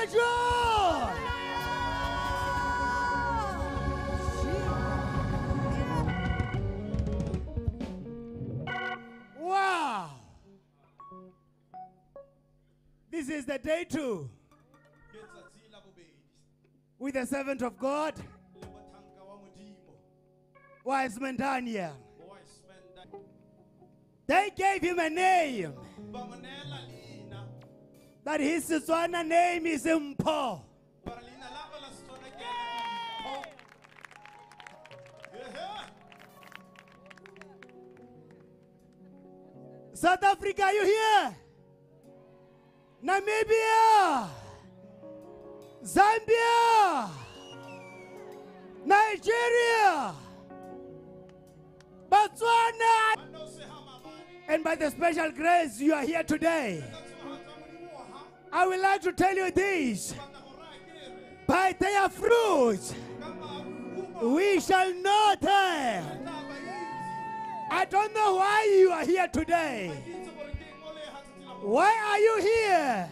Let me hear your joy. Wow. This is the day two ke tsatsi la bobedi with the servant of God, Wise motlhanka wa modimo Wiseman Daniel. They gave him a name, but his Setswana name is Mpo. South Africa, you here? Namibia, Zambia, Nigeria, Botswana, and by the special grace you are here today. I would like to tell you this by their fruits we shall know them. I don't know why you are here today. Why are you here?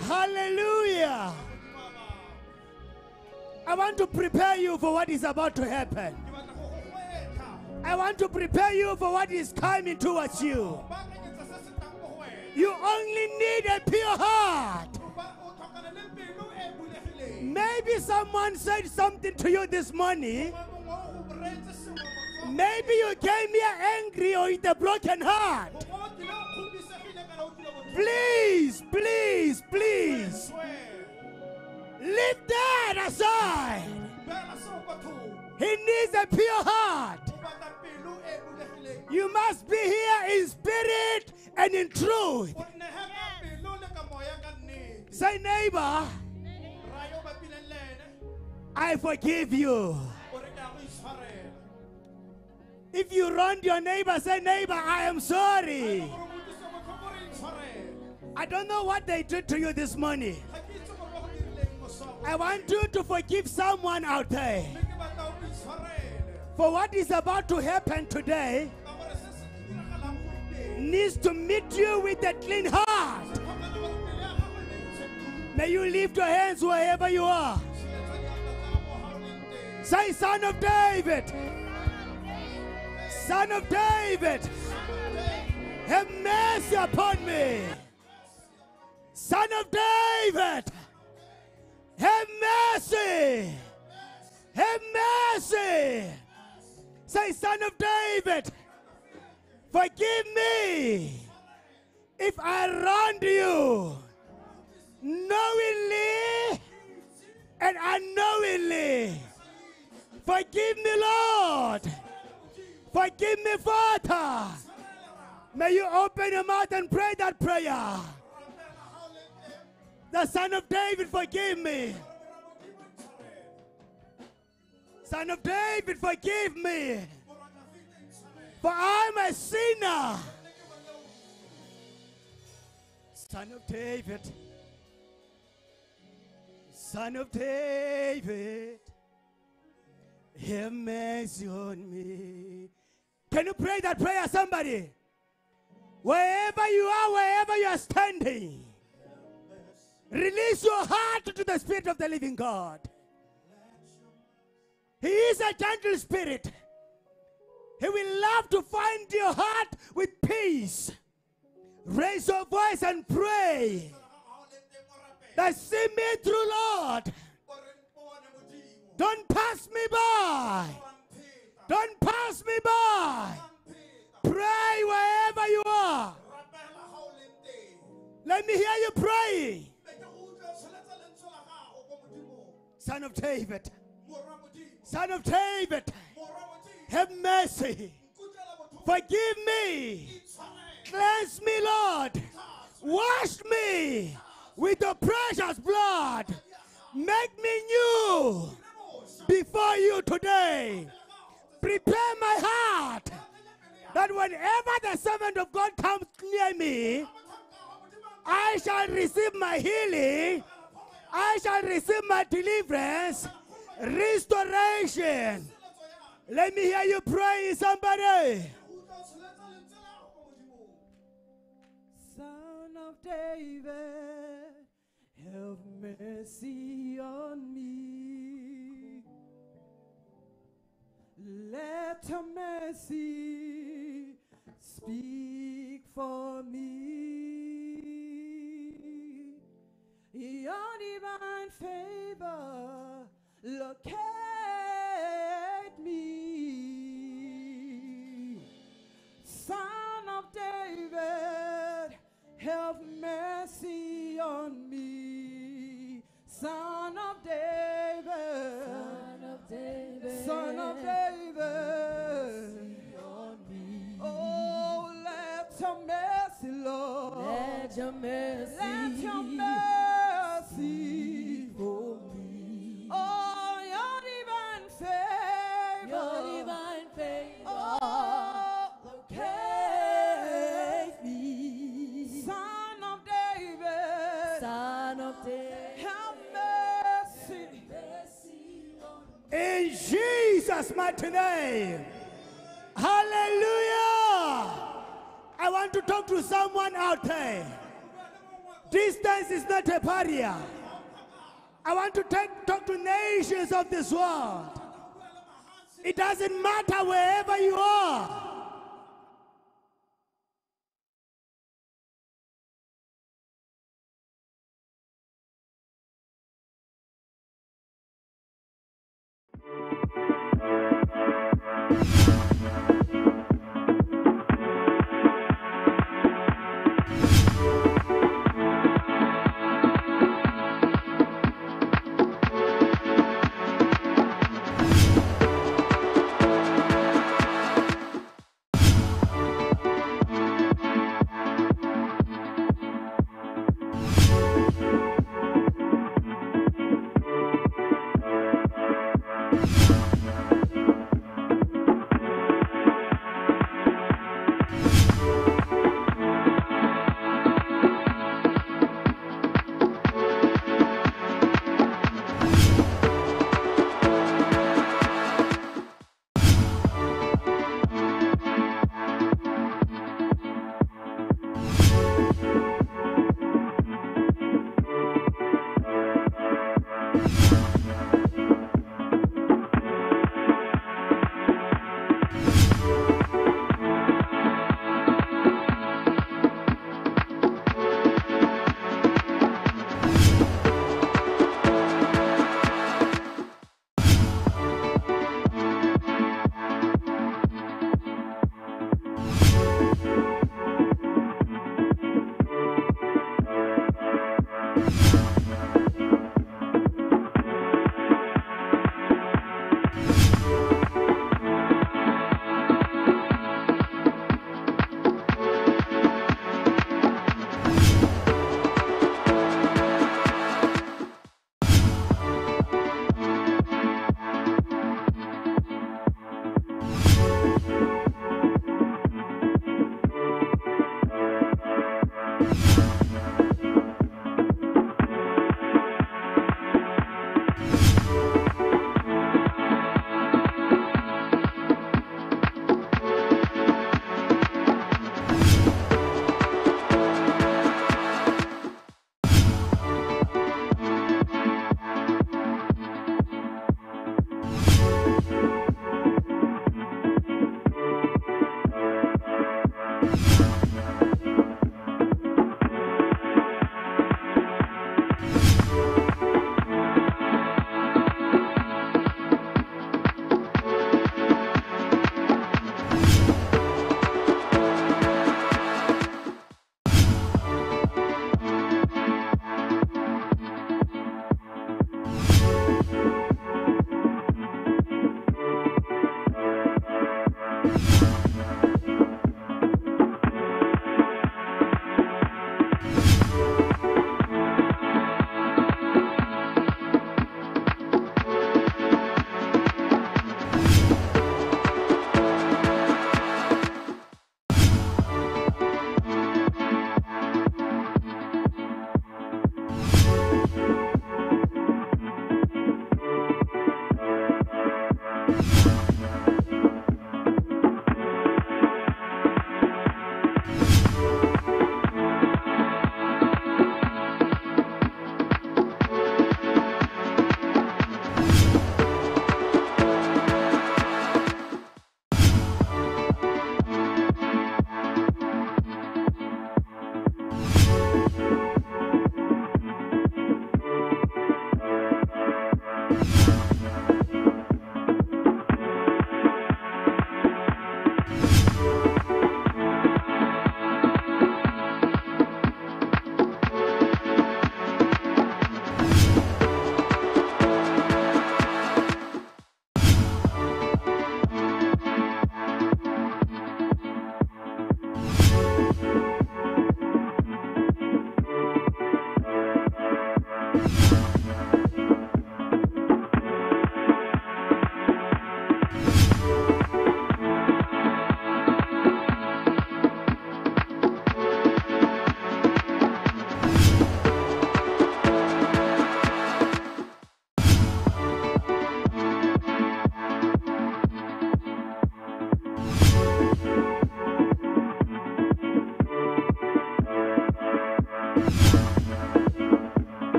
Hallelujah. I want to prepare you for what is about to happen. I want to prepare you for what is coming towards you. You only need a pure heart. Maybe someone said something to you this morning. Maybe you came here angry or with a broken heart. Please, please, please, leave that aside. He needs a pure heart. You must be here in spirit and in truth. Say, neighbor, I forgive you. If you wronged your neighbor, say, neighbor, I am sorry. I don't know what they did to you this morning. I want you to forgive someone out there for what is about to happen today needs to meet you with a clean heart. May you lift your hands wherever you are. Say, Son of David, Son of David, have mercy upon me. Son of David, have mercy. Have mercy. Say, Son of David, forgive me if I wronged you knowingly and unknowingly. Forgive me, Lord. Forgive me, Father. May you open your mouth and pray that prayer. The Son of David, forgive me. Son of David, forgive me. For I'm a sinner. Son of David. Son of David. Have mercy on me. Can you pray that prayer, somebody? Wherever you are, wherever you are standing, release your heart to the Spirit of the living God. He is a gentle spirit. He will love to find your heart with peace. Raise your voice and pray. That see me through, Lord. Don't pass me by. Don't pass me by. Pray wherever you are. Let me hear you praying. Son of David. Son of David. Have mercy. Forgive me. Cleanse me, Lord. Wash me with your precious blood. Make me new before you today. Prepare my heart that whenever the servant of God comes near me, I shall receive my healing, I shall receive my deliverance, restoration. Let me hear you pray, somebody. Son of David, have mercy on me. Let your mercy speak for me. Your divine favor locate me. David, have mercy on me. Son of David, Son of David. Son of David, oh, let your mercy, Lord, Let your mercy. let your mercy Jesus' mighty name. Hallelujah. I want to talk to someone out there. Distance is not a barrier. I want to take, talk to nations of this world. It doesn't matter wherever you are. is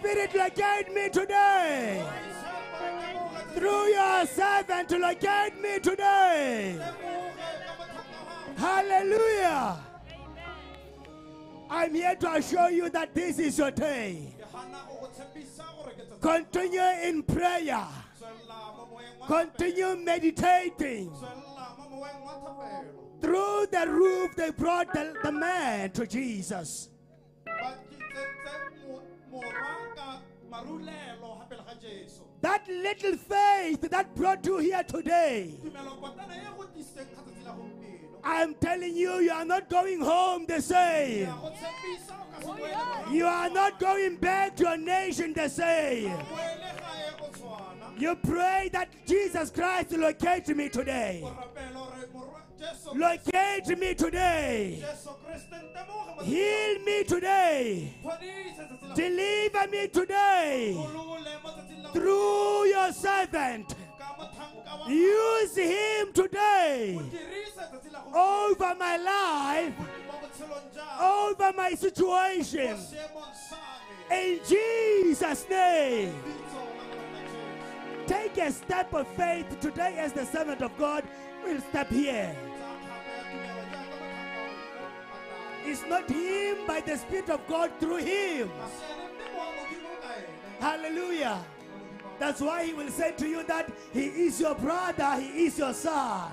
Spirit, locate me today. Through your servant, to locate me today. Hallelujah. I'm here to assure you that this is your day. Continue in prayer. Continue meditating. Through the roof, they brought the, the man to Jesus. That little faith that brought you here today. Tumelo kotana go tlisitseng ga tsatsi la gompieno. I'm telling you, you are not going home the same. Ke a go tshepisa o ka se boele morago. You are not going back to your nation the same. Boele gae go tshwana. You pray that Jesus Christ locate me today. Locate me today. Heal me today. Deliver me today. Through your servant. Use him today over my life, over my situation. In Jesus' name. Take a step of faith today as the servant of God will step here. It's not him by the Spirit of God through him. Hallelujah. That's why he will say to you that he is your brother, he is your son.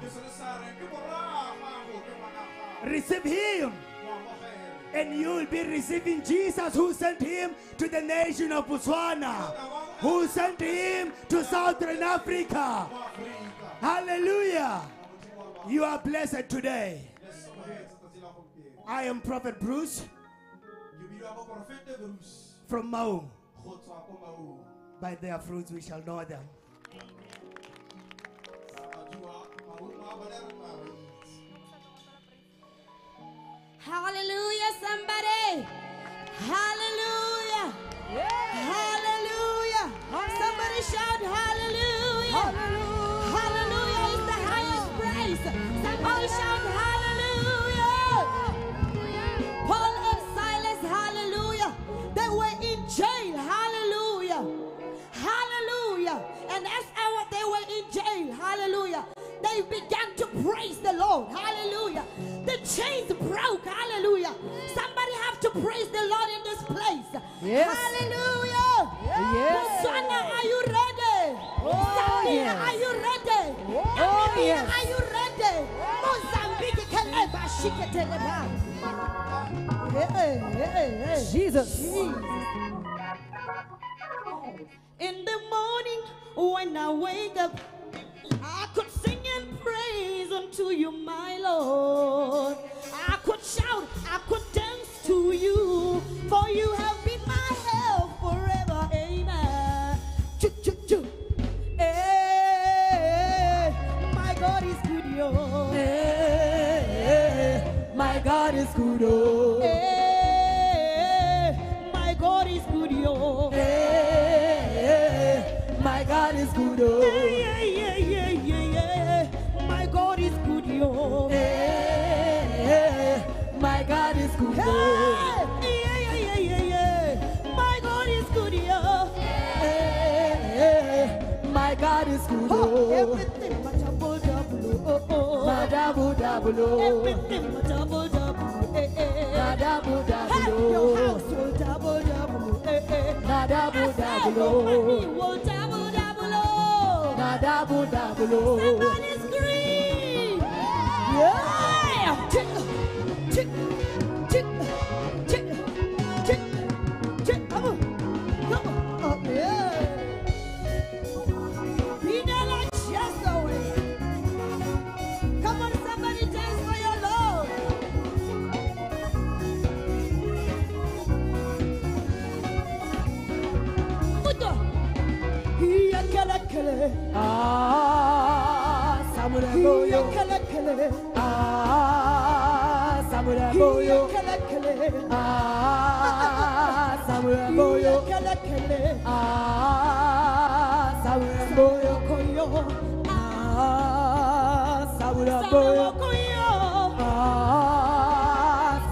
Receive him, and you will be receiving Jesus who sent him to the nation of Botswana, who sent him to Southern Africa. Hallelujah. You are blessed today. I am Prophet Bruce Ke bidiwa moporofete Bruce, from Maun. go tswa ko By their fruits we shall know them. Madiwa, Maung a bone re tla re itse. Hallelujah, somebody. Hallelujah. Hallelujah. Somebody shout hallelujah. Hallelujah is the highest praise. Somebody shout hallelujah. And as our, they were in jail, hallelujah, they began to praise the Lord, hallelujah. The chains broke, hallelujah. Somebody have to praise the Lord in this place. Yes. Hallelujah. Yes. Hosanna, are you ready? Oh, Zambia, yes. are you ready? Oh, Namibia, yes. are you ready? Mozambique, Keleba, Shiketeleba. Hey, hey, hey. Jesus. Oh. In the morning when I wake up, I could sing and praise unto you, my Lord. I could shout, I could dance to you, for you have been my help forever. Amen. Choo, choo, choo. Hey, my God is good, yo. Hey, my God is good. Oh. Hey, my God is good, yo. Hey, God is good. Oh. Yeah, yeah, yeah, yeah, yeah. My God is good, yo. Hey, my God is good. Oh. Yeah, yeah, yeah, yeah, yeah. My God is good, yo. Hey, my God is good. Oh, Oh. everything but double double, oh, oh. Madabu double. Oh. Everything but double double, eh, eh. Madabu Hey, your double. house will double double, eh, eh. Double. your money will double double, oh. Madabu double. Somebody scream! Yeah! Tick, የከለከለ ሳሙራ ቦዮ የከለከለ ሳሙራ ቦዮ የከለከለ ሳሙራ ቦዮ የከለከለ ሳሙራ ቦዮ ኮዮ ሳሙራ ቦዮ ኮዮ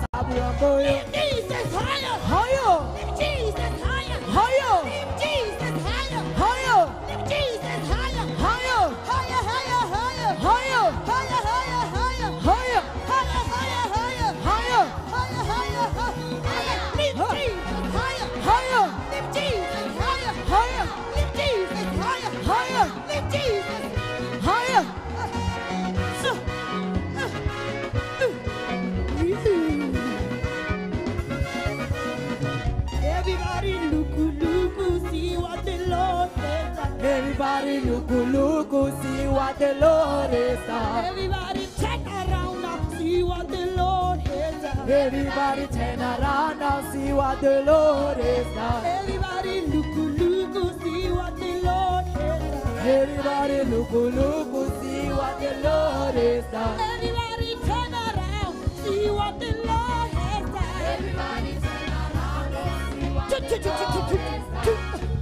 ሳሙራ ቦዮ Jesus, higher, higher. the Lord has done. Everybody turn around and see what the Lord has done. Everybody turn around and see what the Lord has done. Everybody look, look, see what the Lord has done. Everybody look, look, see what the Lord has done. Everybody turn around, see what the Lord has done. Everybody turn around and see what the Lord has done.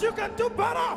You can do better.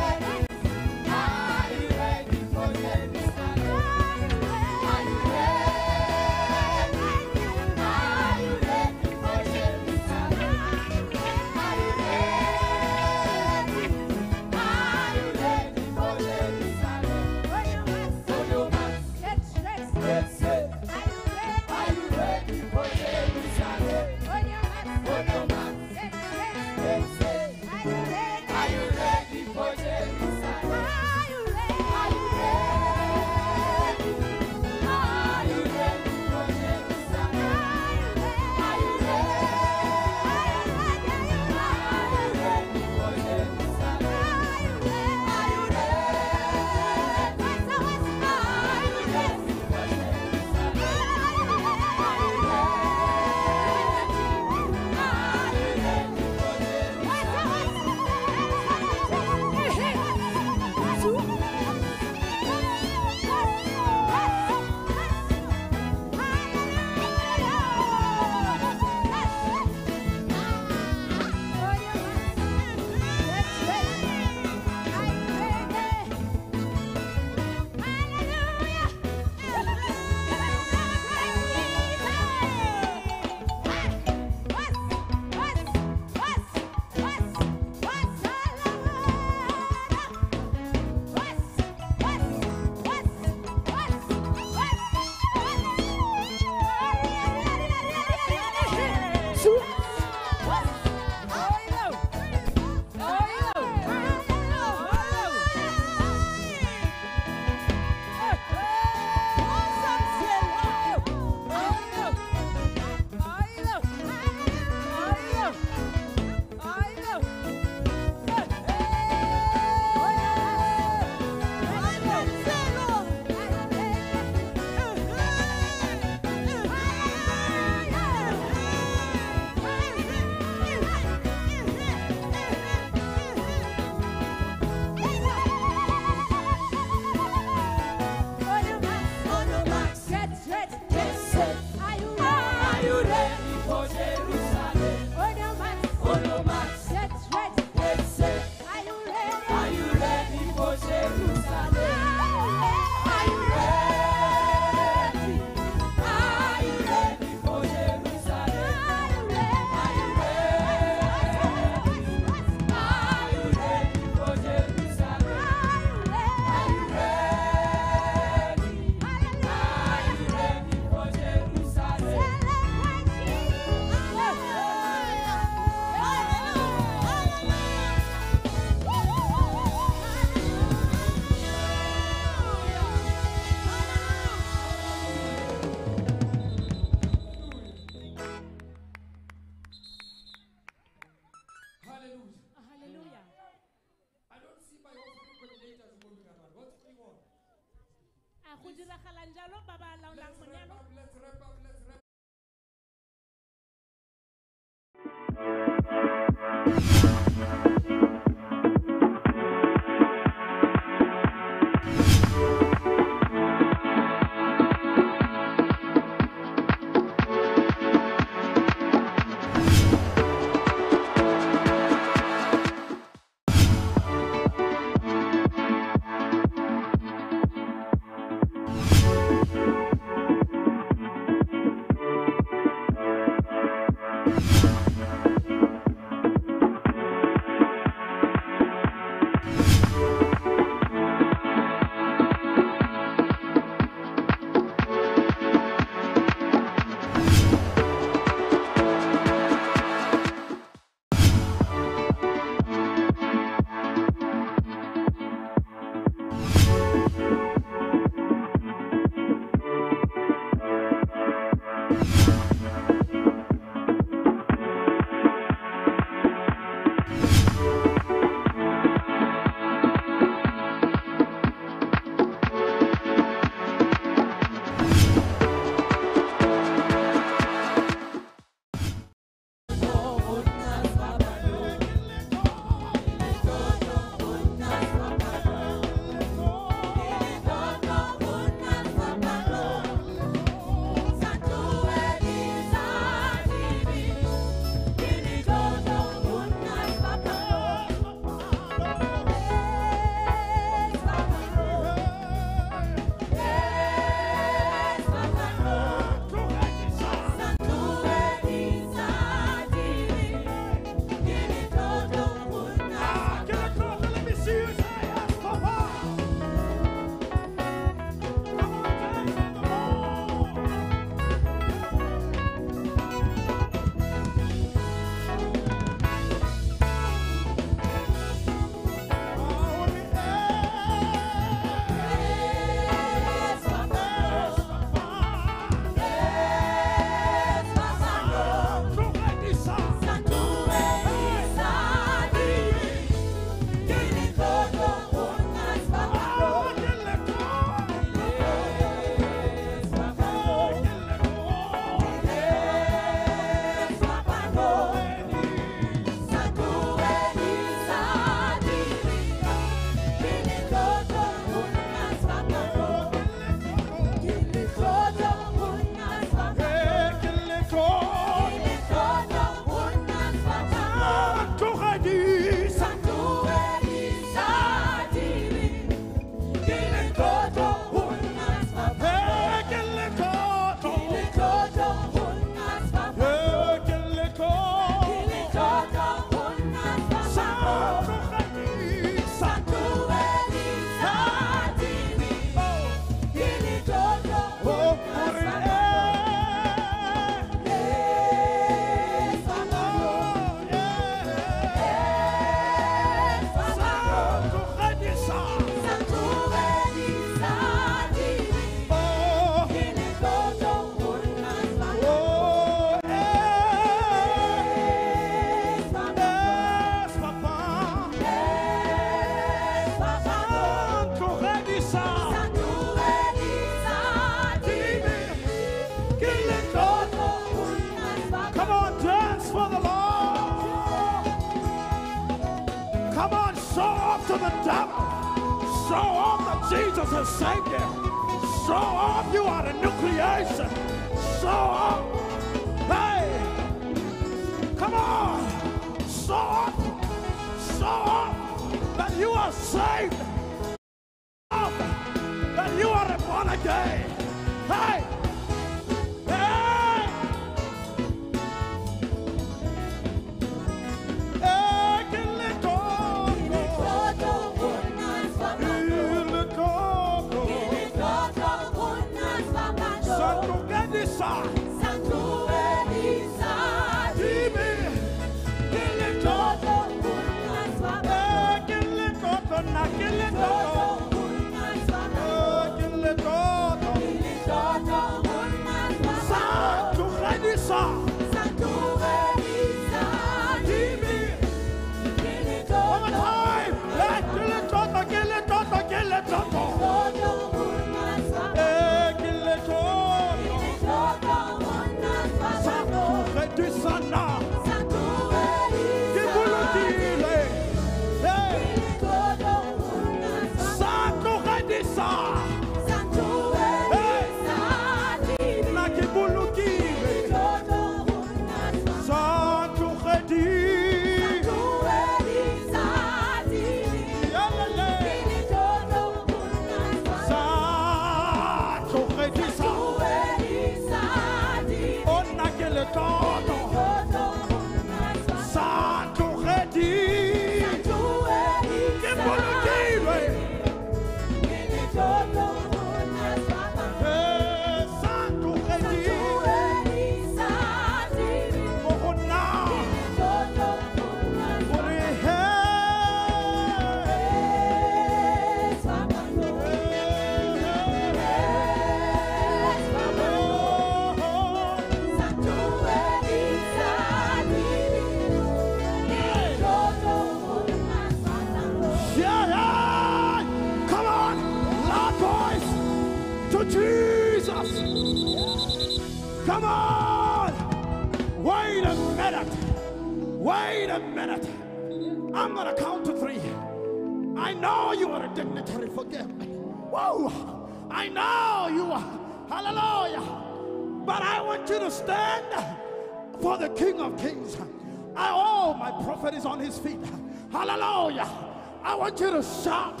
Want you to shout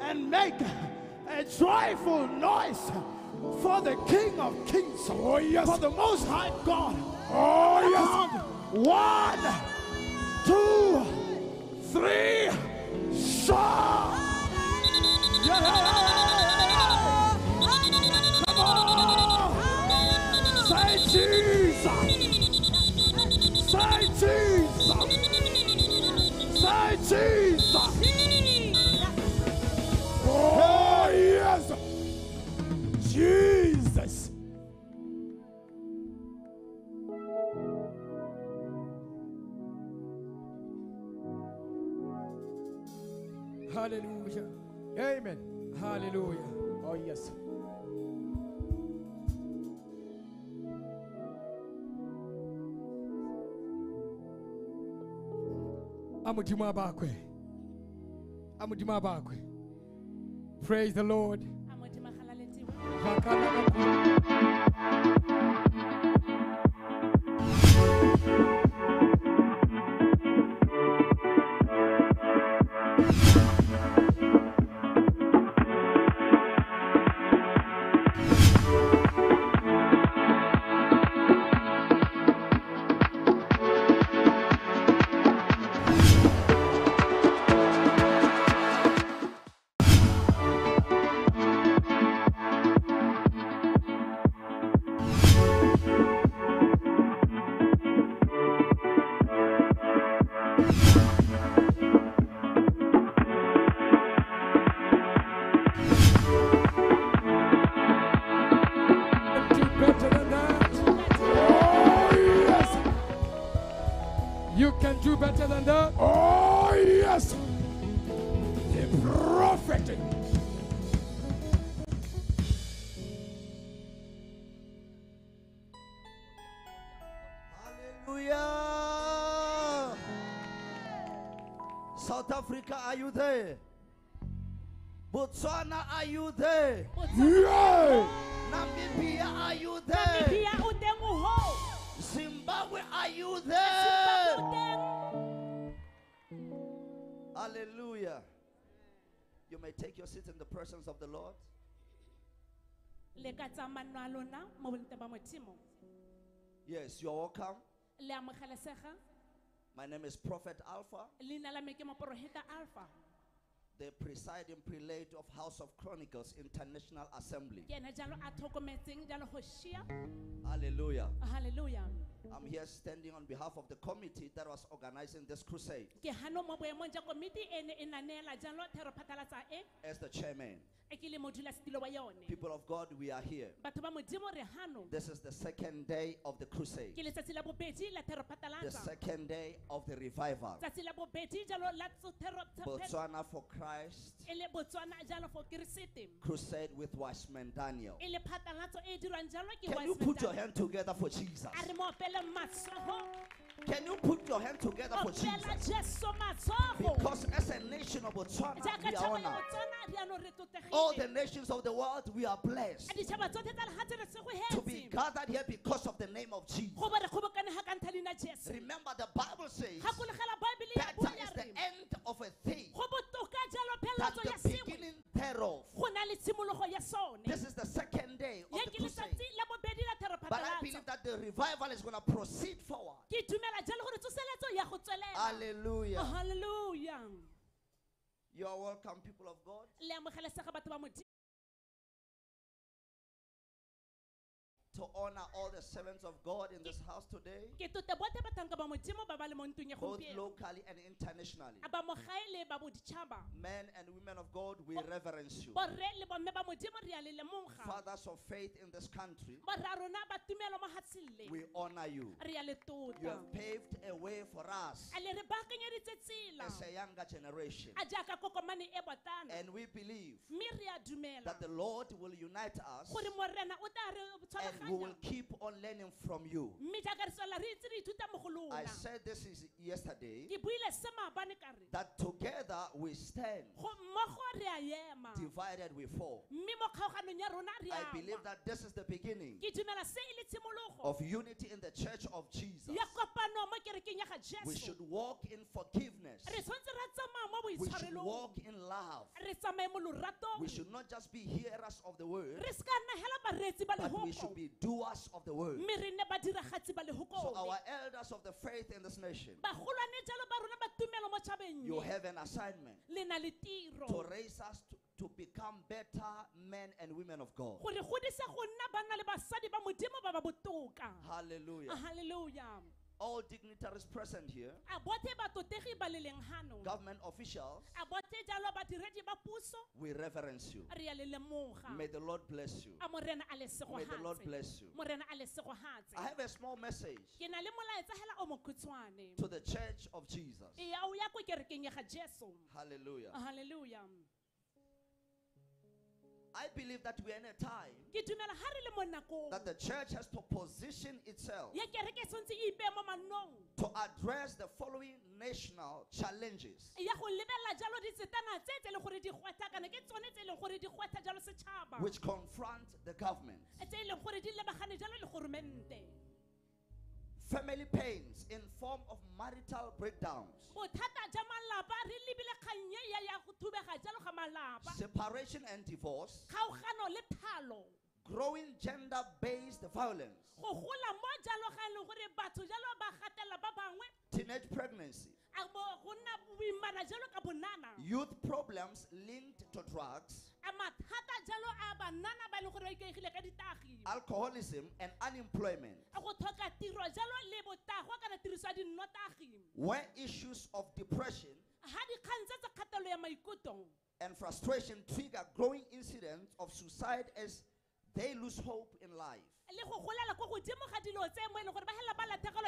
and make a joyful noise for the King of Kings. Oh, yes. For the Most High God. Amutima bakwe. Amutima bakwe. Praise the Lord. Are you there? Botswana, are you there? Yeah. Namibia, are you there? Namibia o teng o ho. Zimbabwe, are you there? Hallelujah. You may take your seat in the presence of the Lord. Le ka tsamano a lona mo bontle ba modimo. Yes, you're welcome. My name is Prophet Alpha, Leina la me ke moporofeta Alpha. the presiding prelate of House of Chronicles International Assembly. Ke ena jalo a tlhokometseng jalo go. Hallelujah. Hallelujah. I'm here standing on behalf of the committee that was organizing this crusade Ke hano mo boemong jwa komiti e ne e naneela jalo thero e as the chairman. Ke le modulasetilo wa yone. People of God, we are here. Batho ba modimo re hano. This is the second day of the crusade, Ke letsatsi la bobedi la thero the second day of the revival. Tsatsi la bobedi jalo la tso- thero Botswana for Christ le Botswana jalo for Keresete. crusade with Wiseman Daniel. Le phathalatso dirwang jalo ke Can you put your hand together for Jesus? A re mo opele matsogo Can you put your hand together for Jesus? Because as a nation of Botswana, we are honored. botswana rianong re All the nations of the world, we are blessed a ditšhaba tsotlhe tsa legatshe re to be gathered here because of the name of Jesus. go bo re kgobokane ga ka ntlha leina jesu. Remember, the Bible says gakologela baebele ya better bua is ya the end of a thing. Than the beginning thereof. go na le tshimologo ya sone This is the second day of the crusade. letsatsi la bobedi la But I believe that the revival is going to proceed forward. ke dumela jalo gore tsoseletso ya go tswelela Hallelujah. Oh, you are welcome, people of God. To honor all the servants of God in this house today, ke tota tote botlhe bathanka ba modimo ba ba le mo ntlong ya both locally and internationally. a ba mo gae le ba boditšhaba Men and women of God, we reverence you. borre le bomme ba modimo re a le lemoga. Fathers of faith in this country, borra rona ba tumelo mo gatselle we honor you. re a le tota. You tota have paved a way for us a le re baakanyeditse tsela. as a younger generation. a jaaka kokomane botlana And we believe mme re a dumela. that the Lord will unite us gore morena o tla re and we will keep on learning from you. mme jaaka re tswela re itse re ithuta mo go I said this is yesterday. Ke buile se maabane ka re. That together we stand, go mmogo re a ema. Divided we fall. mme mo kgaoganong ya rona re I believe that this is the beginning ke dumela se le tshimologo. of unity in the church of Jesus. ya kopano mo kerekeng ya ga We should walk in forgiveness. re tshwanetse ra tsamaya mo We should walk in love. re tsamaye mo loratong. We should not just be hearers of the word, re se ka nna hela bareetsi ba but we should be doers of the word. mme re nne badiragatsi ba So our elders of the faith in this nation, bagolwane jalo ba rona ba tumelo mo tšhabeng you have an assignment le na le tiro to raise us to, to become better men and women of God. gore godisa go nna banna le basadi ba modimo ba ba botoka Hallelujah. All dignitaries present here, a botlhe batotegi ba le leng gano government officials, a botlhe jalo badiredi ba puso we reverence you. re a le lemoga May the Lord bless you. a morena a lesego May the Lord bless you. morena a lesego gatse I have a small message ke na le molaetsa hela o mokhutshwane to the church of Jesus. ya o ya ko kerekeng ya ga jesu Hallelujah. I believe that we are in a time ke dumela ga re le mo nakong. that the church has to position itself ya kereke tshwanetse ipee mo mannong. to address the following national challenges. Ya go lebelela jalo ditsetana tse tse leng gore di gwetha kana ke tsone tse leng gore di gwetha jalo setšhaba. Which confront the government. Family pains in form of marital breakdowns, bothata ja malapa re lebile kgannye ya ya go thubega jalo ga malapa. Separation and divorce, kgaogano le thalo. Growing gender-based violence, go gola mo jalo ga e leng gore batho jalo ba gatela ba bangwe. Teenage pregnancy, a bo go nna boimana jalo ka bonana. Youth problems linked to drugs, a mathata jalo a banana ba leng gore ba ikaegile ka ditagi. Alcoholism, and unemployment. A go tlhoka tiro jalo le botagwa kana tiriso ya dinnotagi where issues of depression ga dikgang tse tsa kgatelo ya maikutlo. and frustration trigger growing incidents of suicide as they lose hope in life. Le go golela ko godimo ga dilo tse mo e leng gore ba hela ba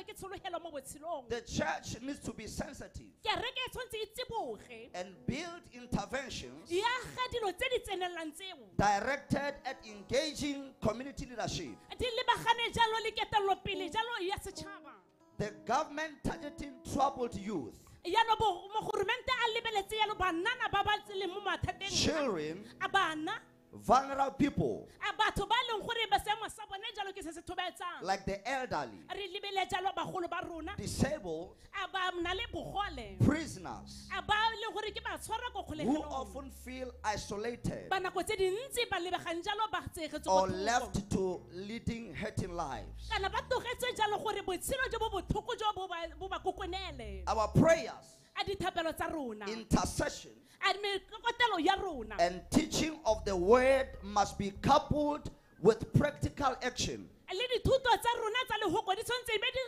ke tshologelo mo botshelong. The church needs to be sensitive kereke e tshwanetse e tsiboge. and build interventions dilo tse di tsenelelang tseo. directed at engaging community leadership. di lebagane jalo le ketelelopele jalo ya setšhaba. The government targeting troubled youth, yalo bo- mogoromente a lebeletse banana ba ba leng mo mathateng children, a bana vulnerable people. A batho ba leng gore ba seemo sa bone jalo ke se se thobetsang. Like the elderly, re lebele jalo bagolo ba rona. disabled, a ba na le bogole. prisoners a ba leng gore ke ba tshwarwa ko who often feel isolated ba nako tse dintsi ba lebegang jalo ba tsegetse ko or left to leading hurting lives. kana ba tlogetswe jalo gore botshelo jo bo botlhoko jo bo ba- bo ba kokonele. Our prayers, a dithapelo tsa rona. intercession, a mekokotelo ya rona. And teaching of the word must be coupled with practical action. Le dithuto tsa rona tsa lehoko di tshwanetse be di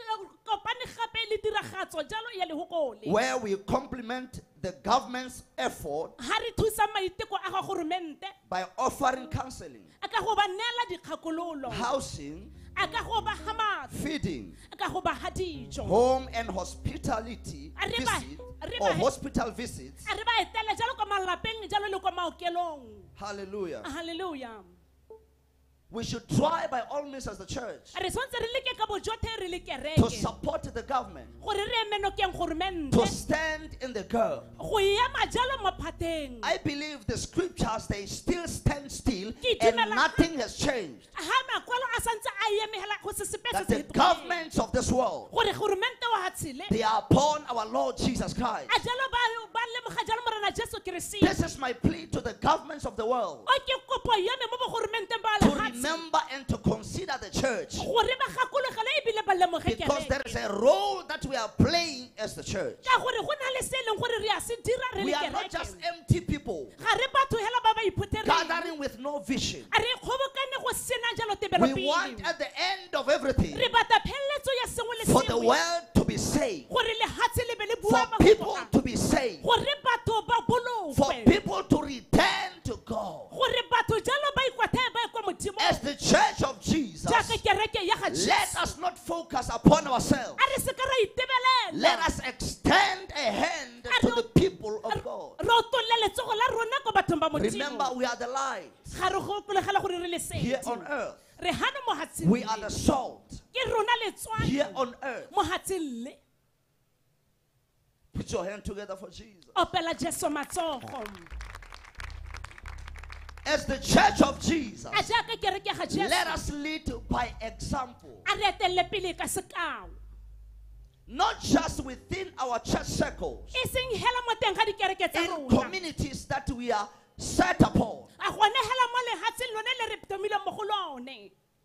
kopane gape le tiragatso jalo ya lehokole where we complement the government's effort ga re thusa maiteko a ga goromente by offering counseling, a ka go ba neela dikgakololo. housing, a go ba ga matlo. Feeding, a ka go ba ga dijo. Home and hospitality visit or hospital visits. a re ba etele jalo kwa malapeng jalo le kwa maokelong. Hallelujah. We should try by all means as the church re tshwanetse re leke ka bojotlhe re le to kereke support the government, gore re eme nokeng goromente to stand in the gap. go ema jalo mo phateng. I believe the scriptures they still stand still Ke and dumela- nothing has changed. ga makwalo a santse a eme hela go se sepe se That se the governments of this world gore goromente wa ga tshele. they are upon our Lord Jesus Christ. a jalo ba ba lemoga jalo morena jesu keresete This is my plea to the governments of the world o ke kopo yame mo bogoromenteng ba to lefatshe remember and to consider the church. Gore ba gakologele ebile ba lemoge because there is a role that we are playing as the church. ka gore go na le se leng gore re a se dira re We are not just empty people. Ga re batho hela ba ba iphutereng gathering with no vision. a re kgobokane go sena jalo We want at the end of everything re batla phelletso ya sengwe le for the world to be saved, gore lehatshe le be le for people to be saved, gore batho ba for people to return to God. Gore batho jalo ba ikwathe ba ye kwa modimo As the church of Jesus, jaaka kereke ya ga let us not focus upon ourselves. a re se ka ra itebelela Let us extend a hand to the people of God. re otolle letsogo la rona ko bathong ba Remember, we are the light ga re gokolegela gore re here on earth. re gane mohatsing We are the salt ke rona letswai here on earth. Put your hand together for Jesus. As the church of Jesus, a jaaka kereke ya ga let us lead by example, a re etelele pele ka sekao. Not just within our church circles, seng hela mo teng ga dikereke tsa in communities that we are set upon.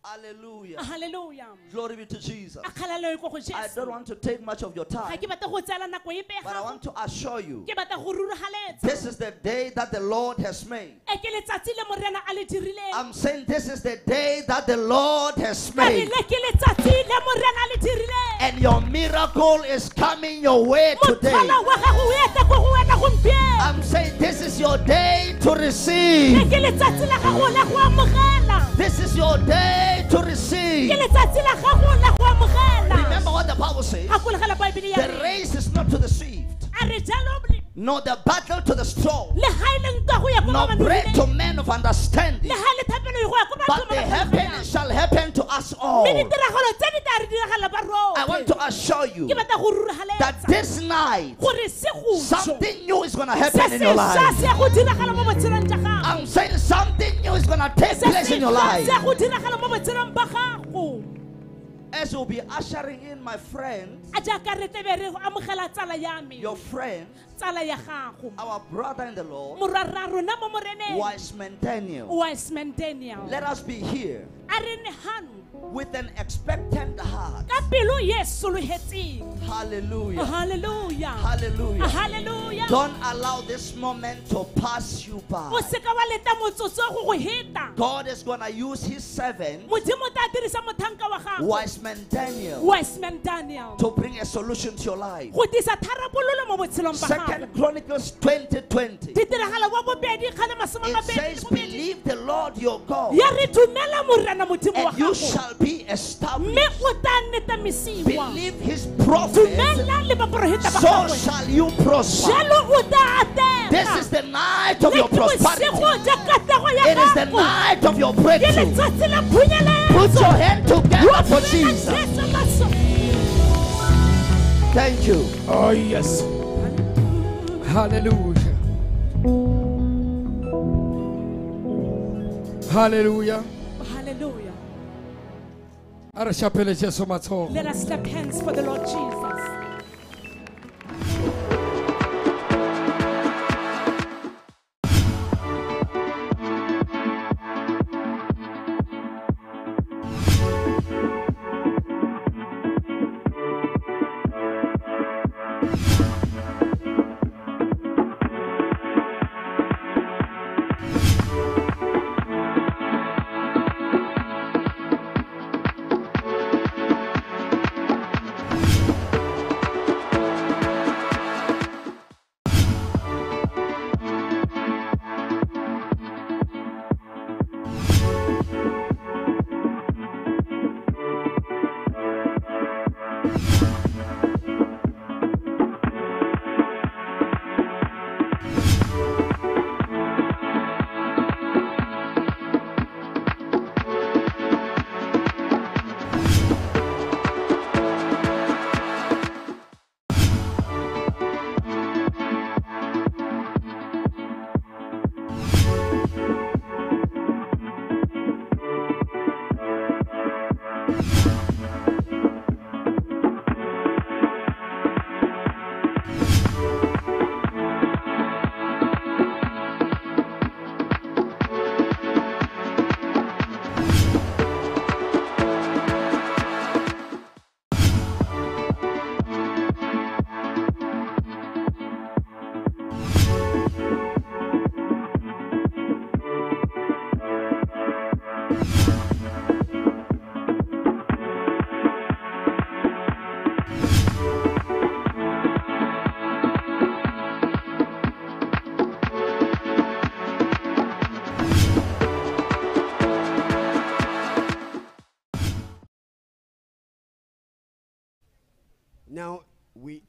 A gone hela mo lehatsheng lone le re tomileng mo go lone Hallelujah. Glory be to Jesus. a kgalaleo ko go I don't want to take much of your time, ke batla go tseela nako epe but I want to assure you ke batla go ruragaletsa this is the day that the Lord has made. ke letsatsi le morena a le dirileng I'm saying this is the day that the Lord has made. rile ke letsatsi le morena a le dirileng And your miracle is coming your way today. motlhala wa gago o eta ko go wena gompieno I'm saying this is your day to receive. ke letsatsi la gago la go amogela This is your day to receive. letsatsi la gago la go amogela. Remember what the Bible says. Gakolegela baebele ya the race is not to the swift, nor the battle to the strong, le ga leng ka go ya ko nor ba bread to men of understanding. le ga le thapelo go ya ko But the happening shall happen to us all. mme ditiragalo tse di tla re diragala ba I want to assure you ke batla go that this night gore se go something new is going to happen in your life. Se ya go diragala mo botshelong ja gago I'm saying something new is going to take place in your life. se ya go diragala mo botshelong ba gago? As you'll be ushering in my friend, a jaaka re tlebe re amogela tsala ya me your friend, tsala ya gago. our brother in the Lord, morara rona mo moreneng. Wiseman Daniel. wiseman daniel. Let us be here a re ne gano with an expectant heart. ka pelo ye sologetseng Hallelujah. halleluja Hallelujah. halleluja Don't allow this moment to pass you o by. seka wa leta motsotso go go heta God is going to use his servant, modimo ta dirisa motlhanka wa gago Wiseman Daniel, to bring a solution to your life. go disa tharabololo mo botshelong ba gago Second Chronicles 2020. ditiragalo wa bobedi kgale masome a It mabedi says, bobedi Believe the Lord your God, ya re dumela morena modimo wa and you gago shall be established. Believe his prophet, dumela le baporofeta ba so shall you prosper. This is the night of your prosperity. It is the night of your breakthrough. Put your hand together for Jesus. Thank you. Oh, yes. Hallelujah. Hallelujah. Let us clap hands for the Lord Jesus.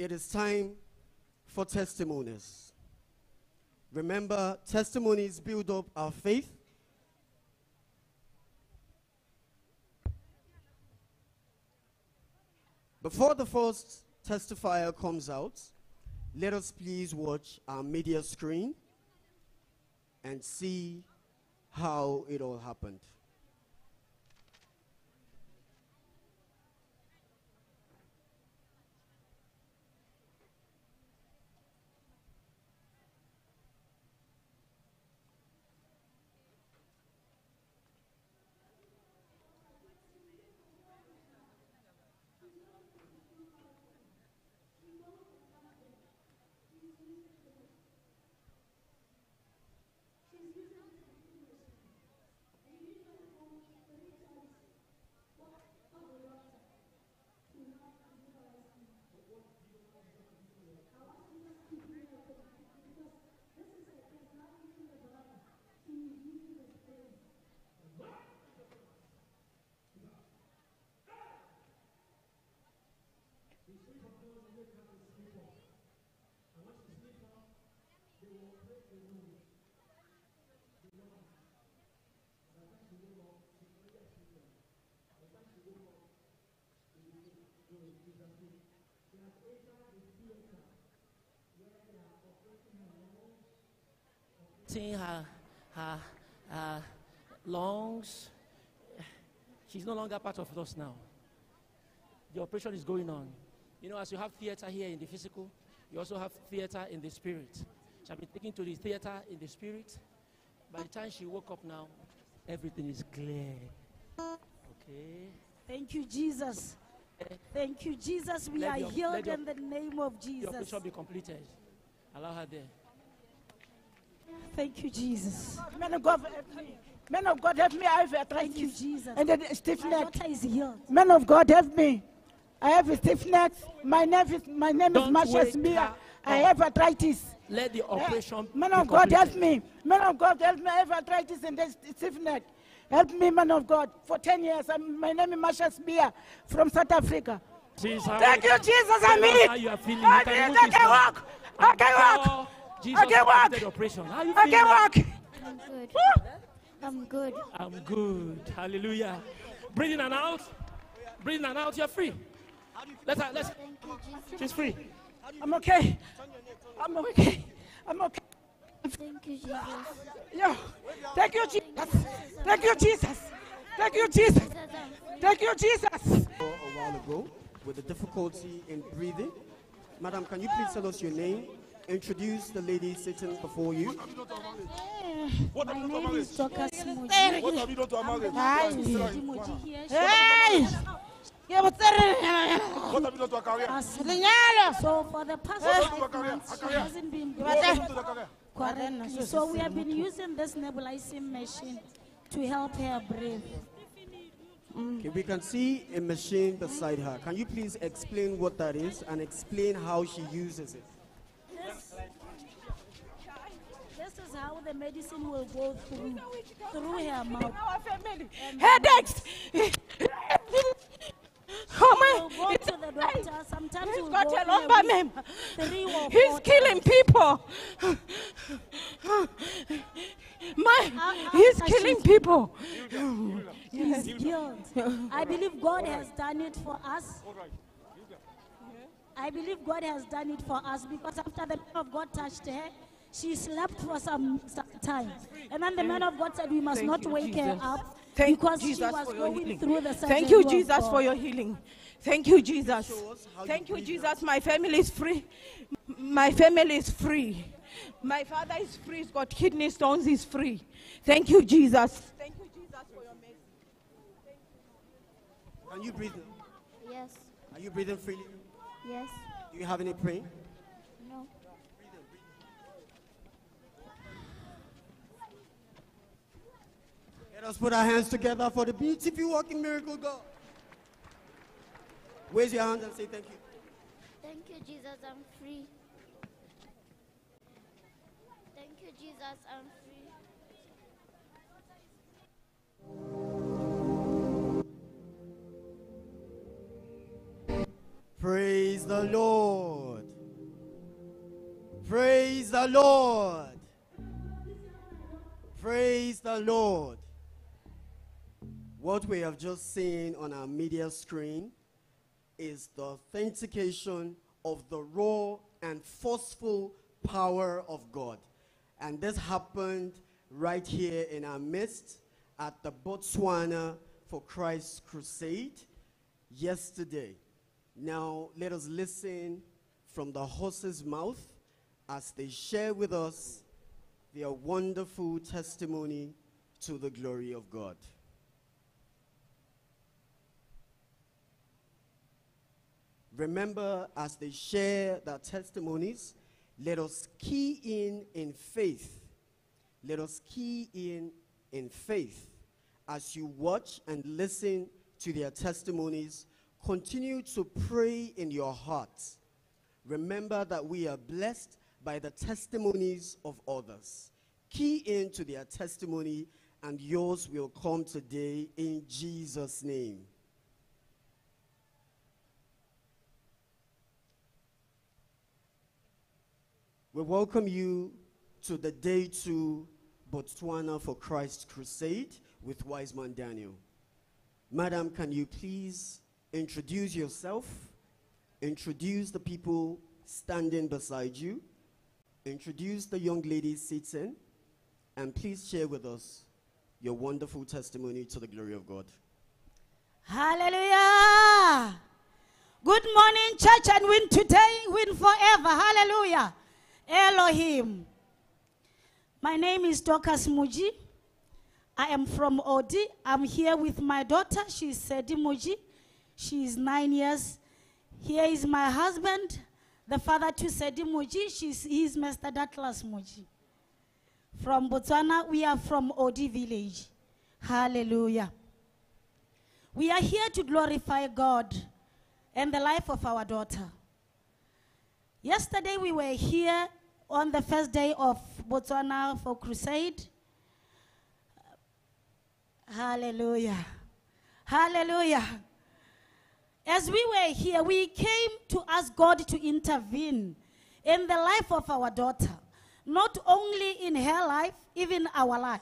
It is time for testimonies. Remember, testimonies build up our faith. Before the first testifier comes out, let us please watch our media screen and see how it all happened. Her, her, her lungs. She's no longer part of us now. The operation is going on. You know, as you have theater here in the physical, you also have theater in the spirit. She has been taken to the theater in the spirit. By the time she woke up now, everything is clear. Okay. Thank you, Jesus. Thank you, Jesus. We Let are your- healed your- in the name of The Jesus. operation be completed. Allow her there. Thank you, Jesus. Man of God, help me. Man of God, help me. I have Thank you. Jesus. And then stiff My neck. daughter is healed. Man of God, help me. I have a stiff neck. My name is, my name is Don't Masha wake Smia. I have arthritis. Let the operation Man be of God, help me. Man of God, help me. I have arthritis and this stiff neck. Help me, man of God. For 10 years, I'm, my name is Masha Smia from South Africa. This is how Thank you, Jesus. I Tell mean it. how you are feeling. I can did- remove I can walk. I can walk. Jesus I can walk. operation. How you I can walk. I'm good. I'm good. I'm good. Hallelujah. Breathe in and out. Breathe in and out. You're free. Let her. Let's. Thank. She's free. I'm okay. I'm okay. I'm okay. Thank you, Jesus. Yo, thank you, Jesus. Thank you, Jesus. Thank you, Jesus. Jesus, Thank you, Jesus. A while ago with a difficulty in breathing. Madam, can you please tell us your name? Introduce the lady sitting before you. Eh, my name is Dorcas Moji. Hi. Moji Moji here. Hey. Yeah, but So for the past five months, she hasn't been breathing correctly. So we have been using this nebulizing machine to help her breathe. Okay, we can see a machine beside her. Can you please explain what that is and explain how she uses it? This, this is how the medicine will go through through her mouth. Headaches. We'll my. go to the doctor. Sometimes He's we'll got go a lumbar mem. He's four killing times. people. My, he's Ah, killing people. He's healed. I believe God has done it for us. I believe God has done it for us because after the man of God touched her, she slept for some, some time. And then the man of God said, We must Thank not you, wake her up Thank because you, she Jesus, was for your healing. through the Thank you, Jesus, for your healing. Thank you, Jesus. Show us how you Thank you, Jesus. My family is free. My family is free. My father is free. He's got kidney stones. He's free. Thank you, Jesus. Thank you, Jesus, for your mercy. Can you breathe? now? Yes. Are you breathing freely? Yes. Do you have any pain? Us put our hands together for the beautiful walking miracle God. Raise your hands and say thank you. Thank you, Jesus. I'm free. Thank you, Jesus. I'm free. Praise the the Lord. Praise the Lord. Praise the Lord. What we have just seen on our media screen is the authentication of the raw and forceful power of God. And this happened right here in our midst at the Botswana for Christ crusade yesterday. Now, let us listen from the horse's mouth as they share with us their wonderful testimony to the glory of God. Remember, as they share their testimonies, let us key in in faith. Let us key in in faith. As you watch and listen to their testimonies, continue to pray in your hearts. Remember that we are blessed by the testimonies of others. Key in to their testimony, and yours will come today in Jesus' name. We welcome you to the day two Botswana for Christ crusade with Wiseman Daniel. Madam, can you please introduce yourself, introduce the people standing beside you, introduce the young lady sitting, and please share with us your wonderful testimony to the glory of God. Hallelujah. Good morning, church, and win today, win forever. Hallelujah. Elohim. My name is Dorcas Muji. I am from Odi. I'm here with my daughter. She's Sedi Muji. She is nine years. Here is my husband, the father to Sedi Muji. She's, he's Mr. Datlas Muji. From Botswana, we are from Odi village. Hallelujah. We are here to glorify God and the life of our daughter. Yesterday we were here on the first day of Botswana for crusade. Hallelujah. Hallelujah. As we were here, we came to ask God to intervene in the life of our daughter, not only in her life, even our life.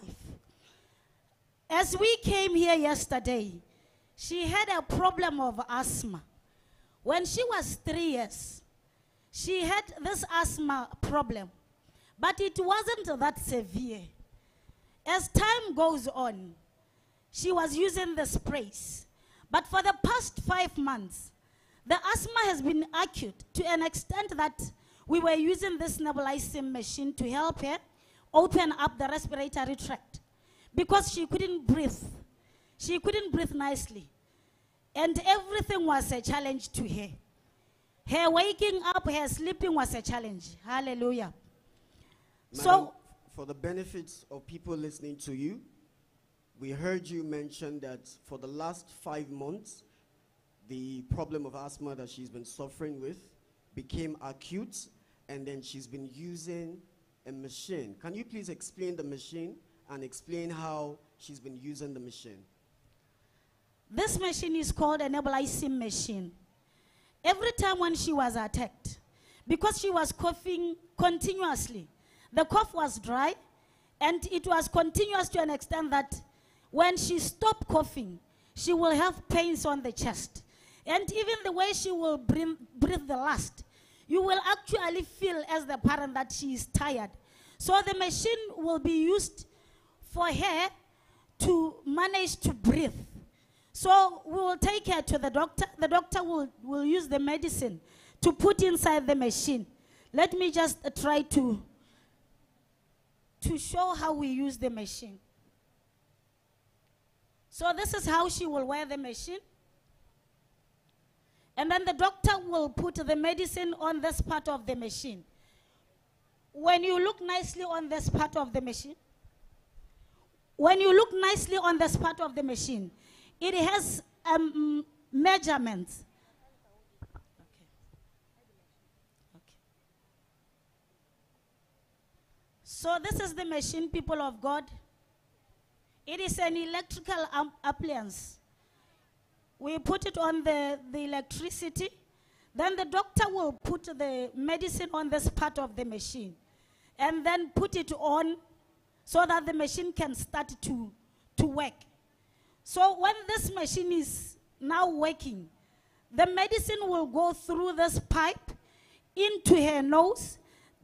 As we came here yesterday, she had a problem of asthma. When she was three years, she had this asthma problem, but it wasn't that severe. As time goes on, she was using the sprays. But for the past five months, the asthma has been acute to an extent that we were using this nebulizing machine to help her open up the respiratory tract because she couldn't breathe. She couldn't breathe nicely. And everything was a challenge to her. Her waking up, her sleeping was a challenge. Hallelujah. Madam, So, for the benefits of people listening to you, we heard you mention that for the last five months, the problem of asthma that she's been suffering with became acute, and then she's been using a machine. Can you please explain the machine and explain how she's been using the machine? This machine is called an nebulizing machine. Every time when she was attacked, because she was coughing continuously, the cough was dry and it was continuous to an extent that when she stopped coughing, she will have pains on the chest. And even the way she will breathe, breathe the last, you will actually feel as the parent that she is tired. So the machine will be used for her to manage to breathe. So we will take her to the doctor. The doctor will, will use the medicine to put inside the machine. Let me just uh, try to, to show how we use the machine. So this is how she will wear the machine. And then the doctor will put the medicine on this part of the machine. When you look nicely on this part of the machine, when you look nicely on this part of the machine, it has um, measurements. So this is the machine, people of God. It is an electrical am- appliance. We put it on the, the electricity. Then the doctor will put the medicine on this part of the machine and then put it on so that the machine can start to, to work. So when this machine is now working, the medicine will go through this pipe into her nose,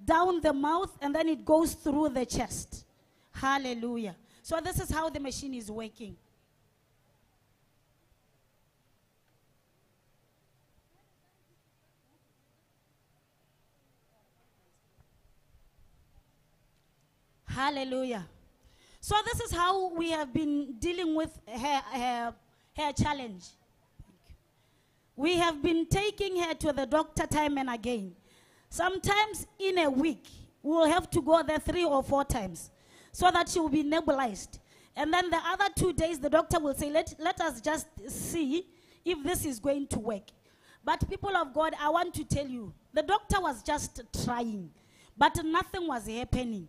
down the mouth, and then it goes through the chest. Hallelujah. So this is how the machine is working. Hallelujah. So this is how we have been dealing with her, her, her challenge. We have been taking her to the doctor time and again. Sometimes in a week, we'll have to go there three or four times so that she will be nebulized. And then the other two days, the doctor will say, let, let us just see if this is going to work. But people of God, I want to tell you, the doctor was just trying, but nothing was happening.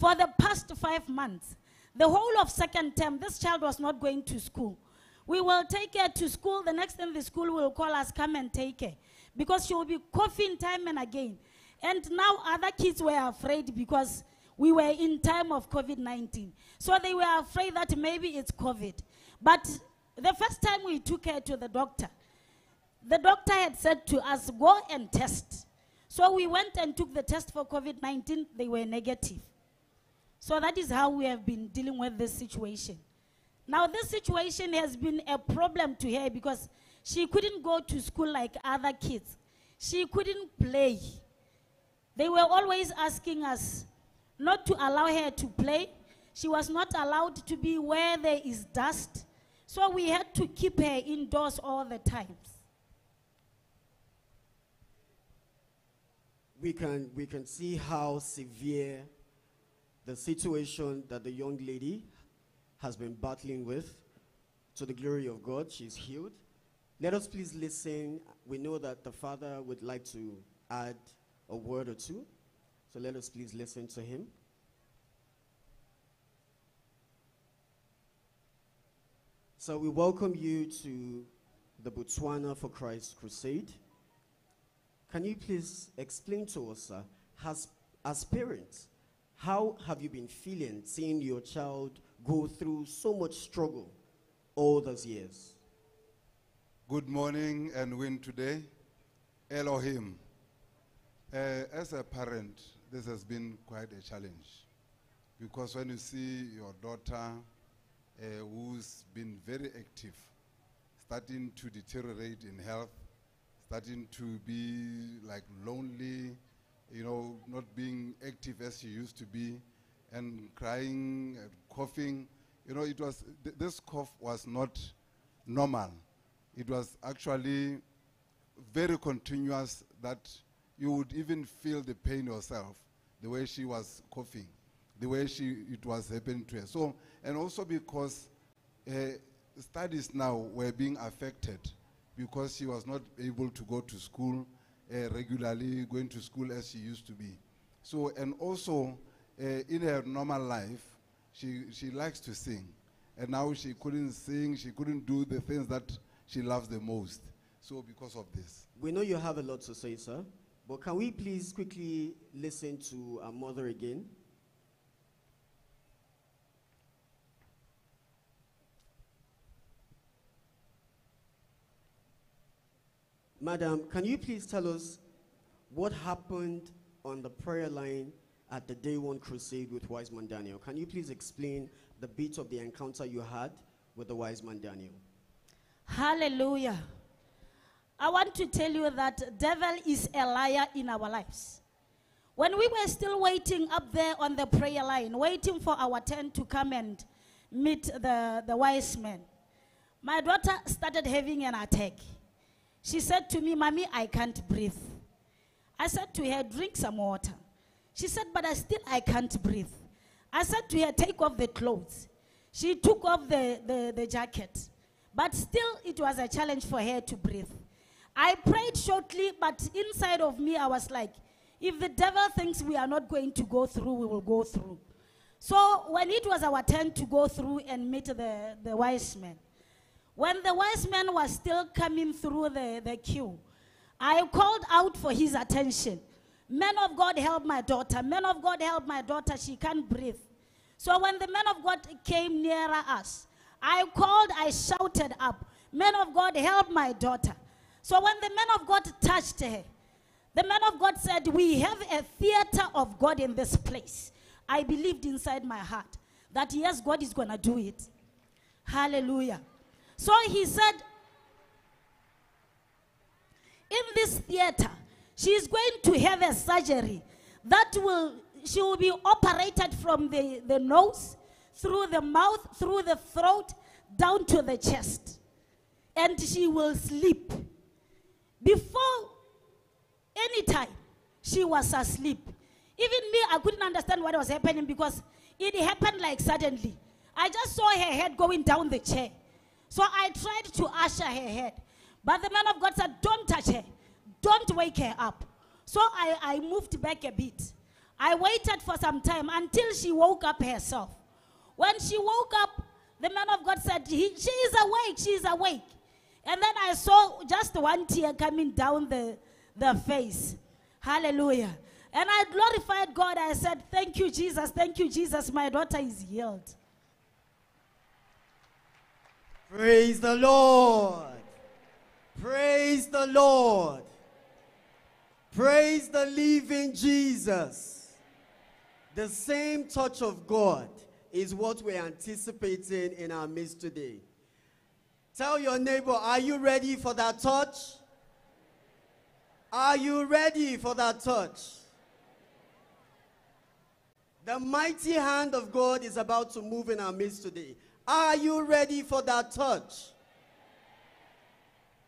For the past five months, the whole of second term, this child was not going to school. We will take her to school. The next thing the school will call us, come and take her. Because she will be coughing time and again. And now other kids were afraid because we were in time of COVID-19. So they were afraid that maybe it's COVID. But the first time we took her to the doctor, the doctor had said to us, go and test. So we went and took the test for COVID-19. They were negative. So that is how we have been dealing with this situation. Now, this situation has been a problem to her because she couldn't go to school like other kids. She couldn't play. They were always asking us not to allow her to play. She was not allowed to be where there is dust. So we had to keep her indoors all the times. We can, we can see how severe the situation that the young lady has been battling with. To the glory of God, she's healed. Let us please listen. We know that the father would like to add a word or two. So let us please listen to him. So we welcome you to the Botswana for Christ Crusade. Can you please explain to us, sir, as, as parents, how have you been feeling seeing your child go through so much struggle all those years? Good morning and win today. Elohim. Uh, as a parent, this has been quite a challenge because when you see your daughter uh, who's been very active, starting to deteriorate in health, starting to be like lonely, you know, not being active as she used to be, and crying, and coughing. You know, it was th- this cough was not normal. It was actually very continuous that you would even feel the pain yourself, the way she was coughing, the way she it was happening to her. So, and also because uh, studies now were being affected because she was not able to go to school regularly, going to school as she used to be. So, and also uh, in her normal life, she, she likes to sing. And now she couldn't sing, she couldn't do the things that she loves the most. So, because of this. We know you have a lot to say, sir, but can we please quickly listen to our mother again? Madam, can you please tell us what happened on the prayer line at the day one crusade with Wiseman Daniel? Can you please explain the bit of the encounter you had with the Wiseman Daniel? Hallelujah. I want to tell you that devil is a liar in our lives. When we were still waiting up there on the prayer line, waiting for our turn to come and meet the, the wise man, my daughter started having an attack. She said to me, Mommy, I can't breathe. I said to her, drink some water. She said, but I still I can't breathe. I said to her, take off the clothes. She took off the, the, the jacket. But still, it was a challenge for her to breathe. I prayed shortly, but inside of me, I was like, if the devil thinks we are not going to go through, we will go through. So when it was our turn to go through and meet the, the wise man, when the wise man was still coming through the, the queue, I called out for his attention. Man of God, help my daughter. Man of God, help my daughter. She can't breathe. So when the man of God came nearer us, I called, I shouted up, Man of God, help my daughter. So when the man of God touched her, the man of God said, We have a theater of God in this place. I believed inside my heart that yes, God is going to do it. Hallelujah. So he said, In this theater, she is going to have a surgery that will, she will be operated from the, the nose, through the mouth, through the throat, down to the chest. And she will sleep. Before any time, she was asleep. Even me, I couldn't understand what was happening because it happened like suddenly. I just saw her head going down the chair. So I tried to usher her head. But the man of God said, Don't touch her. Don't wake her up. So I, I moved back a bit. I waited for some time until she woke up herself. When she woke up, the man of God said, he, She is awake, she is awake. And then I saw just one tear coming down the, the face. Hallelujah. And I glorified God. I said, Thank you, Jesus. Thank you, Jesus. My daughter is healed. Praise the Lord. Praise the Lord. Praise the living Jesus. The same touch of God is what we're anticipating in our midst today. Tell your neighbor, are you ready for that touch? Are you ready for that touch? The mighty hand of God is about to move in our midst today. Are you ready for that touch?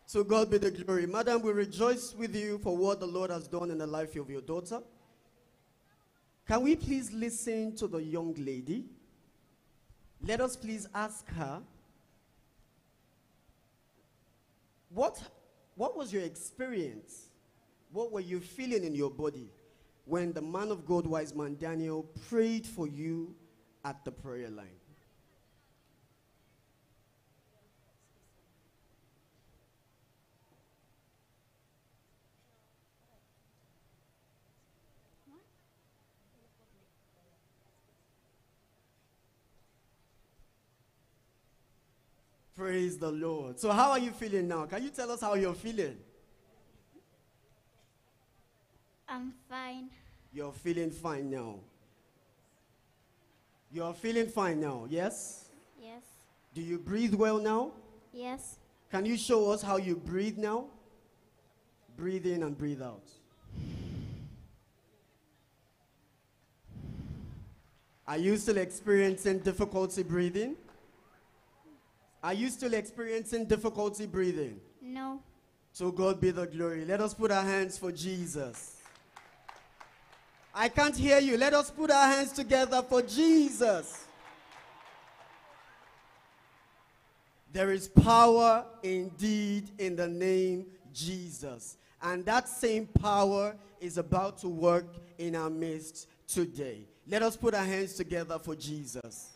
So God be the glory. Madam, we rejoice with you for what the Lord has done in the life of your daughter. Can we please listen to the young lady? Let us please ask her what, what was your experience? What were you feeling in your body when the man of God, Wiseman Daniel, prayed for you at the prayer line? Praise the Lord. So, how are you feeling now? Can you tell us how you're feeling? I'm fine. You're feeling fine now. You're feeling fine now, yes? Yes. Do you breathe well now? Yes. Can you show us how you breathe now? Breathe in and breathe out. Are you still experiencing difficulty breathing? Are you still experiencing difficulty breathing? No. So God be the glory. Let us put our hands for Jesus. I can't hear you. Let us put our hands together for Jesus. There is power indeed in the name Jesus. And that same power is about to work in our midst today. Let us put our hands together for Jesus.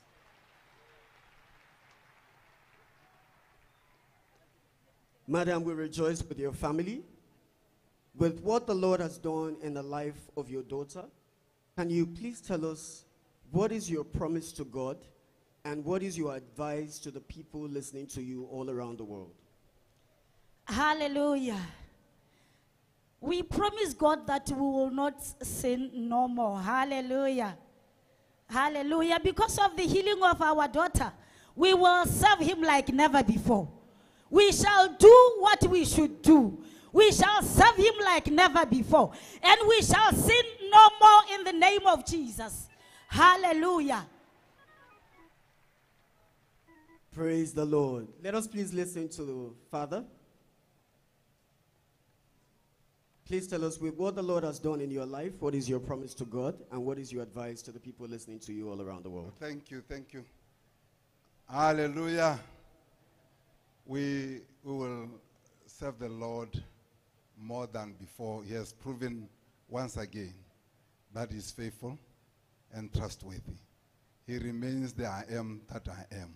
Madam, we rejoice with your family, with what the Lord has done in the life of your daughter. Can you please tell us what is your promise to God and what is your advice to the people listening to you all around the world? Hallelujah. We promise God that we will not sin no more. Hallelujah. Hallelujah. Because of the healing of our daughter, we will serve Him like never before. We shall do what we should do. We shall serve Him like never before. And we shall sin no more in the name of Jesus. Hallelujah. Praise the Lord. Let us please listen to the Father. Please tell us with what the Lord has done in your life, what is your promise to God, and what is your advice to the people listening to you all around the world? Thank you, thank you. Hallelujah. We, we will serve the Lord more than before. He has proven once again that he is faithful and trustworthy. He remains the I am that I am.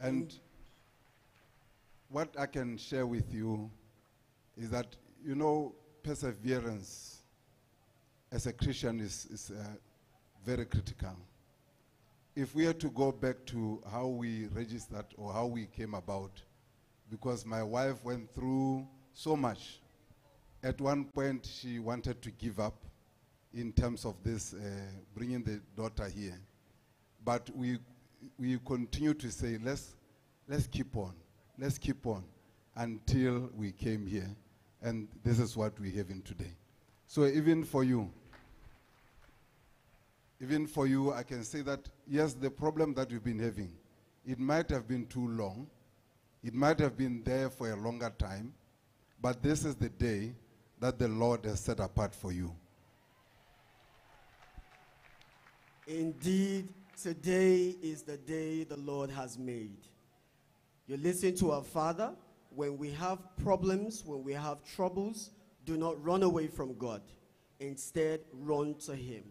And what I can share with you is that, you know, perseverance as a Christian is, is uh, very critical. If we are to go back to how we registered or how we came about, because my wife went through so much. At one point, she wanted to give up in terms of this, uh, bringing the daughter here. But we, we continue to say, let's, let's keep on, let's keep on until we came here. And this is what we have in today. So even for you, even for you, I can say that, yes, the problem that we've been having, it might have been too long. It might have been there for a longer time. But this is the day that the Lord has set apart for you. Indeed, today is the day the Lord has made. You listen to our Father. When we have problems, when we have troubles, do not run away from God. Instead, run to Him.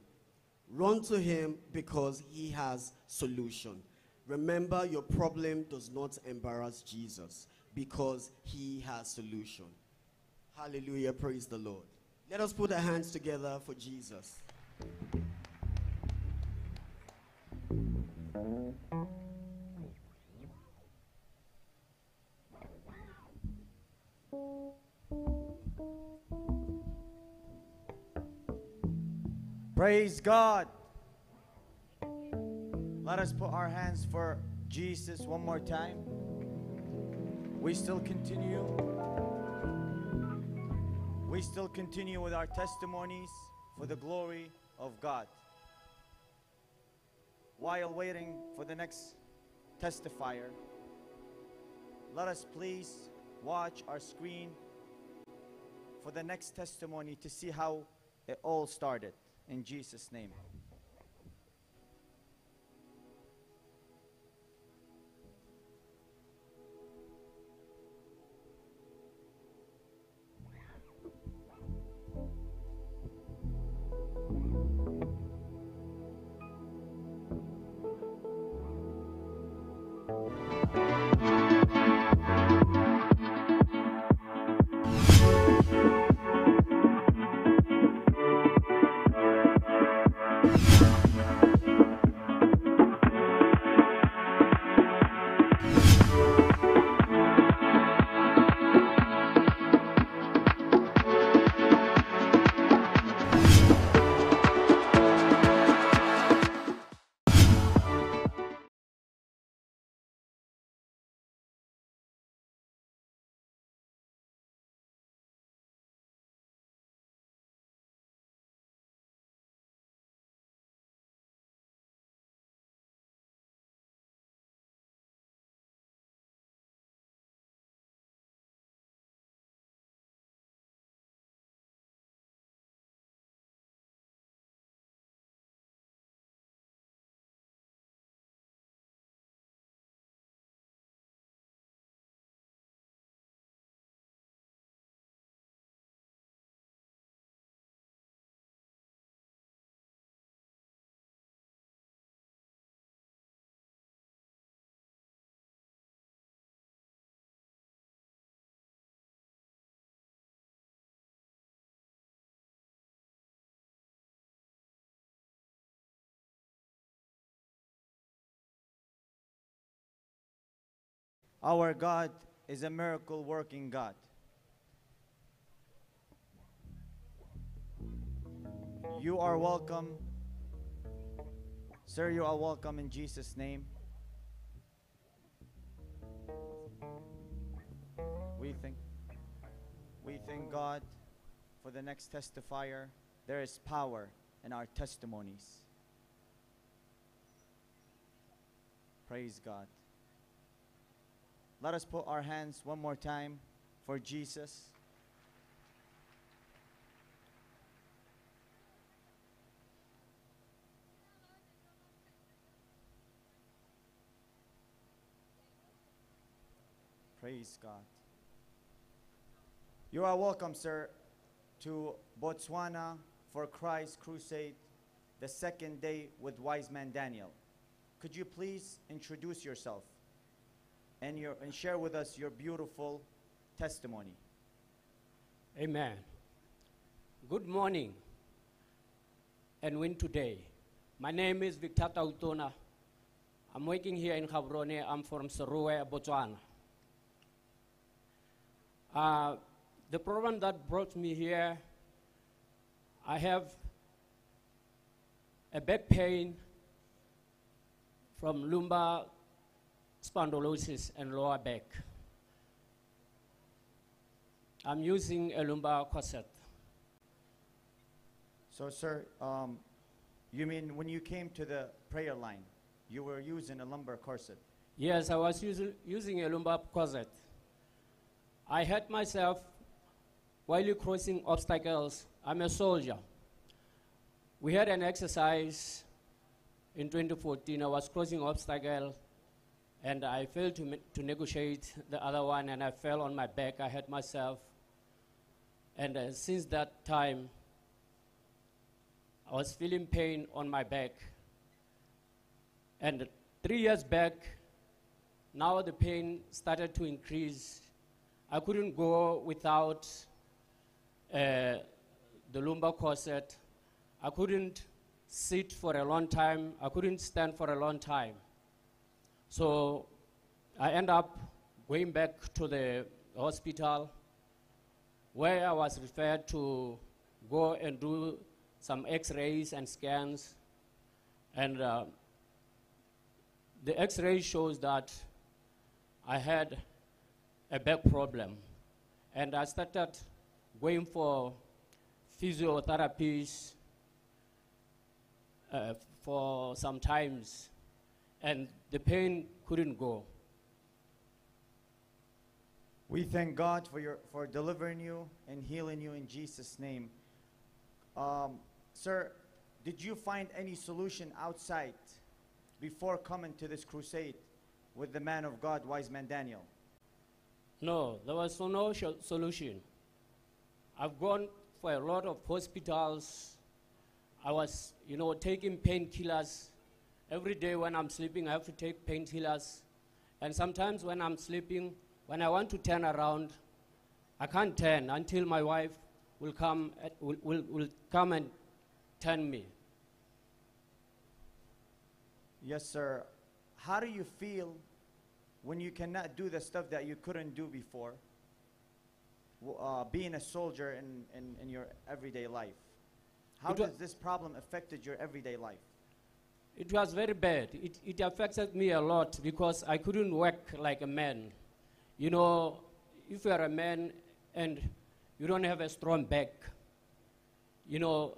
Run to Him because He has solution. Remember, your problem does not embarrass Jesus because He has solution. Hallelujah. Praise the Lord. Let us put our hands together for Jesus. Praise God. Let us put our hands for Jesus one more time. We still continue. We still continue with our testimonies for the glory of God. While waiting for the next testifier, let us please watch our screen for the next testimony to see how it all started. In Jesus' name. Our God is a miracle working God. You are welcome. Sir, you are welcome in Jesus' name. We thank we thank God for the next testifier. There is power in our testimonies. Praise God. Let us put our hands one more time for Jesus. Praise God. You are welcome, sir, to Botswana for Christ Crusade, the second day with Wiseman Daniel. Could you please introduce yourself and, your, and share with us your beautiful testimony? Amen. Good morning and win today. My name is Victor Tautona. I'm working here in Gaborone. I'm from Serowe, Botswana. Uh, the problem that brought me here, I have a back pain from lumbar spondylosis and lower back. I'm using a lumbar corset. So, sir, um, you mean when you came to the prayer line, you were using a lumbar corset? Yes, I was using, using a lumbar corset. I hurt myself while crossing obstacles. I'm a soldier. We had an exercise in 2014. I was crossing obstacle, and I failed to, to negotiate the other one, and I fell on my back. I hurt myself, and uh, since that time, I was feeling pain on my back. And three years back, now the pain started to increase. I couldn't go without uh, the lumbar corset. I couldn't sit for a long time. I couldn't stand for a long time. So I end up going back to the hospital where I was referred to go and do some x-rays and scans. And uh, the x-ray shows that I had a back problem. And I started going for physiotherapies uh, for some times, and the pain couldn't go. We thank God for, your, for delivering you and healing you in Jesus' name. Um, sir, did you find any solution outside before coming to this crusade with the man of God, Wiseman Daniel? No, there was no sh- solution. I've gone for a lot of hospitals. I was, you know, taking painkillers. Every day when I'm sleeping, I have to take painkillers. And sometimes when I'm sleeping, when I want to turn around, I can't turn until my wife will come, at, will, will, will come and turn me. Yes, sir. How do you feel when you cannot do the stuff that you couldn't do before? Uh, being a soldier in, in, in your everyday life. How does this problem affected your everyday life? It was very bad. It, it affected me a lot because I couldn't work like a man. You know, if you are a man and you don't have a strong back, you know,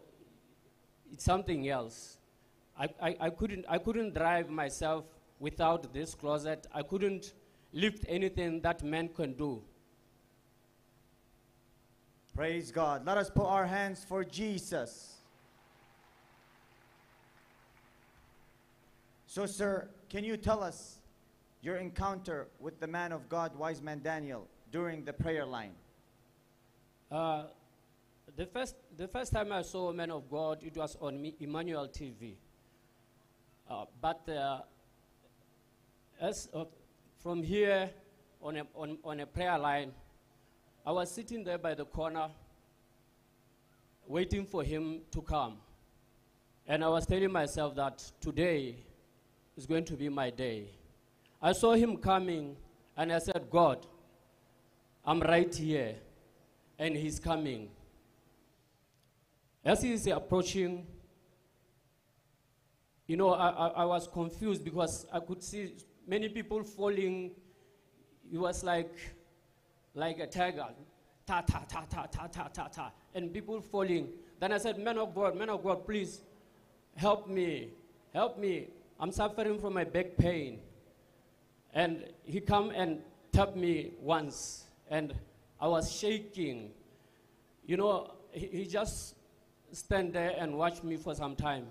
it's something else. I, I, I, couldn't, I couldn't drive myself without this corset. I couldn't lift anything that men can do. Praise God. Let us put our hands for Jesus. So, sir, can you tell us your encounter with the man of God, wise man Daniel, during the prayer line? Uh, the, first, the first time I saw a man of God, it was on Emmanuel TV. Uh, but uh, as from here on a, on, on a prayer line, I was sitting there by the corner waiting for him to come. And I was telling myself that today is going to be my day. I saw him coming and I said, God, I'm right here and he's coming. As he is approaching, you know, I, I, I was confused because I could see many people falling. It was like, like a tiger, ta ta ta ta ta ta ta ta, and people falling. Then I said, "Man of God, man of God, please help me, help me. I'm suffering from my back pain." And he come and tapped me once, and I was shaking. You know, he, he just stand there and watch me for some time.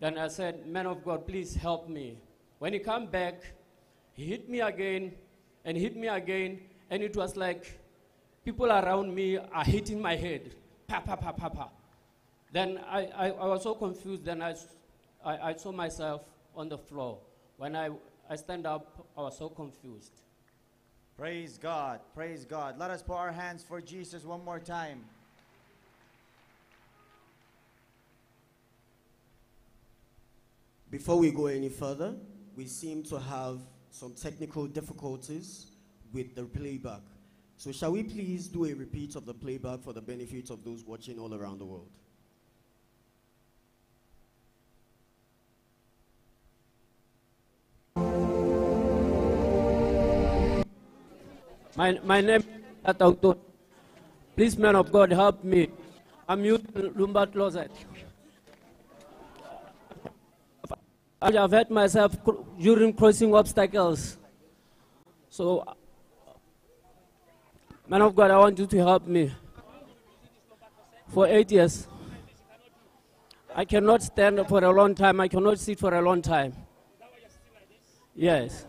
Then I said, man of God, please help me. When he come back, he hit me again and hit me again, and it was like people around me are hitting my head. Pa, pa, pa, pa, pa. Then I, I, I was so confused, then I I saw myself on the floor. When I, I stand up, I was so confused. Praise God. Praise God. Let us put our hands for Jesus one more time. Before we go any further, we seem to have some technical difficulties with the playback. So, shall we please do a repeat of the playback for the benefit of those watching all around the world? My, my name is Atauto. Please, man of God, help me. I'm using lumbar corset. I have hurt myself during crossing obstacles. So, man of God, I want you to help me. For eight years, I cannot stand for a long time. I cannot sit for a long time. Yes.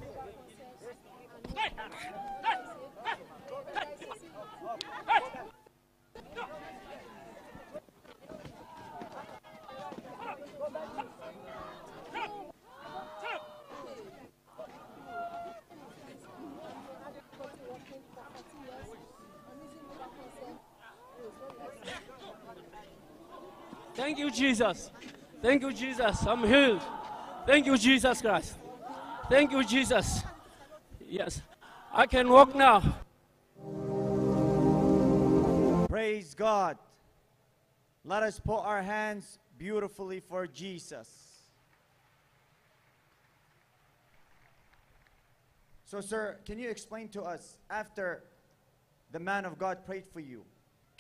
Jesus. Thank you, Jesus. I'm healed. Thank you, Jesus Christ. Thank you, Jesus. Yes. I can walk now. Praise God. Let us put our hands beautifully for Jesus. So, sir, can you explain to us after the man of God prayed for you?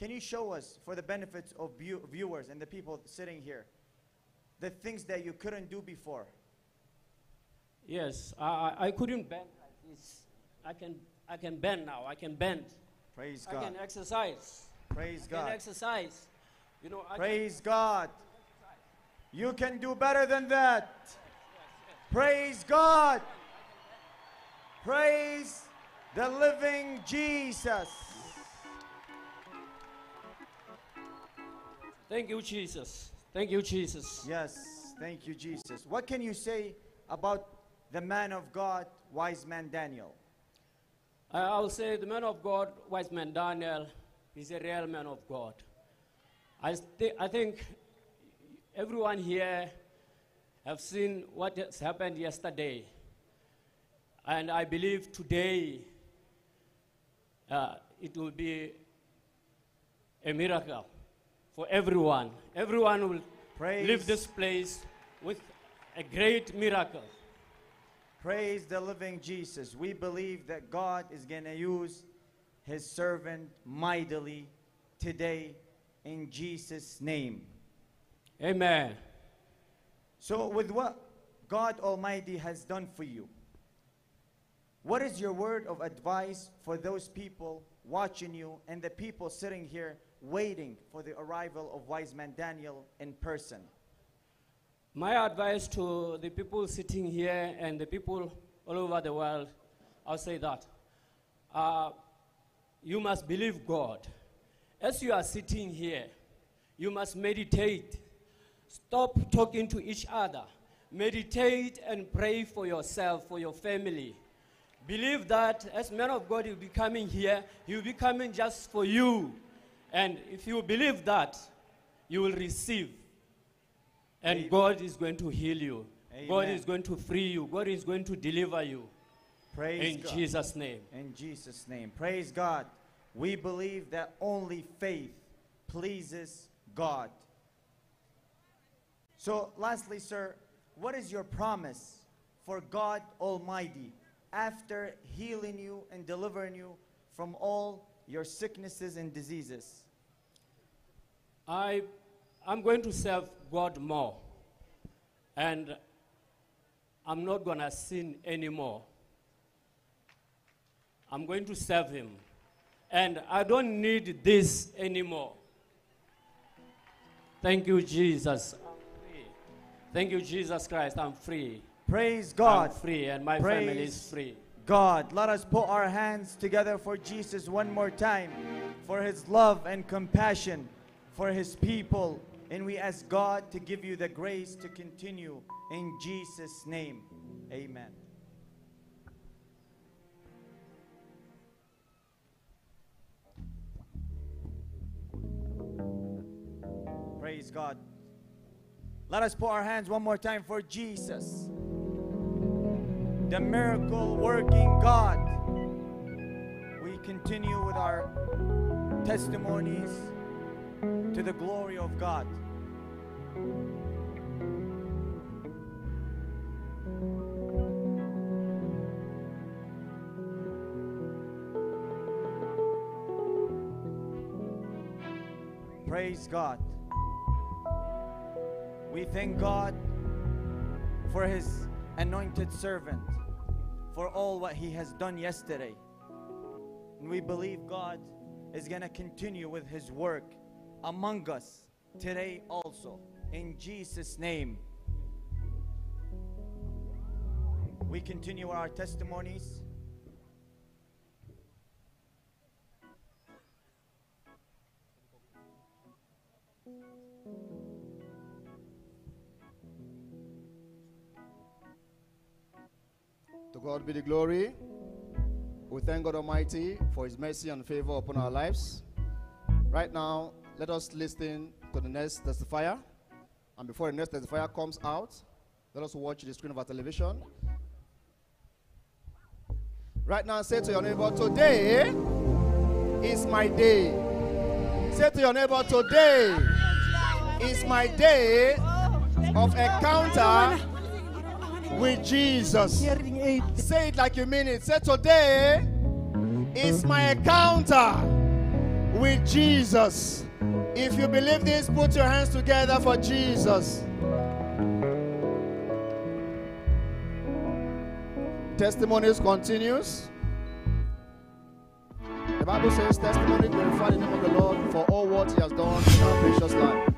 Can you show us, for the benefits of view- viewers and the people sitting here, the things that you couldn't do before? Yes. I, I, I couldn't bend like this. I can, I can bend now. I can bend. Praise I God. can exercise. Praise I can God. exercise. You know, I Praise God. You can do better than that. Praise God. Praise the living Jesus. Thank you, Jesus. Thank you, Jesus. Yes, thank you, Jesus. What can you say about the man of God, Wiseman Daniel? I, I'll say the man of God, Wiseman Daniel, is a real man of God. I, sti- I think everyone here have seen what has happened yesterday. And I believe today uh, it will be a miracle for everyone. Everyone will Praise- leave this place with a great miracle. Praise the living Jesus. We believe that God is going to use his servant mightily today in Jesus' name. Amen. So, with what God Almighty has done for you, what is your word of advice for those people watching you and the people sitting here waiting for the arrival of Wiseman Daniel in person? My advice to the people sitting here and the people all over the world, I'll say that. Uh, you must believe God. As you are sitting here, you must meditate. Stop talking to each other. Meditate and pray for yourself, for your family. Believe that as man of God, you'll be coming here, he'll be coming just for you. And if you believe that, you will receive. And God is going to heal you. God is going to free you. God is going to deliver you. Praise In God. Jesus' name. In Jesus' name. Praise God. We believe that only faith pleases God. So, lastly, sir, what is your promise for God Almighty after healing you and delivering you from all your sicknesses and diseases? I, I'm going to serve God more. And I'm not going to sin anymore. I'm going to serve Him. And I don't need this anymore. Thank you, Jesus. Thank you, Jesus Christ. I'm free. Praise God. I'm free, and my Praise family is free. God. Let us put our hands together for Jesus one more time, for his love and compassion for his people. And we ask God to give you the grace to continue in Jesus' name. Amen. Praise God. Let us put our hands one more time for Jesus, the miracle working God. We continue with our testimonies to the glory of God. Praise God. We thank God for His anointed servant, for all what He has done yesterday. And we believe God is going to continue with His work among us today also. In Jesus' name. We continue our testimonies. To God be the glory. We thank God Almighty for His mercy and favor upon our lives. Right now, let us listen to the next testifier. And before the next testifier comes out, let us watch the screen of our television. Right now, say to your neighbor, Today is my day. Say to your neighbor, Today is my day of encounter with Jesus. Say it like you mean it. Say, Today is my encounter with Jesus. If you believe this, put your hands together for Jesus. Testimonies continues. The Bible says, Testimony glorify the name of the Lord for all what He has done in our precious life.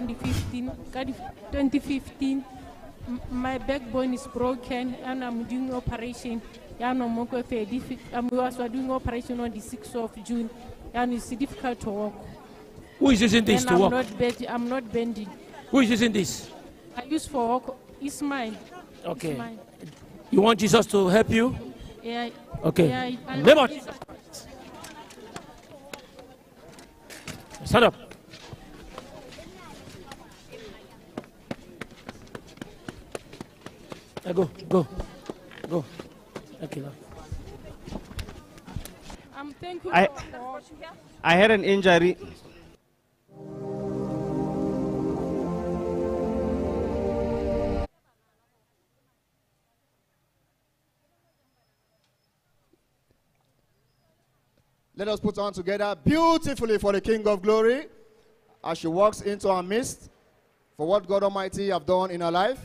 2015, 2015 my backbone is broken and I'm doing operation. I'm doing operation on the 6th of June and it's difficult to walk. Who is using this and to I'm walk? Not bend, I'm not bending. Who is using this? I use for walk. It's mine. Okay. It's mine. You want Jesus to help you? Yeah. Okay. Yeah, I, I Stand up. Uh, go, go, go. Okay, now. I'm thankful I- I had an injury. Let us put on together beautifully for the King of Glory as she walks into our midst for what God Almighty have done in her life.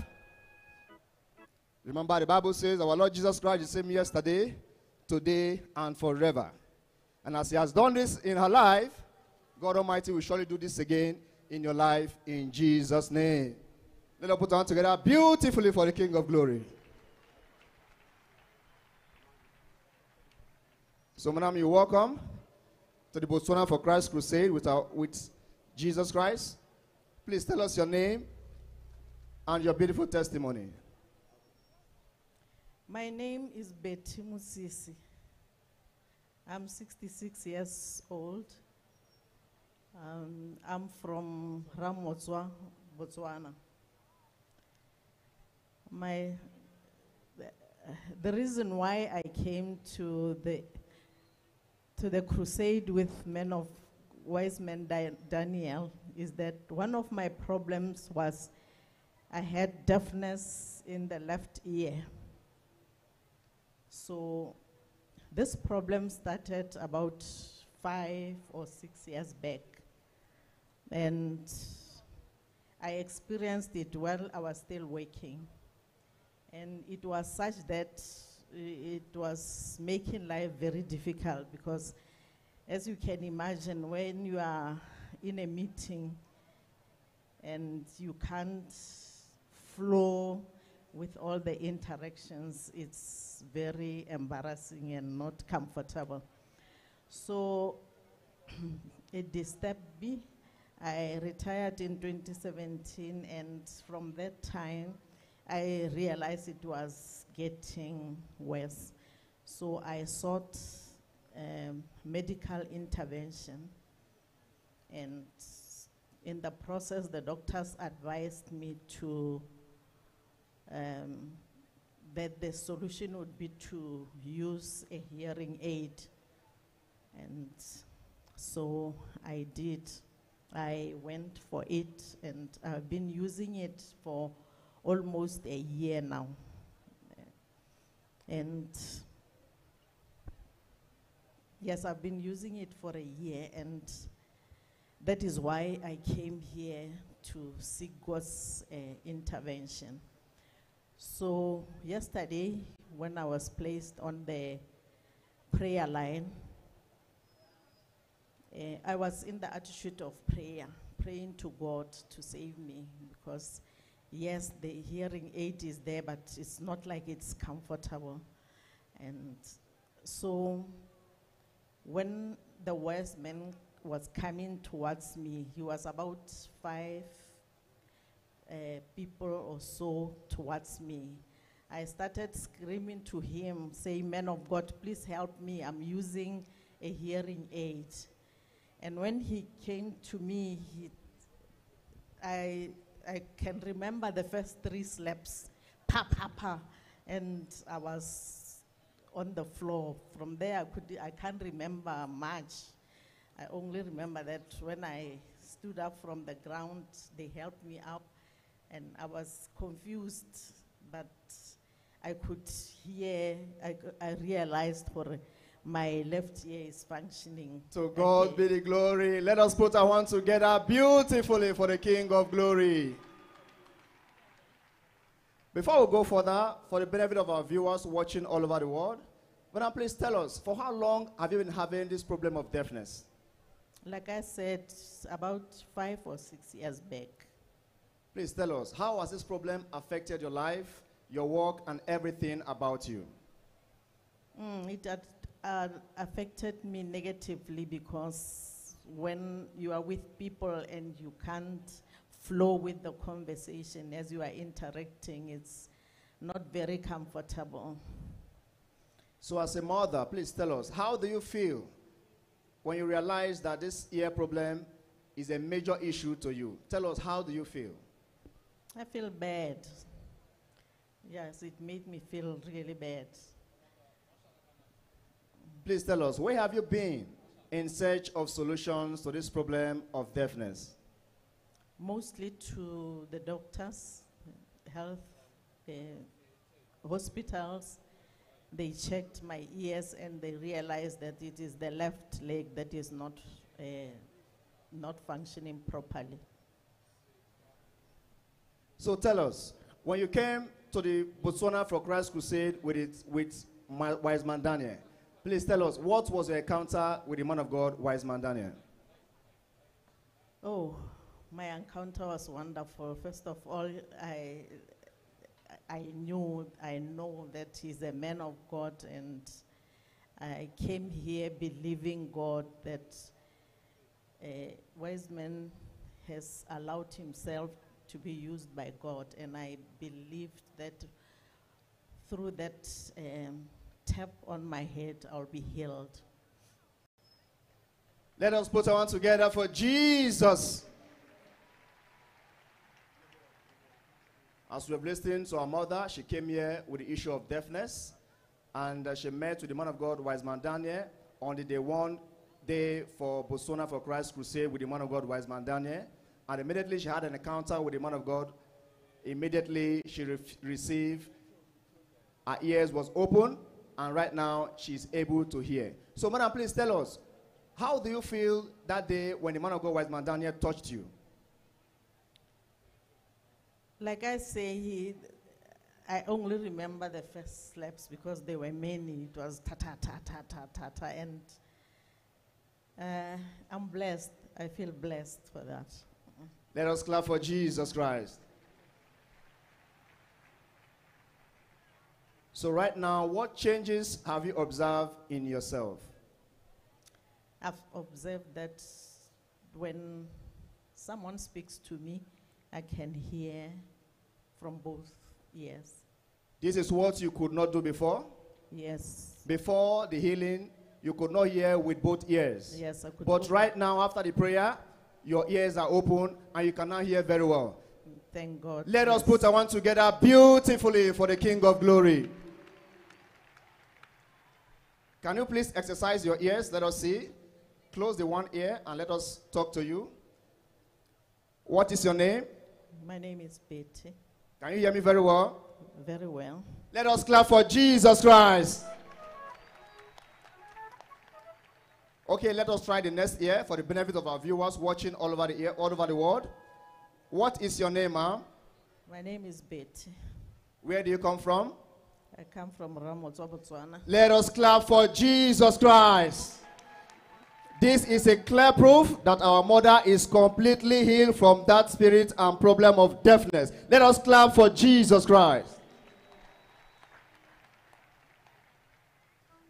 Remember, the Bible says our Lord Jesus Christ is the same yesterday, today, and forever. And as He has done this in her life, God Almighty will surely do this again in your life in Jesus' name. Let us put on together beautifully for the King of Glory. So, madam, you're welcome to the Botswana for Christ Crusade with, our, with Jesus Christ. Please tell us your name and your beautiful testimony. My name is Betty Musisi. I'm 66 years old. Um, I'm from Ramotswa, Botswana. My, the, the reason why I came to the to the crusade with men of wise Di- Daniel is that one of my problems was I had deafness in the left ear. So this problem started about five or six years back. And I experienced it while I was still working. And it was such that it was making life very difficult because, as you can imagine, when you are in a meeting and you can't flow with all the interactions, it's very embarrassing and not comfortable. So it disturbed me. I retired in 2017, and from that time, I realized it was getting worse. So I sought um, medical intervention, and in the process, the doctors advised me to um, that the solution would be to use a hearing aid. And so I did. I went for it, and I've been using it for almost a year now. And yes, I've been using it for a year, and that is why I came here to seek God's uh, intervention. So, yesterday, when I was placed on the prayer line, uh, I was in the attitude of prayer, praying to God to save me because, yes, the hearing aid is there, but it's not like it's comfortable. And so, when the wise man was coming towards me, he was about five uh, people or so towards me. I started screaming to him, saying, Man of God, please help me. I'm using a hearing aid. And when he came to me, he, I, I can remember the first three slaps, pa, pa, pa. And I was on the floor. From there, I, could, I can't remember much. I only remember that when I stood up from the ground, they helped me up and I was confused, but I could hear, I, I realized for my left ear is functioning. To God be the glory. Let us put our hands together beautifully for the King of glory. Before we go further, for the benefit of our viewers watching all over the world, Madam, please tell us, for how long have you been having this problem of deafness? Like I said, about five or six years back. Please tell us, how has this problem affected your life, your work, and everything about you? Mm, it had uh, affected me negatively because when you are with people and you can't flow with the conversation as you are interacting, it's not very comfortable. So, as a mother, please tell us, how do you feel when you realize that this ear problem is a major issue to you? Tell us, how do you feel? I feel bad. Yes, it made me feel really bad. Please tell us, where have you been in search of solutions to this problem of deafness? Mostly to the doctors, health, uh, hospitals. They checked my ears and they realized that it is the left leg that is not, uh, not functioning properly. So tell us, when you came to the Botswana for Christ Crusade with, it, with my, Wiseman Daniel, please tell us, what was your encounter with the man of God, Wiseman Daniel? Oh, my encounter was wonderful. First of all, I, I knew, I know that he's a man of God, and I came here believing God that a wise man has allowed himself to be used by God, and I believed that through that um, tap on my head, I'll be healed. Let us put our hands together for Jesus. As we have listened to our mother, she came here with the issue of deafness, and uh, she met with the man of God, Wiseman Daniel, on the day one day for Botswana for Christ crusade with the man of God, Wiseman Daniel. And immediately she had an encounter with the man of God. Immediately she re- received, her ears was open, and right now she's able to hear. So, madam, please tell us, how do you feel that day when the man of God, Wiseman Daniel, touched you? Like I say, he, I only remember the first slaps because there were many. It was ta ta ta ta ta ta ta, and uh, I'm blessed. I feel blessed for that. Let us clap for Jesus Christ. So, right now, what changes have you observed in yourself? I've observed that when someone speaks to me, I can hear from both ears. This is what you could not do before. Yes. Before the healing, you could not hear with both ears. Yes, I could But right now, after the prayer, your ears are open and you can now hear very well. Thank God. Let us put our one together beautifully for the King of Glory. Can you please exercise your ears? Let us see. Close the one ear and let us talk to you. What is your name? My name is Betty. Can you hear me very well? Very well. Let us clap for Jesus Christ. Okay, let us try the next ear for the benefit of our viewers watching all over the ear, all over the world. What is your name, ma'am? My name is Betty. Where do you come from? I come from Ramotswa, Botswana. Let us clap for Jesus Christ. This is a clear proof that our mother is completely healed from that spirit and problem of deafness. Let us clap for Jesus Christ.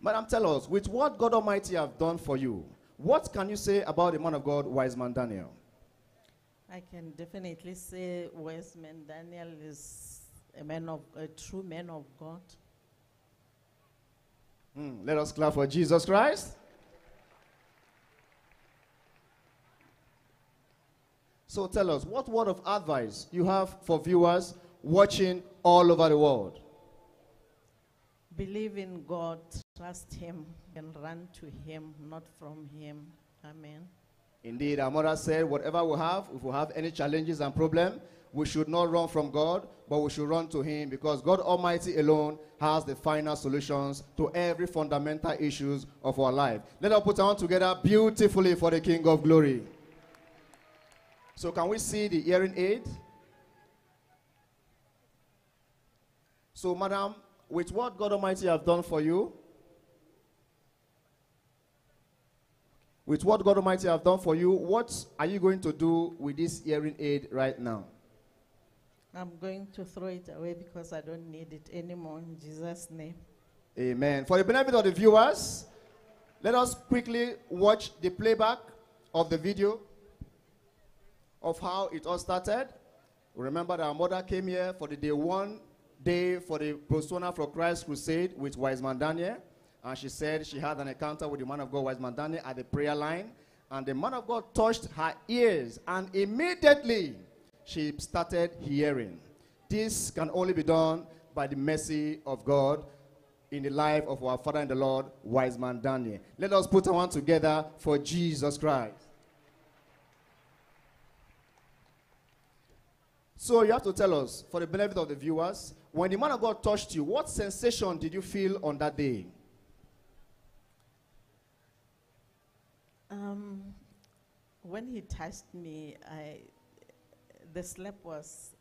Madam, tell us, with what God Almighty have done for you, what can you say about the man of God, Wiseman Daniel? I can definitely say Wiseman Daniel is a man of a true man of God. Hmm, let us clap for Jesus Christ. So tell us, what word of advice you have for viewers watching all over the world? Believe in God, trust Him, and run to Him, not from Him. Amen. Indeed, our mother said, whatever we have, if we have any challenges and problem, we should not run from God, but we should run to Him because God Almighty alone has the final solutions to every fundamental issues of our life. Let us put our hand together beautifully for the King of Glory. So, can we see the hearing aid? So, madam, with what God Almighty have done for you, with what God Almighty have done for you, what are you going to do with this hearing aid right now? I'm going to throw it away because I don't need it anymore in Jesus' name. Amen. For the benefit of the viewers, let us quickly watch the playback of the video of how it all started. Remember that our mother came here for the day one day for the Botswana for Christ crusade with Wiseman Daniel. And she said she had an encounter with the man of God, Wiseman Daniel, at the prayer line. And the man of God touched her ears. And immediately she started hearing. This can only be done by the mercy of God in the life of our Father in the Lord, Wiseman Daniel. Let us put our hand together for Jesus Christ. So you have to tell us, for the benefit of the viewers, when the man of God touched you, what sensation did you feel on that day? Um, when he touched me, I, the slap was,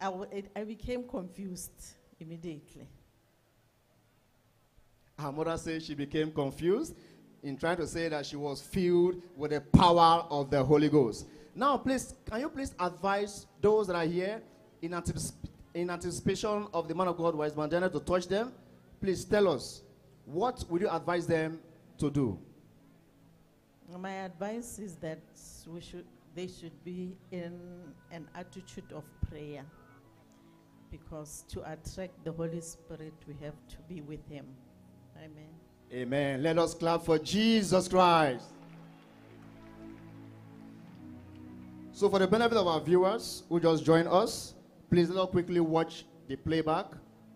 I, it, I became confused immediately. Her mother said she became confused in trying to say that she was filled with the power of the Holy Ghost. Now, please, can you please advise those that are here in, anticip- in anticipation of the man of God, Wiseman Daniel, to touch them? Please tell us, what would you advise them to do? My advice is that we should, they should be in an attitude of prayer because to attract the Holy Spirit, we have to be with Him. Amen. Amen. Let us clap for Jesus Christ. So, for the benefit of our viewers who just joined us, please let us quickly watch the playback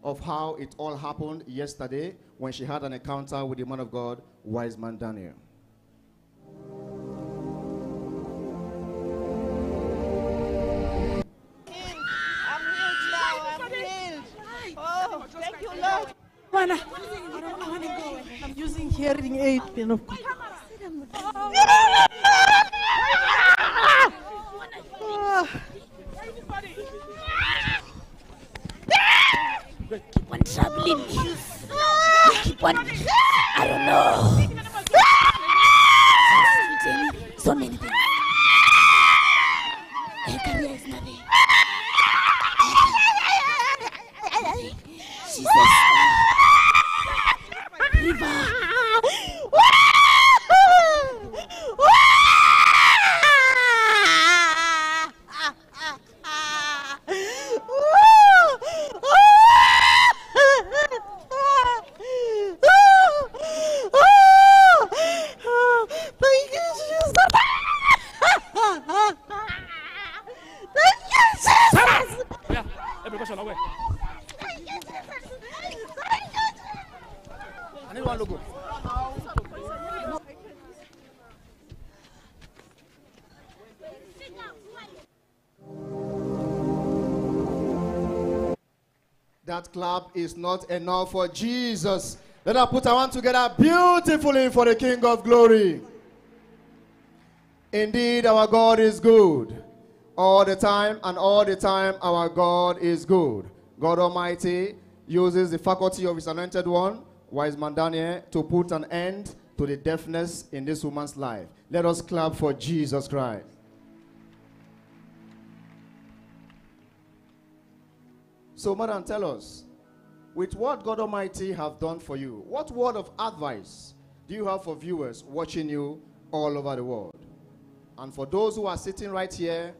of how it all happened yesterday when she had an encounter with the man of God, Wiseman Daniel. Lord. Wanna, I don't wanna go. I'm using hearing aid. You know. Oh. keep on troubling me. Keep on. I don't know. So many things. Eh, Her career is nothing. Is not enough for Jesus. Let us put our hand together beautifully for the King of Glory. Indeed, our God is good. All the time and all the time, our God is good. God Almighty uses the faculty of His anointed one, Wiseman Daniel, to put an end to the deafness in this woman's life. Let us clap for Jesus Christ. So, madam, tell us, with what God Almighty have done for you, what word of advice do you have for viewers watching you all over the world? And for those who are sitting right here,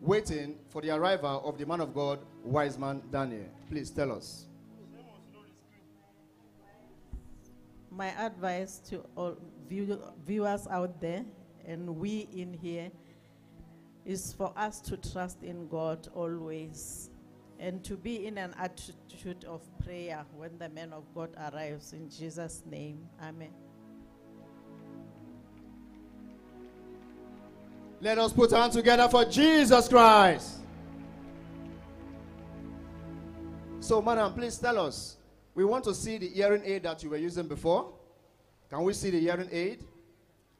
waiting for the arrival of the man of God, Wiseman Daniel, please tell us. My advice to all view- viewers out there and we in here is for us to trust in God always and to be in an attitude of prayer when the man of God arrives. In Jesus' name, Amen. Let us put hands together for Jesus Christ. So, madam, please tell us. We want to see the hearing aid that you were using before. Can we see the hearing aid?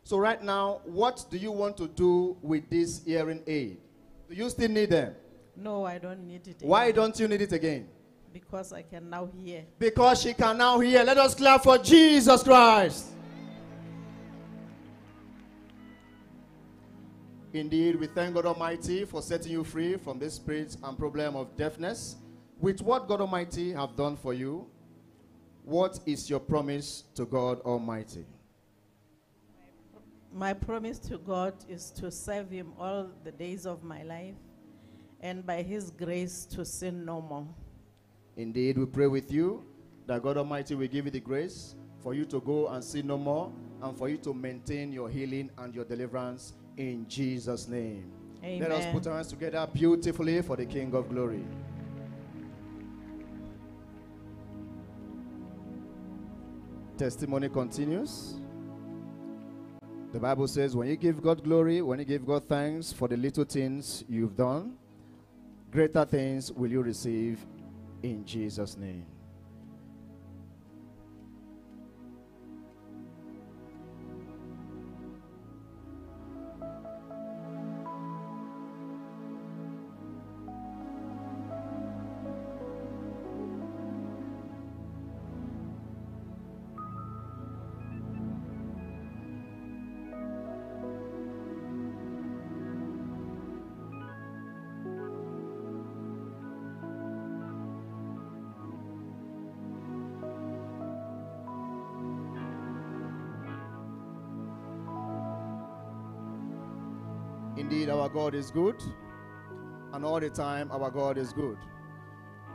So, right now, what do you want to do with this hearing aid? Do you still need them? No, I don't need it. Why anymore. don't you need it again? Because I can now hear. Because she can now hear. Let us clap for Jesus Christ. Indeed, we thank God Almighty for setting you free from this spirit and problem of deafness. With what God Almighty have done for you, what is your promise to God Almighty? My promise to God is to serve Him all the days of my life and by His grace to sin no more. Indeed, we pray with you that God Almighty will give you the grace for you to go and sin no more and for you to maintain your healing and your deliverance in Jesus' name. Let us put our hands together beautifully for the King of Glory. Testimony continues. The Bible says, when you give God glory, when you give God thanks for the little things you've done, greater things will you receive in Jesus' name. God is good, and all the time, our God is good.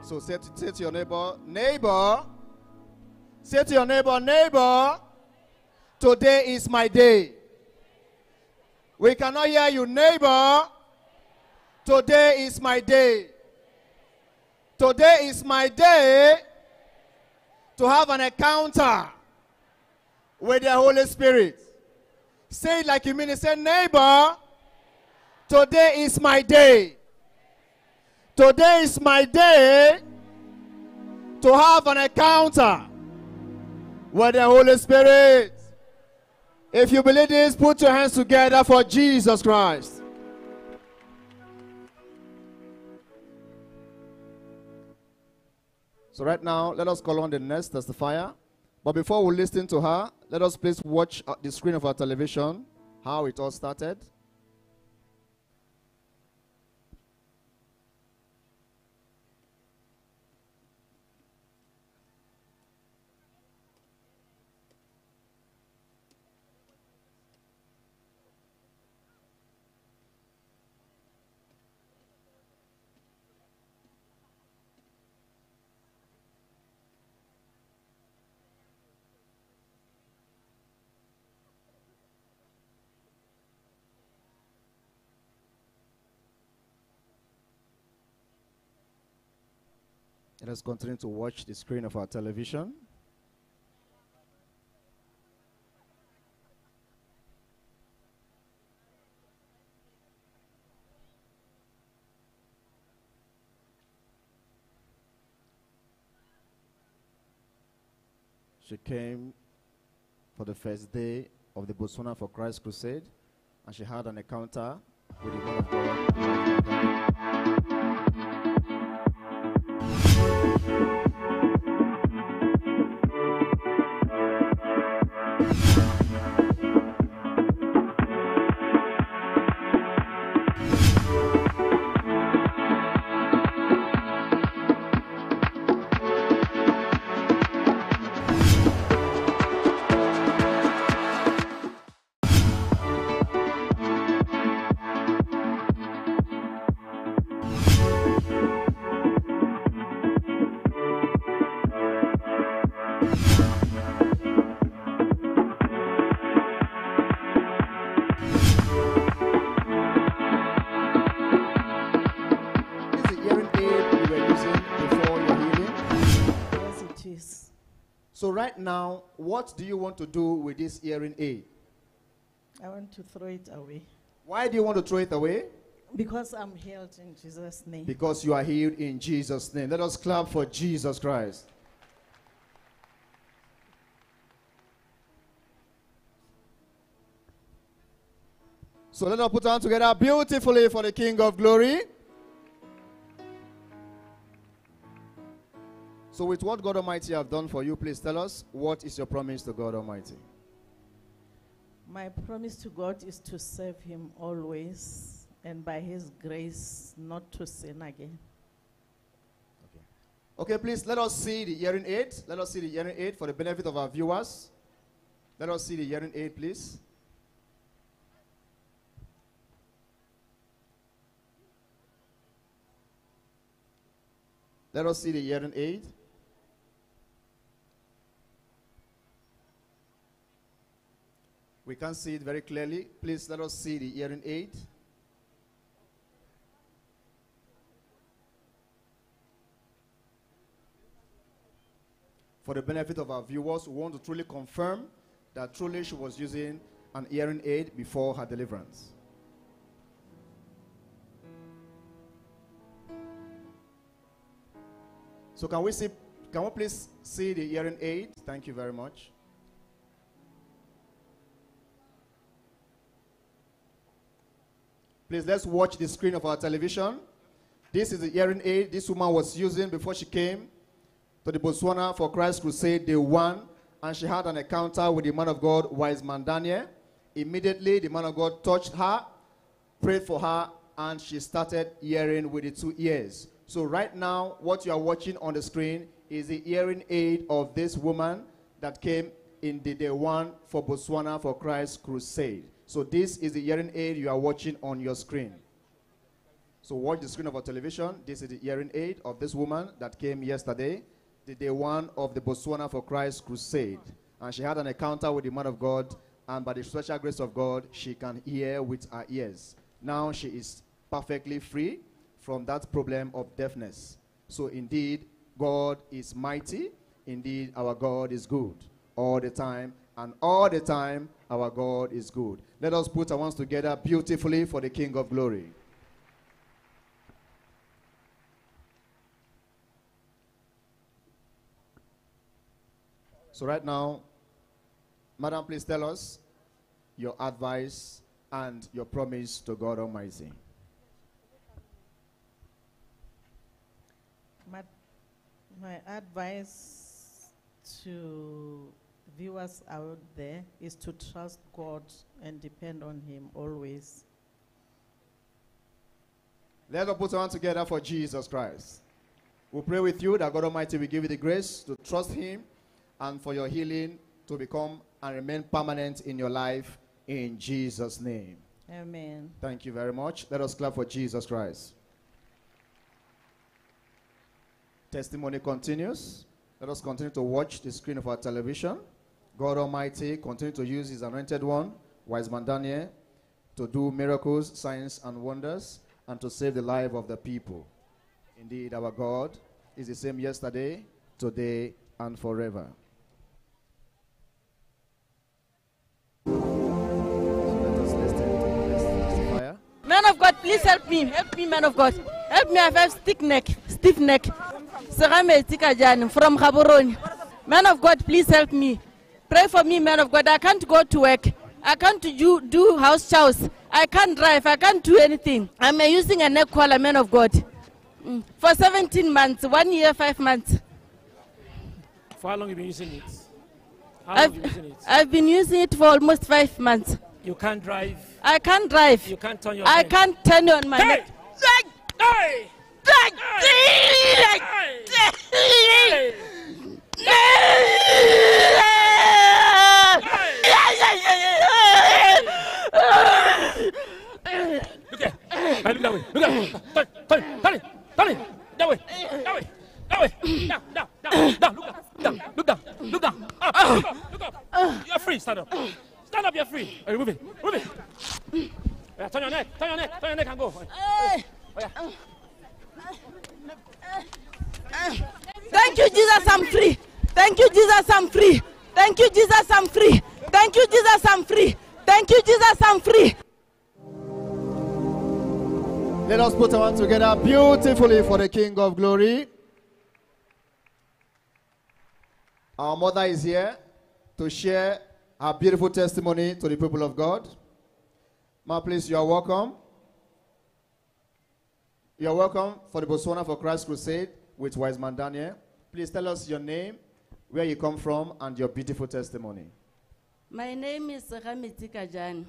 So say to, say to your neighbor, neighbor, say to your neighbor, neighbor, today is my day. We cannot hear you, neighbor. Today is my day. Today is my day to have an encounter with the Holy Spirit. Say it like you mean it. Say, neighbor, today is my day. Today is my day to have an encounter with the Holy Spirit. If you believe this, put your hands together for Jesus Christ. So, right now, let us call on the next testifier. But before we listen to her, let us please watch uh, the screen of our television how it all started. Let us continue to watch the screen of our television. She came for the first day of the Botswana for Christ crusade and she had an encounter with the Word of God. Right now, what do you want to do with this hearing aid? I want to throw it away Why do you want to throw it away? because I'm healed in Jesus' name. Because you are healed in Jesus' name. Let us clap for Jesus Christ. So let us put on together beautifully for the King of Glory. So, with what God Almighty have done for you, please tell us what is your promise to God Almighty? My promise to God is to serve Him always and by His grace not to sin again. Okay, Okay, please let us see the hearing aid. Let us see the hearing aid for the benefit of our viewers. Let us see the hearing aid, please. Let us see the hearing aid. We can't see it very clearly. Please let us see the hearing aid. For the benefit of our viewers, we want to truly confirm that truly she was using an hearing aid before her deliverance. So can we see can we please see the hearing aid? Thank you very much. Please let's watch the screen of our television. This is the hearing aid this woman was using before she came to the Botswana for Christ Crusade Day 1, and she had an encounter with the man of God, Wiseman Daniel. Immediately, the man of God touched her, prayed for her, and she started hearing with the two ears. So, right now, what you are watching on the screen is the hearing aid of this woman that came in the day one for Botswana for Christ Crusade. So, this is the hearing aid you are watching on your screen. So, watch the screen of our television. This is the hearing aid of this woman that came yesterday, the day one of the Botswana for Christ Crusade. And she had an encounter with the man of God, and by the special grace of God, she can hear with her ears. Now she is perfectly free from that problem of deafness. So, indeed, God is mighty. Indeed, our God is good all the time. And all the time, our God is good. Let us put our hands together beautifully for the King of Glory. So, right now, Madam, please tell us your advice and your promise to God Almighty. My, my advice to viewers out there is to trust God and depend on Him always. Let us put our hands together for Jesus Christ. We pray with you that God Almighty will give you the grace to trust Him and for your healing to become and remain permanent in your life in Jesus' name. Amen. Thank you very much. Let us clap for Jesus Christ. Testimony continues. Let us continue to watch the screen of our television. God Almighty continue to use His anointed one, Wiseman Daniel, to do miracles, signs, and wonders, and to save the life of the people. Indeed, our God is the same yesterday, today, and forever. Man of God, please help me. Help me, man of God. Help me. I have stiff neck. Stiff neck. From Gaborone. Man of God, please help me. Pray for me, man of God. I can't go to work. I can't do, do house chores. I can't drive. I can't do anything. I'm using a neck collar, man of God. Mm. For 17 months, one year, five months. For how long have you been using it? How long have you been I've, using it? I've been using it for almost five months. You can't drive. I can't drive. You can't turn your I neck. can't turn on my Hey! neck. Hey! Look here. Hey, look that way. Look that way. Turn, turn, turn it. Turn it. That way. That way. That way. Down, down, down, down. Look down. Look down. Look down. Up. Look up. Look up. You're free. Stand up. Stand up. You're free. Move it. Move it. Yeah, turn your neck. Turn your neck. Turn your neck and go. Oh, yeah. Thank you, Jesus, I'm free. Thank you, Jesus, I'm free. Thank you, Jesus, I'm free. Thank you, Jesus, I'm free. Thank you, Jesus, I'm free. Let us put our hands together beautifully for the King of Glory. Our mother is here to share her beautiful testimony to the people of God. Ma, please, you are welcome. You are welcome for the Botswana for Christ Crusade with Wiseman Daniel. Please tell us your name, where you come from, and your beautiful testimony. My name is Ramiti Kajan.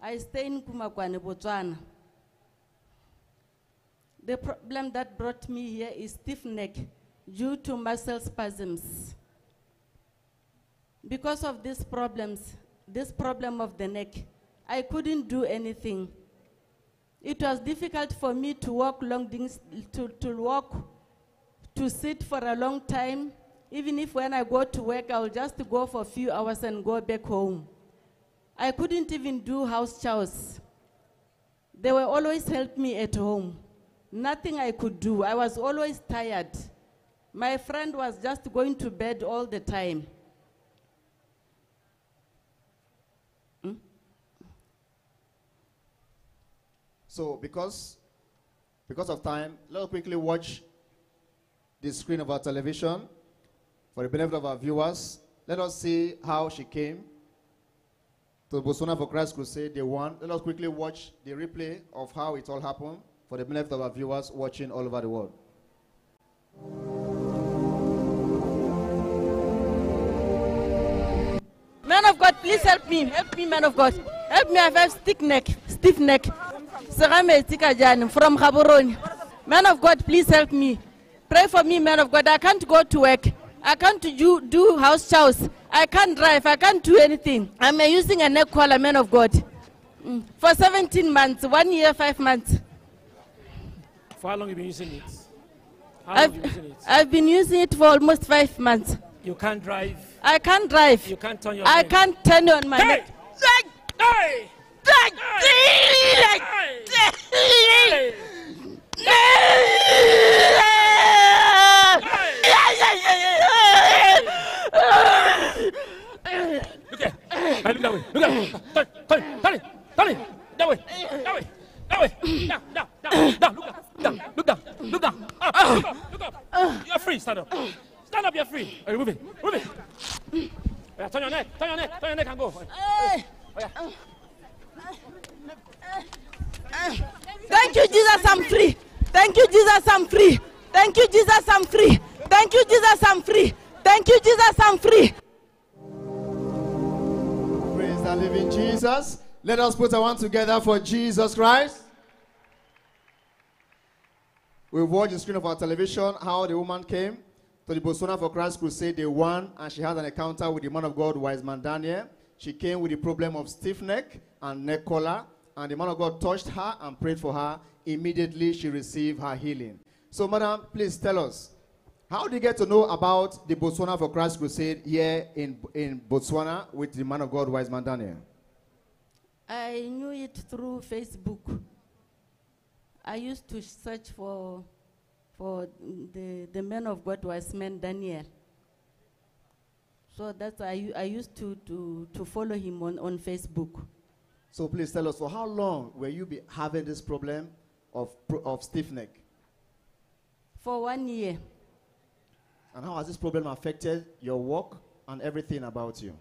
I stay in Kumakwane, Botswana. The problem that brought me here is stiff neck due to muscle spasms. Because of these problems, this problem of the neck, I couldn't do anything. It was difficult for me to walk long to, to walk, to sit for a long time. Even if when I go to work, I'll just go for a few hours and go back home. I couldn't even do house chores. They were always help me at home. Nothing I could do. I was always tired. My friend was just going to bed all the time. Hmm? So, because, because of time, let's quickly watch the screen of our television for the benefit of our viewers. Let us see how she came to Botswana for Christ Crusade Day 1. Let us quickly watch the replay of how it all happened for the benefit of our viewers watching all over the world. Man of God, please help me. Help me, man of God. Help me. I have stiff neck. Stiff neck. Serame Tikajan from Gaborone. Man of God, please help me. Pray for me, man of God. I can't go to work. I can't do, do house chores. I can't drive. I can't do anything. I'm using a neck collar, man of God. Mm. For 17 months, one year, five months. For how long have you been using it? How long have you I've, been using it? I've been using it for almost five months. You can't drive. I can't drive. You can't turn your I neck. can't turn on my Hey! neck. Hey! Look here. Hey, look that way. Look that way. Turn, turn, turn it. Turn it. That way. That way. That way. Down, down, down, down. Look up. Look. Up. You're free. Stand up. Stand up. You're free. Move it. Move it. Yeah, turn your neck. Turn your neck. Turn your neck and go. Oh. Thank you, Jesus, I'm free. Thank you, Jesus, I'm free. Thank you, Jesus, I'm free. Thank you, Jesus, I'm free. Thank you, Jesus, I'm free. Praise the living Jesus. Let us put our hands together for Jesus Christ. We watched the screen of our television how the woman came to the Botswana for Christ Crusade Day 1 and she had an encounter with the man of God, Wiseman Daniel. She came with the problem of stiff neck and neck collar and the man of God touched her and prayed for her. Immediately she received her healing. So, madam, please tell us, how did you get to know about the Botswana for Christ Crusade here in, in Botswana with the man of God, Wiseman Daniel? I knew it through Facebook. I used to search for, for the, the man of God Wiseman Daniel. So that's why I used to, to, to follow him on, on Facebook. So please tell us, for how long were you be having this problem of, of stiff neck? For one year, And how has this problem affected your work and everything about you?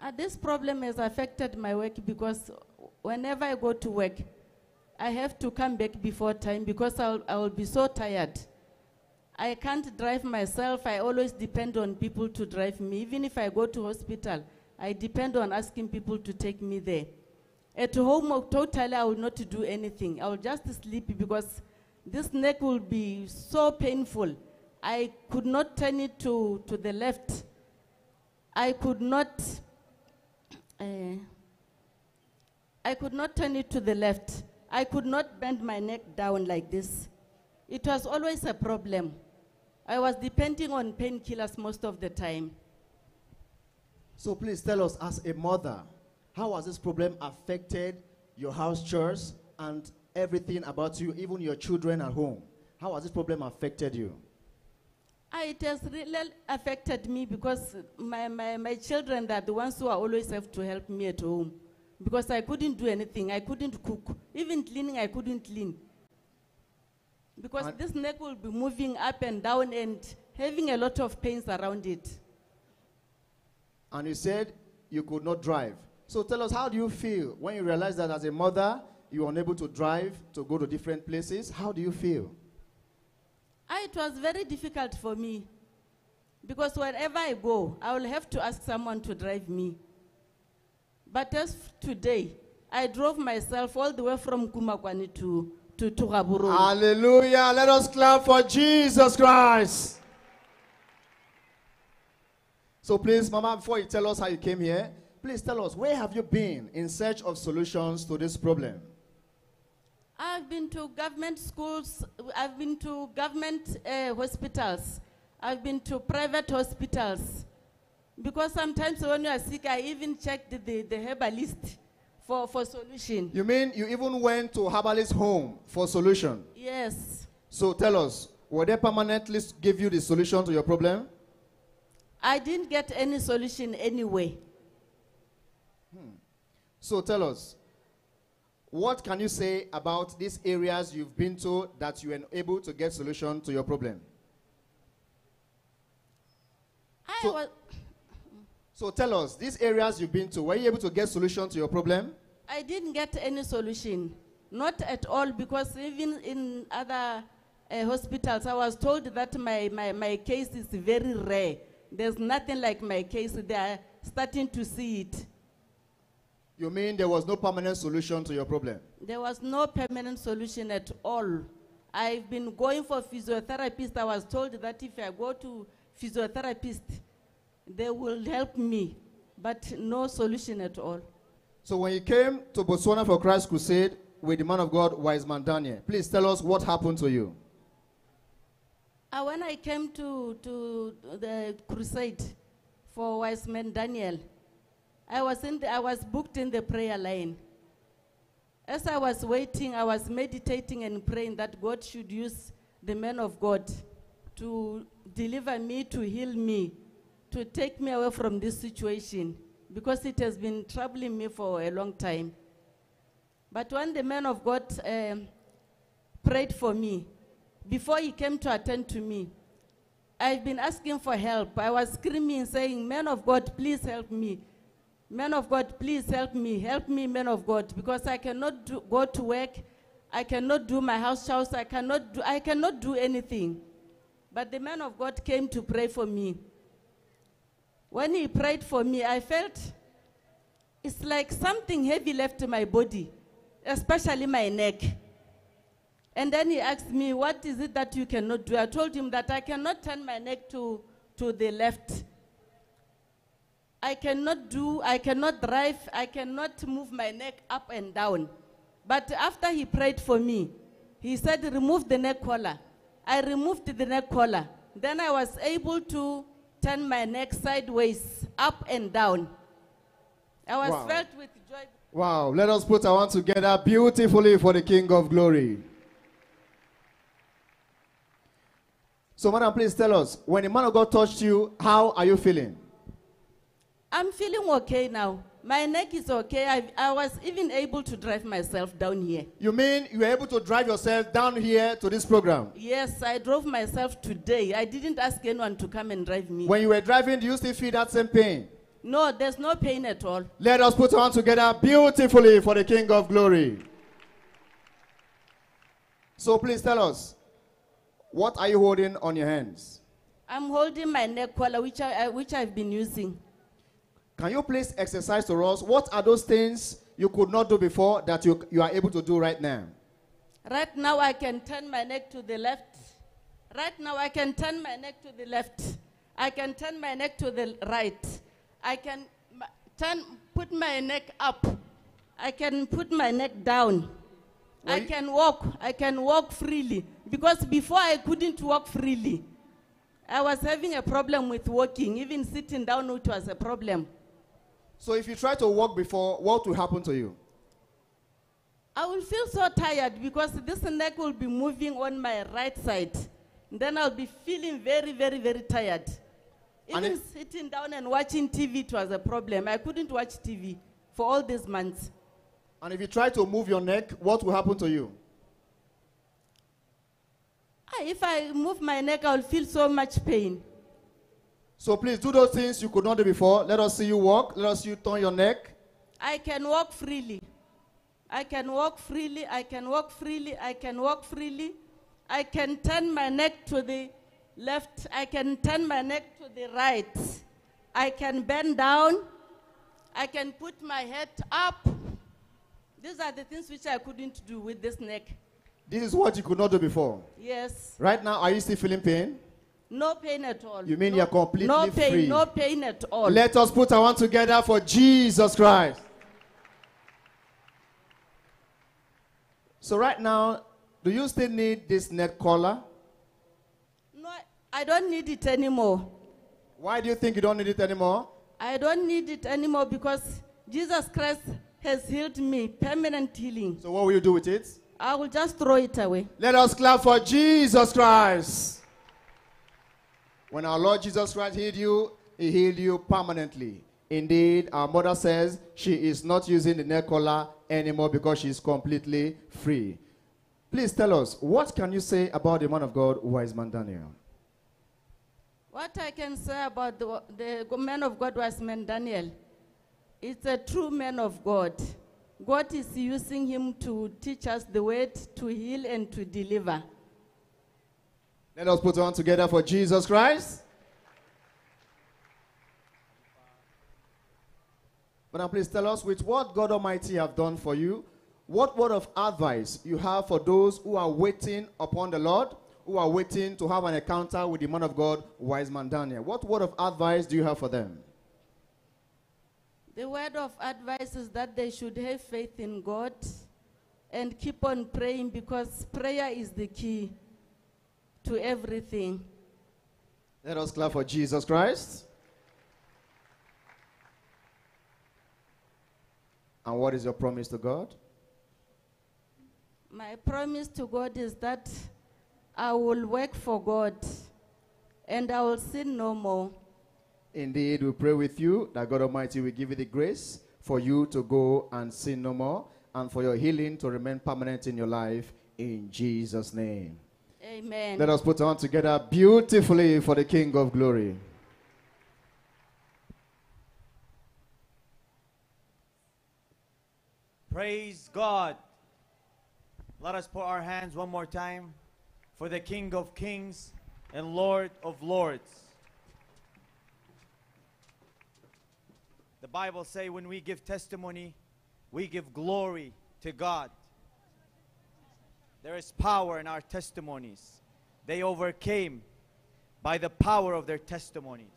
Uh, this problem has affected my work because whenever I go to work, I have to come back before time because I'll, I will be so tired. I can't drive myself. I always depend on people to drive me. Even if I go to hospital, I depend on asking people to take me there. At home, totally, I will not do anything. I will just sleep because this neck will be so painful. I could not turn it to, to the left. I could not uh, I could not turn it to the left. I could not bend my neck down like this. It was always a problem. I was depending on painkillers most of the time. So please tell us, as a mother, how has this problem affected your house chores and everything about you, even your children at home? How has this problem affected you? Ah, it has really affected me because my, my, my children are the ones who are always have to help me at home. Because I couldn't do anything. I couldn't cook. Even cleaning, I couldn't clean. Because And- this neck will be moving up and down and having a lot of pains around it. And you said you could not drive. So tell us, how do you feel when you realize that as a mother, you're unable to drive to go to different places? How do you feel? Ah, it was very difficult for me. Because wherever I go, I will have to ask someone to drive me. But as today, I drove myself all the way from Kumakwane to, to, Gaborone. Hallelujah. Let us clap for Jesus Christ. So please, Mama, before you tell us how you came here, please tell us, where have you been in search of solutions to this problem? I've been to government schools, I've been to government uh, hospitals, I've been to private hospitals. Because sometimes when you are sick, I even checked the, the, herbalist for, for solution. You mean you even went to herbalist home for solution? Yes. So tell us, will they permanently give you the solution to your problem? I didn't get any solution anyway. So tell us, what can you say about these areas you've been to that you were able to get solution to your problem? I was, So tell us, these areas you've been to, were you able to get solution to your problem? I didn't get any solution. Not at all, because even in other uh, hospitals, I was told that my, my, my case is very rare. There's nothing like my case. They are starting to see it. You mean there was no permanent solution to your problem? There was no permanent solution at all. I've been going for physiotherapist. I was told that if I go to physiotherapist, they will help me, but no solution at all. So when you came to Botswana for Christ Crusade with the man of God, Wiseman Daniel, please tell us what happened to you. Uh, when I came to, to the crusade for Wiseman Daniel, I was, in the, I was booked in the prayer line. As I was waiting, I was meditating and praying that God should use the man of God to deliver me, to heal me, to take me away from this situation because it has been troubling me for a long time. But when the man of God um, prayed for me, before he came to attend to me, I've been asking for help. I was screaming, saying, Man of God, please help me. Man of God, please help me. Help me, man of God, because I cannot do, go to work. I cannot do my house chores. I cannot do, I cannot do anything. But the man of God came to pray for me. When he prayed for me, I felt it's like something heavy left my body, especially my neck. And then he asked me, What is it that you cannot do? I told him that I cannot turn my neck to, to the left. I cannot do, I cannot drive, I cannot move my neck up and down. But after he prayed for me, he said, Remove the neck collar. I removed the neck collar. Then I was able to turn my neck sideways, up and down. I was Wow. felt with joy. Wow, let us put our hands together beautifully for the King of Glory. So, madam, please tell us when the man of God touched you, how are you feeling? I'm feeling okay now. My neck is okay. I, I was even able to drive myself down here. You mean you were able to drive yourself down here to this program? Yes, I drove myself today. I didn't ask anyone to come and drive me. When you were driving, do you still feel that same pain? No, there's no pain at all. Let us put on together beautifully for the King of Glory. So please tell us, what are you holding on your hands? I'm holding my neck collar, which, I, I, which I've been using. Can you please exercise to us? What are those things you could not do before that you, you are able to do right now? Right now, I can turn my neck to the left. Right now, I can turn my neck to the left. I can turn my neck to the right. I can turn, put my neck up. I can put my neck down. I can walk. I can walk freely. Because before I couldn't walk freely. I was having a problem with walking. Even sitting down, it was a problem. So if you try to walk before, what will happen to you? I will feel so tired because this neck will be moving on my right side. Then I'll be feeling very, very, very tired. Even sitting down and watching TV, it was a problem. I couldn't watch TV for all these months. And if you try to move your neck, what will happen to you? Ah, If I move my neck, I'll feel so much pain. So please do those things you could not do before. Let us see you walk. Let us see you turn your neck. I can walk freely. I can walk freely. I can walk freely. I can walk freely. I can turn my neck to the left. I can turn my neck to the right. I can bend down. I can put my head up. These are the things which I couldn't do with this neck. This is what you could not do before. Yes. Right now, are you still feeling pain? No pain at all. You mean no, you're completely no pain, free? No pain at all. Let us put our hands together for Jesus Christ. So right now, do you still need this neck collar? no, I don't need it anymore. Why do you think you don't need it anymore? I don't need it anymore because Jesus Christ has healed me, permanent healing. So what will you do with it? I will just throw it away. Let us clap for Jesus Christ. When our Lord Jesus Christ healed you, he healed you permanently. Indeed, our mother says she is not using the neck collar anymore because she is completely free. Please tell us, what can you say about the man of God, Wiseman Daniel? What I can say about the, the man of God Wiseman Daniel. It's a true man of God. God is using him to teach us the word to heal and to deliver. Let us put on together for Jesus Christ. But now please tell us with what God Almighty have done for you, what word of advice you have for those who are waiting upon the Lord, who are waiting to have an encounter with the man of God, Wiseman Daniel. What word of advice do you have for them? The word of advice is that they should have faith in God and keep on praying because prayer is the key to everything. Let us clap for Jesus Christ. And what is your promise to God? My promise to God is that I will work for God and I will sin no more. Indeed, we pray with you that God Almighty will give you the grace for you to go and sin no more and for your healing to remain permanent in your life in Jesus' name. Amen. Let us put on together beautifully for the King of Glory. Praise God. Let us put our hands one more time for the King of Kings and Lord of Lords. The Bible say when we give testimony, we give glory to God. There is power in our testimonies. They overcame by the power of their testimonies.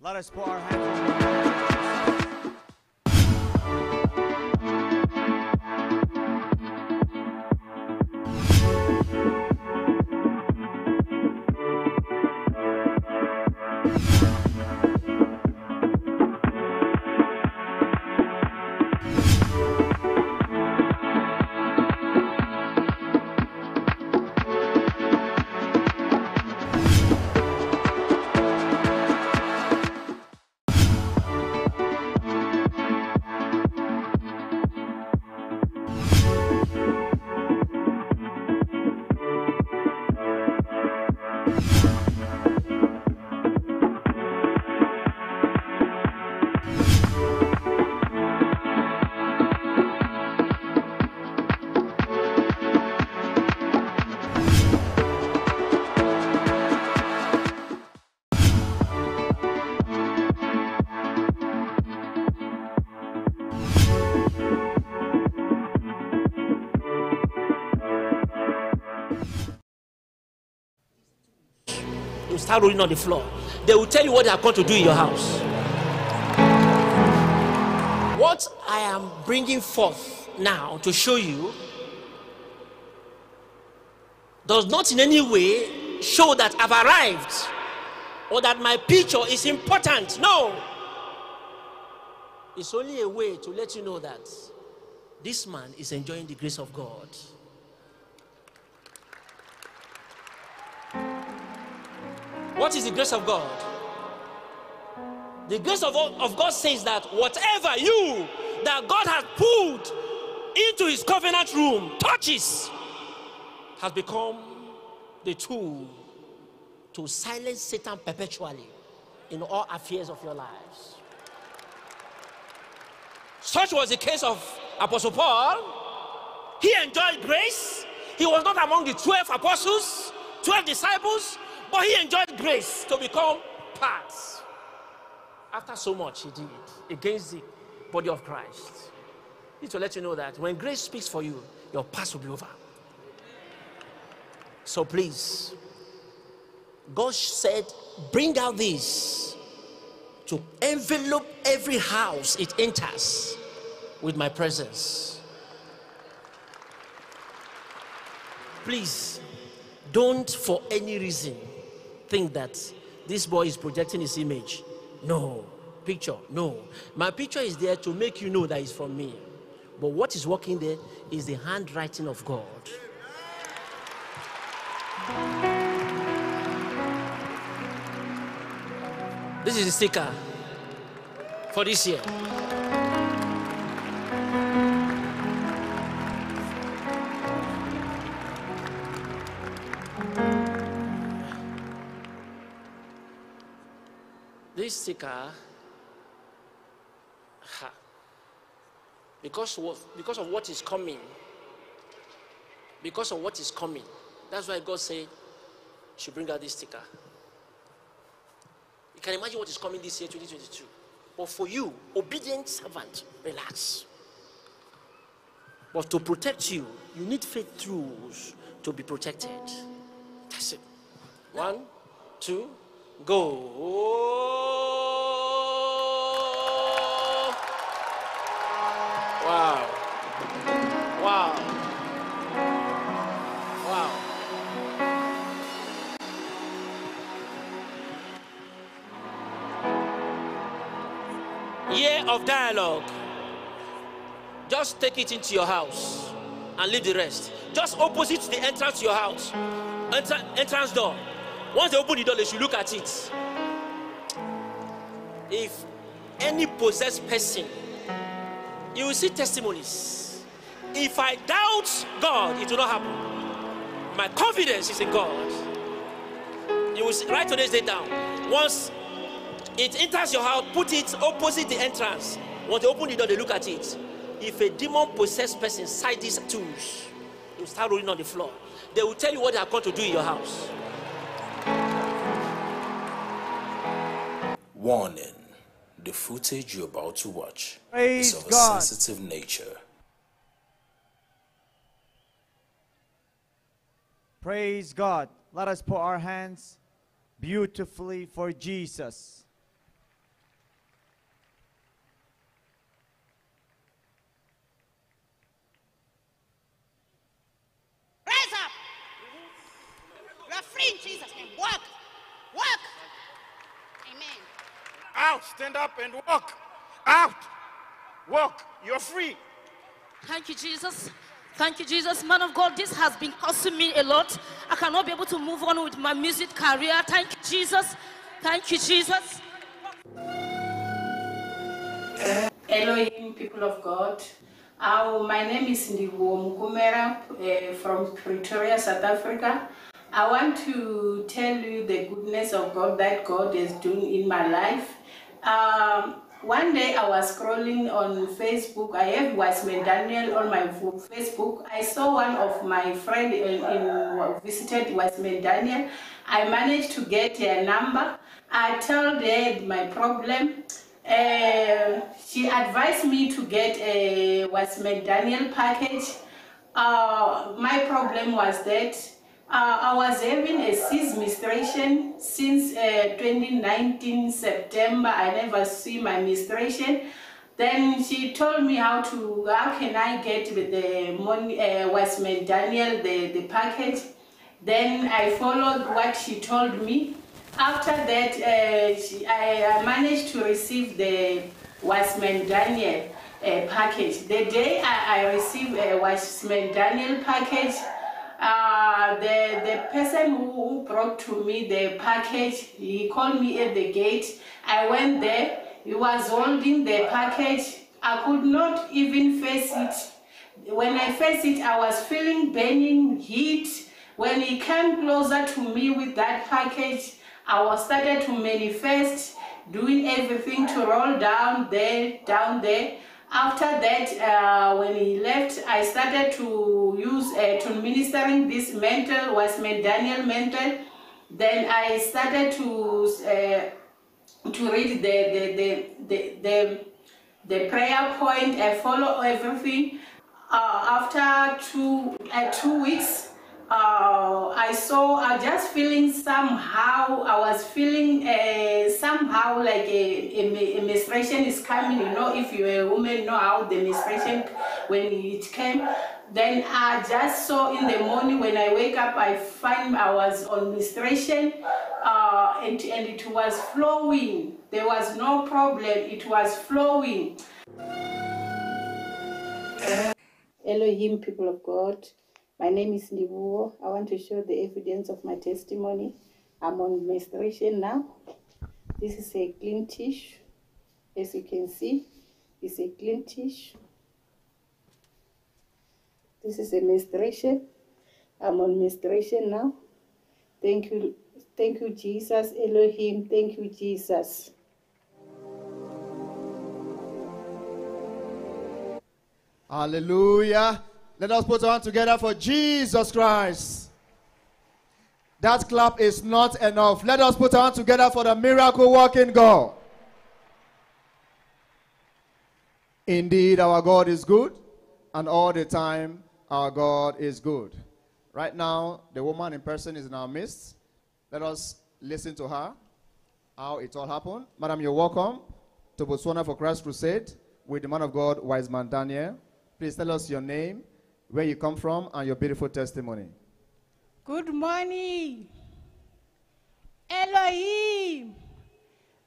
Let us put our hands start rolling on the floor. They will tell you what they are going to do in your house. What I am bringing forth now to show you does not in any way show that I've arrived or that my picture is important. No. It's only a way to let you know that this man is enjoying the grace of God. What is the grace of God? The grace of, of God says that whatever you that God has put into his covenant room touches has become the tool to silence Satan perpetually in all affairs of your lives. Such was the case of Apostle Paul. He enjoyed grace. He was not among the 12 apostles, 12 disciples, but he enjoyed grace to become part. After so much he did against the body of Christ. Need to let you know that when grace speaks for you, your past will be over. So please, God said, bring out this to envelop every house it enters with my presence. Please, don't for any reason think that this boy is projecting his image. No. Picture, no. My picture is there to make you know that it's from me. But what is working there is the handwriting of God. This is the sticker for this year. Sticker, because of, because of what is coming, because of what is coming, that's why God said, should bring out this sticker. You can imagine what is coming this year, 2022. But for you, obedient servant, relax. But to protect you, you need faith tools to be protected. That's it. One, two, go. Wow. Wow. Wow. Year of dialogue. Just take it into your house and leave the rest. Just opposite the entrance to your house. Entrance door. Once they open the door, they should look at it. If any possessed person, you will see testimonies. If I doubt God, it will not happen. My confidence is in God. You will see, write today's date down. Once it enters your house, put it opposite the entrance. Once they open the door, they look at it. If a demon possessed person sight these tools, you will start rolling on the floor. They will tell you what they are going to do in your house. Warning the footage you're about to watch Praise is of a sensitive nature. Praise God. Let us put our hands beautifully for Jesus. Rise up. You are free in Jesus' name. Walk. Walk. Amen. Out, stand up and walk. Out. Walk. You're free. Thank you, Jesus. Thank you, Jesus. Man of God, this has been costing me a lot. I cannot be able to move on with my music career. Thank you, Jesus. Thank you, Jesus. Elohim, people of God. Uh, my name is Ndiwo Mukumera uh, from Pretoria, South Africa. I want to tell you the goodness of God that God is doing in my life. Um, one day I was scrolling on Facebook. I have Wiseman Daniel on my Facebook. I saw one of my friend in, in visited Wiseman Daniel. I managed to get her number. I told her my problem. Uh, she advised me to get a Wiseman Daniel package. Uh, my problem was that Uh, I was having a cyst menstruation since uh, 2019 September. I never see my menstruation. Then she told me how to, how can I get with the money, uh, Wiseman Daniel, the, the package. Then I followed what she told me. After that, uh, she, I, I managed to receive the Wiseman Daniel uh, package. The day I, I received a Wiseman Daniel package, uh, the, the person who, who brought to me the package, he called me at the gate. I went there, he was holding the package. I could not even face it. When I faced it, I was feeling burning heat. When he came closer to me with that package, I was started to manifest, doing everything to roll down there, down there. After that, uh, when he left, I started to use, uh, to ministering this mental, Wiseman Daniel mental. Then I started to, uh, to read the, the, the, the, the, the prayer point, I follow everything. Uh, after two, uh, two weeks, uh, I saw, I just feeling somehow, I was feeling uh, somehow like a, a, a, menstruation is coming, you know, if you're a woman, know how the menstruation, when it came, then I just saw in the morning when I wake up, I find I was on menstruation uh, and, and it was flowing. There was no problem, it was flowing. Elohim, people of God. My name is Nivuo. I want to show the evidence of my testimony. I'm on menstruation now. This is a clean tissue. As you can see, it's a clean tissue. This is a menstruation. I'm on menstruation now. Thank you, thank you, Jesus, Elohim. Thank you, Jesus. Hallelujah. Let us put our hand together for Jesus Christ. That clap is not enough. Let us put our hand together for the miracle working God. Indeed, our God is good, and all the time, our God is good. Right now, the woman in person is in our midst. Let us listen to her, how it all happened. Madam, you're welcome to Botswana for Christ Crusade with the man of God, Wiseman Daniel. Please tell us your name, where you come from, and your beautiful testimony. Good morning. Elohim.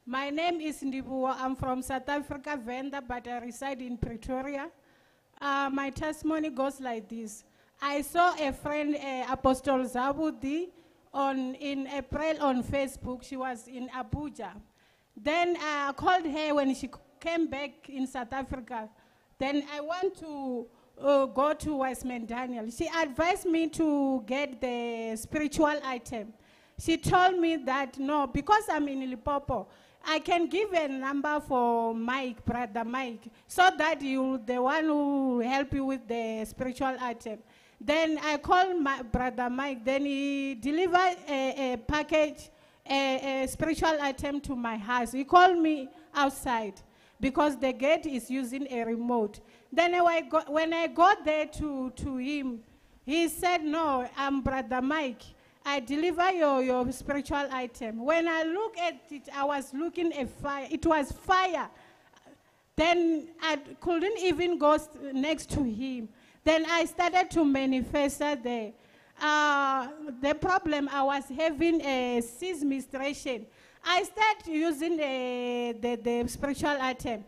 My name is Ndibuwa. I'm from South Africa, Venda, but I reside in Pretoria. Uh, my testimony goes like this. I saw a friend, uh, Apostle Zabudi, on, in April on Facebook. She was in Abuja. Then I called her when she came back in South Africa. Then I want to uh, go to Wiseman Daniel. She advised me to get the spiritual item. She told me that no, because I'm in Limpopo, I can give a number for Mike, brother Mike, so that you, the one who help you with the spiritual item. Then I called my brother Mike. Then he delivered a, a package, a, a spiritual item to my house. He called me outside because the gate is using a remote. Then I got, when I got there to, to him, he said, no, I'm Brother Mike. I deliver your, your spiritual item. When I look at it, I was looking at fire. It was fire. Then I couldn't even go next to him. Then I started to manifest there. Uh, the problem I was having a cyst menstruation. I started using the, the, the spiritual item.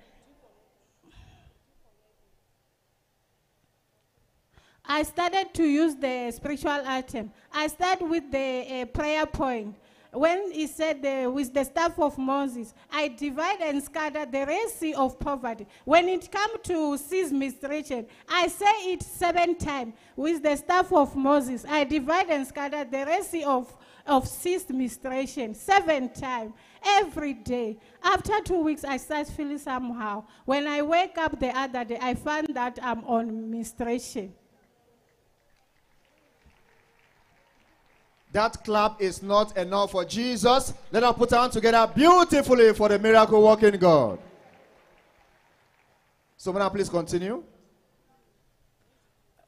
I started to use the spiritual item. I started with the uh, prayer point. When he said the, with the staff of Moses, I divide and scatter the Red Sea of poverty. When it comes to cease menstruation, I say it seven times. With the staff of Moses, I divide and scatter the Red Sea of, of ceased menstruation seven times every day. After two weeks, I start feeling somehow. When I wake up the other day, I find that I'm on menstruation. That clap is not enough for Jesus. Let us put our hands together beautifully for the miracle working God. So, now please continue.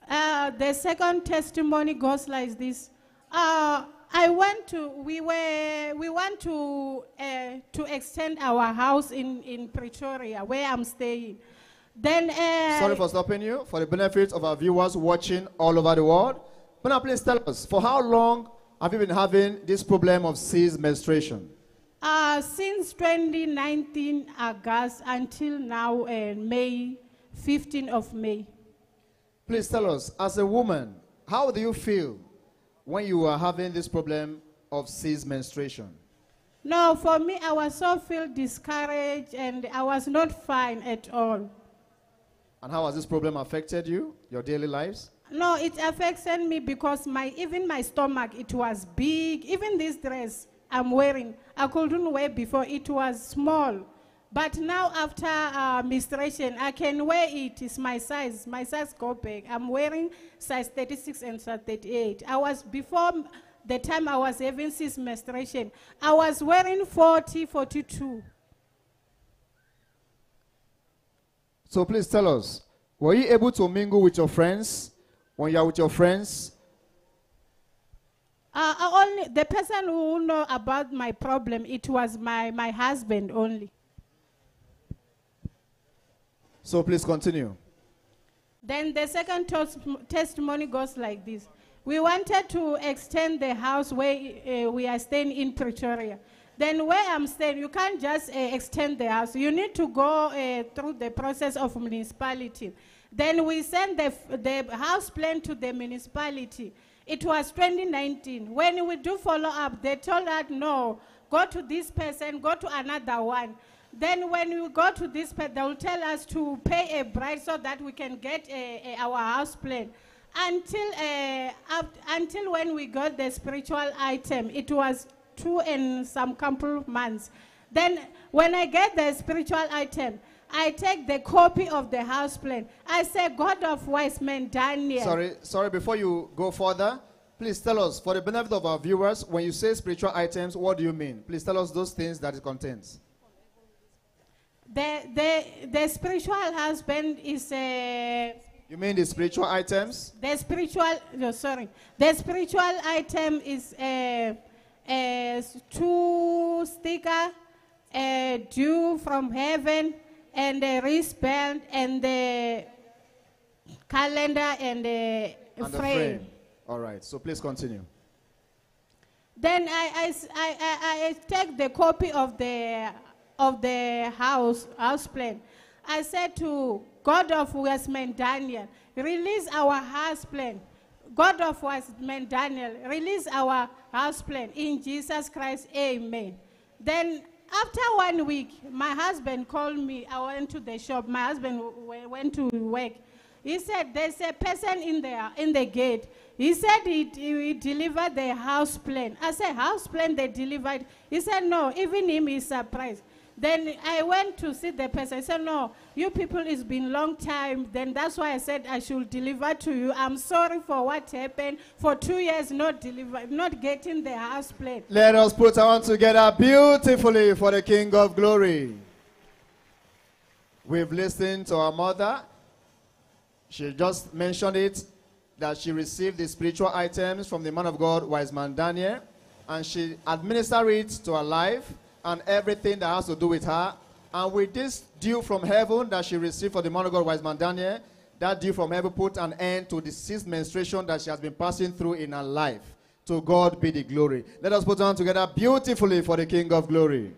Uh, the second testimony goes like this. Uh, I went to, we were, we want to, uh, to extend our house in, in Pretoria, where I'm staying. Then, uh, Sorry for stopping you. For the benefit of our viewers watching all over the world, now please tell us, for how long have you been having this problem of ceased menstruation? uh, since 2019 August until now, uh, May, 15th of May. Please tell us, as a woman, how do you feel when you are having this problem of ceased menstruation? No, for me, I was so feel discouraged and I was not fine at all. And how has this problem affected you, your daily lives? No, it affected me because my even my stomach it was big. Even this dress I'm wearing, I couldn't wear before. It was small, but now after uh, menstruation, I can wear it. It's my size. My size go big. I'm wearing size 36 and size 38. I was before the time I was having this menstruation. I was wearing 40, 42. So please tell us, were you able to mingle with your friends when you are with your friends? Uh, only the person who know about my problem. It was my my husband only. So please continue. Then the second tos- testimony goes like this. We wanted to extend the house where uh, we are staying in Pretoria. Then where I'm staying, you can't just uh, extend the house. You need to go uh, through the process of municipality. Then we sent the, the house plan to the municipality. It was 2019. When we do follow up, they told us, no, go to this person, go to another one. Then when we go to this person, they will tell us to pay a bribe so that we can get a, a- our house plan. Until, uh, up, until when we got the spiritual item, it was two and some couple months. Then when I get the spiritual item, I take the copy of the house plan. I say, God of Wiseman Daniel. Sorry, sorry, before you go further, please tell us, for the benefit of our viewers, when you say spiritual items, what do you mean? Please tell us those things that it contains. The, the, the spiritual husband is a. You mean the spiritual items? The spiritual, no, sorry. The spiritual item is a, a two sticker, a dew from heaven, and the wristband, and the calendar, and the And frame. frame. All right, so please continue. Then I, I, I, I, take the copy of the, of the house, house plan. I said to God of Wiseman Daniel, release our house plan. God of Wiseman Daniel, release our house plan. In Jesus Christ, amen. Then after one week, my husband called me. I went to the shop. My husband went to work. He said, There's a person in there in the gate. He said he, he delivered the house plan. I said, House plan they delivered. He said, No, even him is surprised. Then I went to see the person. I said, No, you people, it's been long time. Then that's why I said I should deliver to you. I'm sorry for what happened. For two years not deliver, not getting the house plan. Let us put our hands together beautifully for the King of Glory. We've listened to our mother. She just mentioned it that she received the spiritual items from the man of God, Wiseman Daniel, and she administered it to her life and everything that has to do with her. And with this dew from heaven that she received for the man of God, Wiseman Daniel, that dew from heaven put an end to the ceased menstruation that she has been passing through in her life. To God be the glory. Let us put on together beautifully for the King of glory.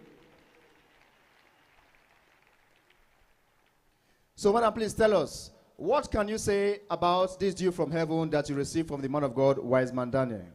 So, madam, please tell us, what can you say about this dew from heaven that you received from the man of God, Wiseman Daniel?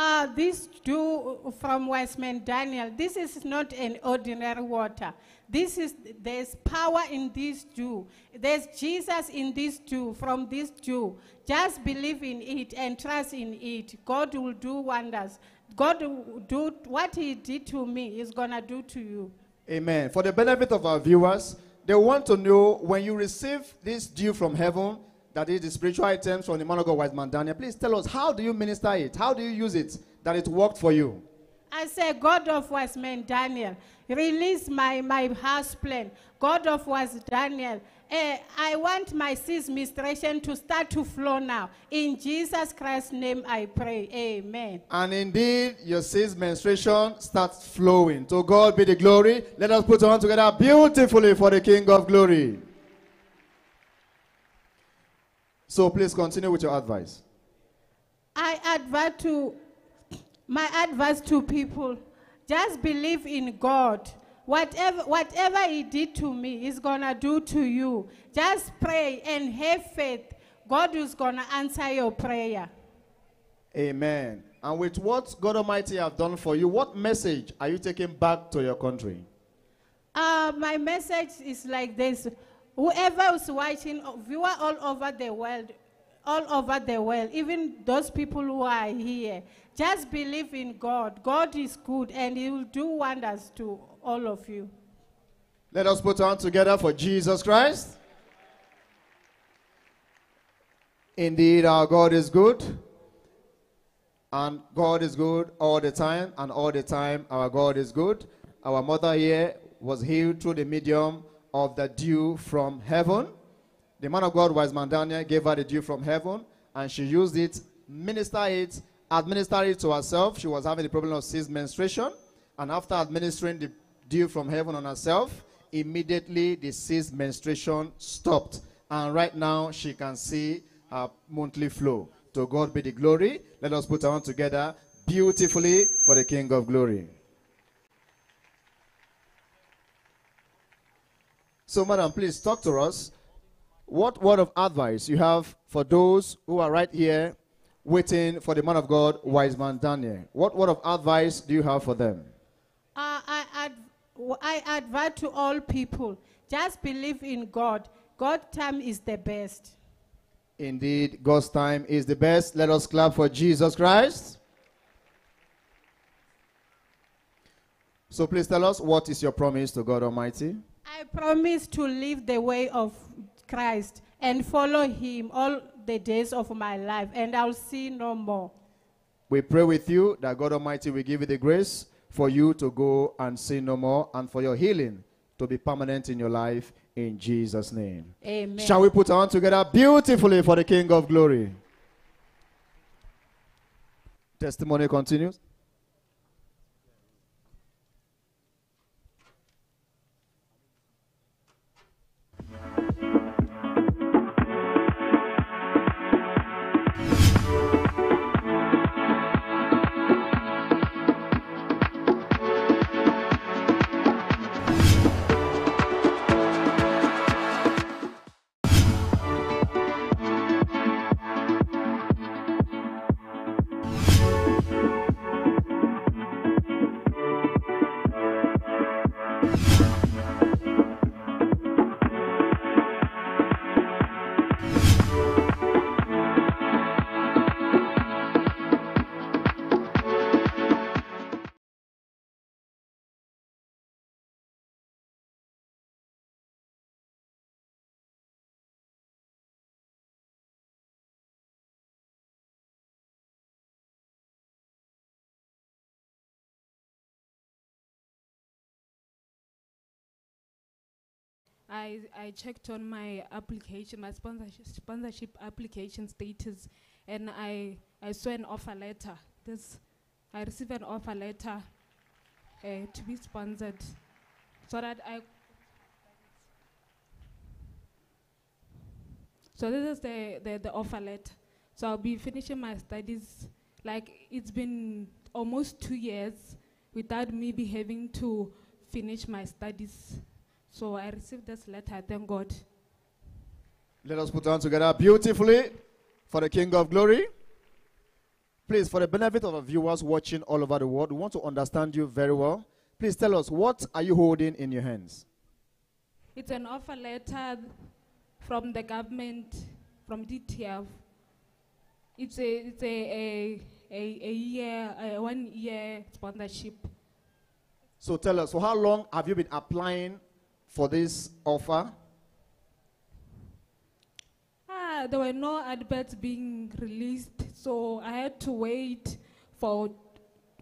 Uh, this dew from Wiseman Daniel, this is not an ordinary water. This is, there's power in this dew. There's Jesus in this dew, from this dew. Just believe in it and trust in it. God will do wonders. God will do what he did to me, he's going to do to you. Amen. For the benefit of our viewers, they want to know when you receive this dew from heaven, that is the spiritual items from the man of God, Wiseman Daniel, please tell us, how do you minister it? How do you use it that it worked for you? I say, God of Wiseman Daniel, release my, my house plan. God of wise Daniel, eh, I want my sis menstruation to start to flow now. In Jesus Christ's name I pray. Amen. And indeed, your sis menstruation starts flowing. To God be the glory. Let us put our hands together beautifully for the King of glory. So please continue with your advice. I advise to my advice to people just believe in God. Whatever, whatever He did to me, He's gonna do to you. Just pray and have faith. God is gonna answer your prayer. Amen. And with what God Almighty have done for you, what message are you taking back to your country? Uh, my message is like this. Whoever is watching, uh, viewer all over the world, all over the world, even those people who are here, just believe in God. God is good and He will do wonders to all of you. Let us put hands together for Jesus Christ. Indeed, our God is good. And God is good all the time, and all the time our God is good. Our mother here was healed through the medium of the dew from heaven. The man of God, Wiseman Daniel, gave her the dew from heaven, and she used it, minister it, administered it to herself. She was having the problem of cis menstruation, and after administering the dew from heaven on herself, immediately the cis menstruation stopped. And right now she can see her monthly flow. To God be the glory. Let us put our hands together beautifully for the King of glory. So, madam, please talk to us. What word of advice you have for those who are right here waiting for the man of God, Wiseman Daniel? What word of advice do you have for them? Uh, I, adv- I advise to all people just believe in God. God's time is the best. Indeed, God's time is the best. Let us clap for Jesus Christ. So please tell us what is your promise to God Almighty? I promise to live the way of Christ and follow Him all the days of my life, and I'll see no more. We pray with you that God Almighty will give you the grace for you to go and sin no more and for your healing to be permanent in your life in Jesus' name. Amen. Shall we put our hands together beautifully for the King of glory? Testimony continues. I, I checked on my application, my sponsorship, sponsorship application status, and I, I saw an offer letter. This, I received an offer letter uh, to be sponsored, so that I. So this is the, the, the offer letter. So I'll be finishing my studies. Like it's been almost two years without me be having to finish my studies. So I received this letter. Thank God. Let us put hands together beautifully for the King of Glory. Please, for the benefit of our viewers watching all over the world, we want to understand you very well. Please tell us, what are you holding in your hands? It's an offer letter from the government, from DTF. It's a, it's a, a, a, a year, a one year sponsorship. So tell us, for how long have you been applying for this offer? Ah, there were no adverts being released, so I had to wait for,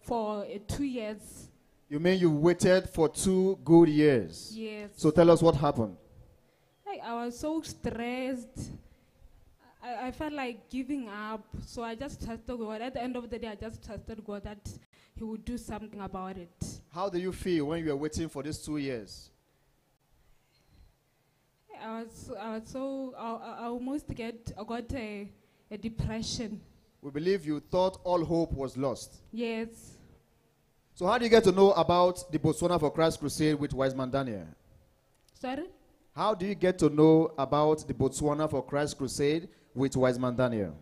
for uh, two years. You mean you waited for two good years? Yes. So tell us what happened. I, I was so stressed. I, I felt like giving up. So I just trusted God. At the end of the day, I just trusted God that He would do something about it. How do you feel when you were waiting for these two years? I was, I was so, I, I I almost get, I got a, a depression. We believe you thought all hope was lost. Yes. So, how do you get to know about the Botswana for Christ crusade with Wiseman Daniel? Sorry? How do you get to know about the Botswana for Christ crusade with Wiseman Daniel?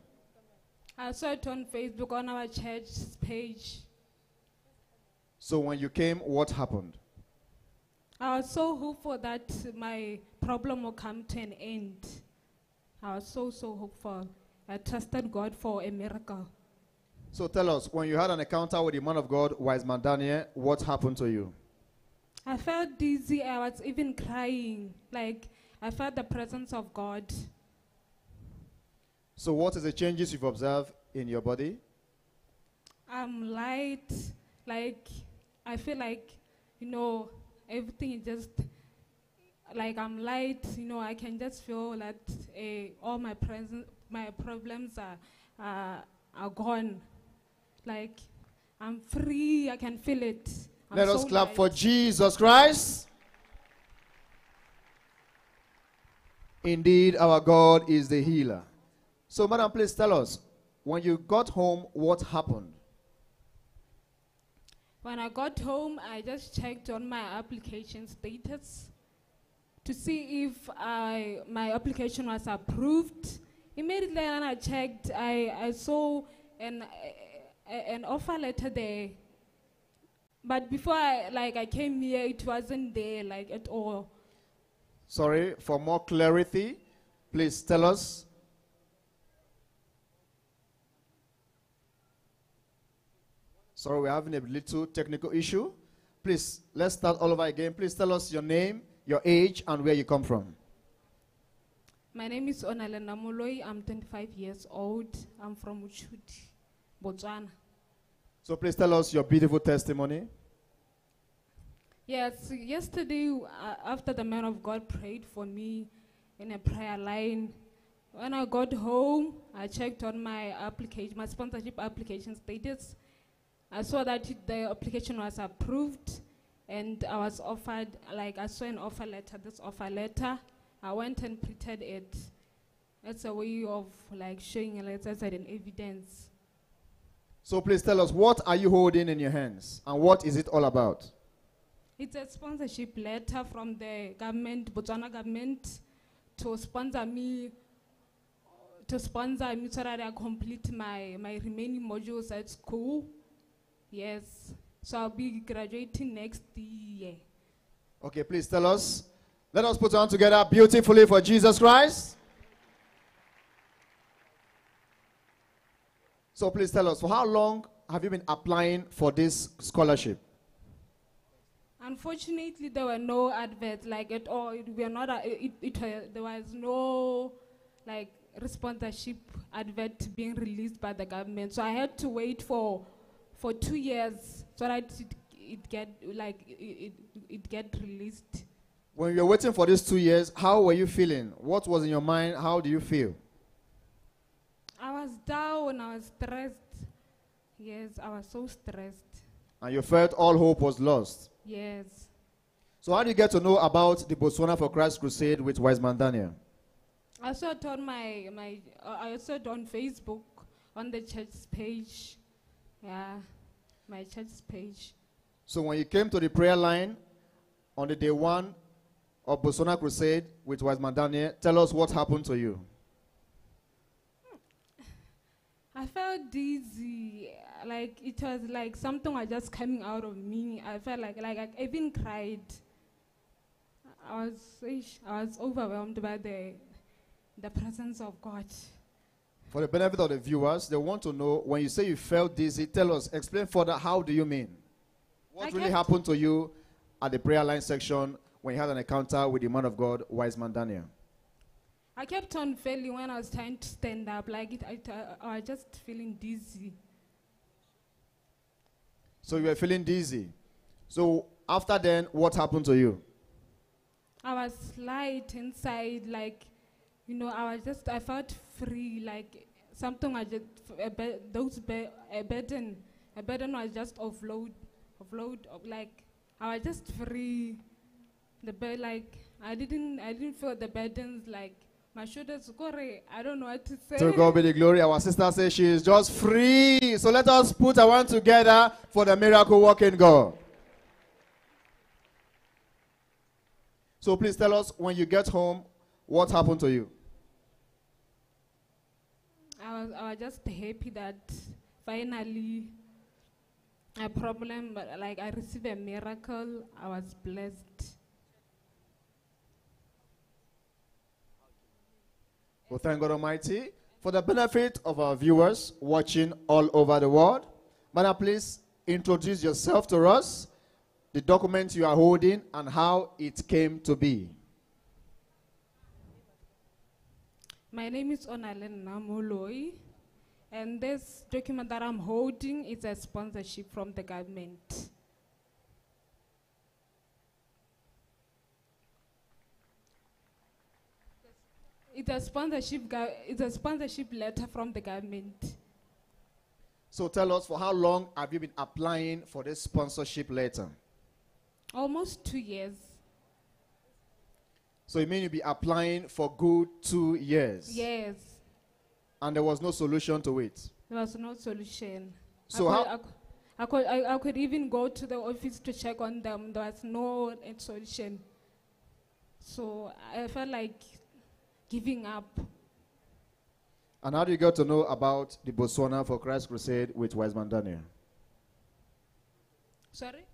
I saw it on Facebook on our church page. So, when you came, what happened? I was so hopeful that my problem will come to an end. I was so, so hopeful. I trusted God for a miracle. So, tell us, when you had an encounter with the man of God, Wiseman Daniel, what happened to you? I felt dizzy. I was even crying. Like, I felt the presence of God. So, what is the changes you've observed in your body? I'm light. Like, I feel like, you know, everything is just like I'm light. You know, I can just feel that uh, all my present, my problems are, uh, are gone. Like, I'm free. I can feel it. I'm Let us clap light. for Jesus Christ. Indeed, our God is the healer. So, madam, please tell us when you got home, what happened? When I got home, I just checked on my application status to see if I, my application was approved. Immediately when I checked, I, I saw an, a- an offer letter there. But before I, like, I came here, it wasn't there, like, at all. Sorry, for more clarity, please tell us. Sorry, we're having a little technical issue. Please, let's start all over again. Please tell us your name, your age, and where you come from. My name is Onalena Moloi. I'm 25 years old. I'm from Mochudi, Botswana. So please tell us your beautiful testimony. Yes, yesterday uh, after the man of God prayed for me in a prayer line, when I got home, I checked on my application, my sponsorship application status. I saw that the application was approved, and I was offered, like I saw an offer letter. This offer letter, I went and printed it. It's a way of like showing a letter as an evidence. So please tell us what are you holding in your hands and what is it all about? It's a sponsorship letter from the government, Botswana government, to sponsor me, to sponsor me so that I complete my, my remaining modules at school. Yes. So I'll be graduating next year. Okay, please tell us. Let us put on together beautifully for Jesus Christ. So please tell us, for how long have you been applying for this scholarship? Unfortunately, there were no adverts like at all. It, we are not. A, it, it, uh, there was no like sponsorship advert being released by the government. So I had to wait for for two years so that it, it get like it, it, it get released. When you were waiting for these two years, how were you feeling? What was in your mind? How do you feel? I was down. I was stressed. Yes, I was so stressed. And you felt all hope was lost. Yes. So how do you get to know about the Botswana for Christ crusade with Wiseman Daniel? I saw it on my my. Uh, I saw it on Facebook on the church page. Yeah, my church page. So when you came to the prayer line on the day one of Botswana crusade with Wiseman Daniel, tell us what happened to you. I felt dizzy, like it was like something was just coming out of me. I felt like like I even cried. I was I was overwhelmed by the the presence of God. For the benefit of the viewers, they want to know when you say you felt dizzy, tell us, explain further, how do you mean? What I really happened to you at the prayer line section when you had an encounter with the man of God, Wiseman Daniel? I kept on failing when I was trying to stand up. Like it, I, I, I was just feeling dizzy. So you were feeling dizzy. So after then, what happened to you? I was light inside, like, you know, I was just, I felt free, like something I just, a bur- those bur- a burden, a burden was just offload, offload, of like, I was just free. The bur- like, I didn't, I didn't feel the burdens, like, my shoulders, gore, I don't know what to say. To God be the glory. Our sister says she is just free. So let us put our one together for the miracle working God. So please tell us when you get home, what happened to you? I was, I was just happy that finally a problem, but like I received a miracle. I was blessed. Well, thank God Almighty. For the benefit of our viewers watching all over the world, Madam, please introduce yourself to us, the document you are holding, and how it came to be. My name is Onalena Moloi, and this document that I'm holding is a sponsorship from the government. It's a sponsorship. It's a sponsorship letter from the government. So tell us, for how long have you been applying for this sponsorship letter? Almost two years. So you mean you'll be applying for good two years? Yes, And there was no solution to it. there was no solution. So I how- could, I, cou- I could, I, I could even go to the office to check on them. There was no uh, solution. So I felt like giving up. And how do you get to know about the Botswana for Christ Crusade with Wiseman Daniel? Sorry?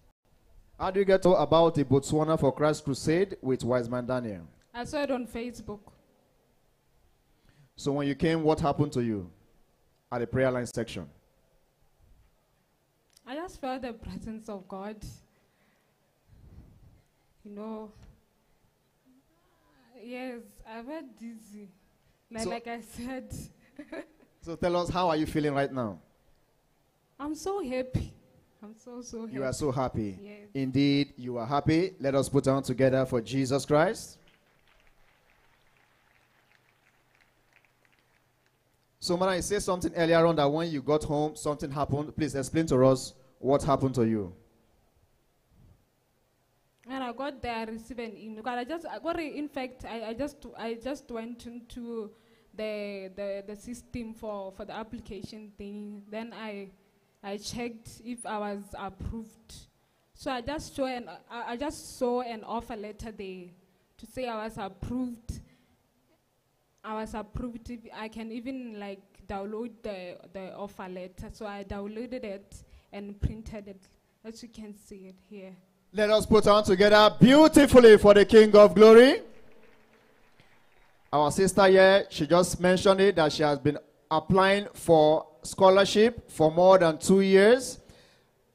How do you get to about the Botswana for Christ Crusade with Wiseman Daniel? I saw it on Facebook. So when you came, what happened to you at the prayer line section? I just felt the presence of God. You know, yes, I felt dizzy. Like, So- like I said, So tell us, how are you feeling right now? I'm so happy. I'm so, so happy. You are so happy. Yes. Indeed, you are happy. Let us put on together for Jesus Christ. So, Mara, you said something earlier on that when you got home, something happened. Please explain to us what happened to you. When I got there, I received an email. I just, I got, in fact, I, I just, I just went into the, the, the system for, for the application thing. Then I, I checked if I was approved. So I just saw an, I, I just saw an offer letter there to say I was approved. I was approved. I can even like download the, the offer letter. So I downloaded it and printed it, as you can see it here. Let us put on together beautifully for the King of Glory. Our sister here, she just mentioned it that she has been applying for scholarship for more than two years.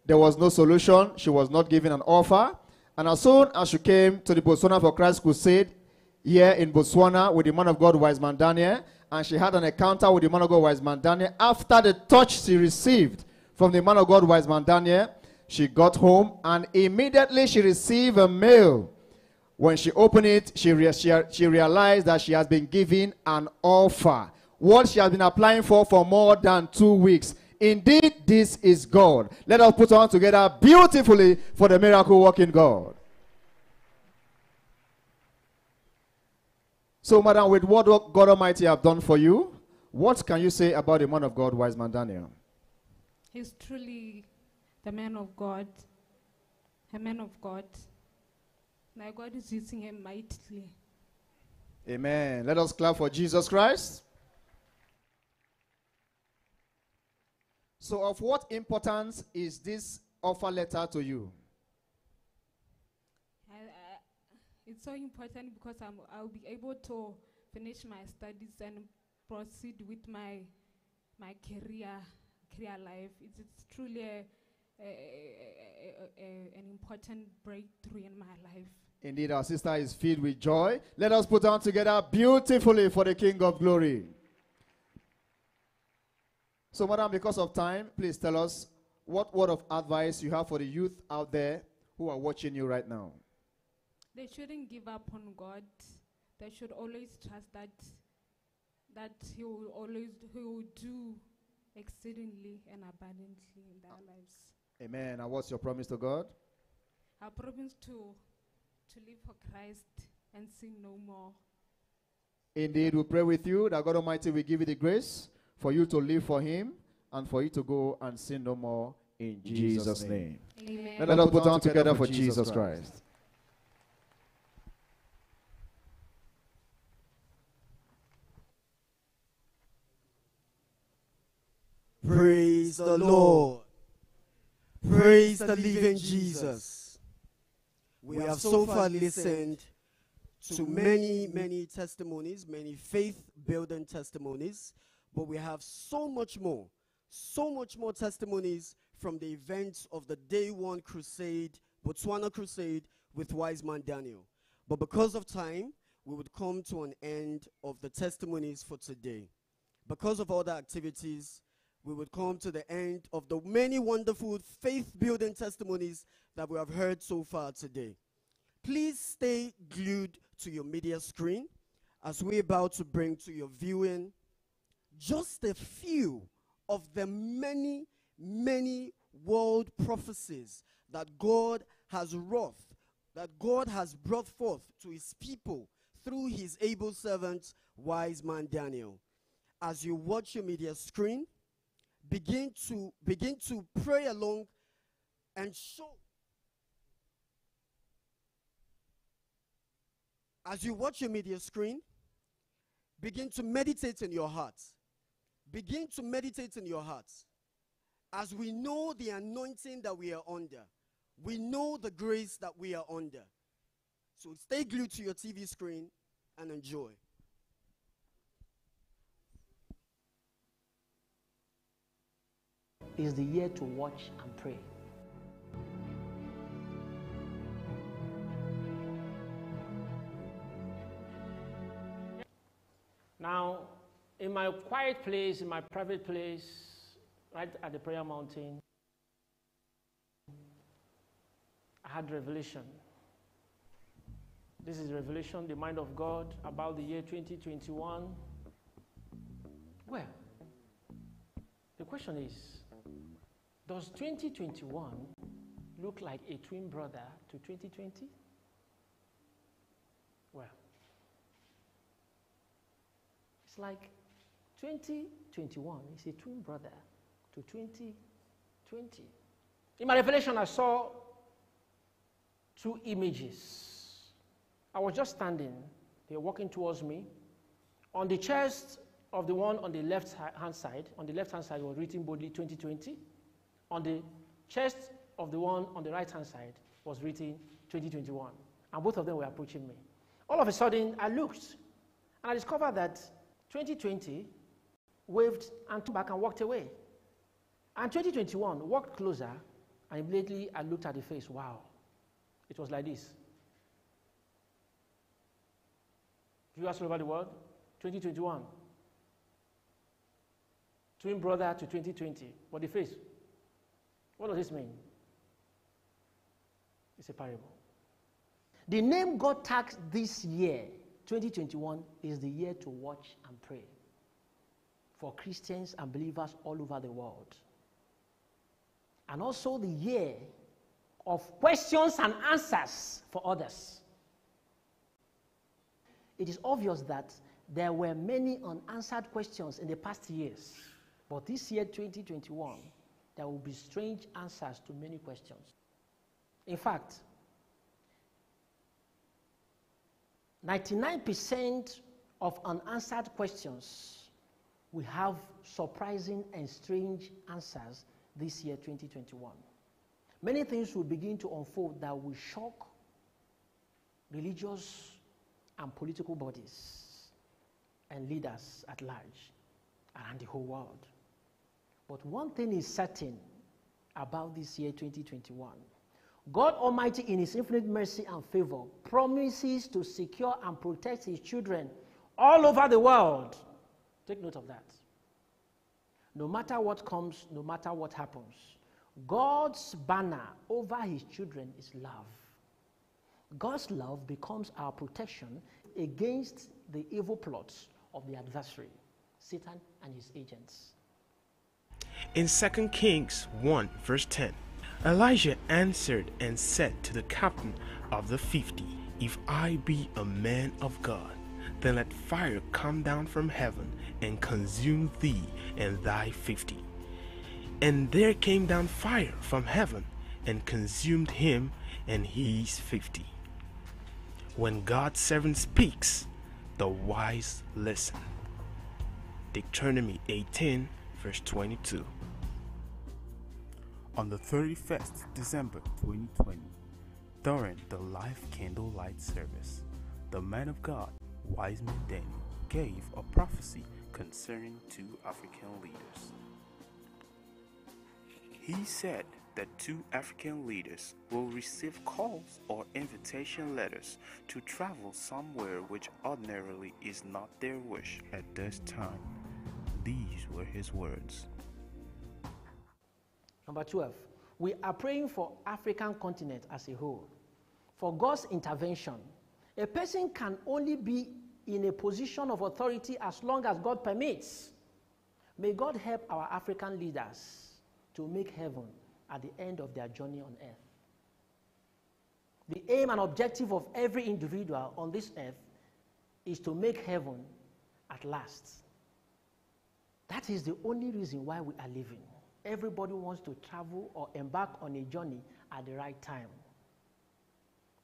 There was no solution. She was not given an offer. And as soon as she came to the Botswana for Christ Crusade here in Botswana with the man of God, Wiseman Daniel, and she had an encounter with the man of God, Wiseman Daniel, after the touch she received from the man of God, Wiseman Daniel, she got home and immediately she received a mail. When she opened it, she, she, she realized that she has been given an offer. What she has been applying for for more than two weeks. Indeed, this is God. Let us put on together beautifully for the miracle working God. So, madam, with what God Almighty have done for you, what can you say about the man of God, Wiseman Daniel? He's truly the man of God, a man of God. My God is using him mightily. Amen. Let us clap for Jesus Christ. So, of what importance is this offer letter to you? I, I, it's so important because I'm, I'll be able to finish my studies and proceed with my my career career life. It's, it's truly a, a, a, a, a, an important breakthrough in my life. Indeed, our sister is filled with joy. Let us put on together beautifully for the King of Glory. So, madam, because of time, please tell us what word of advice you have for the youth out there who are watching you right now. they shouldn't give up on God. They should always trust that that He will always He will do exceedingly and abundantly in their lives. Amen. And what's your promise to God? I promise to to live for Christ and sin no more. Indeed, we pray with you that God Almighty will give you the grace for you to live for Him and for you to go and sin no more in Jesus', Jesus' name. Amen. Let us put on together for Jesus Christ. Praise the Lord. Praise the living Jesus. We have so far listened to many, many testimonies, many faith building testimonies, but we have so much more, so much more testimonies from the events of the day one crusade, Botswana crusade with Wiseman Daniel. But because of time, we would come to an end of the testimonies for today. Because of other activities, we would come to the end of the many wonderful faith building testimonies that we have heard so far today. Please stay glued to your media screen as we're about to bring to your viewing just a few of the many, many world prophecies that God has wrought, that God has brought forth to his people through his able servant, Wiseman Daniel. As you watch your media screen, begin to begin to pray along and show as you watch your media screen begin to meditate in your heart begin to meditate in your heart as we know the anointing that we are under we know the grace that we are under. So stay glued to your tv screen and enjoy. Is the year to watch and pray. Now, in my quiet place, in my private place, right at the prayer mountain, I had revelation. This is revelation, the mind of God about the year 2021. Well, the question is Does 2021 look like a twin brother to 2020? Well, it's like 2021 is a twin brother to 2020. In my revelation, I saw two images. I was just standing, they were walking towards me. On the chest of the one on the left hand side, on the left hand side was written boldly 2020. On the chest of the one on the right hand side was written 2021. And both of them were approaching me. All of a sudden, I looked and I discovered that 2020 waved and took back and walked away. And 2021 walked closer, and immediately I looked at the face. Wow. It was like this. Viewers all over the world, 2021. Twin brother to 2020. What the face? What does this mean? It's a parable. The name God tagged this year, 2021, is the year to watch and pray for Christians and believers all over the world. And also the year of questions and answers for others. It is obvious that there were many unanswered questions in the past years, but this year, 2021, there will be strange answers to many questions. In fact, 99% of unanswered questions will have surprising and strange answers this year, 2021. Many things will begin to unfold that will shock religious and political bodies and leaders at large around the whole world. But one thing is certain about this year 2021 God Almighty, in His infinite mercy and favor, promises to secure and protect His children all over the world. Take note of that. No matter what comes, no matter what happens, God's banner over His children is love. God's love becomes our protection against the evil plots of the adversary, Satan and his agents. In 2 Kings 1, verse 10, Elijah answered and said to the captain of the fifty, If I be a man of God, then let fire come down from heaven and consume thee and thy fifty. And there came down fire from heaven and consumed him and his fifty. When God's servant speaks, the wise listen. Deuteronomy 18, verse 22. On the 31st December 2020, during the live candlelight service, the man of God, Wiseman Daniel, gave a prophecy concerning two African leaders. He said that two African leaders will receive calls or invitation letters to travel somewhere which ordinarily is not their wish at this time. These were his words. Number 12, we are praying for African continent as a whole. For God's intervention, a person can only be in a position of authority as long as God permits. May God help our African leaders to make heaven at the end of their journey on earth. The aim and objective of every individual on this earth is to make heaven at last. That is the only reason why we are living. Everybody wants to travel or embark on a journey at the right time.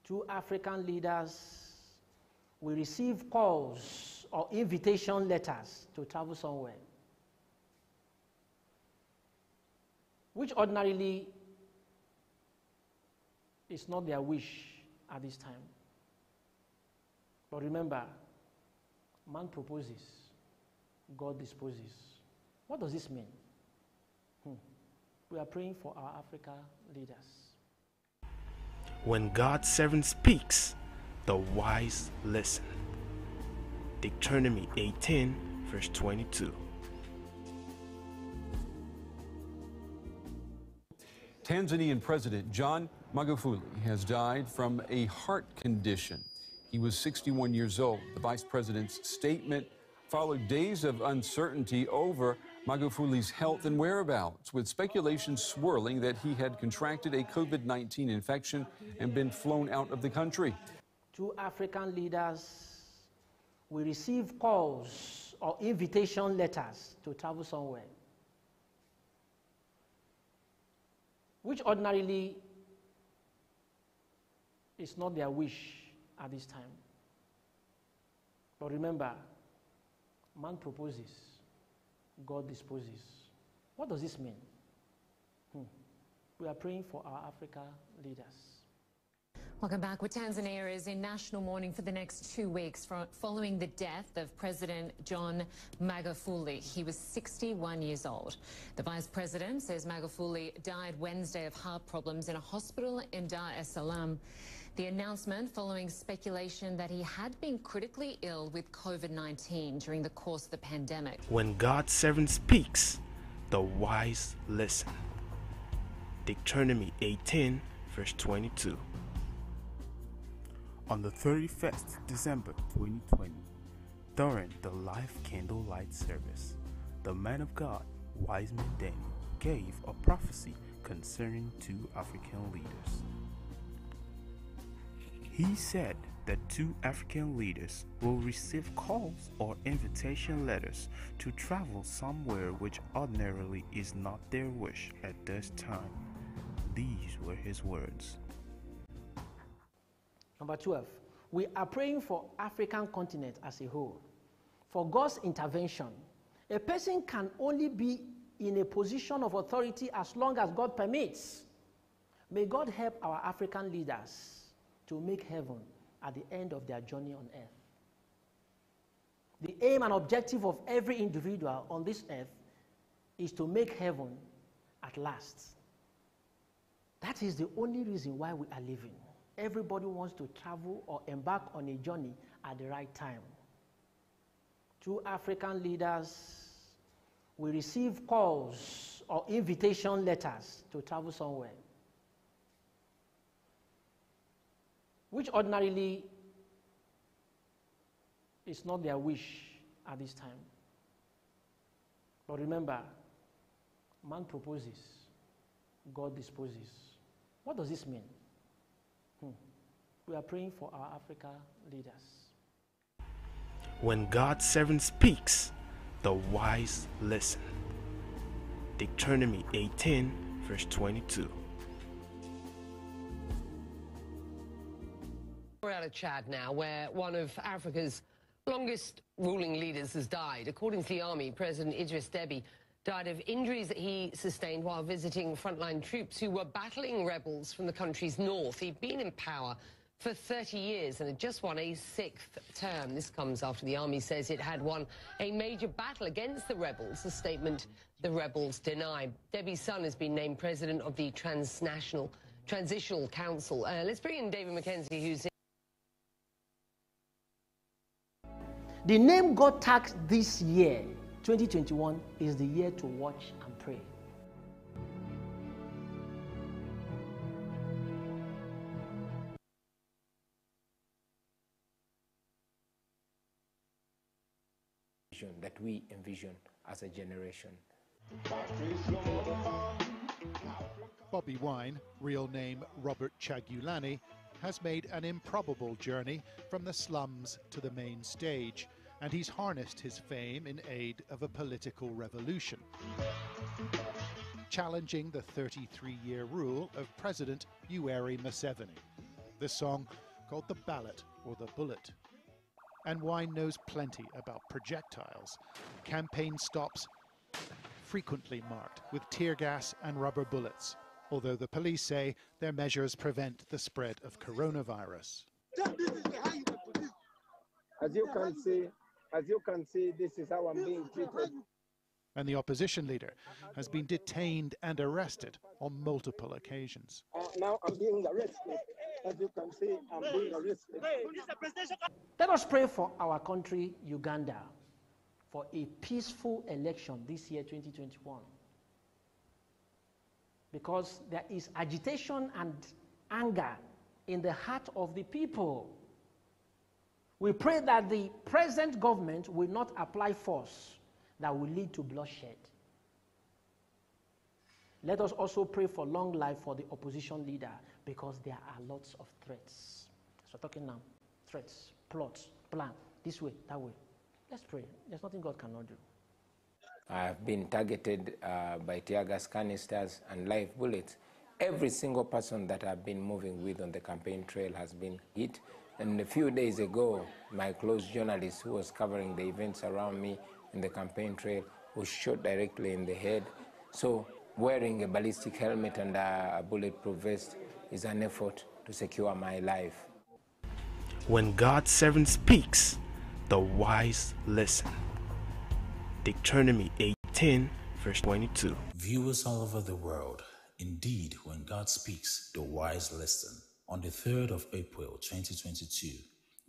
Two African leaders will receive calls or invitation letters to travel somewhere, which ordinarily is not their wish at this time. But remember, man proposes, God disposes. What does this mean? Hmm. We are praying for our Africa leaders. When God's servant speaks, the wise listen. Deuteronomy 18, verse 22. Tanzanian President John Magufuli has died from a heart condition. He was 61 years old. The vice president's statement followed days of uncertainty over Magufuli's health and whereabouts, with speculation swirling that he had contracted a COVID 19 infection and been flown out of the country. Two African leaders will receive calls or invitation letters to travel somewhere, which ordinarily is not their wish at this time. But remember, man proposes, God disposes. What does this mean? Hmm. We are praying for our Africa leaders. Welcome back. Well, Tanzania is in national mourning for the next two weeks following the death of President John Magufuli. He was 61 years old. The vice president says Magufuli died Wednesday of heart problems in a hospital in Dar es Salaam. The announcement following speculation that he had been critically ill with COVID-19 during the course of the pandemic. When God's servant speaks, the wise listen. Deuteronomy 18, verse 22. On the 31st December 2020, during the live candlelight service, the man of God, Wiseman Daniel, gave a prophecy concerning two African leaders. He said that two African leaders will receive calls or invitation letters to travel somewhere which ordinarily is not their wish at this time. These were his words. Number 12, we are praying for African continent as a whole. For God's intervention, a person can only be in a position of authority as long as God permits. May God help our African leaders to make heaven at the end of their journey on earth. The aim and objective of every individual on this earth is to make heaven at last. That is the only reason why we are living. Everybody wants to travel or embark on a journey at the right time. Two African leaders will receive calls or invitation letters to travel somewhere, which ordinarily is not their wish at this time. But remember, man proposes, God disposes. What does this mean? We are praying for our Africa leaders. When God's servant speaks, the wise listen. Deuteronomy 18, verse 22. We're out of Chad now, where one of Africa's longest ruling leaders has died. According to the army, President Idris Deby died of injuries that he sustained while visiting frontline troops who were battling rebels from the country's north. He'd been in power for 30 years and had just won a sixth term. This comes after the army says it had won a major battle against the rebels, a statement the rebels deny. Deby's son has been named president of the Transnational Transitional Council. Uh, let's bring in David McKenzie, who's The name God tagged this year, 2021, is the year to watch and pray. That we envision as a generation. Bobby Wine, real name Robert Kyagulanyi, has made an improbable journey from the slums to the main stage, and he's harnessed his fame in aid of a political revolution. Challenging the 33 year rule of President Yoweri Museveni. This song, called The Ballot or The Bullet. And Wine knows plenty about projectiles. Campaign stops frequently marked with tear gas and rubber bullets although the police say their measures prevent the spread of coronavirus. As you can see, as you can see, this is how I'm being treated. And the opposition leader has been detained and arrested on multiple occasions. Uh, now I'm being arrested. As you can see, I'm being arrested. Let us pray for our country, Uganda, for a peaceful election this year, 2021 because there is agitation and anger in the heart of the people. We pray that the present government will not apply force that will lead to bloodshed. Let us also pray for long life for the opposition leader because there are lots of threats. So we're talking now. Threats, plots, plan, this way, that way. Let's pray. There's nothing God cannot do. I have been targeted uh, by tear gas canisters and live bullets. Every single person that I've been moving with on the campaign trail has been hit. And a few days ago, my close journalist who was covering the events around me in the campaign trail was shot directly in the head. So wearing a ballistic helmet and a bulletproof vest is an effort to secure my life. When God's servant speaks, the wise listen. Deuteronomy 18, verse 22. Viewers all over the world, indeed, when God speaks, the wise listen. On the 3rd of April 2022,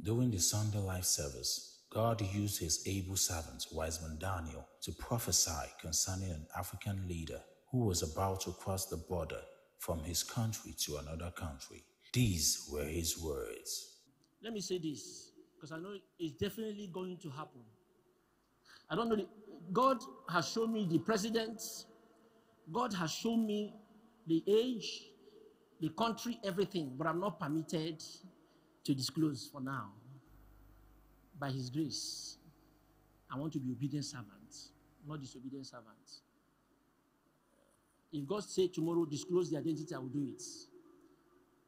during the Sunday Life service, God used his able servant, Wiseman Daniel, to prophesy concerning an African leader who was about to cross the border from his country to another country. These were his words. Let me say this, because I know it's definitely going to happen. I don't know the, God has shown me the president. God has shown me the age, the country, everything, but I'm not permitted to disclose for now. By His grace, I want to be obedient servant, not disobedient servant. If God say tomorrow disclose the identity, I will do it.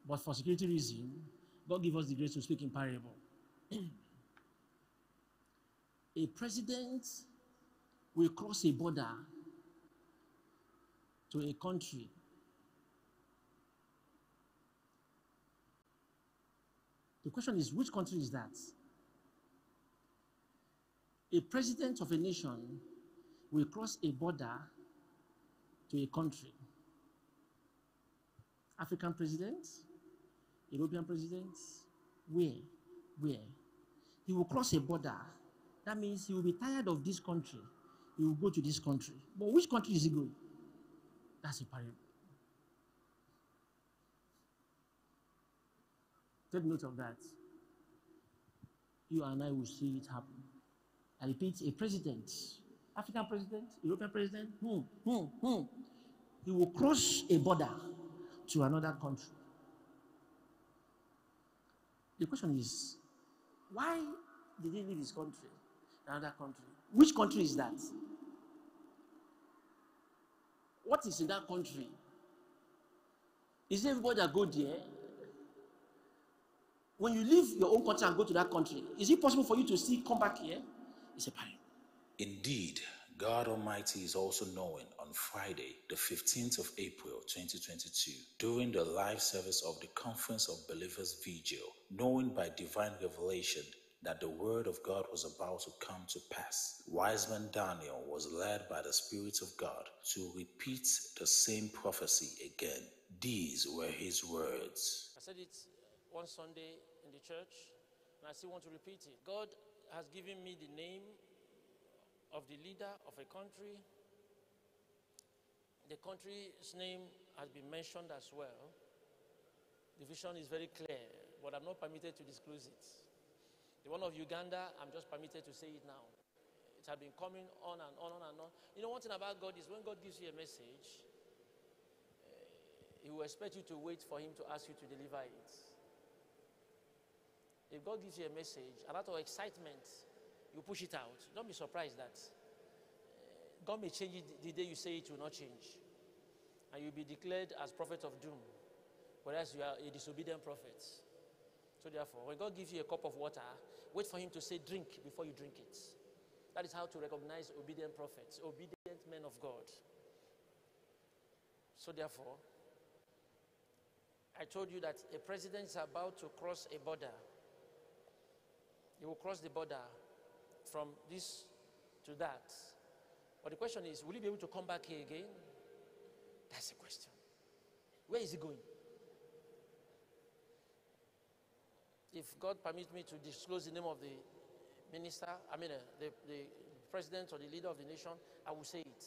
But for security reason, God give us the grace to speak in parable. a president will cross a border to a country The question is, which country is that? A president of a nation will cross a border to a country. African presidents, European presidents, where? Where? He will cross a border. That means he will be tired of this country he will go to this country. But which country is he going? That's a parable. Take note of that. You and I will see it happen. I repeat, a president, African president, European president, hmm, hmm, hmm, he will cross a border to another country. The question is, why did he leave his country, another country? Which country is that? What is in that country? Is everybody that go there? When you leave your own country and go to that country, is it possible for you to still come back here? It's a pain. Indeed, God Almighty is also knowing on Friday, the 15th of April 2022, during the live service of the Conference of Believers Vigil, knowing by divine revelation that the word of God was about to come to pass. Wiseman Daniel was led by the Spirit of God to repeat the same prophecy again. These were his words. I said it uh, one Sunday in the church, and I still want to repeat it. God has given me the name of the leader of a country. The country's name has been mentioned as well. The vision is very clear, but I'm not permitted to disclose it. The one of Uganda, I'm just permitted to say it now. It has been coming on and on and on. You know, one thing about God is when God gives you a message, uh, He will expect you to wait for Him to ask you to deliver it. If God gives you a message, a lot of excitement, you push it out. Don't be surprised that uh, God may change it the day you say it will not change. And you'll be declared as prophet of doom, whereas you are a disobedient prophet. So therefore, when God gives you a cup of water, wait for him to say drink before you drink it. That is how to recognize obedient prophets, obedient men of God. So therefore, I told you that a president is about to cross a border. He will cross the border from this to that. But the question is, will he be able to come back here again? That's the question. Where is he going? If God permits me to disclose the name of the minister, I mean, uh, the, the president or the leader of the nation, I will say it.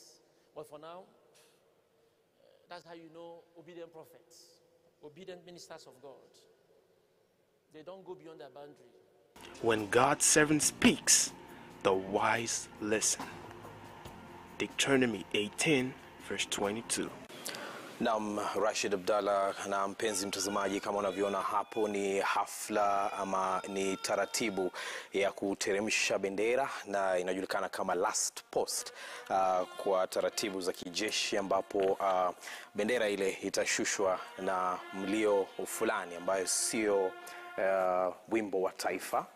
But for now, that's how you know obedient prophets, obedient ministers of God. They don't go beyond their boundary. When God's servant speaks, the wise listen. Deuteronomy 18, verse 22. Naam, Rashid Abdalla na mpenzi mtazamaji, kama unavyoona hapo ni hafla ama ni taratibu ya kuteremsha bendera na inajulikana kama last post uh, kwa taratibu za kijeshi, ambapo uh, bendera ile itashushwa na mlio fulani ambayo sio uh, wimbo wa taifa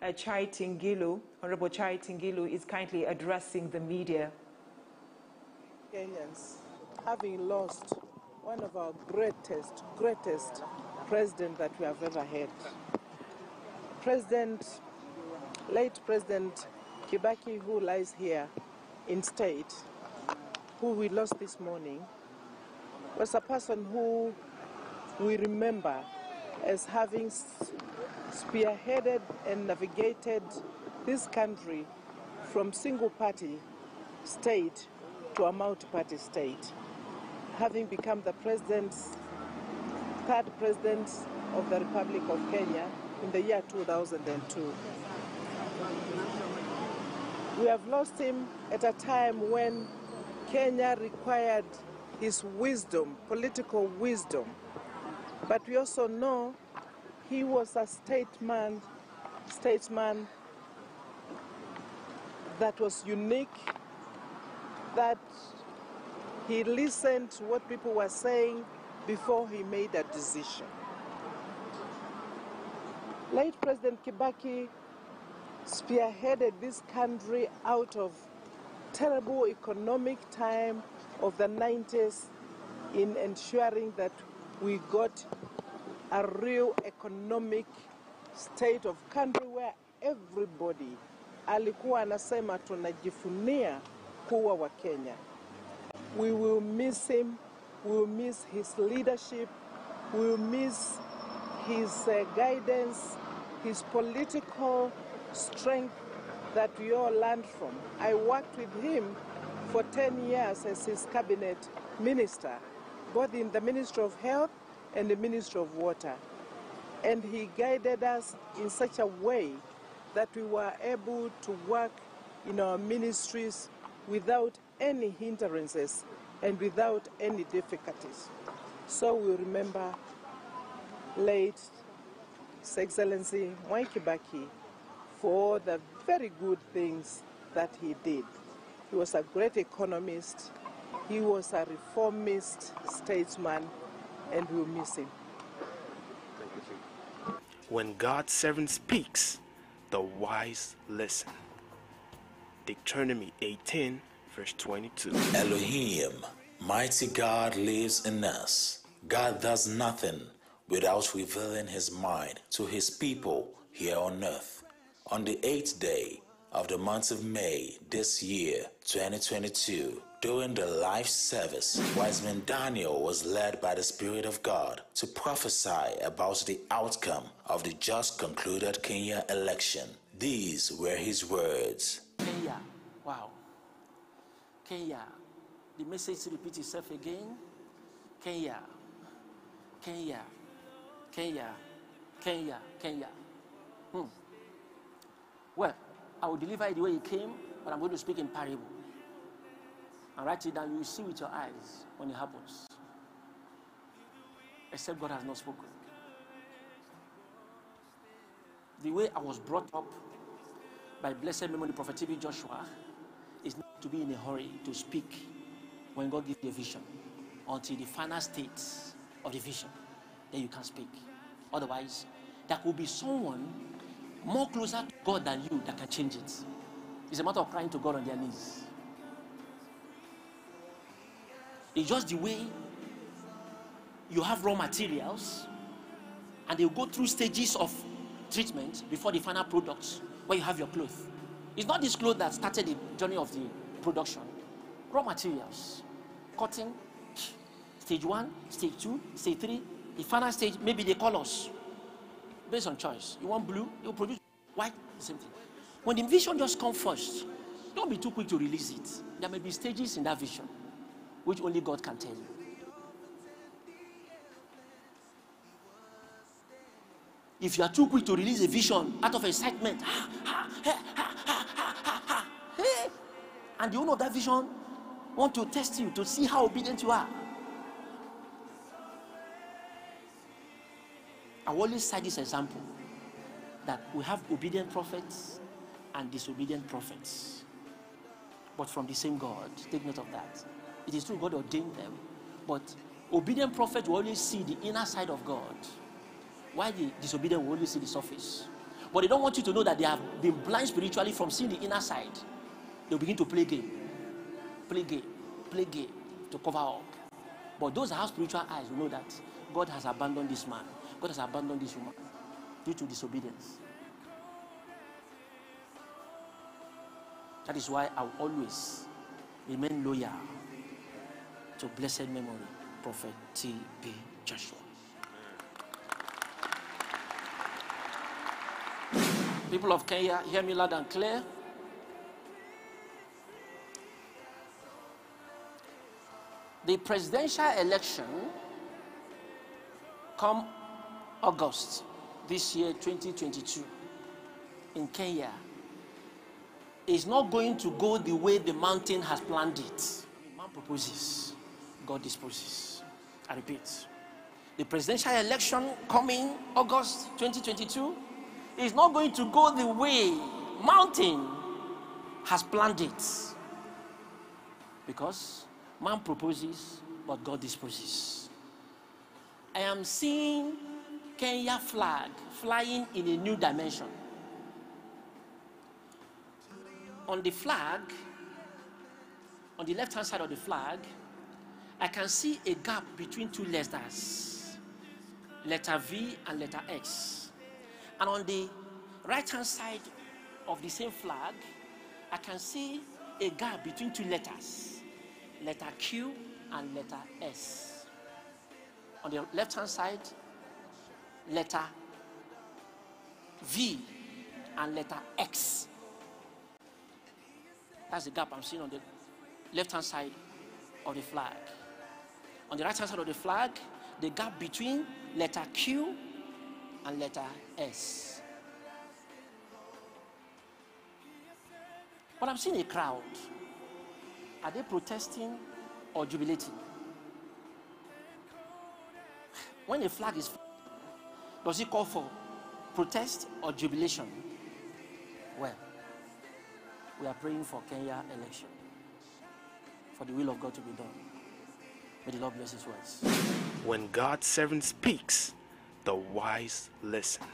Uh, Charity Ngilu, Honorable Charity Ngilu, is kindly addressing the media. Kenyans, having lost one of our greatest, greatest president that we have ever had. President, late President Kibaki, who lies here in state, who we lost this morning, was a person who we remember as having spearheaded and navigated this country from single party state to a multi party state, having become the president's third president of the Republic of Kenya in the year 2002. We have lost him at a time when Kenya required his wisdom, political wisdom. But we also know he was a statesman, statesman that was unique, that he listened to what people were saying before he made a decision. Late President Kibaki spearheaded this country out of terrible economic time of the 90s in ensuring that we got a real economic state of country where everybody alikuwa anasema tunajifunia kuwa wa Kenya. We will miss him. We will miss his leadership. We will miss his uh, guidance, his political strength that we all learned from. I worked with him for 10 years as his cabinet minister, both in the Ministry of Health and the Ministry of Water. and He guided us in such a way that we were able to work in our ministries without any hindrances and without any difficulties. So we remember late His Excellency Mwai Kibaki for the very good things that he did. He was a great economist, he was a reformist statesman, and we'll miss him. When God's servant speaks, the wise listen. Deuteronomy 18, verse 22. Elohim, mighty God lives in us. God does nothing without revealing his mind to his people here on earth. On the eighth day of the month of May this year, 2022, during the life service, Wiseman Daniel was led by the Spirit of God to prophesy about the outcome of the just concluded Kenya election. These were his words. Kenya, wow. Kenya, the message repeats itself again. Kenya, Kenya, Kenya, Kenya, Kenya. Hmm. Well, I will deliver it the way it came, but I'm going to speak in parable. And write it down. You will see with your eyes when it happens. Except God has not spoken. The way I was brought up by blessed memory Prophet TB Joshua is not to be in a hurry to speak when God gives you a vision until the final state of the vision. Then you can speak. Otherwise, there could be someone more closer to God than you that can change it. It's a matter of crying to God on their knees. It's just the way you have raw materials and they go through stages of treatment before the final product where you have your clothes. It's not this cloth that started the journey of the production. Raw materials, cutting, stage one, stage two, stage three, the final stage, maybe the colors based on choice. You want blue, you produce white, same thing. When the vision just comes first, don't be too quick to release it. There may be stages in that vision which only God can tell you. If you are too quick to release a vision out of excitement, and the owner of that vision want to test you to see how obedient you are. I always cite this example that we have obedient prophets and disobedient prophets, but from the same God. Take note of that. It is true God ordained them, but obedient prophets will always see the inner side of God, Why the disobedient will only see the surface. But they don't want you to know that they have been blind spiritually from seeing the inner side. They'll begin to play game, play game, play game to cover up. But those that have spiritual eyes will know that God has abandoned this man, God has abandoned this woman due to disobedience. That is why I will always remain loyal to blessed memory, Prophet T.B. Joshua. People of Kenya, hear me loud and clear. The presidential election come August this year, 2022, in Kenya, is not going to go the way the mountain has planned it. Man proposes, God disposes. I repeat, the presidential election coming August 2022 is not going to go the way mountain has planned it. Because man proposes, but God disposes. I am seeing Kenya flag flying in a new dimension. On the flag, on the left hand side of the flag, I can see a gap between two letters, letter V and letter X. And on the right hand side of the same flag, I can see a gap between two letters, letter Q and letter S. On the left hand side, letter V and letter X. That's the gap I'm seeing on the left hand side of the flag. On the right hand side of the flag, the gap between letter Q and letter S. But I'm seeing a crowd. Are they protesting or jubilating? When a flag is does it call for protest or jubilation? Well, we are praying for Kenya election, for the will of God to be done. May the Lord bless his words. When God's servant speaks, the wise listen.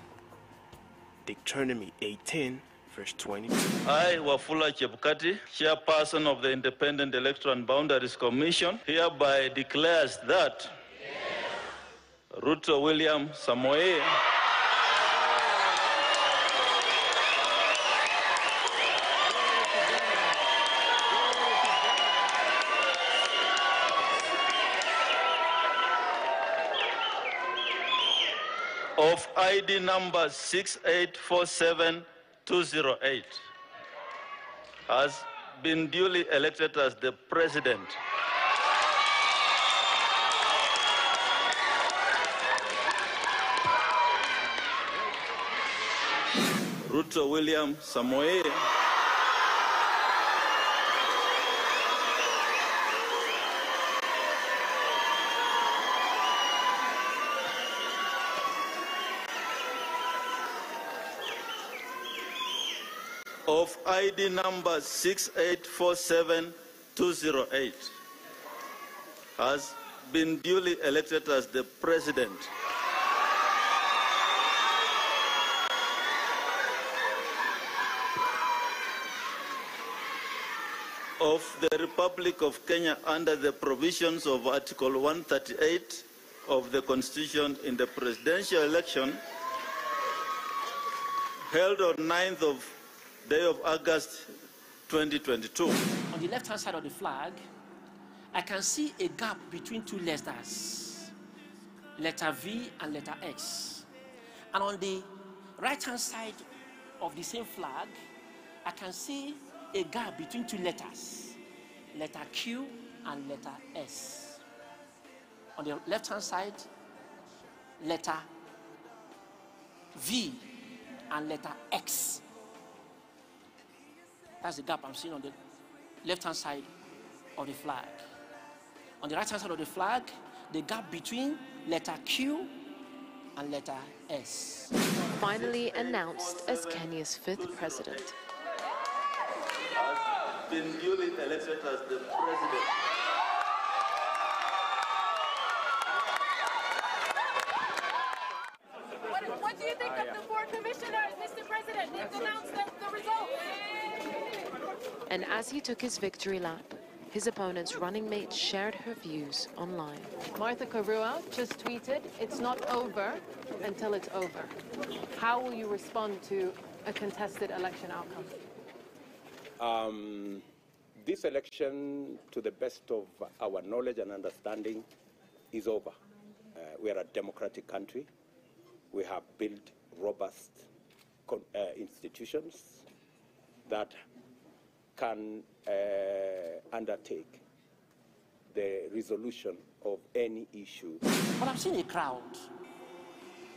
Deuteronomy 18, verse 22. I, Wafula Chebukati, chairperson of the Independent Electoral and Boundaries Commission, hereby declares that Ruto William Samoei of ID number 6847208 has been duly elected as the president. Ruto William Samoei of ID number 6847208 has been duly elected as the president. of the Republic of Kenya under the provisions of Article 138 of the Constitution in the presidential election held on 9th of day of August 2022. On the left hand side of the flag, I can see a gap between two letters, letter V and letter X. And on the right hand side of the same flag, I can see a gap between two letters, letter Q and letter S. On the left hand side, letter V and letter X. That's the gap I'm seeing on the left hand side of the flag. On the right hand side of the flag, the gap between letter Q and letter S. Finally announced as Kenya's fifth president. Has been duly elected as the president. What, what do you think of the four commissioners, Mr. President? They've announced the, the results. And as he took his victory lap, his opponent's running mate shared her views online. Martha Karua just tweeted, it's not over until it's over. How will you respond to a contested election outcome? Um, this election, to the best of our knowledge and understanding, is over. Uh, we are a democratic country. We have built robust con- uh, institutions that can uh, undertake the resolution of any issue. But I'm seeing a crowd.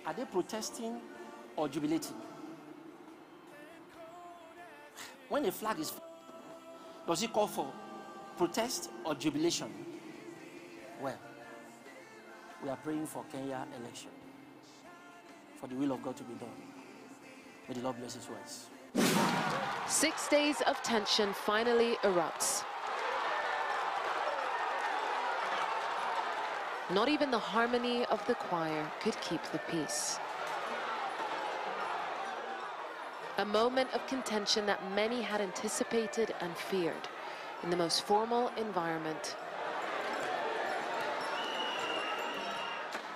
Are they protesting or jubilating? When a flag is, does it call for protest or jubilation? Well, we are praying for Kenya election, for the will of God to be done. May the Lord bless His words. Six days of tension finally erupts. Not even the harmony of the choir could keep the peace. A moment of contention that many had anticipated and feared in the most formal environment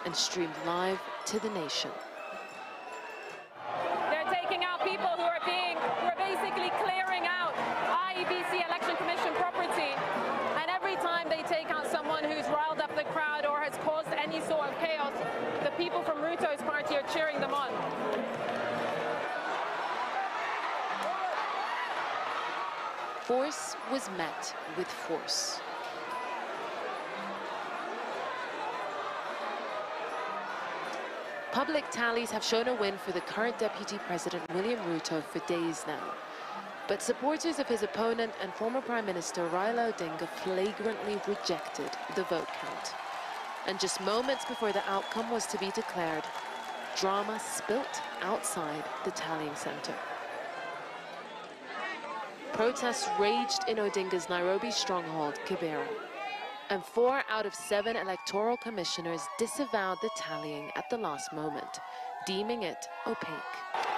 and streamed live to the nation. Force was met with force. Public tallies have shown a win for the current Deputy President William Ruto for days now. But supporters of his opponent and former Prime Minister Raila Odinga flagrantly rejected the vote count. And just moments before the outcome was to be declared, drama spilt outside the tallying center. Protests raged in Odinga's Nairobi stronghold, Kibera. And four out of seven electoral commissioners disavowed the tallying at the last moment, deeming it opaque.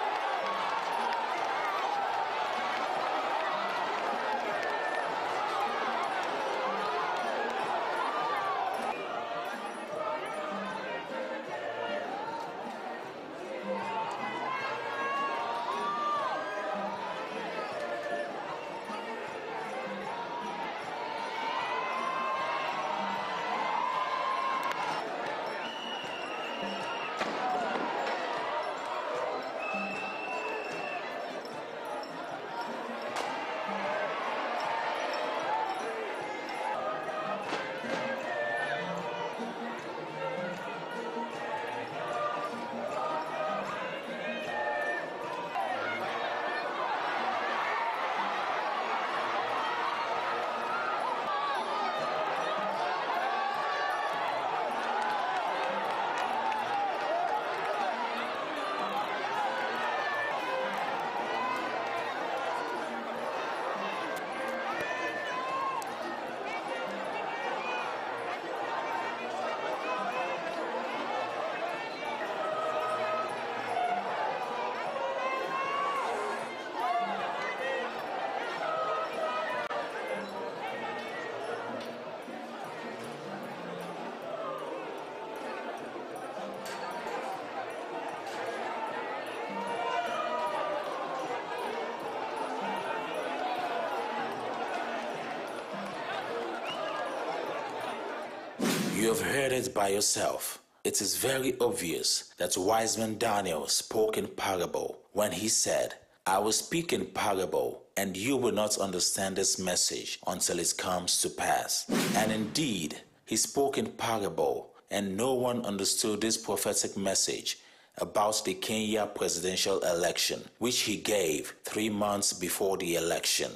Have heard it by yourself. It is very obvious that Wiseman Daniel spoke in parable when he said, I will speak in parable, and you will not understand this message until it comes to pass. And indeed, he spoke in parable, and no one understood this prophetic message about the Kenya presidential election, which he gave three months before the election.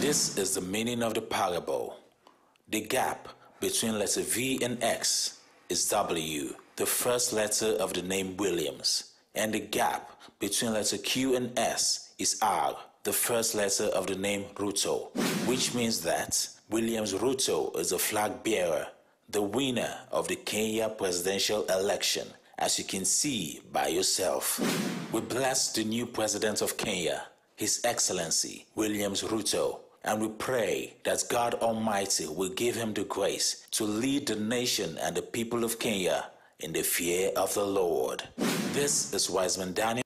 This is the meaning of the parable. The gap between letter V and X is W, the first letter of the name Williams, and the gap between letter Q and S is R, the first letter of the name Ruto, which means that Williams Ruto is the flag bearer, the winner of the Kenya presidential election, as you can see by yourself. We bless the new president of Kenya, His Excellency Williams Ruto, and we pray that God Almighty will give him the grace to lead the nation and the people of Kenya in the fear of the Lord. This is Wiseman Daniel's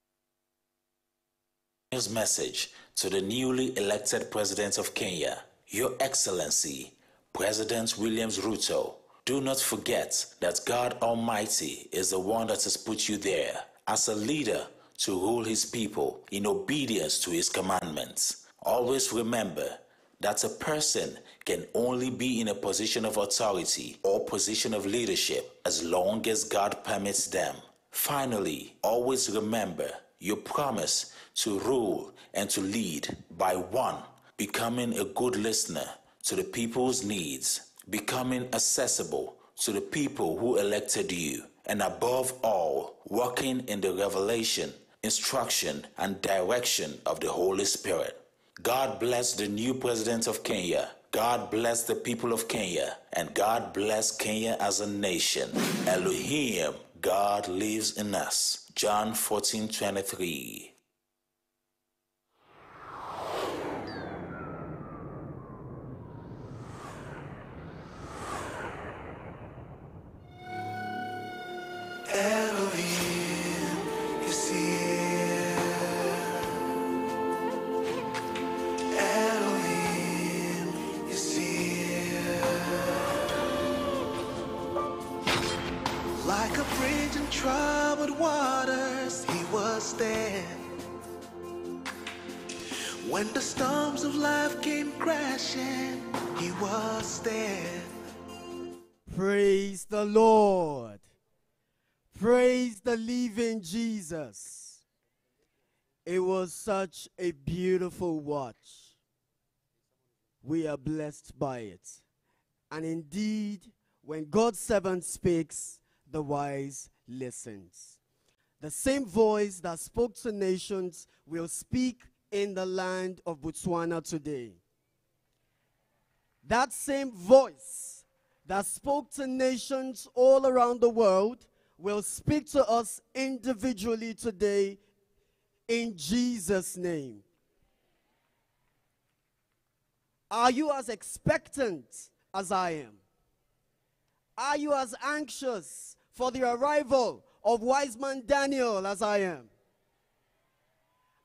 message to the newly elected president of Kenya, Your Excellency, President Williams Ruto. Do not forget that God Almighty is the one that has put you there as a leader to rule his people in obedience to his commandments. Always remember that a person can only be in a position of authority or position of leadership as long as God permits them. Finally, always remember your promise to rule and to lead by one, becoming a good listener to the people's needs, becoming accessible to the people who elected you, and above all, working in the revelation, instruction, and direction of the Holy Spirit. God bless the new president of Kenya. God bless the people of Kenya. And God bless Kenya as a nation. Elohim, God lives in us. John 14 23. Elohim there. When the storms of life came crashing, he was there. Praise the Lord. Praise the living Jesus. It was such a beautiful watch. We are blessed by it. And indeed, when God's servant speaks, the wise listens. The same voice that spoke to nations will speak in the land of Botswana today. That same voice that spoke to nations all around the world will speak to us individually today in Jesus' name. Are you as expectant as I am? Are you as anxious for the arrival of Wiseman Daniel as I am?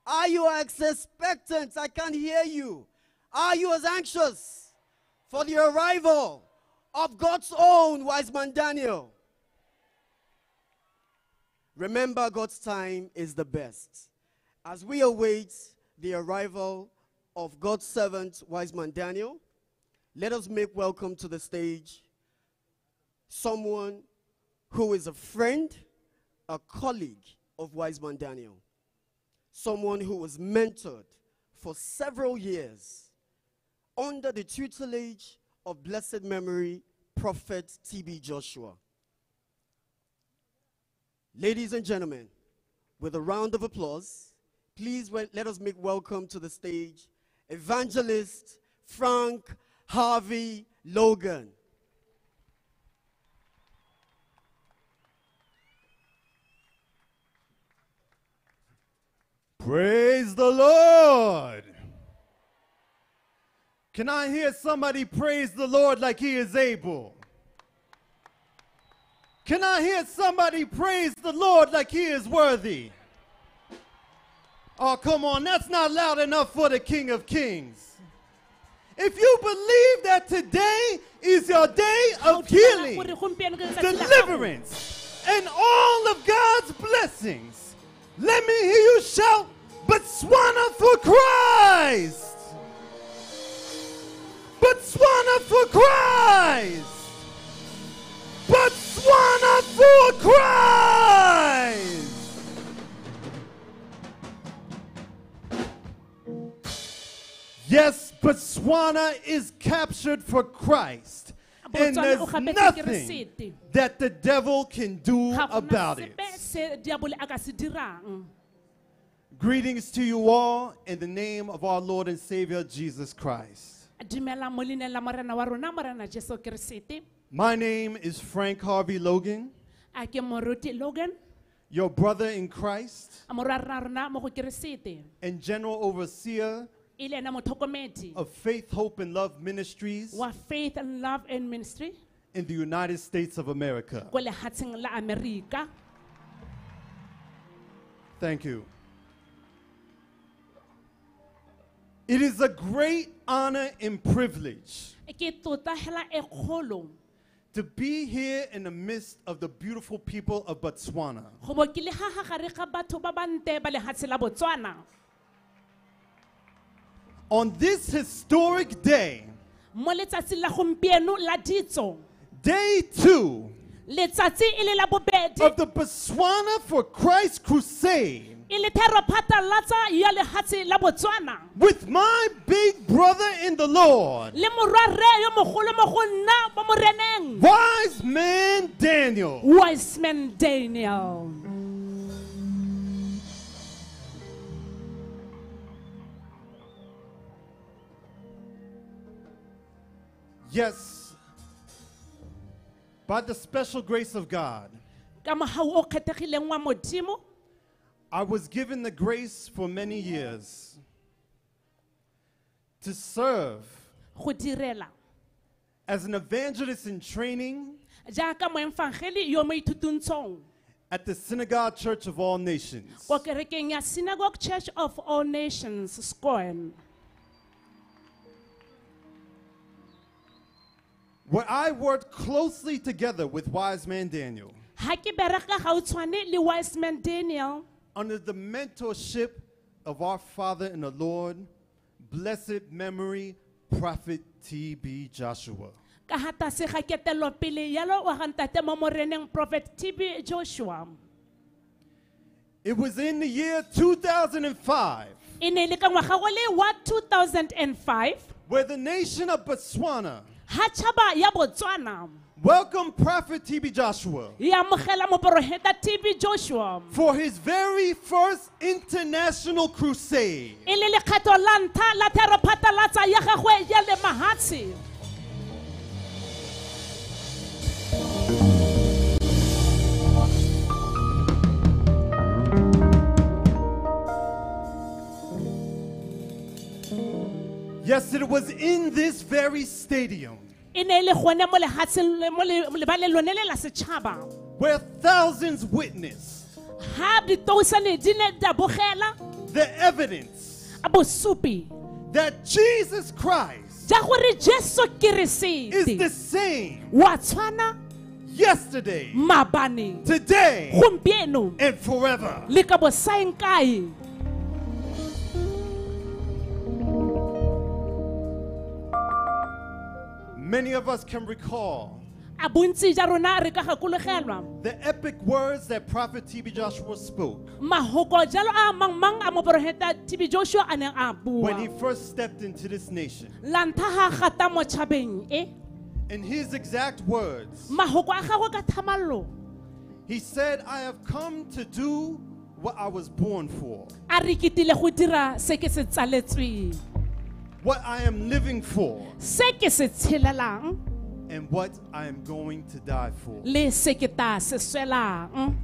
Are you as expectant? I can't hear you. Are you as anxious for the arrival of God's own Wiseman Daniel? Remember, God's time is the best. As we await the arrival of God's servant, Wiseman Daniel, let us make welcome to the stage someone who is a friend, a colleague of Wiseman Daniel, someone who was mentored for several years under the tutelage of blessed memory Prophet T.B. Joshua. Ladies and gentlemen, with a round of applause, please let us make welcome to the stage evangelist Frank Harvey Logan. Praise the Lord. Can I hear somebody praise the Lord like he is able? Can I hear somebody praise the Lord like he is worthy? Oh, come on, that's not loud enough for the King of Kings. If you believe that today is your day of healing, deliverance, and all of God's blessings, let me hear you shout, Botswana for Christ! Botswana for Christ! Botswana for Christ! Yes, Botswana is captured for Christ. And there's o kgapetswe ke nothing that the devil can do about it. sepe se diabole a ka se dirang Greetings to you all in the name of our Lord and Savior Jesus Christ. dumela mo leineng la morena wa rona morena jesu keresete My name is Frank Harvey Logan, a ke moruti logan your brother in Christ a morwa rena rona mo go keresete and general overseer le ena motlhokomedi of Faith, Hope, and Love Ministries wa faith and love and ministry in the United States of America. ko lehatsheng la amerika Thank you. It is a great honor and privilege ke tota hela e kgolo to be here in the midst of the beautiful people of Botswana. go bo ke le ga ga gare ga batho ba bante ba lehatshe la botswana On this historic day, mo letsatsing la gompieno la ditso day two letsatsi e le la bobedi of the Botswana for Christ Crusade, le therophata la tsa ya lehatshe la botswana. With my big brother in the Lord, le morwarre yo mogolo mo go nna mo moreneng. Wiseman Daniel. wiseman daniel. Yes, by the special grace of God, I was given the grace for many years to serve go direla. as an evangelist in training jaaka moemfangeli yo mo ithutuntshong at the Synagogue Church of All Nations. ko kerekeng ya synagogue church of all nations SCOAN where I worked closely together with Wiseman Daniel. Ha ke bereka gautshwane le wiseman daniel under the mentorship of our Father in the Lord, blessed memory, Prophet T.B. Joshua. ka ha ga ketelopele yalo wa ga ntate mo moreneng prophet tb joshua It was in the year 2005 e ne e le ka ngwaga go le wa 2005 where the nation of Botswana ha tšhaba ya botswana welcomed Prophet TB Joshua. Amogela moporofeta tb joshua. For his very first international crusade. le lekgetho la ntlha la therophatlalatsa ya gagwe ya le mahatshe Yes, it was in this very stadium e ne e le gone mo lehatsheng le- mo le- lebaleng lone le la setšhaba where thousands witnessed ha ditousane di ne di a bogela the evidence a bosupi. that Jesus Christ ja gore jesu is the keresete same wa tshwana yesterday, maabane today, gompieno and forever. le ka bosaeng kae Many of us can recall a bontsi ja rona re ka gakologelwa. the epic words that Prophet TB Joshua spoke. Mahoko jalo a mangmang a moporofeta tb joshua a neng a when he bua first stepped into this nation. la ntlha ga gata mo tšhabeng e? In his exact words, mahoko a gagwe ka thamallo. he said, I have come to do what I was born for, a re ketile go dira se ke se tsaletsweng what I am living for, se ke se tshelelang and what I am going to die for. le se ke ta se swelang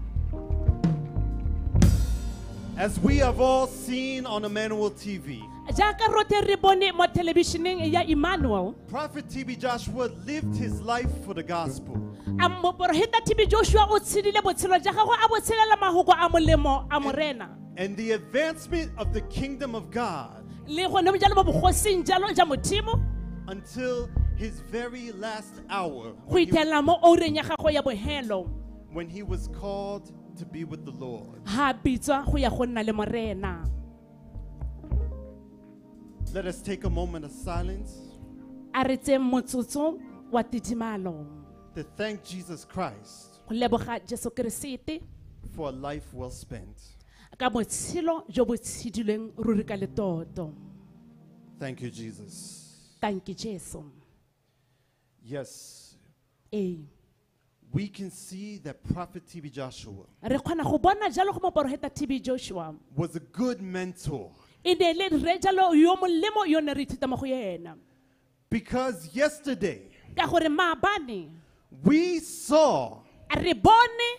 As we have all seen on Emmanuel TV, jaaka rotlhe re bone mo thelebišeneng ya emmanuel Prophet TB Joshua lived his life for the gospel. a moporofeta tb joshua o tshedile botshelo jwa gagwe a bo tshelela mahoko a molemo a morena and the advancement of the kingdom of God le gone jalo mo bogosing jalo ja modimo? Until his very last hour go itlhelela mo oureng ya gagwe ya bohelo. when he was called to be with the Lord. ga bitswa go ya go nna le morena. Let us take a moment of silence a re tseng motsotso wa tidimalo. to thank Jesus Christ go leboga jesu keresete. for a life well spent. Ka botshelo jo bo tshidilweng ruri ka letoto. Thank you, Jesus. thank you jesu. Yes, ee. We can see that Prophet TB Joshua re kgona go bona jalo go moporofeta tb joshua. was a good mentor. E ne le re jalo yo molemo yo ne re ithuta mo go yena. Because yesterday ka gore maabane we saw re bone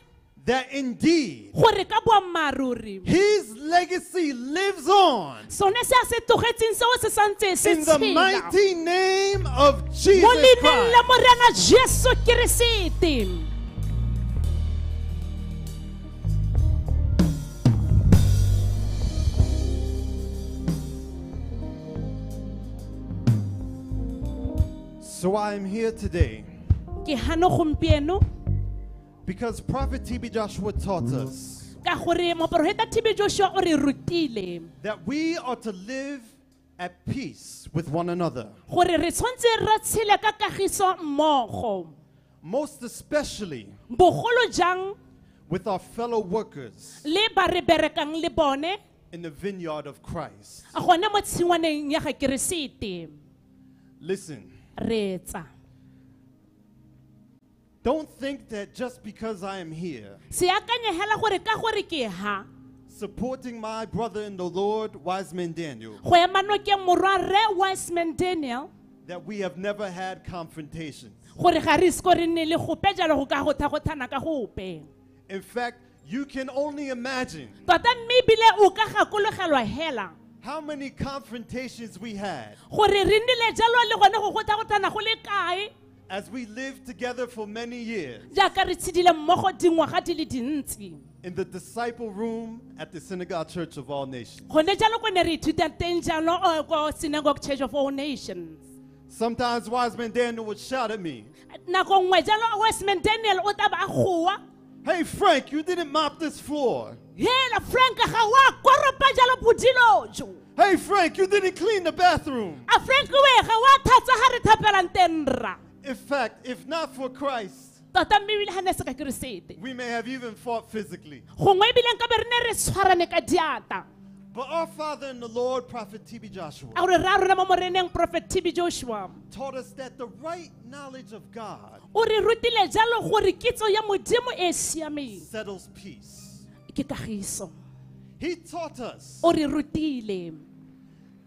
that indeed gore ka boammaaruri. his legacy lives on sone se a se tlogetseng seo se santse se in the mighty name of Jesus Christ. morena jesu keresete. So I am here today ke hano gompieno because Prophet TB Joshua taught mm-hmm. us ka gore moporofeta tb joshua o re rutile. that we are to live at peace with one another, gore re tshwanetse re tshele ka kagiso mmogo. Most especially with our fellow workers le ba re berekang le bone in the vineyard of Christ. gone mo tshingwaneng ya ga keresete. Listen, reetsa don't think that just because I am here se akanye hela gore ka gore ke ha. supporting my brother in the Lord, Wiseman Daniel, go ema nokeng morwa rre wiseman daniel that we have never had confrontations. gore ga re isko re nne le gope jalo go ka go thagotana ka gope. In fact, you can only imagine tota mme ebile o ka gakologelwa hela. how many confrontations we had. Gore re nnile jalo le gone go go thagotana go le kae as we lived together for many years jaaka re tshedile mmogo dingwaga di le dintsi in the disciple room at the Synagogue Church of All Nations. gone jalo ko ne re ithuta teng jalo eh, ko synagogue church of all nations Sometimes Wiseman Daniel would shout at me, nako nngwe jalo wiseman daniel o taba a goa Hey Frank, you didn't mop this floor. hela frank ga wa koropa jalo bodilojo Hey Frank, you didn't clean the bathroom. a frank we ga wa thatsa ga re thapelang teng rra In fact, if not for Christ, tota mme ebile ga ne se ka keresete we may have even fought physically. gongwe ebile nka re ne re tshwarane ka diata But our father in the Lord, Prophet T.B. Joshua, a gore re a rona mo moreneng prophet tb joshua taught us that the right knowledge of God o re rutile jalo gore kitso ya modimo e e siameng settles peace. ke kagiso He taught us o re rutile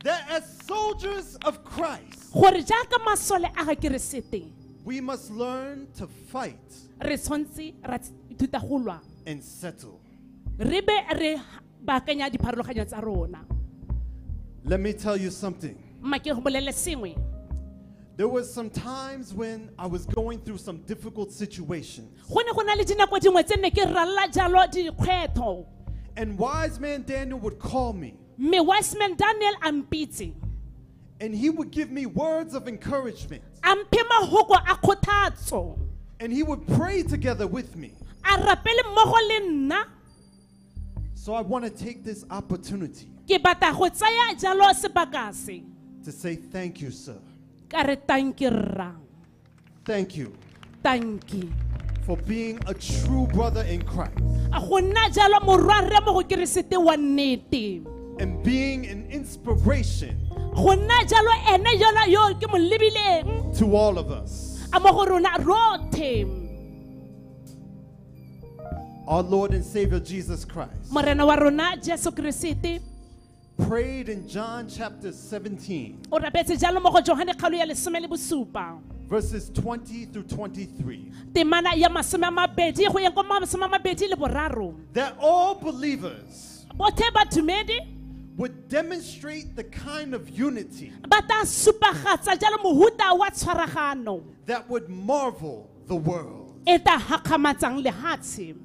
that as soldiers of Christ, gore jaaka masole a ga keresete we must learn to fight re tshwanetse ra ithuta go lwa and settle. re be re baakanya dipharologanyo tsa rona Let me tell you something. mma ke go bolele sengwe There was some times when I was going through some difficult situations. go ne go na le dinako dingwe tse ne ke ralla jalo dikgwetlho And Wiseman Daniel would call me mme wiseman daniel a mpitse and he would give me words of encouragement. a mphe mahoko a kgothatso. And he would pray together with me. a rapele mmogo le nna. So I want to take this opportunity ke batla go tsaya jalo sebaka se. to say thank you, sir. ka re tanki rra. Thank you tanki for being a true brother in Christ. A go nna jalo morwarre mo go keresete wa nnete and being an inspiration go nna jalo ene yona yo ke mo lebileng. to all of us. a mo go rona rothe Our Lord and Savior Jesus Christ. Morena wa rona jesu keresete prayed in John chapter 17, o rapetse jalo mo go johane kgalo ya lesome le bosupa. Verses 20 through 23, temana ya masome a mabedi go yeng ko masome a mabedi le boraro. That all believers would demonstrate the kind of unity ba tla supagatsa jalo mohuta wa tshwaragano that would marvel the world. tla gakgamatsang lehatshe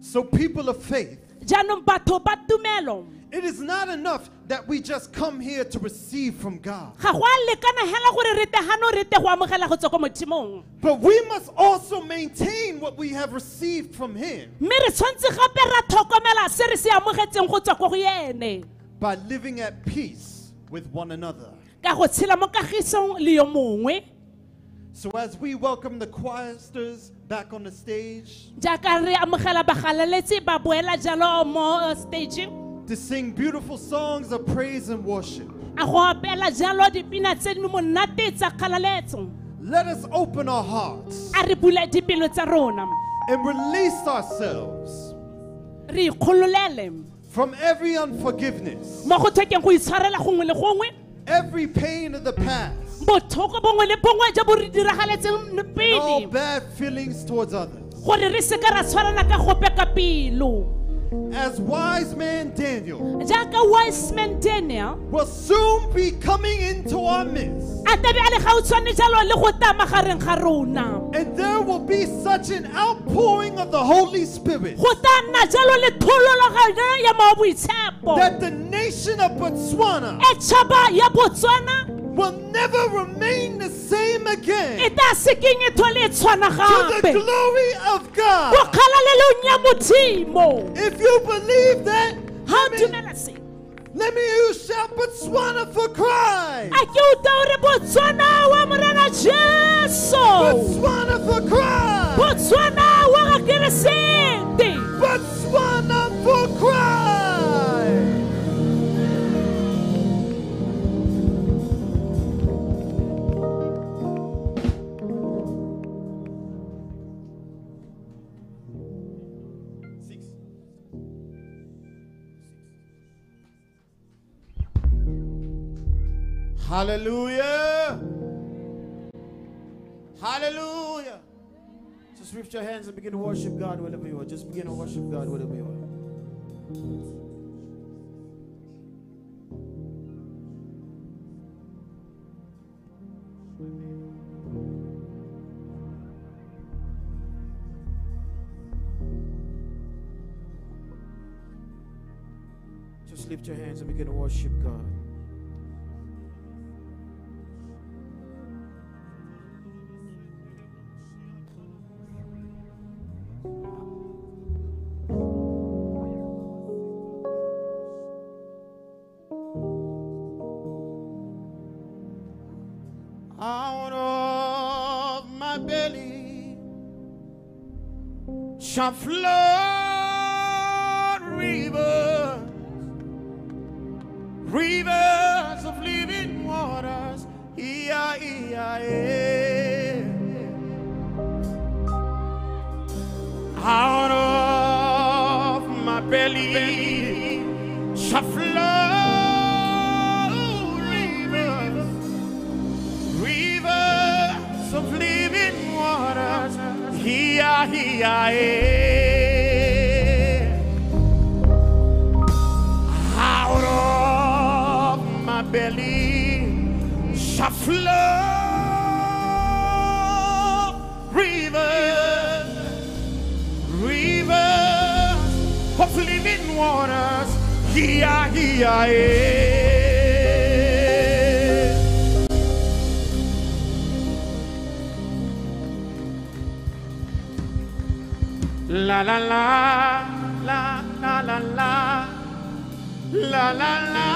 So, people of faith, jaanong batho ba tumelo it is not enough that we just come here to receive from God, ga go a lekana hela gore re te gano re te go amogela go tswa ko modimong but we must also maintain what we have received from Him mme re tshwanetse gape ra tlhokomela se re se amogetseng go tswa ko go ene by living at peace with one another. ka go tshela mo kagisong le yo mongwe. So, as we welcome the choirsters back on the stage jaaka re amogela bagaleletsi ba boela jalo mo uh, to sing beautiful songs of praise and worship, a go opela jalo dipina tse di monate tsa kgalaletso. Let us open our hearts a re bule dipelo tsa rona. and release ourselves re ikgololele from every unforgiveness, mo go tlhokeng go itshwarela gongwe le gongwe. every pain of the past, botlhoko bongwe le bongwe jo bo re diragaletseng and all pele bad feelings towards others. gore re seke ra tshwarana ka gope ka pelo As Wiseman Daniel jaaka wiseman daniel will soon be coming into our midst, a a le gautshwane jalo le go tama gareng ga rona. And there will be such an outpouring of the Holy Spirit go tla nna jalo le tholologano ya mao that the nation of Botswana tšhaba ya botswana will never remain the same again tla sekeng thole tshwana to the glory of God. go kgalalelong ya modimo If you believe that, ga o dumela se let me you shout Botswana for Christ. a ke uta ore botswana wa morena jesu Botswana for Christ. botswana wa ga keresete Botswana for Christ. Hallelujah. Hallelujah. Just lift your hands and begin to worship God wherever you are. Just begin to worship God wherever you are. Just lift your hands and begin to worship God. Out of my belly shall flow rivers, rivers of living waters. E-I-E-I-A. Out of my belly shall flow rivers, rivers of living waters. Here, here, here. Out of my belly shall flow rivers, rivers of living waters. Here. Eh. La la la la la la la la la la la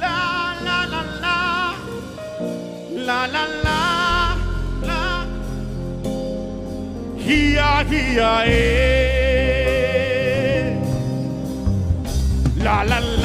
la la la la la la la Hia, hia, eh. La, la, la.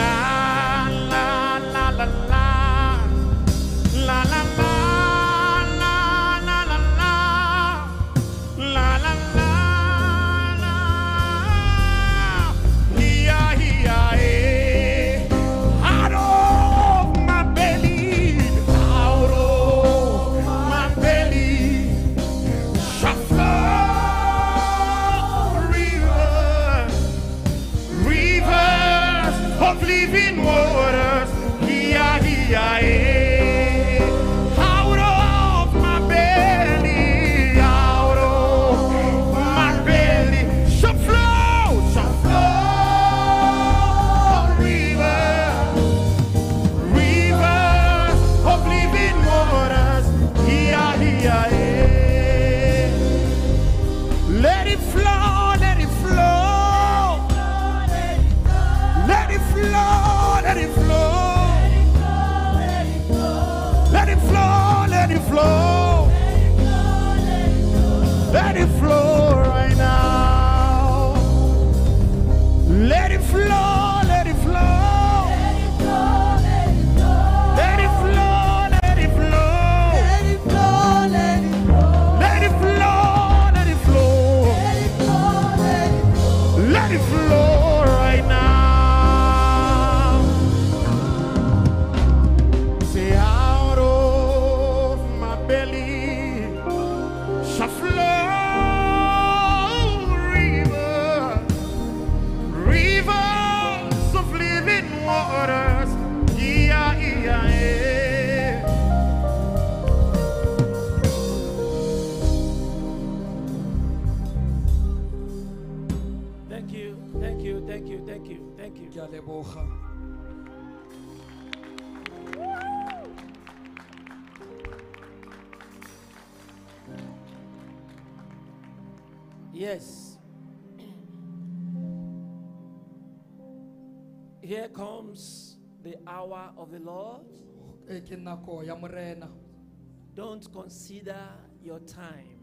Don't consider your time.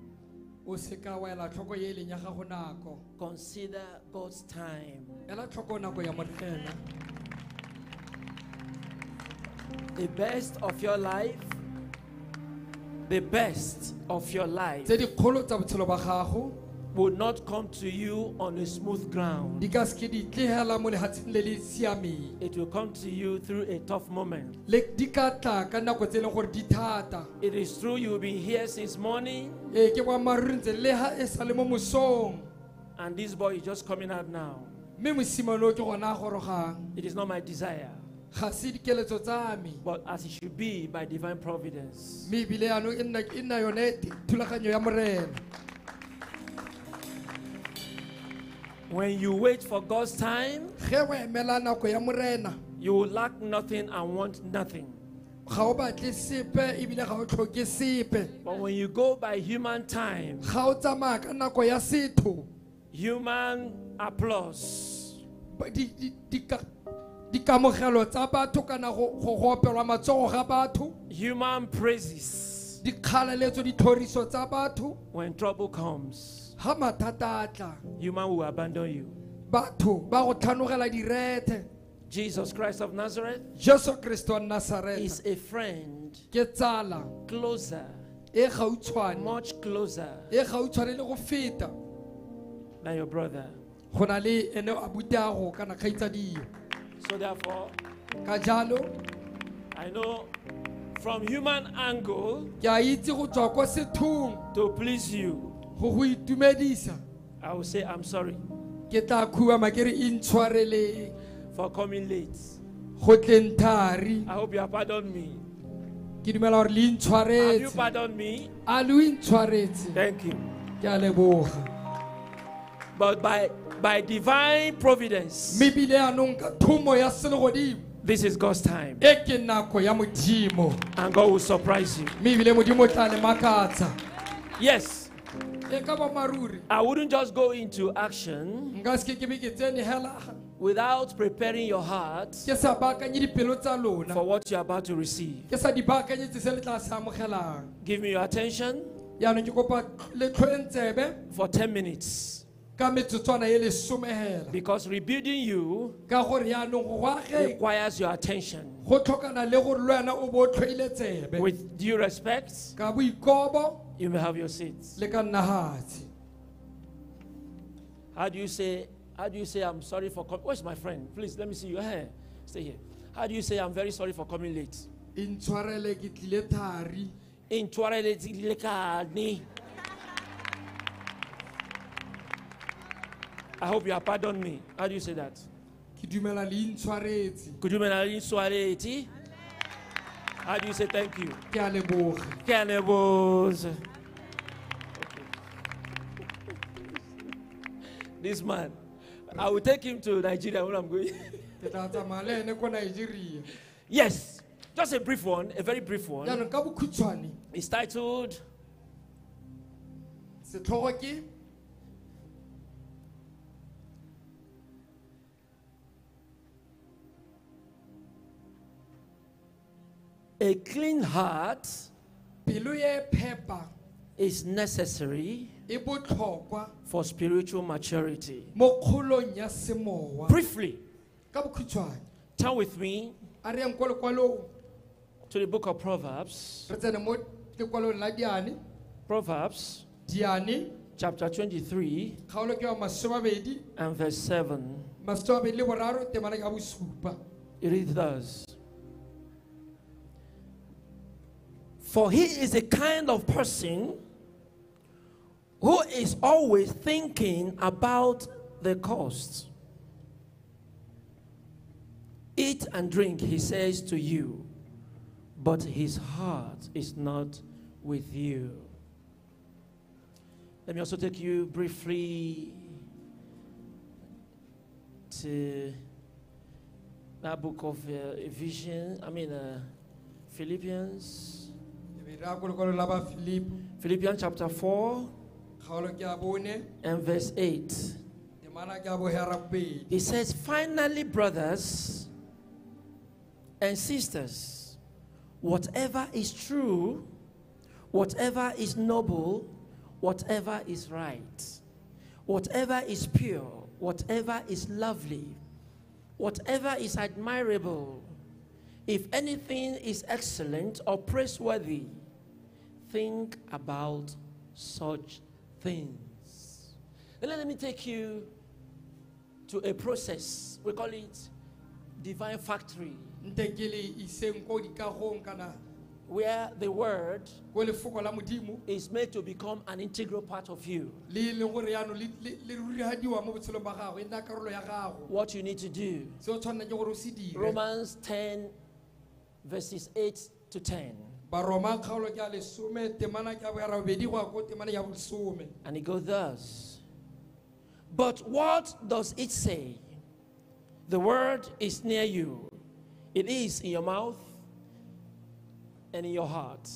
Consider God's time. The best of your life. The best of your life will not come to you on a smooth ground. It will come to you through a tough moment. It is true you've been here since morning. And this boy is just coming out now. It is not my desire. But as it should be by divine providence. When you wait for God's time, you will lack nothing and want nothing. But when you go by human time, human applause, human praises, dikgalaletso dithoriso tsa batho. When trouble comes, ha mathata a tla human will abandon you. batho ba go tlhanogela direthe Jesus Christ of Nazareth jesu kriste wa is a friend closer, much closer gautshwane le go feta. than your brother. go na le ene a butago kana kgaitsadio So therefore, I know from human angle ke a itse go tswa ko sethong. to please you, go go itumedisa. I will say I'm sorry ke tla khuama ke re intshwareleng for coming late. go tleng thari. I hope you have pardoned me. ke dumela gore le Have you intshwaretse pardoned me? a le o intshwaretse. Thank you. ke a leboga But by by divine providence, mme ebile yanong ka thomo ya selegodimo. this is God's time, e ke nako ya modimo. And God will surprise you. mme ebile modimo o tla le makatsa. Yes, I wouldn't just go into action nka seke ke be ke tsene hela. without preparing your heart ke sa baakanye dipelo tsa lona. for what you're about to receive. ke sa di baakanyetse se le tla se amogelang. Give me your attention yaanong ke kopa le tlhoeng tsebe for 10 minutes ka metsotswana lesomegela because rebuilding you ka gore yaanong go go age requires your attention. go tlhokana le gore le wena o bo o tlhoile tsebe With due respect, you may have your seats. le ka nna hatsi How do you say, how do you say I'm sorry for coming? Where's my friend? Please let me see your hair. Stay here. How do you say I'm very sorry for coming late? intshwarele ke tlile thari Intwareletsile kane. I hope you have pardoned me. How do you say that? ke dumela le intshwaretse Could you mention soirée? How do you say thank you? ke a leboga Cannibals. This man, I will take him to Nigeria when I'm going. ke tla tsamaya le ene ko nigeria yes, just a brief one, a very brief one. yaanong ka bokhutshwane It's titled A Clean Heart pelo phepa. is necessary e botlhokwa. for spiritual maturity. mo kgolong ya semowa. Briefly, ka bokhutshwane. turn with me a re yang ko lekwalong to the book of Proverbs. re tsene mo lekwalong la diane. Proverbs diane. chapter 23 kgaolo ke wa masomabedi. and verse 7. masomabedi le boraro temana ka bosupa. It reads thus For he is a kind of person who is always thinking about the cost. Eat and drink, he says to you, but his heart is not with you. Let me also take you briefly to that book of uh, Ephesians, I mean, uh, Philippians, Philippians chapter 4 kgaolo ke a bone and verse 8. temana ke a bohera bobedi It says, Finally, brothers and sisters, whatever is true, whatever is noble, whatever is right, whatever is pure, whatever is lovely, whatever is admirable, if anything is excellent or praiseworthy, think about such things. Then let me take you to a process. We call it divine factory, nte ke le iseng ko dikagong kana where the word ko lefoko la modimo is made to become an integral part of you. What you need to do. se o tshwanela ke gore o se dire Romans 10, verses 8 to 10. And it goes thus. But what does it say? The word is near you, it is in your mouth and in your heart.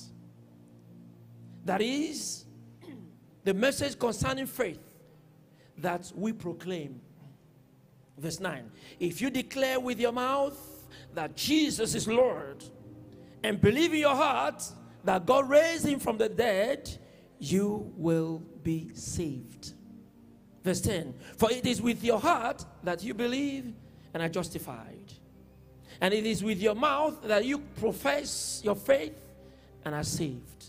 That is the message concerning faith that we proclaim. Verse 9 If you declare with your mouth that Jesus is Lord and believe in your heart that God raised him from the dead, you will be saved. Verse 10 For it is with your heart that you believe and are justified, and it is with your mouth that you profess your faith and are saved.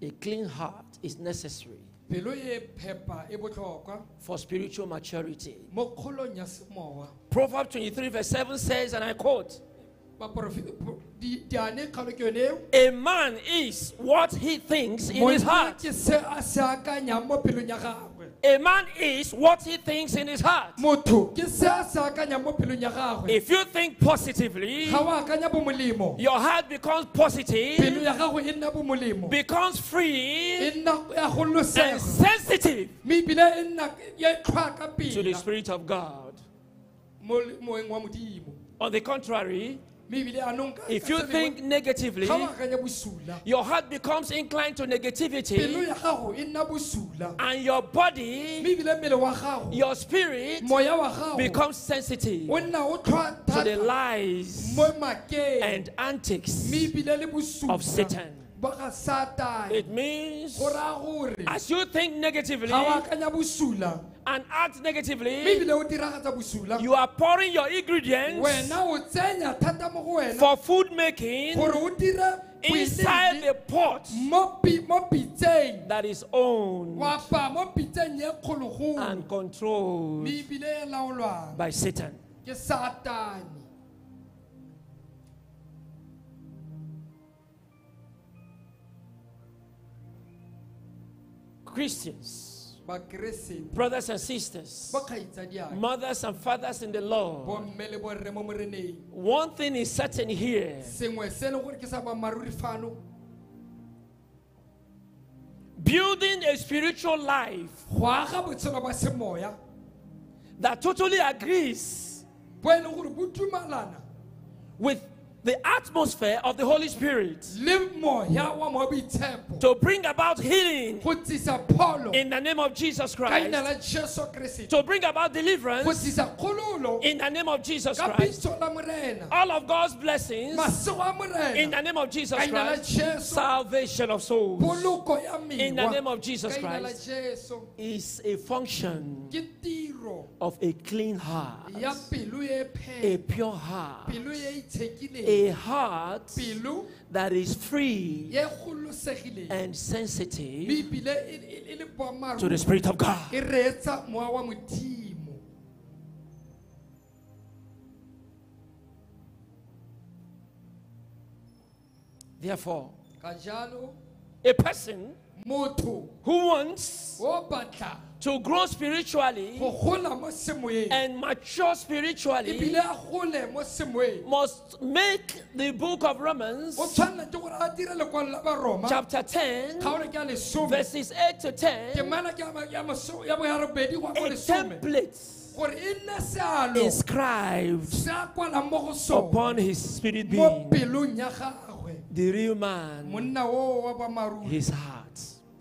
A clean heart is necessary pelo phepa botlhokwa for spiritual maturity. mo kgolong ya semowa Proverbs 23, verse 7 says, and I quote, Baprofi- pro- di- diane kgalo ke yone eo A man is what he thinks in his heart. A se akanyang mo pelong ya gagwe A man is what he thinks in his heart. motho ke se a se akanyang mo pelong ya gagwe. If you think positively, ga o akanya bo molemo. your heart becomes positive, ya gago nna bo molemo. becomes free, and sensitive mme ebile nna ya tlhwa ka to the Spirit of God. mo moeng wa modimo. On the contrary, mme ebile anong ka- if you think negatively, ga o akanya bosula. your heart becomes inclined to negativity, ya gago nna bosula. and your body, ebile mmele wa gago your spirit, moya wa gago becomes sensitive o nna o tlhwa to the lies and antics mme ebile le bosula. of Satan. Ba ga satane It means go raya gore as you think negatively ga o akanya bosula and act negatively, ebile o diragatsa bosula you are pouring your ingredients wena o tsenya thata mo go wena. for food making gore o dire inside the pot mo pi- mo pitseng. that is owned wa pa mo pitseng ye kgologolo. and controlled mme ebile laolwang. by Satan. Christians, brothers and sisters, mothers and fathers in the Lord, bomme le borre mo moreneng. One thing is certain here. Sengwe se leng gore ke sa boammaaruri fano. Building a spiritual life go aga botshelo ba semoya. that totally agrees bo leng gore bo dumalana. with the atmosphere of the Holy Spirit le moya wa mo boitshepo to bring about healing go tlisa pholo in the name of Jesus Christ, la jesu kreste to bring about deliverance in the name of Jesus Christ. bitso la morena. All of God's blessings in the name of Jesus ka leina la Christ. Salvation of souls in the name of Jesus ka leina la Christ is a function of a clean heart, a pure heart, itshekileng a heart that is free and sensitive to the Spirit of God. reetsa moya wa modimo. Therefore, a person who wants to grow spiritually go gola mo semoyeng and mature spiritually ebile a gole mo semoyeng must make the book of Romans, o tshwanela ke gore a dire lekwalo la baroma chapter 10, kgaolo ke a lesome. verses 8 to 10, mana ke ya ma- ya maso- ya boyarebedi go ya go a template gore nne sealo inscribed se a kwalang mo go sone. upon his spirit being, pelong ya gagwe. The real man, monna o wa boammaaruri his heart.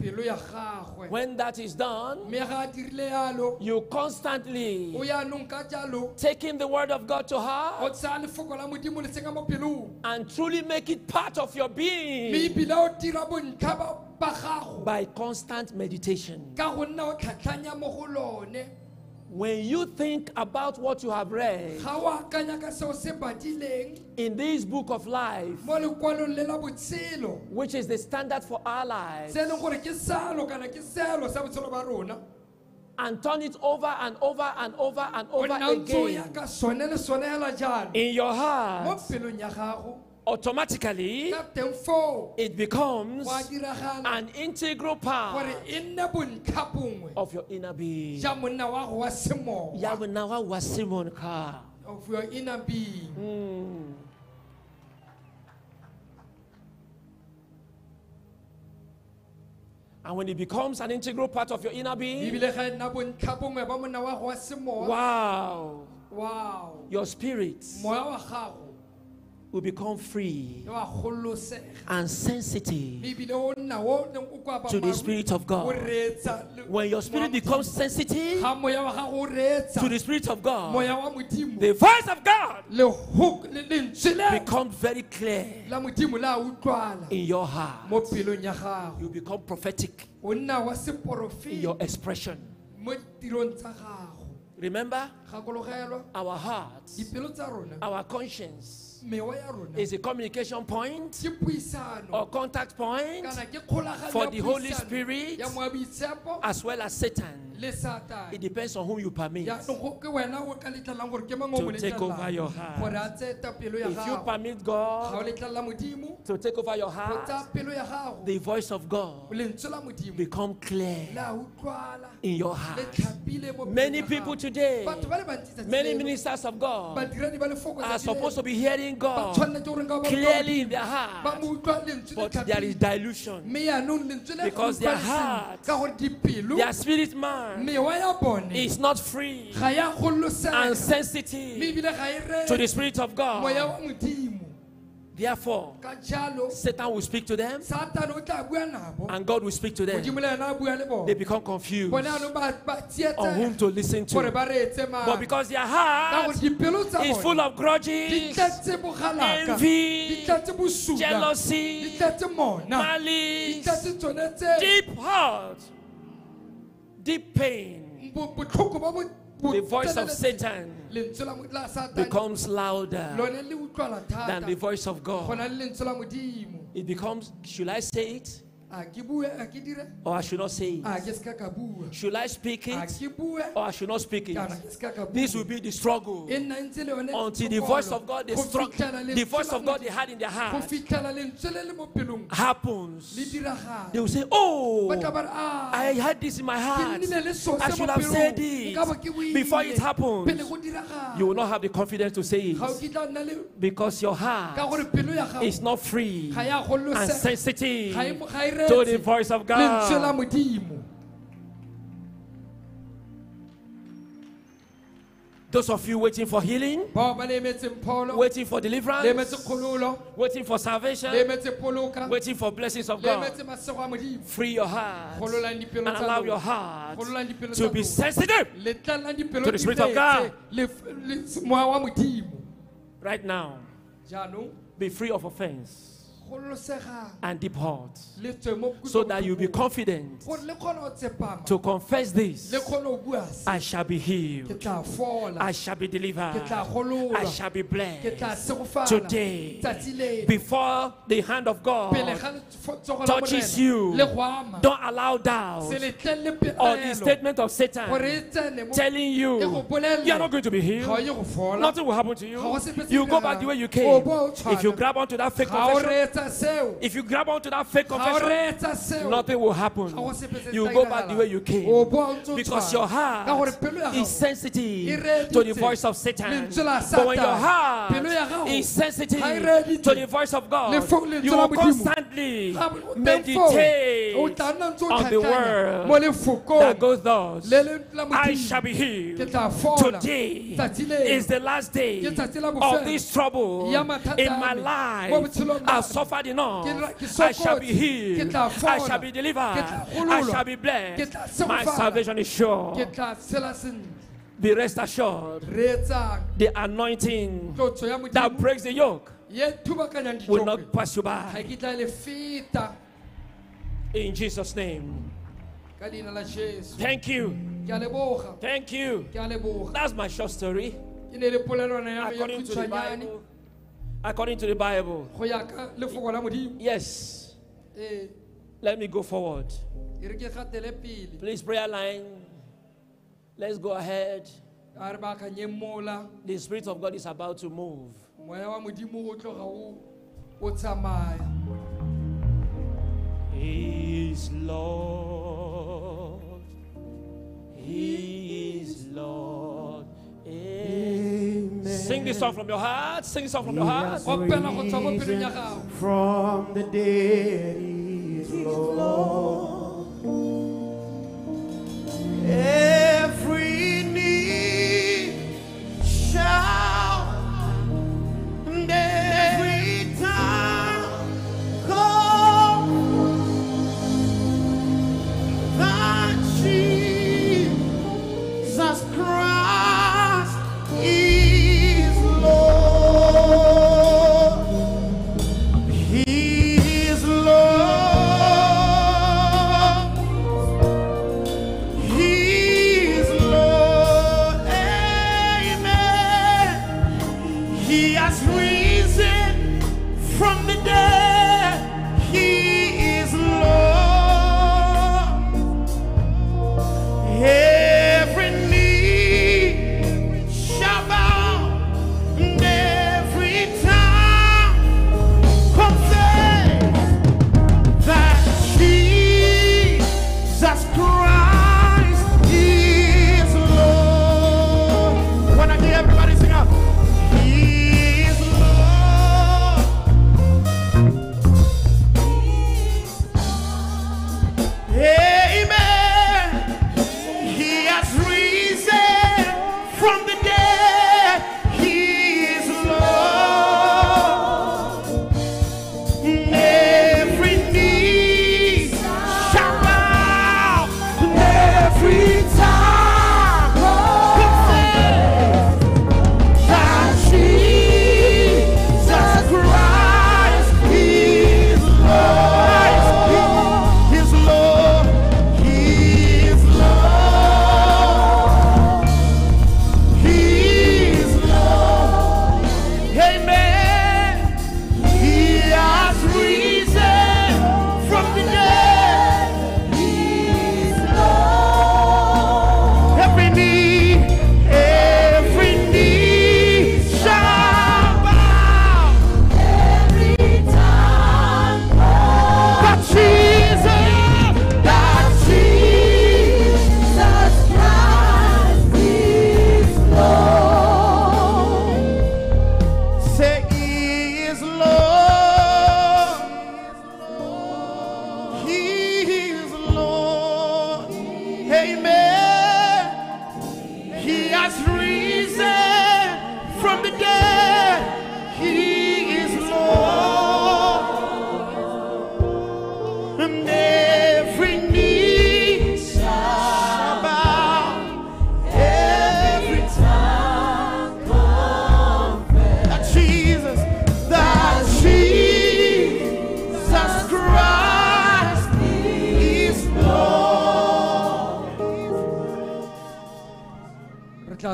Pelo ya gagwe. When that is done, mme ga a dirile yalo. you constantly o yaanong ka jalo. taking the word of God to heart tsaya lefoko la modimo le tsenga mo pelong. and truly make it part of your being ebile o dira bontlha ba ba gago by constant meditation. When you think about what you have read ga o akanya ka seo se badileng in this book of life, mo lekwalong le la botshelo which is the standard for our lives, se leng gore ke salo kana ke seelo sa botshelo ba rona and turn it over and over and over and over nna o ntse o ya again ka sone le sone hela jalo in your heart, pelong ya gago automatically ka teng foo it becomes go a diragala. an integral part nne bontlha bongwe. of your inner being. ja monna wa go wa semowa Ya mna wa Simon ka. of your inner being. Mm. And when it becomes an integral part of your inner being, ebile ga nna bontlha bongwe ba monna wa go wa semowa wow, wow. Your spirit moya wa gago will become free and sensitive ebile o nna o neng o kwa ba to the Spirit of God. o reetsa le- When your spirit becomes sensitive ga moya wa gago o reetsa. to the Spirit of God, moya wa modimo. the voice of God le hook- le- lentswe le becomes very clear la modimo le a utlwala. in your heart. mo pelong ya gago. You become prophetic o nna wa in your expression. mo tirong tsa gago. Remember, our hearts, dipelo tsa rona. our conscience. mewa ya rona is a communication point or contact point kana ke kgolagano for the Holy Spirit as well as Satan. It depends on whom you permit. yaanong go- ke wena o ka letlalang gore ke mang o mo To take over your heart. gore a tseta pelo ya If you permit God to take over your heart, tsaya pelo ya gago. the voice of God lentswe la modimo. become clear le a utlwala. in your heart. tlhapile mo pelong Many people today, batho ba le bantsi tsatsi many ministers of God badiredi ba lefoko are supposed to be hearing God tshwanetse gore nka ba utlwa clearly in their heart, mo utlwa lentswe le but there is dilution. mme yaanong lentswe le Because their heart, ka gore dipelo Their spirit man mewa ya bone is not free ga ya gololosega and sensitive. Ebile ga re to the Spirit of God. Therefore, Satan will speak to them satane o tla bua nabo. and God will speak to them. modimo le ena a bua le They become confused bone anong ba ba on whom to listen to. But because their heart gore dipelo tsa is full of grudges, di tletse bogalaka envy, di tletse bosula di jealousy, malice, tletse tsone tse. deep hurt, deep pain, bo- botlhoko ba bo- bo the voice of. Satan lentswe la mo- la satane becomes louder lone le utlwala than the voice of God. na le lentswe la modimo It becomes, should I say it a ke bue a ke dire or I should not say it? ke seka ka bua Should I speak it? Or I should not speak it? kana ke seka ka bua This will be the struggle. Nna ntse le yone until the voice of God, the, fitlhela the voice of God they had in their heart fitlhela lentswe le le mo pelong happens. They will say, Oh, ba tla ba re a I had this in my heart. nnile le so I should have said pelong nka ba ke it before it happens. You will not have the confidence to say it kitla nna le because your heart gore pelo ya gago is not free and sensitive. Ga mo- ga to the voice of God. Those of you waiting for healing, bao ba le emetseng pholo waiting for deliverance, waiting for salvation, waiting for blessings of God. emetse masego a modimo. Free your heart and allow your heart to be sensitive le tlalang dipelo to the Spirit of God. le le moya wa modimo. Right now. Be free of offense and deep hurt le tswe mo so that you be confident gore le kgone go tsepama. to confess this. le kgone go bua se. I shall be healed. I shall be delivered. I shall be blessed. Today, Before the hand of God pele ga letsogo la touches you, le go ama don't allow doubt se le tleng le or the statement of Satan telling you you are not going to be healed. ye go fola. Nothing will happen to you. go sepe se You go back the way you came. If you grab onto that fake confession, if you grab onto that fake confession, nothing will happen. Ga go sepe se You go back the way you came. O bo o ntse o Because your heart is sensitive to the voice of Satan. But when your heart Pelo ya gago is sensitive to the voice of God, you will constantly Ga- teng foo, meditate o tla nna ntse o on the word that goes thus. le le la I shall be healed. Today is the last day of this trouble in my life. botshelong ba I've suffered enough. Ke I shall be healed. I shall be delivered. I shall be blessed. My salvation is sure. ke tla tshela sentle Be rest assured. The anointing that breaks the yoke will not pass you by. ke tla le feta In Jesus' name. ka leina la jesu Thank you. Thank you. ke a leboga That's my short story. ne le polelwana ya me ya According to the Bible. According to the Bible. go ya ka lefoko la modimo Yes. ee Let me go forward. e re ke gatele pele Please, prayer line. Let's go ahead. a re baakanyeng mola The Spirit of God is about to move. moya wa modimo o tloga o o tsamaya He is Lord. He is Lord. Amen. Sing this song from your heart. Sing this song from your heart. opela go tswa mo pelong ya gago From the dead he is Lord. Every knee shall, every tla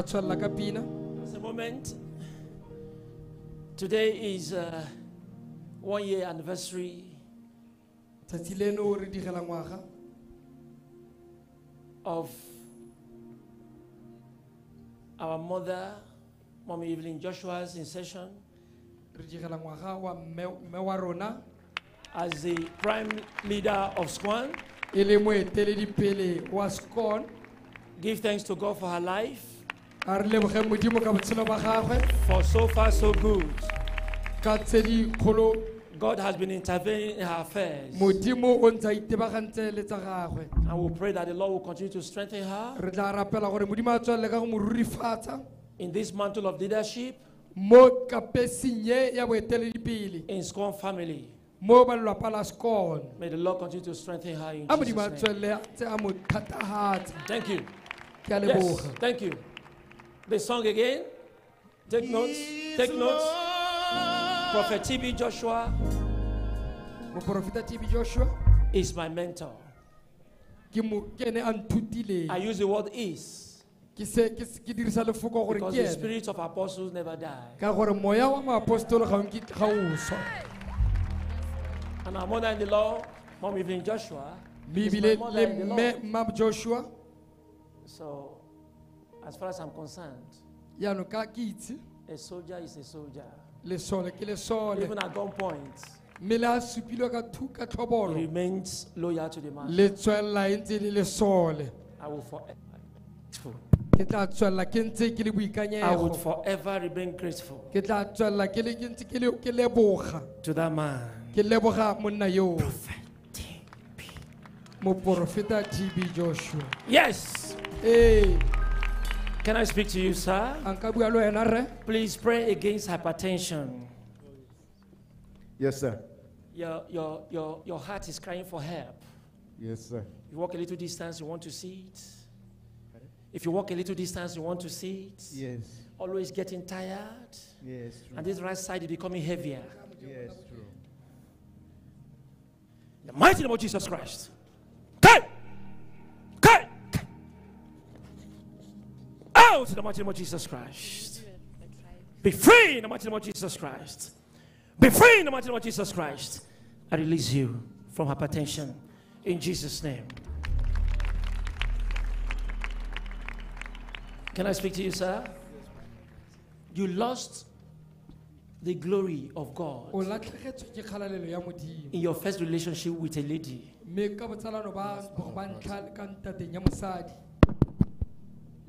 pina a moment. Today is uh, one year anniversary tsatsi leno re digela ngwaga of our mother, Mommy Evelyn Joshua's insertion re digela wa mme mme wa rona as the prime leader of SCOAN. le moeteledipele wa SCOAN Give thanks to God for her life. A re leboge modimo ka botshelo ba gagwe For so far, so good. ka tse di God has been intervening in her affairs. modimo o ntse a itebagantse le tsa gagwe And we pray that the Lord will continue to strengthen her re tla rapela gore modimo a tswelele ka go mo rurifatsa in this mantle of leadership mo kapesing ye ya boeteledipele in SCOAN family. mo ba lelapa la SCOAN May the Lord continue to strengthen her in a modimo a Jesus' name. tswelele a ntse a mo thatagatsa Thank you. ke a Yes, leboga thank you. The song again. Take notes. Take notes. Prophet TB Joshua moporofeta tb joshua is my mentor. ke mo ke ene a nthutileng I use the word is ke se ke se- ke dirisa lefoko gore because the spirit of apostles never die. ka gore moya wa maapostolo ga o nke- ga o swa And our mother in the Lord, Mom Evelyn Joshua, mme is my mother in the mme joshua So, as far as I'm concerned, yaanong ka ke itse a soldier is a soldier. lesole ke lesole Even at gunpoint, mme le a supilwe ka thu ka he tlhobolo remains loyal to the master. le tswelela e ntse le lesole I will forever. ke tla tswelela ke ntse ke le I would boikanyego forever remain grateful ke tla tswelela ke le ke ntse ke le ke leboga to that man. ke leboga monna moporofeta tb joshua Yes. ee Can I speak to you, sir? a nka bua le wena rre Please pray against hypertension. Yes, sir. Your, your, your, your heart is crying for help. Yes, sir. You walk a little distance, you want to see it. If you walk a little distance, you want to see it. Yes. Always getting tired. Yes, true. And this right side is becoming heavier. Yes, true. In the mighty name of Jesus Christ. Okay. Out in the mighty name of Jesus Christ. Be free in the mighty name of Jesus Christ. Be free in the mighty name of Jesus Christ. I release you from hypertension in Jesus' name. Can I speak to you, sir? You lost the glory of God o latlhegetswe ke kgalalelo ya modimo in your first relationship with a lady. mme ka botsalano ba ba ntlha ka ntateng ya mosadi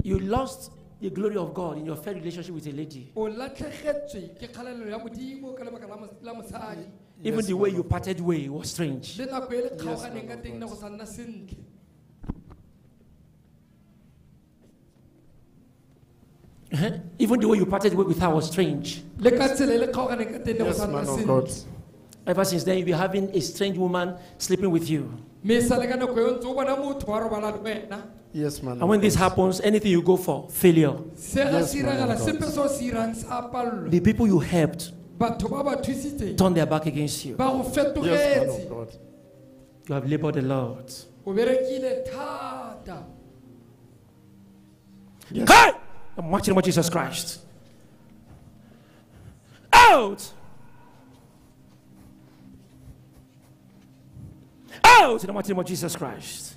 You lost the glory of God in your first relationship with a lady. o latlhegetswe ke kgalalelo ya modimo ka lebaka la mos- la mosadi Even the way you parted way was strange. le nako le kgaoganeng ka teng ne go sa nna sentle Uh-huh. Even the way you parted way with her was strange. le ka tsela e le kgaoganeng ka teng ne go sa nna sentle Ever since then, you've been having a strange woman sleeping with you. Mme sa le ka nako yo ntse o bona motho wa robala le wena Yes, man. And when this happens, anything you go for, failure. se ga se iragala sepe se o se irang sa apallwe The people you helped batho ba ba thusitseng turn their back against you. ba go fetogetse You have labored a lot. o berekile thata Hey! The mighty name of Jesus Christ. Out! Out in the mighty name of Jesus Christ.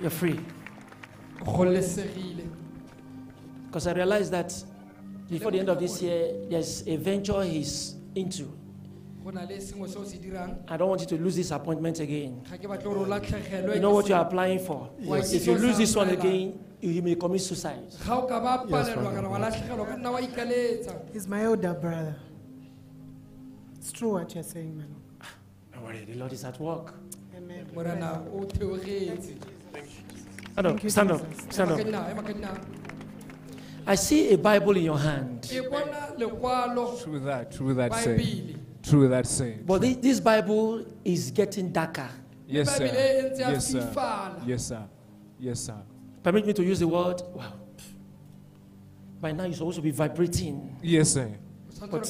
You're free. Because I realized that before the end of this year, there's a venture he's into. go na le sengwe se o se dirang I don't want you to lose this appointment again. ga ke batle gore o latlhegelwe You know what you're applying for? Yes. If you lose this one again, you may commit suicide. ga o ka ba palelwa kana wa latlhegelwa ka nna wa ikaletsa He's my older brother. It's true what you're saying, man. Don't worry, the Lord is at work. Amen. morena o theogetse Stand up, stand up, stand up. Ema ka dinao, ema ka dinao. I see a Bible in your hand. ke bona lekwalo True that, true that say. baebile through that saint. But this, this Bible is getting darker. Yes, sir. Bible entse ya Yes, sir. Yes, sir. Yes, sir. Permit me to use the word. Wow. By now, you're supposed to be vibrating. Yes, sir. But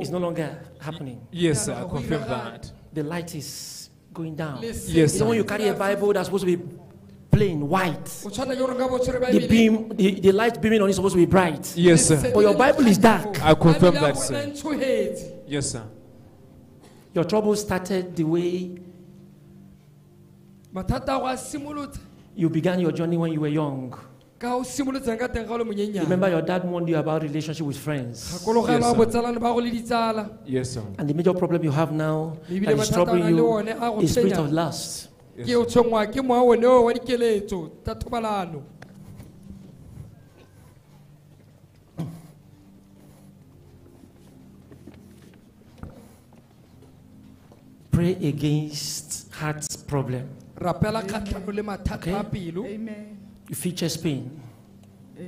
it's no longer happening. Yes, sir. I confirm that. The light is going down. Listen. Yes, You know, when you carry a Bible that's supposed to be plain white, O tshwana ke gore nka bo tshwere the beam, the, the light beaming on it is supposed to be bright. Yes, sir. But your Bible is dark. I confirm that, sir. Yes, sir. Your trouble started the way mathata a go a you began your journey when you were young. Ka o simolotseng ka teng ga o le monyenyane Remember, your dad warned you about relationship with friends. Yes, sir. botsalane ba go le ditsala Yes, sir. And the major problem you have now Ebile that is troubling a na le you one a go is spirit of lust. ke o tshwenngwa ke moya one o wa dikeletso tsa thobalano Pray against heart problem. rapela kgatlhano le mathata a pelo You feel chest pain.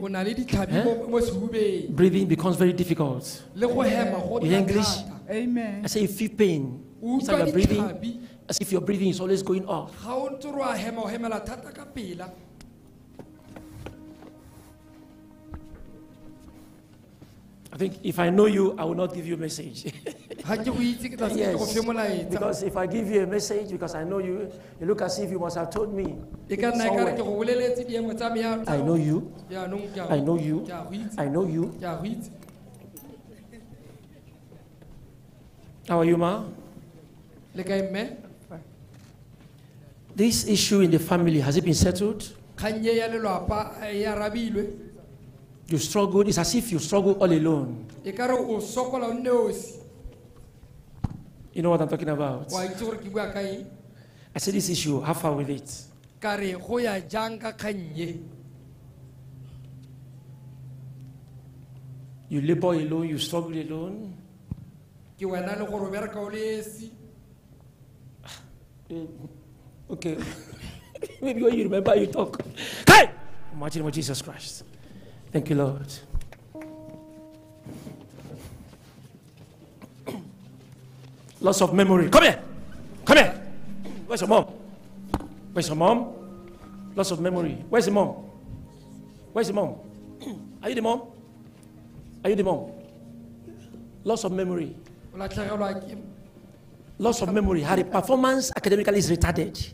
o na le ditlhabi Eh? mo- mo sehubeng Breathing becomes very difficult. le go hema go You hear nna English? Amen. I say you feel pain. o It's like you're breathing as if your breathing is always going up. I think if I know you, I will not give you a message. ga ke go itse ke tla se ke go fe molaetsa because if I give you a message, because I know you, you look as if you must have told me. ka nna kare somewhere. ke go boleletse diemo tsa me ya- I know you. Jaanong ke a- I know you. ke a go itse I know you. ke a go itse How are you, ma? le kae mme This issue in the family has it been settled? You struggle, It's as if you struggle all alone. kare o sokola o nne osi You know what I'm talking about? wa itse gore ke bua ka eng I said this issue. How far with it? ka re go ya jang ka kgang You labor alone. You struggle alone. ke wena le gore o bereka o le esi eh, Okay. Maybe when you remember, you talk. Hey! Imagine what Jesus Christ. Thank you, Lord. Loss of memory. Come here. Come here. Where's your mom? Where's your mom? Loss of memory. Where's the mom? Where's the mom? Are you the mom? Are you the mom? Loss of memory. Loss of memory. Her performance academically is retarded.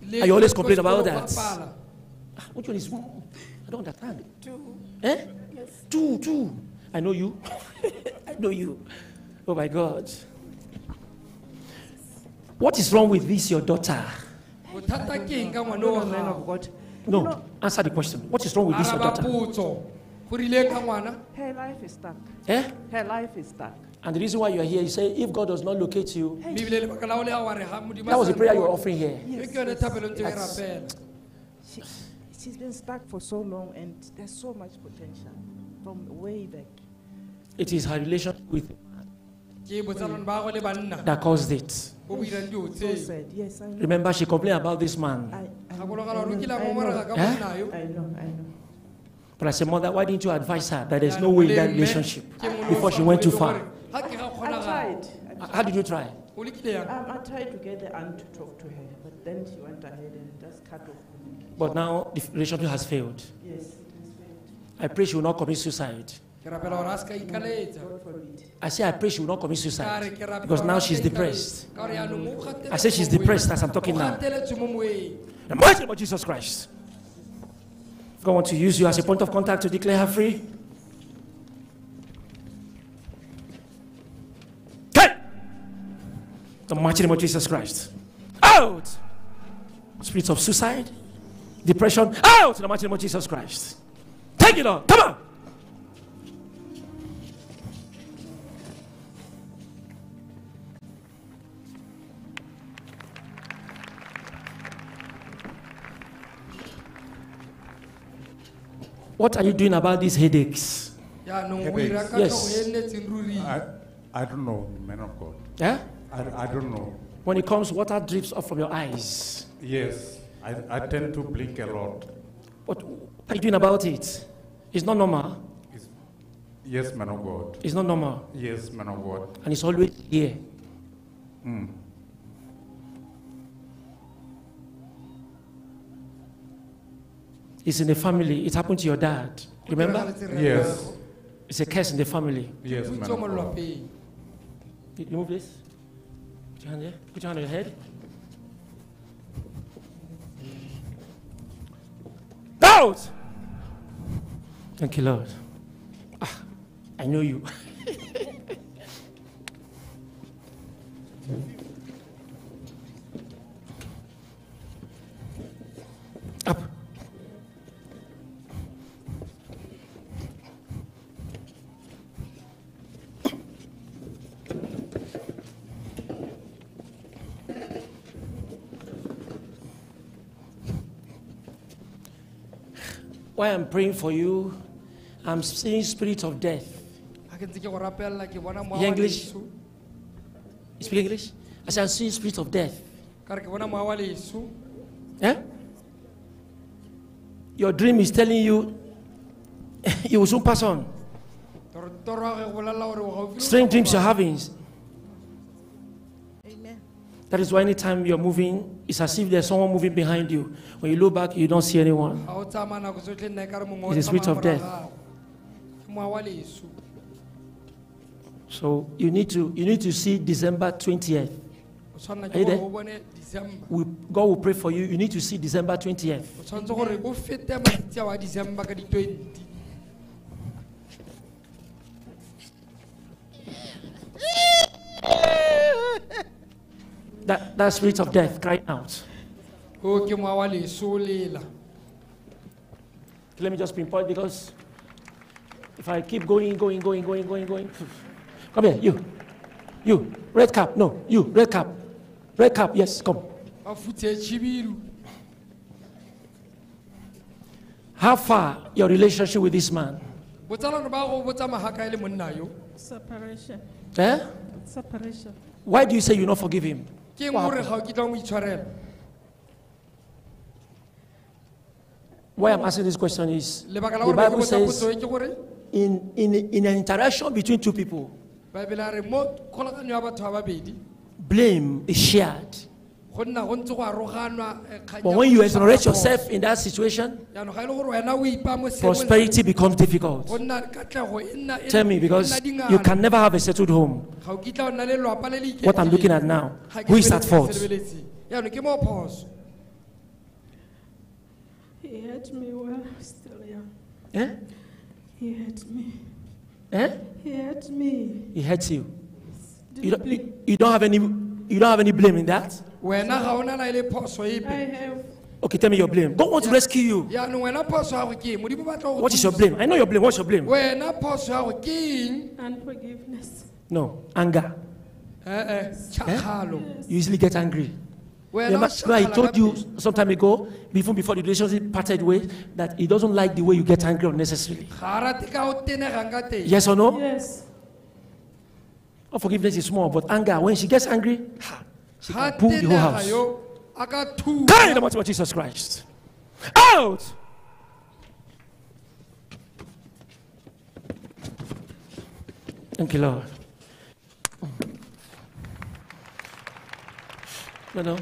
you always complain about that. Ah, Which one is? I don't understand. Two. Eh? Two, two. I know you. I know you. Oh my God. What is wrong with this, your daughter? bothata ke eng ka ngwane wa gago No, answer the question. What is wrong with this, your daughter? potso go rileng ka ngwana Her life is stuck. Eh? Her life is stuck. And the reason why you are here, you say, if God does not locate you, mebile lebaka la o le ya wa re ga modimo a that was the prayer you were offering here. Ke ke yone thapelo ntse o That's- rapela She, she's been stuck for so long, and there's so much potential from way back. It is her relation with ke botsalano ba gagwe le banna that caused it. bo bo irang dio So sad. Yes, I know. Remember, she complained about this man. gakologelwa gore o kile a ngongorega ka Eh? I know, I know. But I said, Mother, why didn't you advise her that there's no way in that relationship before she went too far? ga I tried. How did you try? o lekile yang Um, I tried to get the aunt to talk to her, but then she went ahead and just cut off communication. But now the relationship has failed. Yes, it has failed. I pray she will not commit suicide. ke rapela gore a se ka ikaletsa I say I pray she will not commit Ka suicide ke rapela because gore now a se she's ka depressed. ikaletsa. Ka gore yaanong o gateletse I say she's mo moeng. depressed as I'm talking O now. gateletse mo moeng In the mighty name of Jesus Christ. God want to use you as a point of contact to declare her free. Okay. The mighty name of Jesus Christ. Out. Spirits of suicide, depression. Oh, Out. In the mighty name of Jesus Christ. Take it on. Come on. What are you doing about these headaches? yaanong o ira Yes. tlhogo nnetseng ruri I, I don't know, man of God. Yeah? I, I don't know. When it comes, water drips off from your eyes. Yes, I, I tend to blink a lot. What, what are you doing about it? It's not normal. Yes, man of God. It's not normal. Yes, man of God. And it's always here. Mm. It's in the family. It happened to your dad. Remember? Yes. It's a curse in the family. Yes, man of God. You you move this. Put your hand there. Put your hand on your head. Out! Thank you, Lord. Ah, I know you. While I'm praying for you, I'm seeing spirit of death. ga ke ntse ke go rapelela ke bona moya Hear wa English? You speak English? I said, I'm seeing spirit of death. ka re ke bona moya wa leso Eh? Your dream is telling you you will soon pass on. toro toro ya ge go bolelela gore o gaufi le Strange dreams you're having. That is why anytime you're moving, it's as if there's someone moving behind you. When you look back, you don't see anyone. It's the spirit of death. So you need to you need to see December 20th. Are you there? We, God will pray for you. You need to see December 20th. o tshwanetse gore o fete matsatsi a wa december ka di-twenty That, that spirit of death crying out. o ke moya wa leso o lela Let me just pinpoint because if I keep going, going, going, going, going, going. Come here, you. You. Red cap. No, you. Red cap. Red cap. Yes, come. How far your relationship with this man? botsalano ba go botsa magaka le monna yo Separation. Eh? Separation. Why do you say you not forgive him? Ke eng What gore happened? ga o kitla mo itshwarela Why I'm asking this question is lebaka la the gore ke Bible botsa potso says e ke gore in, in, in an interaction between two people, baebele a re mo kgolaganyo ya batho ba babedi blame is shared. Go nna go ntse go aroganwa eh, kgang But when you thusa exonerate yourself in that situation, jaanong ga le gore wena o ipa mo seemong sa- prosperity becomes difficult. go nna katlego nna Tell me, because you can never have a settled home. ga o kitla o nna le lelapa le le What I'm looking at now, who is at lebeletse fault? se lebeletseng. jaanong ke mo phoso He hurt me while still young. Eh? He hurt me. Eh? He hurt me. He hurts you. You don't, you, you don't have any you don't have any blame in that? Wena ga ona na le phoso epe Okay, tell me your blame. God wants to rescue you. jaanong wena phoso ya go ke eng modimo What is your blame? I know your blame. What's your blame? wena phoso ya go ke eng Unforgiveness. No, anger. Eh, eh, ee tšhakgalo You easily get angry. Well, Remember, I told you some time ago, before before the relationship parted ways, that he doesn't like the way you get angry unnecessarily. ga a rate ka o tenegang ka teng Yes or no? Yes. Unforgiveness is small, but anger, when she gets angry, ha, she ga can pull the whole tenega house. yo a ka thusa Come in the name of Jesus Christ. Out! Thank you, Lord. No, no.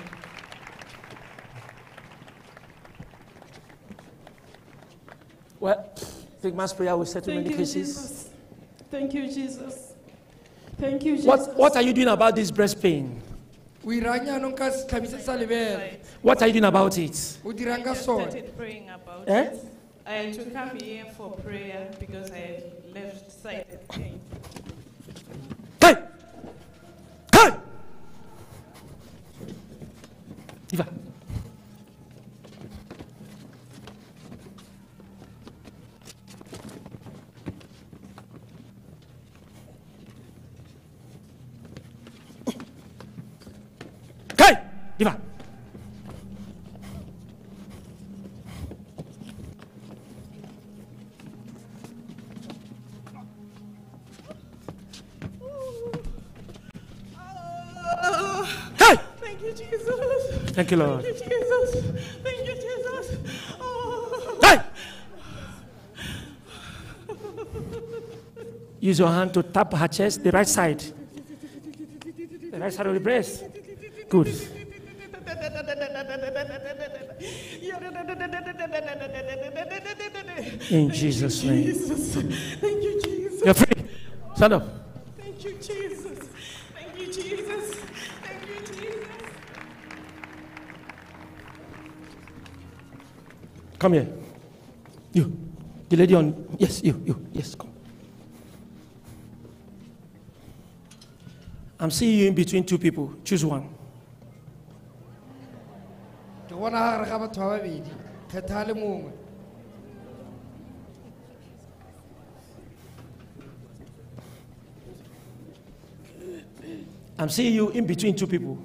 Well, I think mass prayer will settle Thank many you, cases. Jesus. Thank you, Jesus. Thank you, Jesus. What, what are you doing about this breast pain? What are you doing about it? o dirang ka I sone started praying about Eh? it. I had to come here for prayer because I had left-sided pain. Eva. Hey! Thank you, Jesus. Thank you, Lord. Thank you, Jesus. Thank you, Jesus. Oh. Hey! Use your hand to tap her chest, the right side. The right side of the breast. Good. In Jesus' name. Jesus. Thank you, Jesus. You're free. Stand up. Thank you, Jesus. Thank you, Jesus. Thank you, Jesus. Come here. You. The lady on. Yes, you, you. Yes, come. I'm seeing you in between two people. Choose one. ke bona gare ga batho ba babedi kgetha le mongwe I'm seeing you in between two people.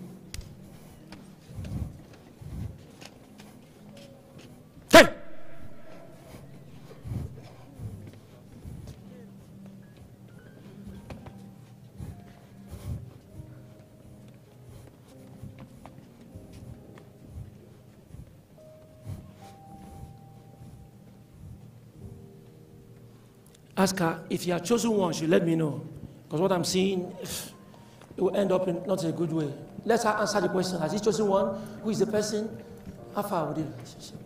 Ask her if you are chosen one, she let me know. Because what I'm seeing, it will end up in not in a good way. Let her answer the question. Has he chosen one? Who is the person? How far would the relationship?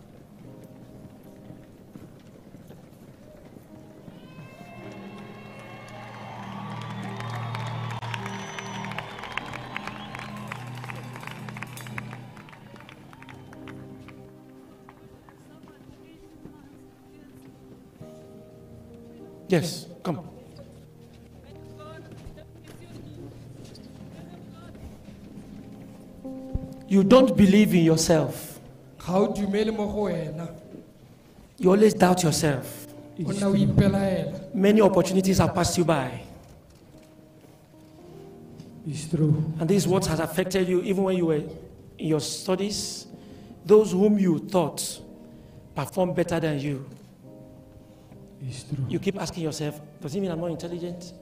Yes, You don't believe in yourself. ga o dumele mo go wena You always doubt yourself. o nna o ipelaela Many opportunities have passed you by. It's true. And this is what has affected you even when you were in your studies. Those whom you thought performed better than you. It's true. You keep asking yourself, does it mean I'm not intelligent?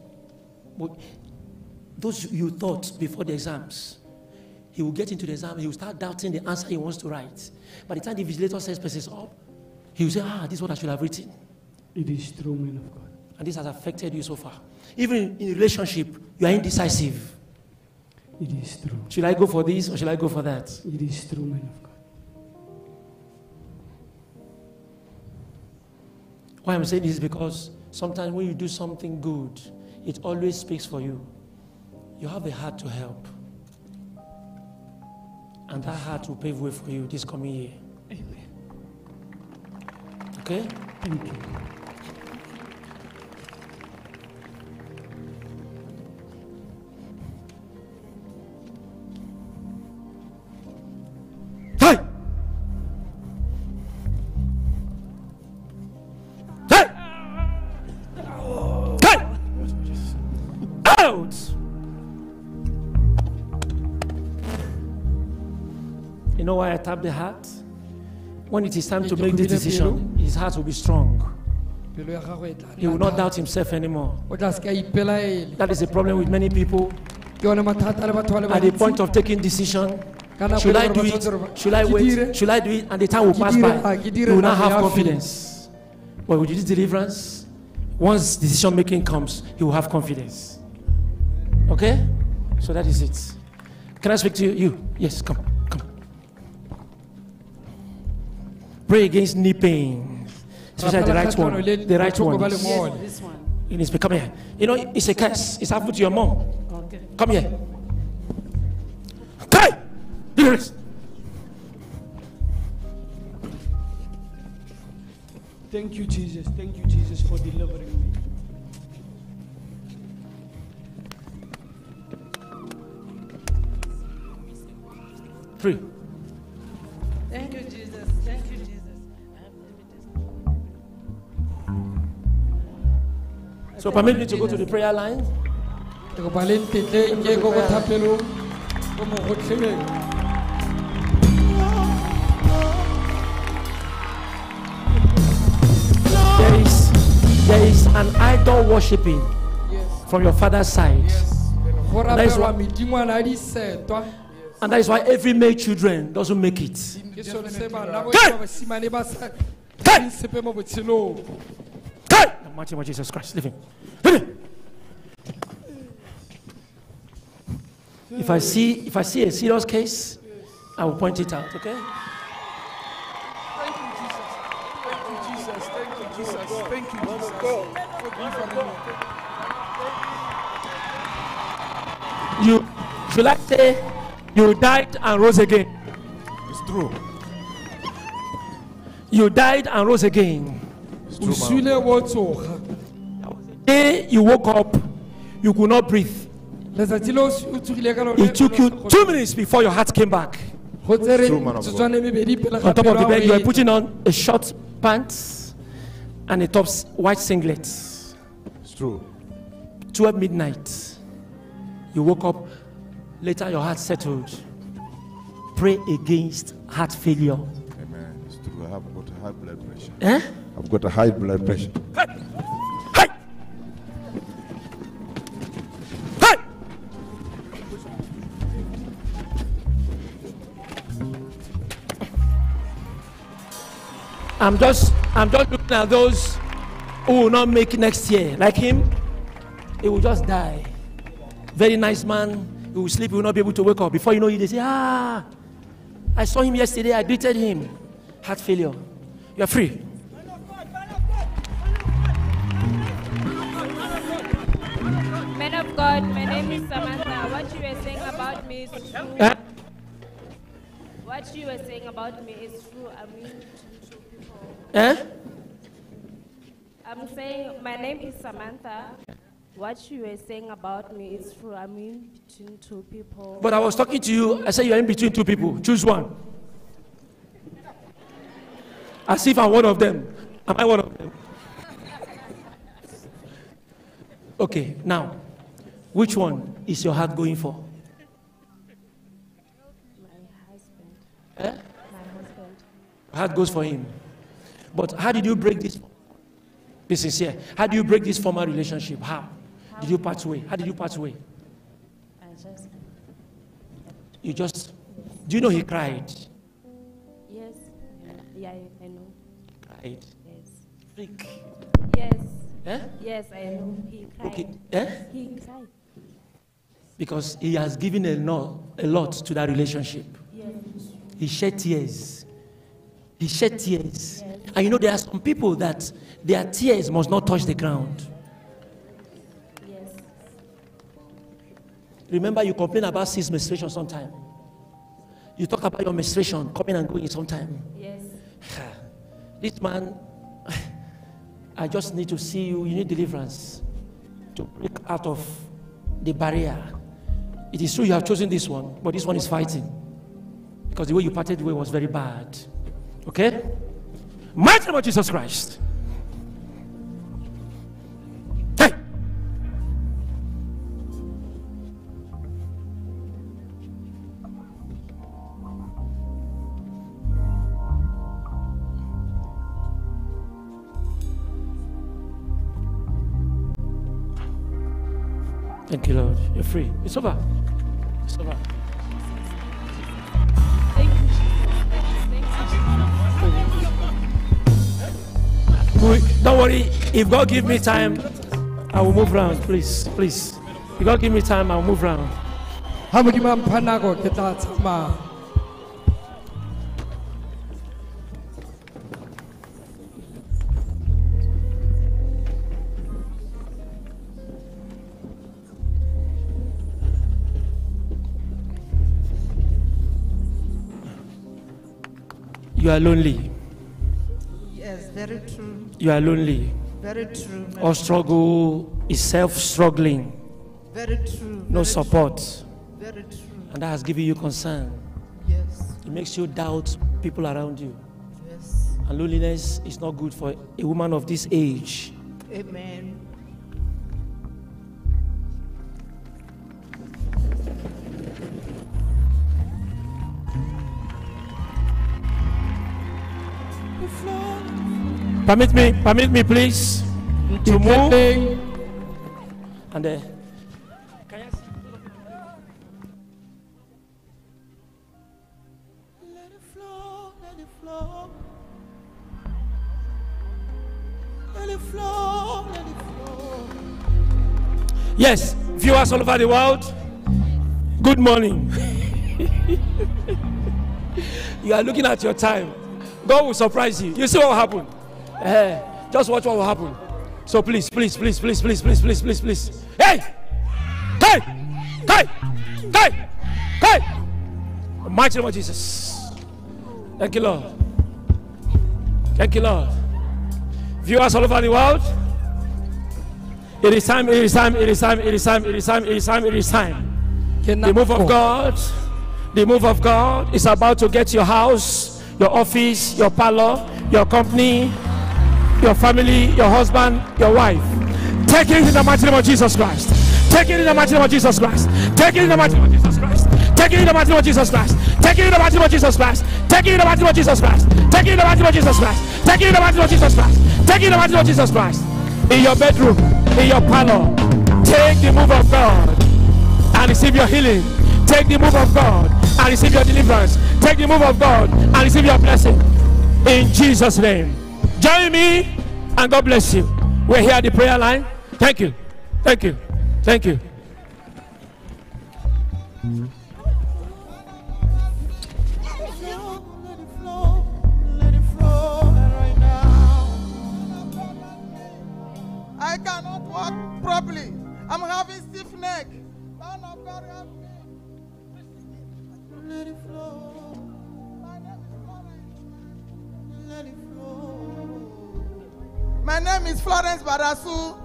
But those you thought before the exams, he will get into the exam, he will start doubting the answer he wants to write. By the time the vigilator says places up, he will say, Ah, this is what I should have written. It is true, man of God. And this has affected you so far. Even in relationship, you are indecisive. It is true. Should I go for this or should I go for that? It is true, man of God. Why I'm saying this is because sometimes when you do something good, it always speaks for you. You have a heart to help. And that heart will pave way for you this coming year. Amen. Okay? Thank you. I tap the heart? When it is time to make this decision, his heart will be strong. pelo ya gagwe tla He will not doubt himself anymore. o tla se ka ipelaele That is the problem with many people. ke yone mathata le batho ba le At the point of taking decision, should I do gore ba tshwanetse gore it? Should I wait? Should I do it? And the time will pass by. ah, You will not have confidence. But with this deliverance, once decision making comes, you will have confidence. Okay? So that is it. Can I speak to you? You? Yes, come, Pray against knee pain, especially the right one. The right one. Yes, this one. It needs to come here. You know, it's a curse. It's happened to your mom. Okay. Come here. Kai! Do this. Thank you, Jesus. Thank you, Jesus, for delivering me. Three. Thank you, Jesus. Thank you, So permit me to go to the prayer line. There is, there is an idol worshiping from your father's side. And that, is why, and that is why every male children doesn't make it. ke sone mighty name of Jesus Christ. Leave him. If I see if I see a serious case, I will point it out, okay? Thank you, Jesus. Thank you, Jesus. Thank you, Jesus. Thank you, Jesus. Thank you, you should I say you died and rose again? It's true. You died and rose again. O suile o tsoga. Day you woke up, you could not breathe. Letsatsi le o s- o tsogile ka lone, It took you two minutes before your heart came back. go tsere True, man of God. tsutswane mebedi pele ga On top of the bed, you o were putting on a short pants and a top white singlet. It's true. 12 midnight. You woke up, later your heart settled. Pray against heart failure. Amen. It's true. I have got a high blood pressure. Eh? I've got a high blood pressure. Hey! Hey! I'm just I'm just looking at those who will not make it next year. Like him, he will just die. Very nice man. He will sleep, he will not be able to wake up. Before you know it, they say, Ah, I saw him yesterday, I greeted him. Heart failure. You're free. God, my name is Samantha. What you were saying about me is true. What you were saying about me is true. I mean, Eh? I'm saying my name is Samantha. What you were saying about me is true. I mean, between two people. But I was talking to you, I said you're in between two people. Choose one. As if I'm one of them. Am I one of them? Okay, now, which one is your heart going for? My husband. Eh? My husband. Heart goes for him. But how did you break this? Be sincere. How do you break this former relationship? How? Did you part way? How did you part way? I just. You just. Do you know he cried? Yes. Yeah, I, know. Cried. Yes. Freak. Yes. Eh? Yes, I know. He cried. Okay. Eh? He cried. Because he has given a lot, a lot to that relationship. He shed tears. He shed tears. And you know, there are some people that their tears must not touch the ground. Yes. Remember, you complain about cis menstruation sometime. You talk about your menstruation coming and going sometime. Yes. This man, I just need to see you. You need deliverance to break out of the barrier. It is true you have chosen this one, but this one is fighting. Because the way you parted the way was very bad. Okay? Mighty of Jesus Christ. You're free. It's over. It's over. Don't worry. If God give me time, I will move round. Please, please. If God give me time, I'll move round. You are lonely. Yes, very true. You are lonely. Very true. Or struggle is self struggling. Very true. No very support. True. Very true. And that has given you concern. Yes. It makes you doubt people around you. Yes. And loneliness is not good for a woman of this age. Amen. Permit me, permit me, please, to move. And uh, Let it flow, let it flow. yes, viewers all over the world, Good morning. you are looking at your time. God will surprise you. You see what will happen? Eh, just watch what will happen. So please, please, please, please, please, please, please, please, please. Hey! Hey! Hey! Hey! Hey! Mighty name of Jesus. Thank you, Lord. Thank you, Lord. Viewers all over the world. It is time, it is time, it is time, it is time, it is time, it is time, it is time. The move of God, the move of God is about to get your house, your office, your parlor, your company, your family, your husband, your wife. Take it in the mighty name of Jesus Christ. Take it in the mighty name of Jesus Christ. Take it in the mighty name of Jesus Christ. Take it in the mighty name of Jesus Christ. Take it in the mighty name of Jesus Christ. Take it in the mighty name of Jesus Christ. Take it in the mighty name of Jesus Christ. Take it in the mighty name of Jesus Christ. Take it in the mighty name of Jesus Christ. In your bedroom, in your parlor, take the move of God and receive your healing. Take the move of God and receive your deliverance. Take the move of God and receive your blessing. In Jesus' name. Join me and God bless you. We're here at the prayer line. Thank you. Thank you. Thank you. I cannot walk properly. I'm having stiff neck. Man of God, help me. My name is Florence Barasu.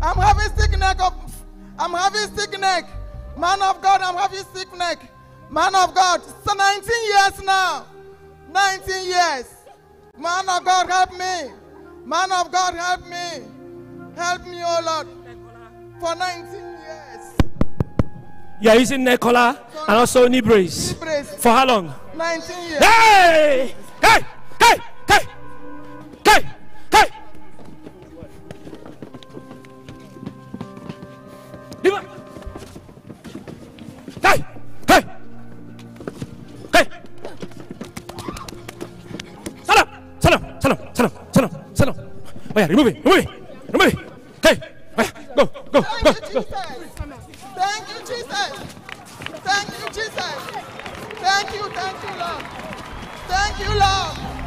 I'm having stiff neck. Of, I'm having stiff neck. Man of God, I'm having stiff neck. Man of God, so 19 years now. 19 years. Man of God, help me. Man of God, help me. Help me, oh Lord. For 19 years. You are using neck collar and also knee brace. Knee brace. For how long? 19 years. Hey! Hey! Hey! Hey! Hey! Hey! Diva! Hey! Hey! Hey! Stand up! Stand up! Stand up! Stand up! Stand up! Stand up! Oh yeah, remove it! Remove it! Remove it! Hey! Oh yeah, Go! Go! Go! Go! Thank you, Jesus. Thank you, Jesus. Thank you, thank you, Lord. Thank you, Lord.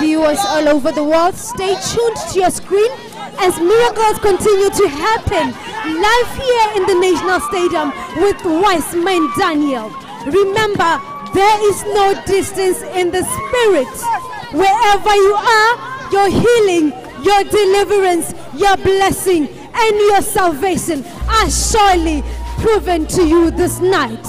Viewers all over the world, stay tuned to your screen as miracles continue to happen live here in the National Stadium with Wiseman Daniel. Remember, there is no distance in the spirit. Wherever you are, your healing, your deliverance, your blessing, and your salvation are surely proven to you this night.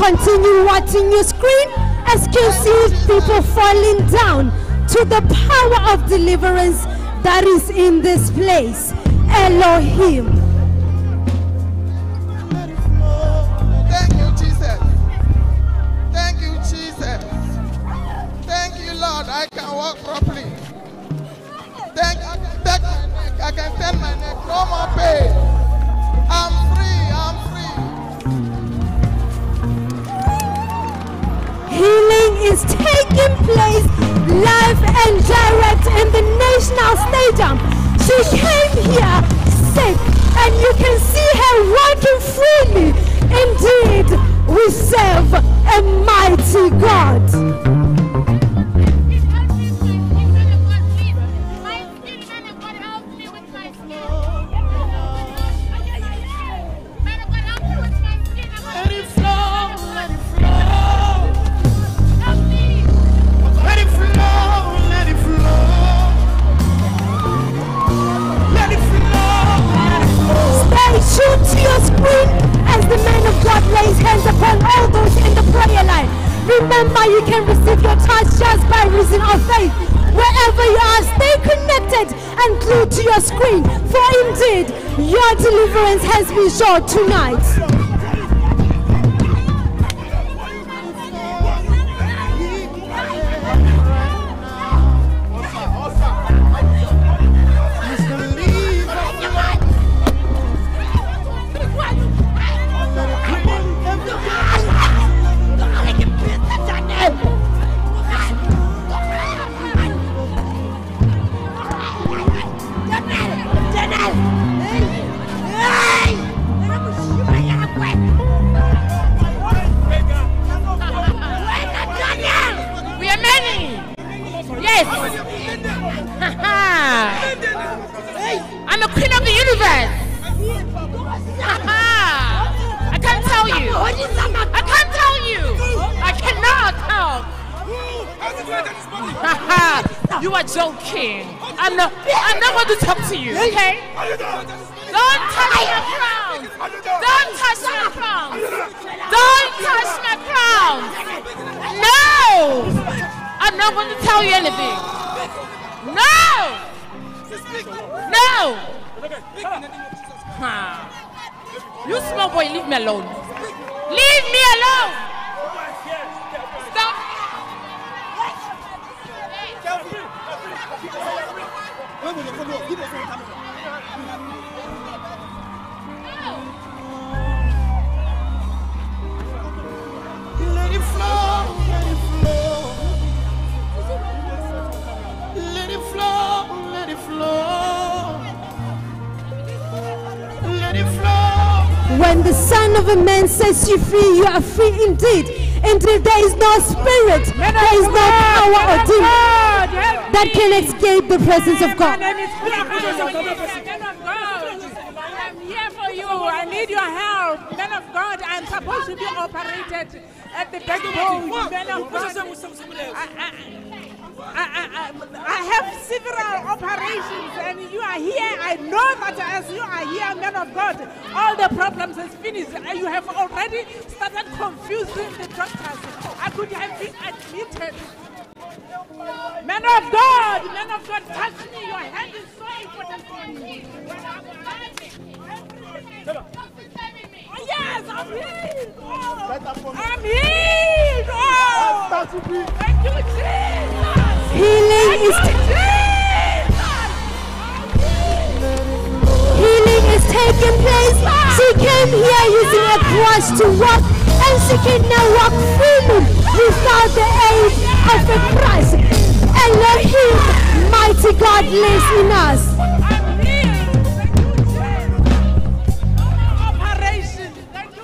Continue watching your screen as you see people falling down to the power of deliverance that is in this place. Elohim. Thank you, Jesus. Thank you, Jesus. Thank you, Lord. I can walk properly. Thank I my neck. I can turn my neck. No more pain. I'm free. I'm free. Healing is taking place live and direct in the National Stadium. She came here sick, and you can see her walking freely. Indeed, we serve a mighty God. Your screen as the man of God lays hands upon all those in the prayer line. Remember, you can receive your touch just by reason of faith. Wherever you are, stay connected and glued to your screen. For indeed, your deliverance has been sure tonight. you are joking. I'm not. I'm not going to talk to you. Okay? Don't touch my crown. Don't touch my crown. Don't touch my crown. No. I'm not going to tell you anything. No. No. Huh. You small boy, leave me alone. Leave me alone. Stop. Let it flow, let it flow. Let it flow, let it flow. When the Son of a Man sets you free, you are free indeed. Indeed, there is no spirit, there is no power or demon that can escape the presence of God. Man of God, I'm here for you. I need your help. Man of God, I'm supposed to be operated at the backbone. Man of God. I, I, I, I, I have several operations and you are here. I know that as you are here, man of God, all the problems is finished. And You have already started confusing the doctors. I could have been admitted. Man of God, man of God, touch me. Your hand is so important for me. Oh, yes, I'm healed. Oh, I'm healed. Oh, thank you, Jesus. Healing is Thank you, healing is taking place. She came here using a crutch to walk, and she can now walk freely without the aid of a crutch. Elohim, mighty God lives in us. operation. Thank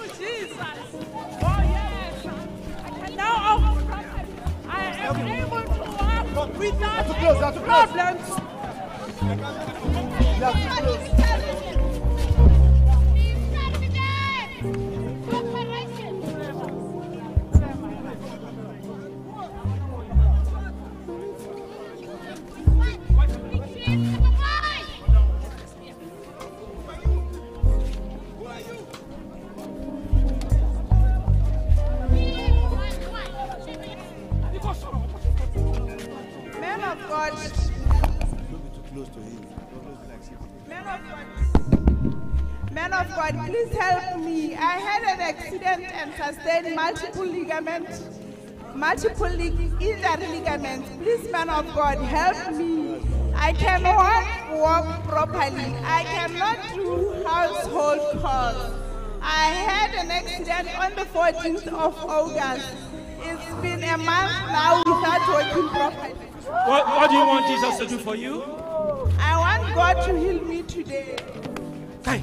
of God, please help me. I had an accident and sustained multiple ligaments, multiple lig- inner ligaments. Please, man of God, help me. I cannot walk properly. I cannot do household chores. I had an accident on the 14th of August. It's been a month now without working properly. What, what do you want Jesus to do for you? I want God to heal me today. Hey!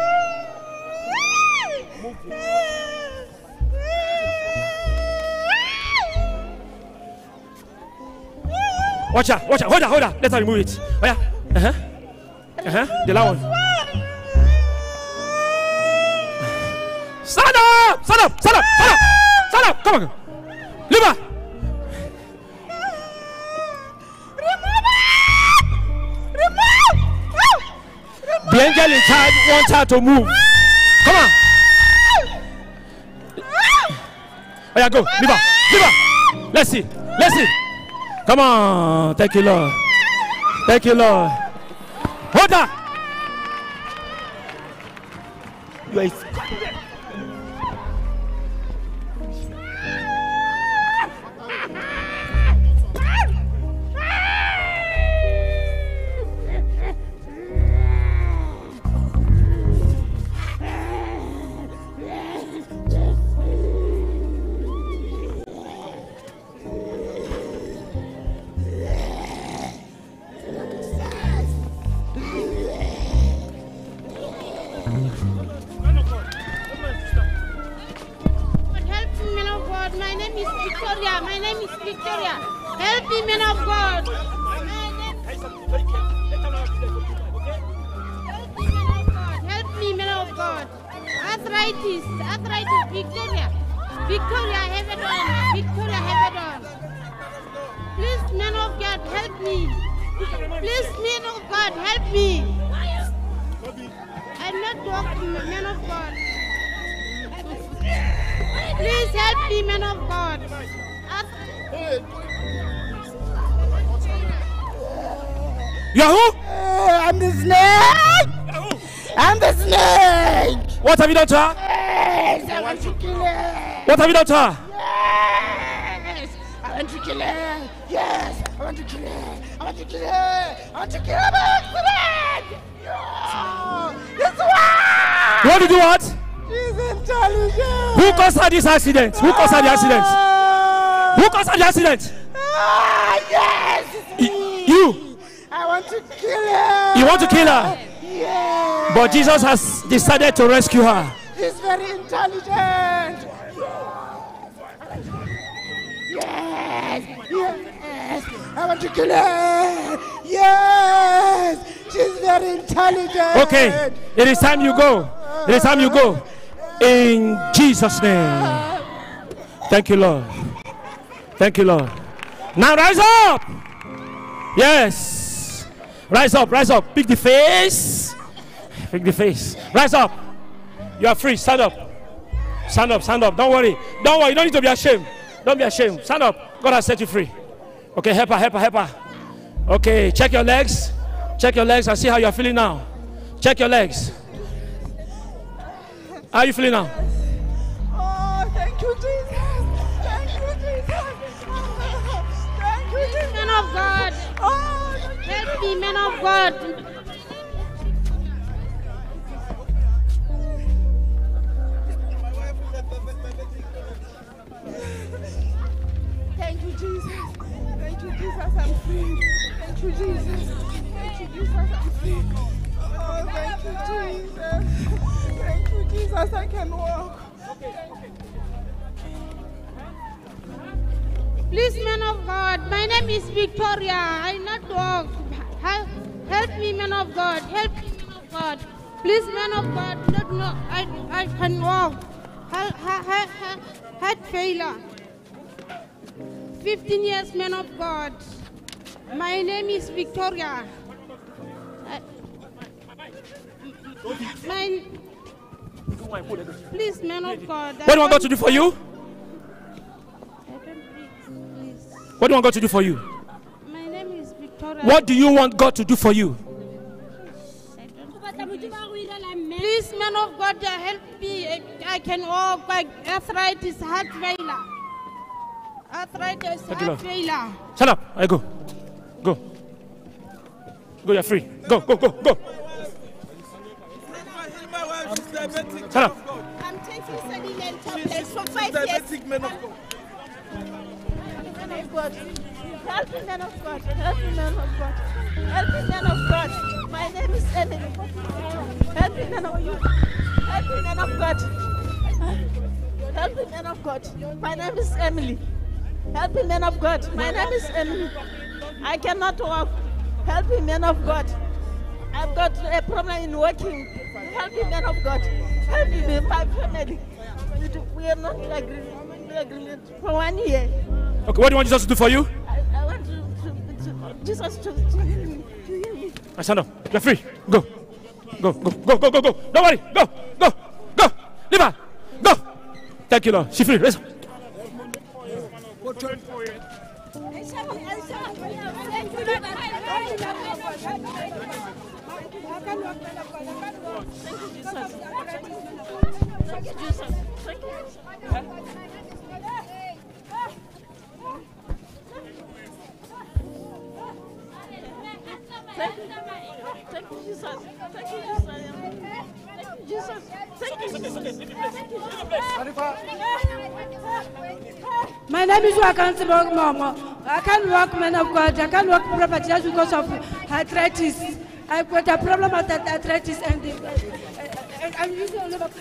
Watch out, watch out, hold her hold on. Let's remove it. Oh yeah. Uh huh. Uh huh. The loud one. Stand up! Stand up! Stand up! Stand up! Stand up! Come on. Leave her. The angel in charge wants her to move. Come on. Oh yeah, go. Leave her. Leave her. Let's see. Let's see. Come on. Thank you, Lord. Thank you, Lord. Hold on. You are me, man of God. Help me, men of God. Arthritis, arthritis, Victoria. Victoria, have it on. Victoria, have it on. Please, man of God, help me. Please, man of God, help me. I'm not doctor, man of God. Please help me, man of God. Are who? Eh, I'm the snake. I'm the snake. What have you done to her? Yes, I want to kill her. What have you done to her? Yes, I want to kill her. Yes, I want to kill her. I want to kill her. I want to kill her by accident. No, this one. What did you what? Who caused her this accident? Who caused her the accident? Who caused her the accident? Ah, yes. You. I want to kill her. You want to kill her? Yes. But Jesus has decided to rescue her. She's very intelligent. Yes, yes. I want to kill her. Yes, she's very intelligent. Okay, it is time you go. It is time you go. In Jesus' name. Thank you, Lord. Thank you, Lord. Now rise up. Yes. Rise up, rise up. Pick the face. Pick the face. Rise up. You are free. Stand up. Stand up, stand up. Don't worry. Don't worry. You don't need to be ashamed. Don't be ashamed. Stand up. God has set you free. Okay, help her, help her, help her. Okay, check your legs. Check your legs and see how you are feeling now. Check your legs. How are you feeling now? Oh, thank you, Jesus. Thank you, Jesus. Thank you, Jesus. Man of God. Oh, help me, man of God. Thank you, Jesus. Thank you, Jesus. I'm free. Thank you, Jesus. Thank you, Jesus. I'm free. Oh, thank you, Jesus. Jesus. I can walk. Please, man of God, my name is Victoria. I not walk. Help, help me, man of God. Help me, man of God. Please, man of God, let no, I, I can walk. Heart, failure. 15 years, man of God. My name is Victoria. My, please, man of God. What do you want God to do for you? What do you want God to do for you? My name is Victoria. What do you want God to do for you? Please, man of God, uh, help me. I- I can walk like arthritis, heart failure. Arthritis, heart failure. Shut up. I go. Go. Go, you're free. Go, go, go, go. Shut up. I'm taking sediment tablets for five years. man of God. Man of God. Help me, man of God. Help me, man of God. Help me, man of God. My name is Emily. Help me, man of God. Help me, man of God. Help me, man of God. My name is Emily. Help me, man of God. My name is Emily. I cannot walk. Help me, man of God. I've got a problem in working. Help me, man of God. Help me, my family. We are not in agreement, in agreement for one year. Okay, what do you want Jesus to do for you? I, I want to, to, to Jesus to, to heal me. To heal me. I stand up. You're free. Go. Go, go, go, go, go, go. Don't worry. Go, go, go. Leave her. Go. Thank you, Lord. She's free. Raise her. Thank you. Thank you, Jesus. Thank you, Jesus. Thank you, Jesus. Thank you, My name is Wakansi Mama. I can't walk, man of God. I can't walk properly just because of arthritis. I've got a problem with arthritis and, the, and I'm using a lot of.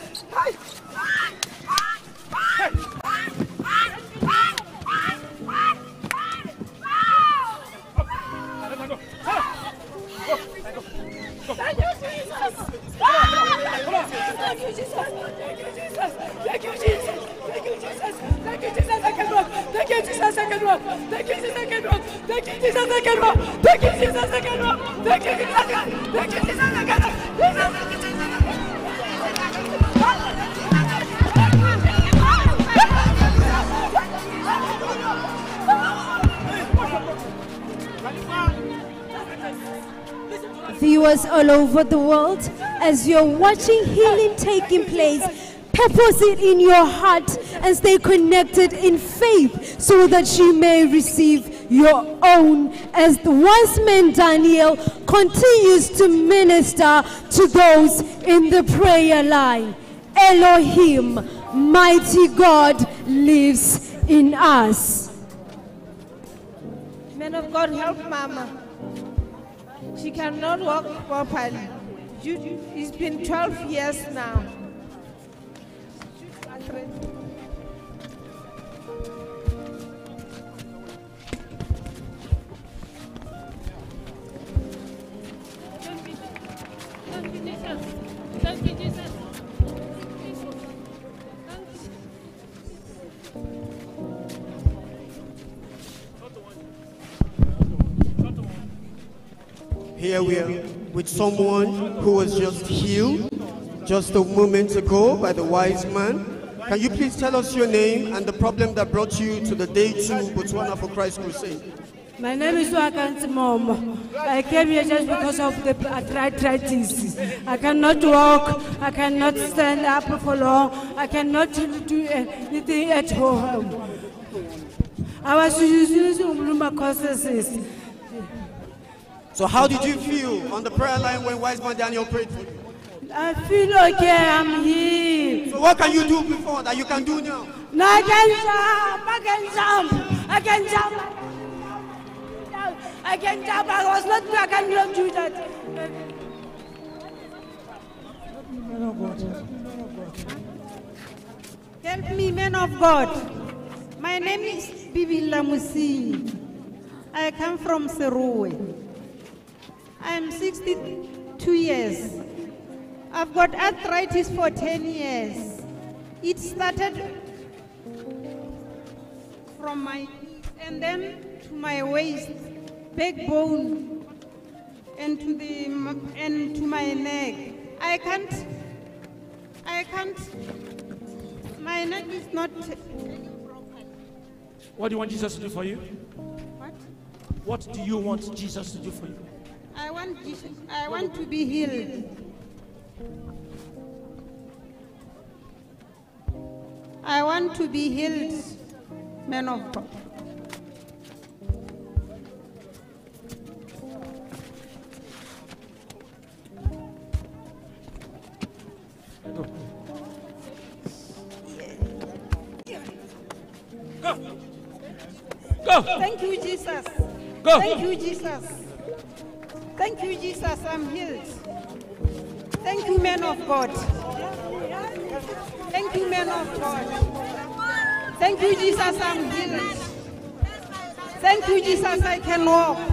Jesus. I can walk. Thank you, Jesus. I can walk. Thank you, Jesus. I can walk. Thank you, Jesus. I can walk. Viewers all over the world, as you're watching healing taking place, purpose it in your heart and stay connected in faith so that you may receive your own as the Wiseman Daniel continues to minister to those in the prayer line. Elohim, mighty God, lives in us. Man of God, help Mama. She cannot walk properly. It's been 12 years now. Thank you, Jesus. Here we are with someone who was just healed just a moment ago by the wise man. Can you please tell us your name and the problem that brought you to the Day 2 Botswana for Christ Crusade? My name is Wakanti Momo. I came here just because of the arthritis. I cannot walk. I cannot stand up for long. I cannot do anything at home. I was using rheumatic So how did you feel on the prayer line when wise man Daniel prayed for you? I feel okay. I'm here. So what can you do before that you can do now? Now I can jump. I can jump. I can jump. I can jump. I was not. I cannot do that. Help me, man of God. My name is Bibi Lamusi. I come from Seruwe. I'm 62 years. I've got arthritis for 10 years. It started from my knees and then to my waist, backbone, and to the and to my neck. I can't. I can't. My neck is not. What do you want Jesus to do for you? What? What do you want Jesus to do for you? I want Jesus. I want to be healed. I want to be healed, man of God. Go. Thank you, Jesus. Go. Thank you, Jesus. Thank you, Jesus. I'm healed. Thank you, men of God. Thank you, men of God. Thank you, Jesus. I'm healed. Thank you, Jesus. I can walk.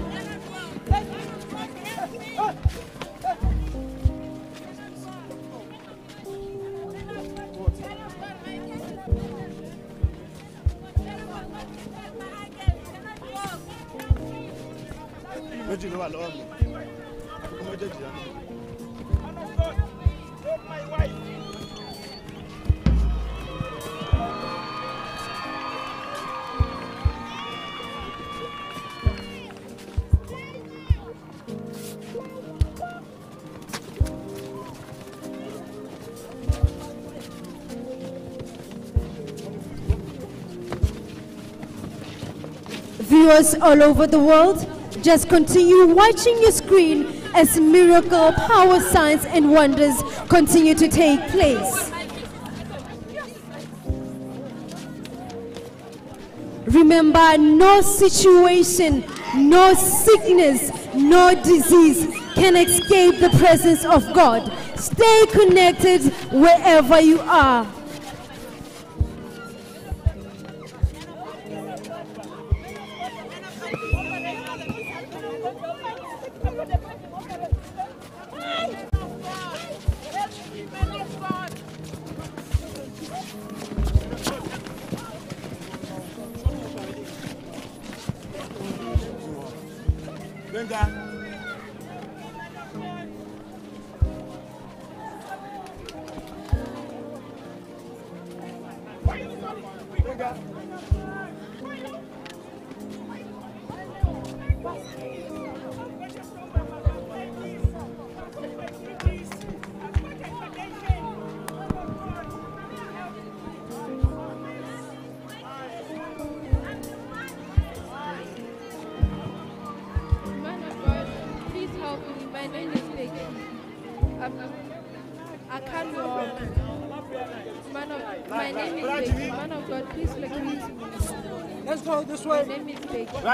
wà lọ́wọ́ Viewers all over the world, just continue watching your screen as miracle, power, signs, and wonders continue to take place. Remember, no situation, no sickness, no disease can escape the presence of God. Stay connected wherever you are.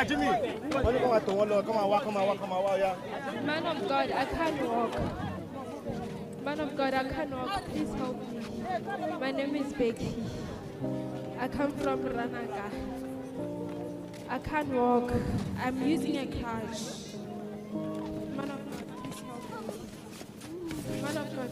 Becky. Rajimi, wọ́n ní kó máa tọ̀ wọ́n lọ, kó máa wá, kó máa wá, kó máa wá, ó. Man of God, I can't walk. Man of God, I can't walk. Please help me. My name is Becky. I come from Ranaka. I can't walk. I'm using a crutch. Man of God, please help me. Man of God.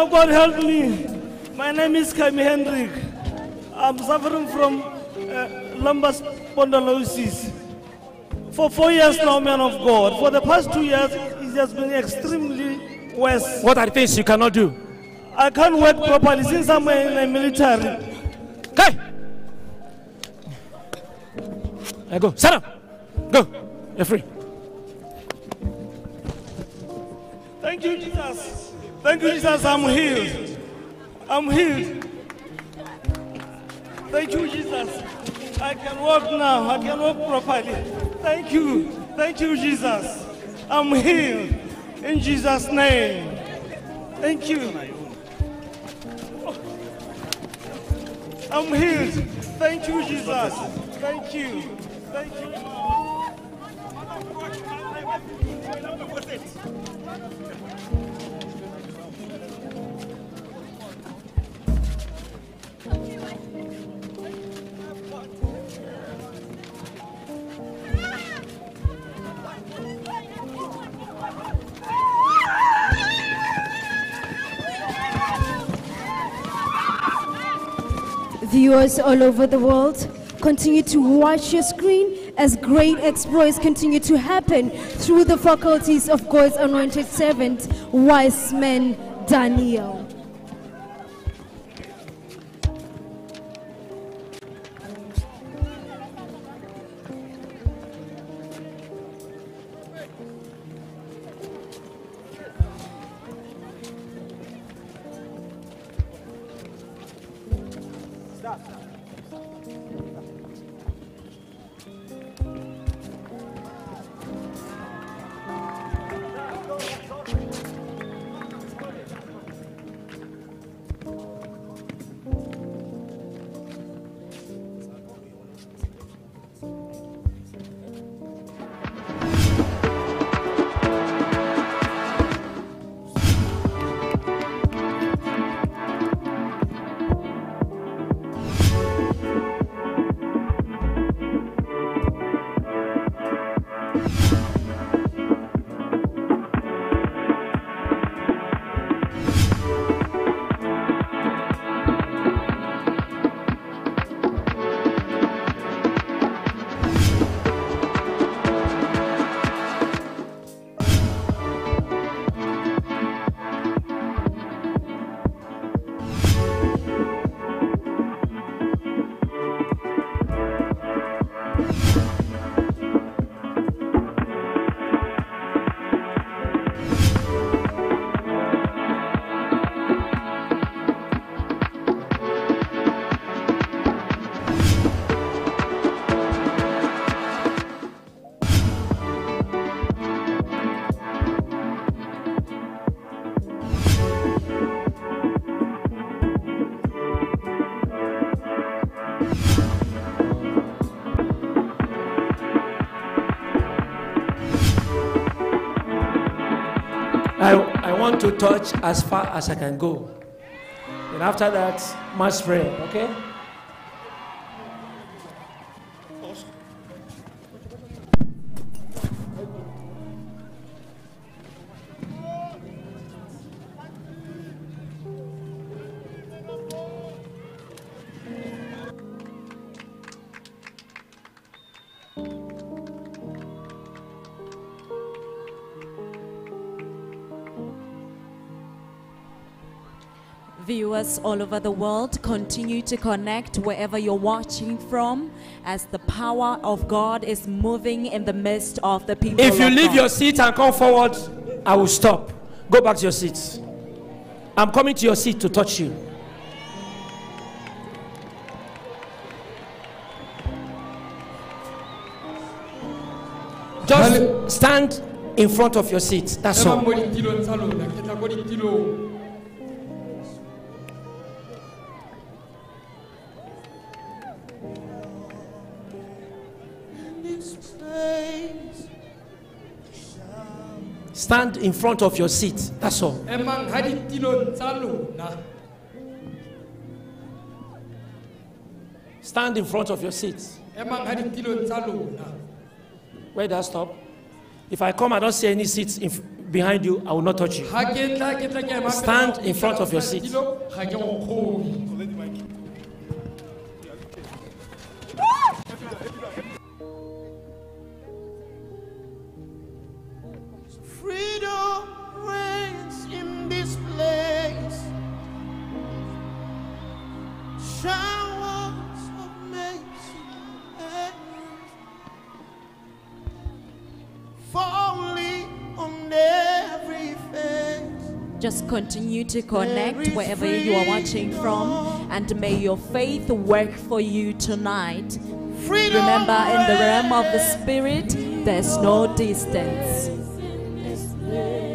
Of God, help me. My name is Kami Hendrik. I'm suffering from uh, lumbar spondylosis. For four years now, man of God. For the past two years, it has been extremely worse. What are the things you cannot do? I can't work properly since I'm in the military. Hey! I go. Sit down. Go. You're free. Thank you, Jesus. I'm healed. I'm healed. Thank you, Jesus. I can walk now. I can walk properly. Thank you. Thank you, Jesus. I'm healed. In Jesus' name. Thank you. I'm healed. Thank you, Jesus. Thank you. Thank you. Viewers all over the world, continue to watch your screen as great exploits continue to happen through the faculties of God's anointed servant, Wiseman Daniel. To touch as far as I can go. And after that, mass prayer, okay? Viewers all over the world, continue to connect wherever you're watching from as the power of God is moving in the midst of the people. If you of leave God. your seat and come forward, I will stop. Go back to your seats. I'm coming to your seat to touch you. Just stand in front of your seat. That's all. Stand in front of your seat. That's all. Stand in front of your seat. Where I stop? If I come, I don't see any seats in, behind you, I will not touch you. Stand in front of your seat. Freedom reigns in this place. Showers of mercy and falling on every face. Just continue to connect wherever you are watching from, and may your faith work for you tonight. Remember, in the realm of the spirit, there's no distance. Falling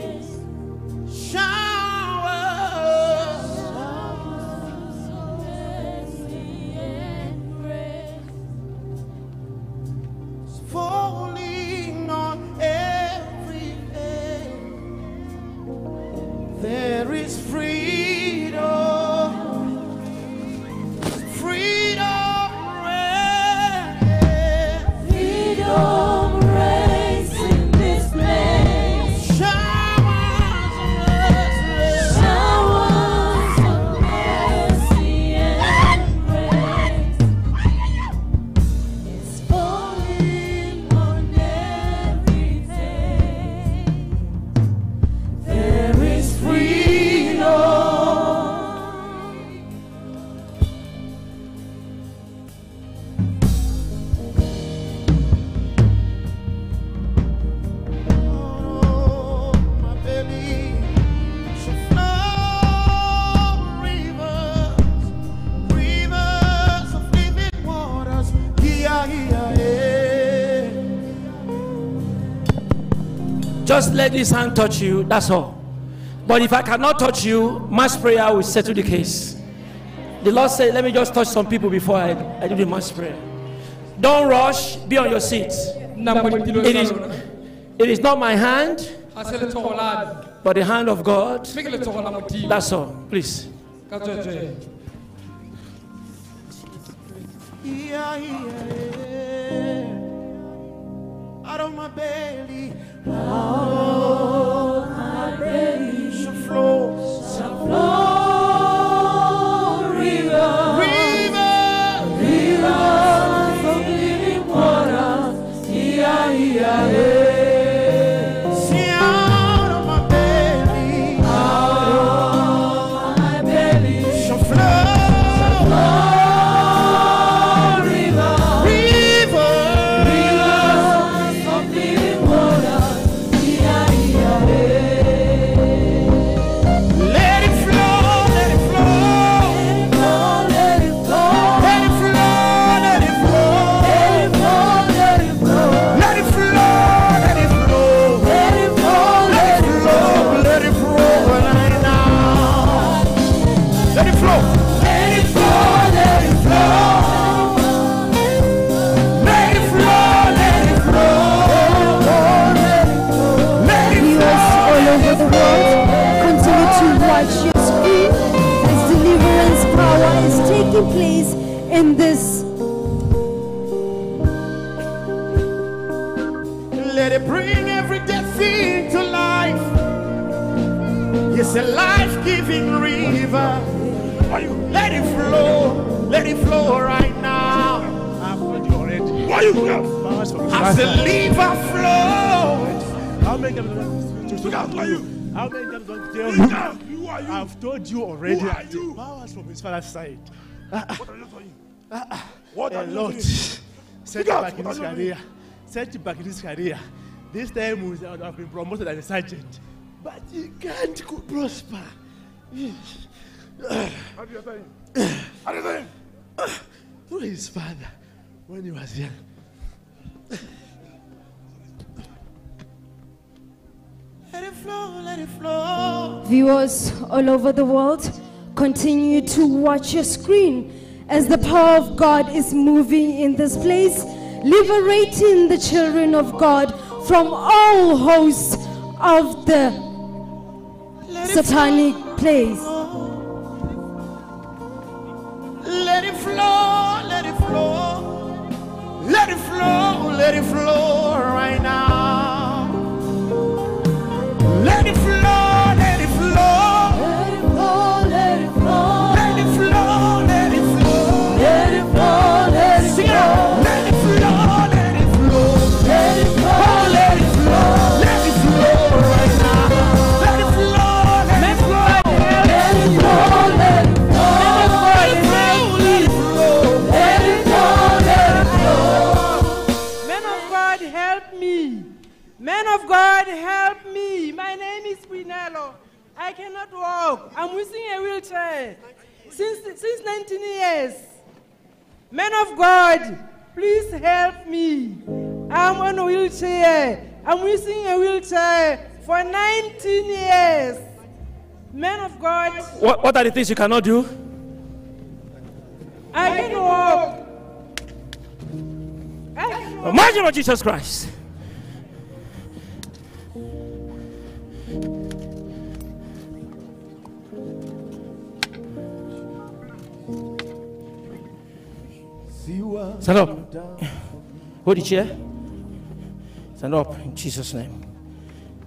let this hand touch you, that's all. But if I cannot touch you, mass prayer will settle the case. The Lord said, Let me just touch some people before I, I do the mass prayer. Don't rush, be on your seat. It is, it is not my hand, but the hand of God. That's all. Please. Yeah, yeah. Out of my belly, out of my belly. Shall flow, shall flow flow, let it flow right now. I've heard you already. Why you As the river flows. How many times to speak out to you? How many times don't tell you? Who are you? I've told you already. Who are you? Powers from his father's side. What are you doing? What a are you lot. doing? Set Speak you out. back in his are you doing? career. Set you back in his career. This time would have been promoted as a sergeant. But he can't prosper. How do you think? How do you say? Through his father when he was young. Let it flow, let it flow. Viewers all over the world, continue to watch your screen as the power of God is moving in this place, liberating the children of God from all hosts of the satanic place. Let it flow, let it flow. Let it flow, let it flow right now. Let it flow, cannot walk. I'm using a wheelchair since, since 19 years. Men of God, please help me. I'm on a wheelchair. I'm using a wheelchair for 19 years. Men of God, What, what are the things you cannot do? I can walk. I can walk. Imagine of Jesus Christ. Stand up. Hold the chair. Stand up in Jesus' name.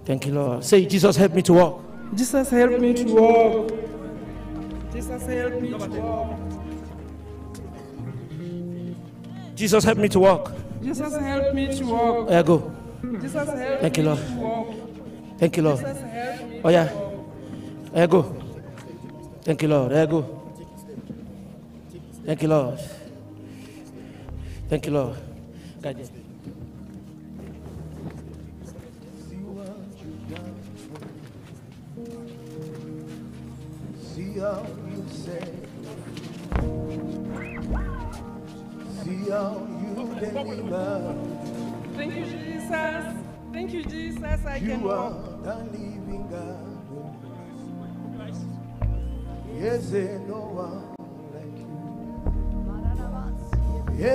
Thank you, Lord. Say, Jesus, help me to walk. Jesus, help me to walk. Jesus, help me to walk. Jesus, help me to walk. Jesus, help me to walk. Oh, yeah, go. Jesus, help Thank you, Lord. Thank you, Lord. Jesus, help me Oh, yeah. Oh, yeah, go. Thank you, Lord. Oh, yeah, go. Thank you, Lord. Thank you, Lord. God, yeah. See how you say. See how you deliver. Thank you, Jesus. Thank you, Jesus. I can You are walk. the living God. Yes, there no one You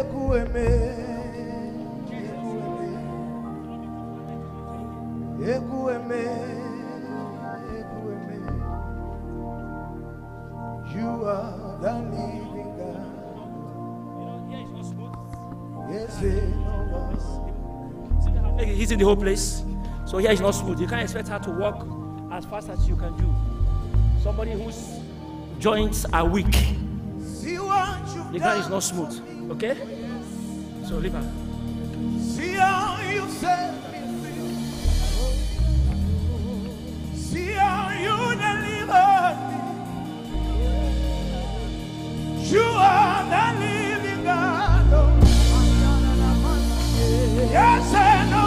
are the living God. Yes, He's in the whole place. So here is not smooth. You can't expect her to walk as fast as you can do. Somebody whose joints are weak. See what you've The ground is not smooth. Okay? So leave her. See how you free. See how you delivered me. You are the living God. oh. Yes, and no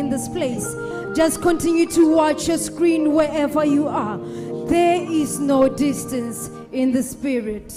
in this place. Just continue to watch your screen wherever you are. There is no distance in the spirit.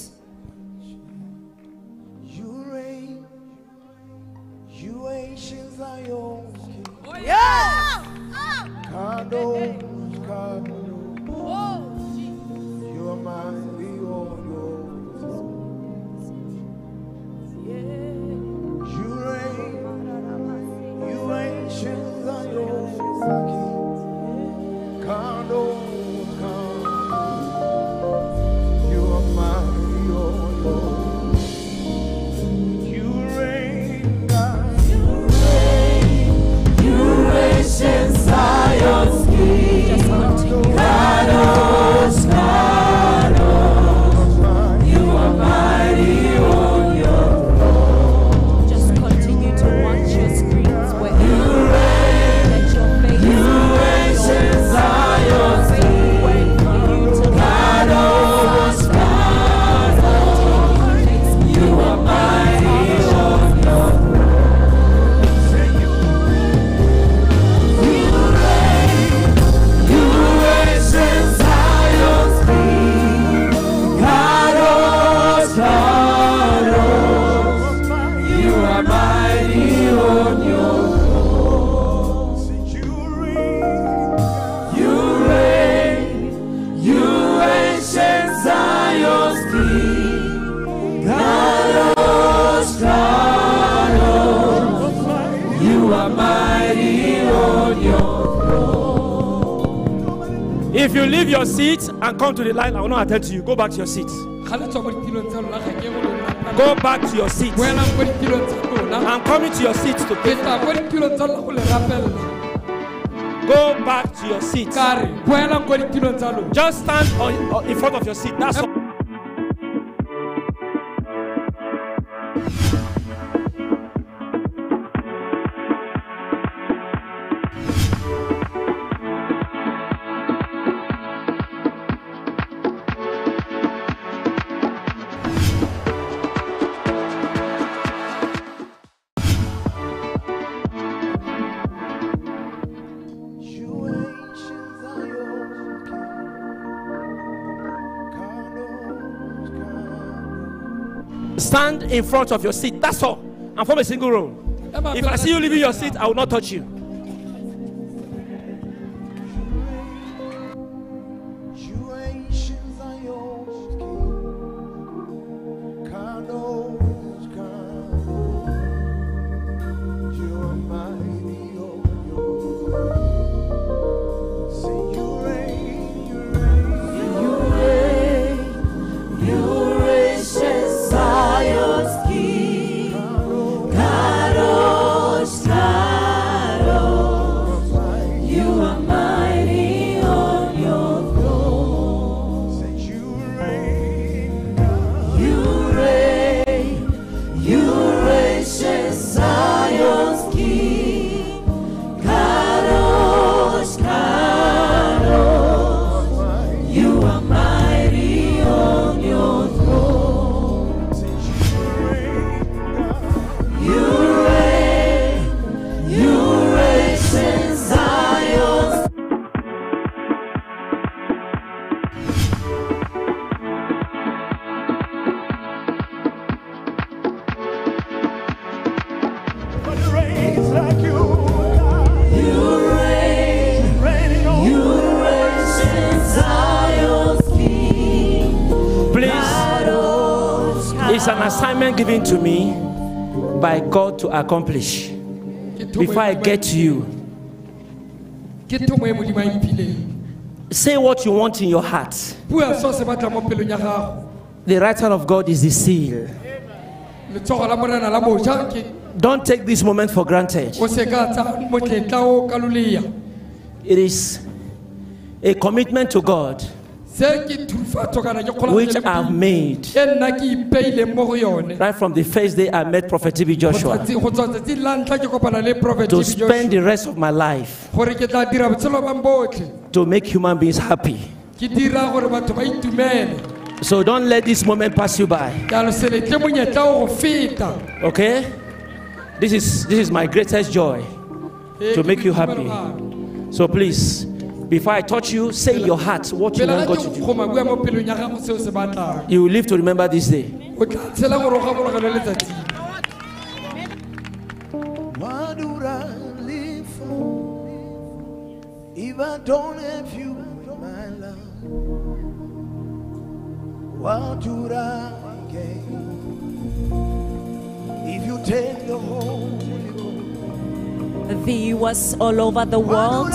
Come to the line, I will not attend to you. Go back to your seat. Go back to your seat. I'm coming to your seat to pray. Go back to your seat. Just stand on, on- in front of your seat. That's all. In front of your seat. That's all. And form a single row. If I see you leaving your seat, I will not touch you. You given to me by God to accomplish. Before I get to you, say what you want in your heart. The right hand of God is the seal. Don't take this moment for granted. It is a commitment to God se ke thufatso kana ke kgolagano which I've made. Nna ke ipeileng mo go yone. Right from the first day I met Prophet TB Joshua. Tsatsi- go tswa tsatsing la ntlha ke kopana le prophet to spend the rest of my life gore ke tla dira botshelo bang botlhe to make human beings happy. ke dira gore batho ba itumele. So don't let this moment pass you by. jalo se letle monyetla o go feta. Okay? This is this is my greatest joy to make you happy. So please, before I touch you, say in your heart what you want God to do. kgoma bua mo pelong ya gago seo se batlang You will live to remember this day. o tla tshela gore o gakologelwe letsatsi What would I live for if I don't have you in my life? What would I gain if you take the Holy Viewers all over the world,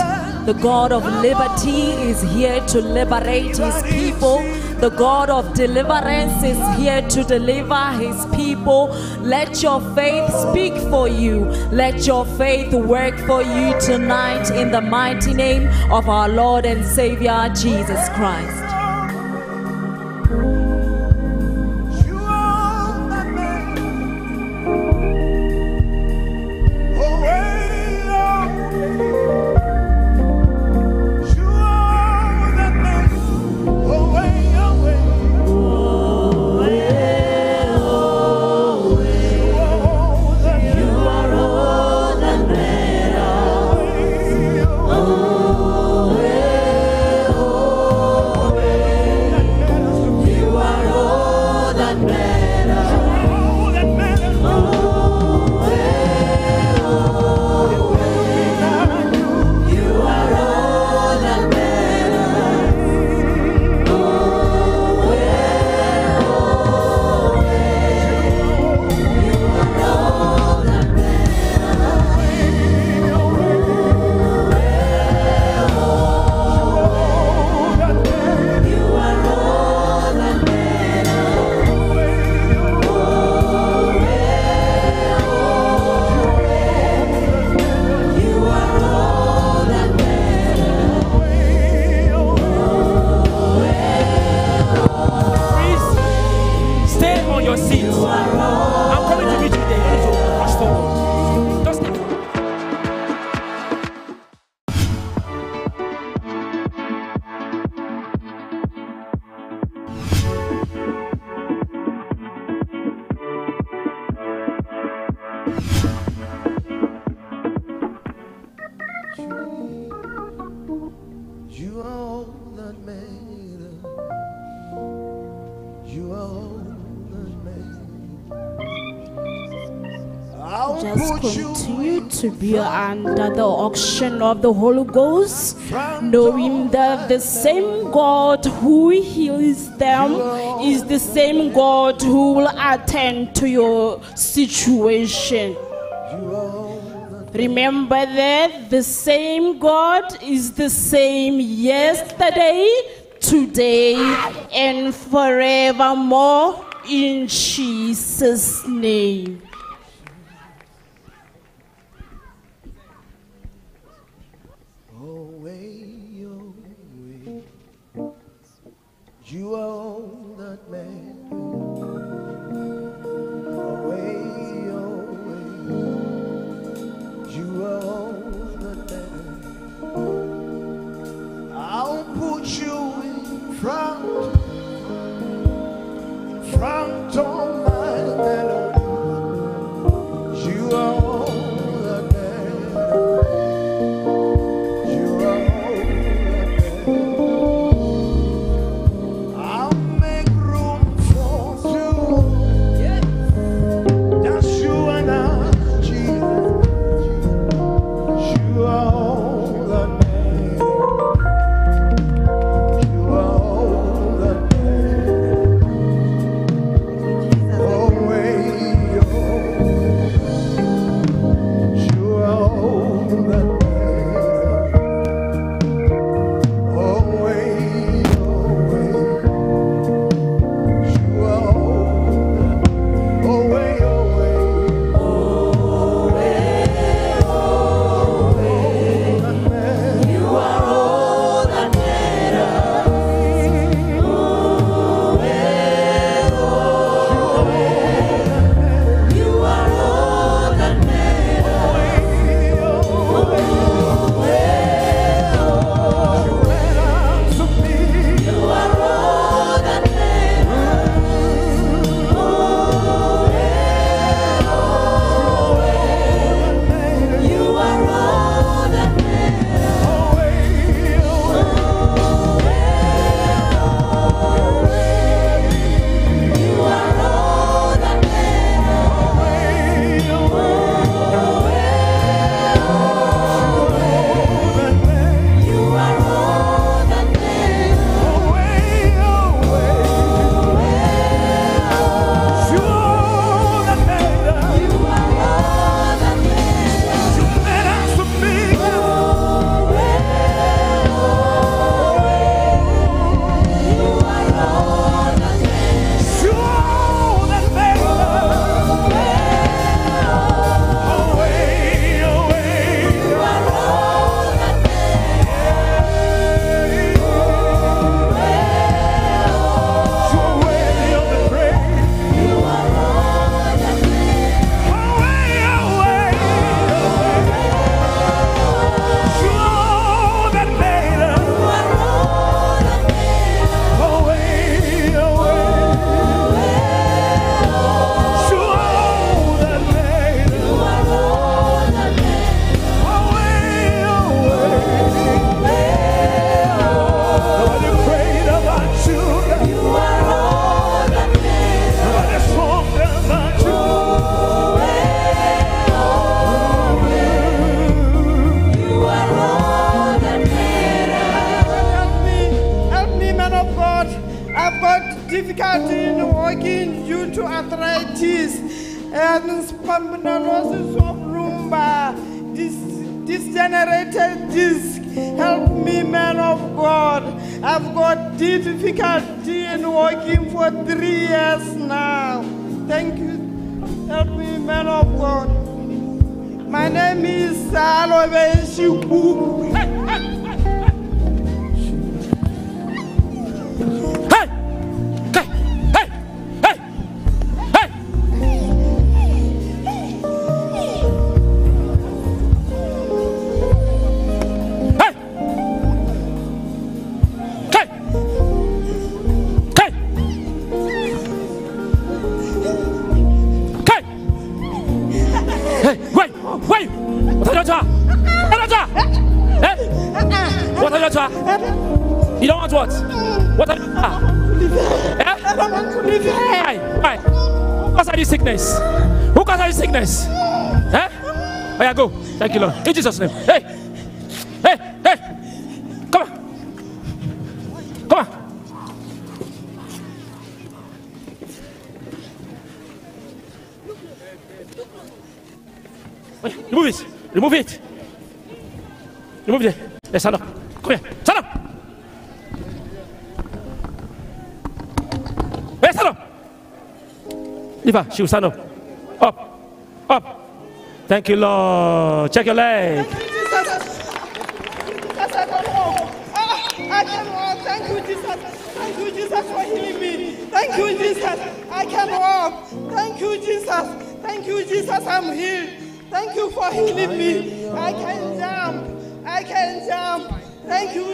the God of liberty is here to liberate his people. The God of deliverance is here to deliver his people. Let your faith speak for you. Let your faith work for you tonight in the mighty name of our Lord and Savior Jesus Christ. To be under the auction of the Holy Ghost, knowing that the same God who heals them is the same God who will attend to your situation. Remember that the same God is the same yesterday, today, and forevermore in Jesus' name. You are all that man Away, away. You are all that matters. I'll put you in front, front of Thank you, Lord. In Jesus' name. Hey, hey, hey. Come on. Come on. Wait, remove it. Remove it. Remove it. Yes, stand up. Come here. Stand up. Hey, up. She will stand up. Thank you, Lord. Check your leg. Thank you, Jesus. Ah, Thank you, Jesus. Thank you, Jesus, for healing me. Thank you, Jesus. I can walk. Thank you, Jesus. Thank you, Jesus. I'm healed. Thank you for healing me. I can jump. I can jump. Thank you,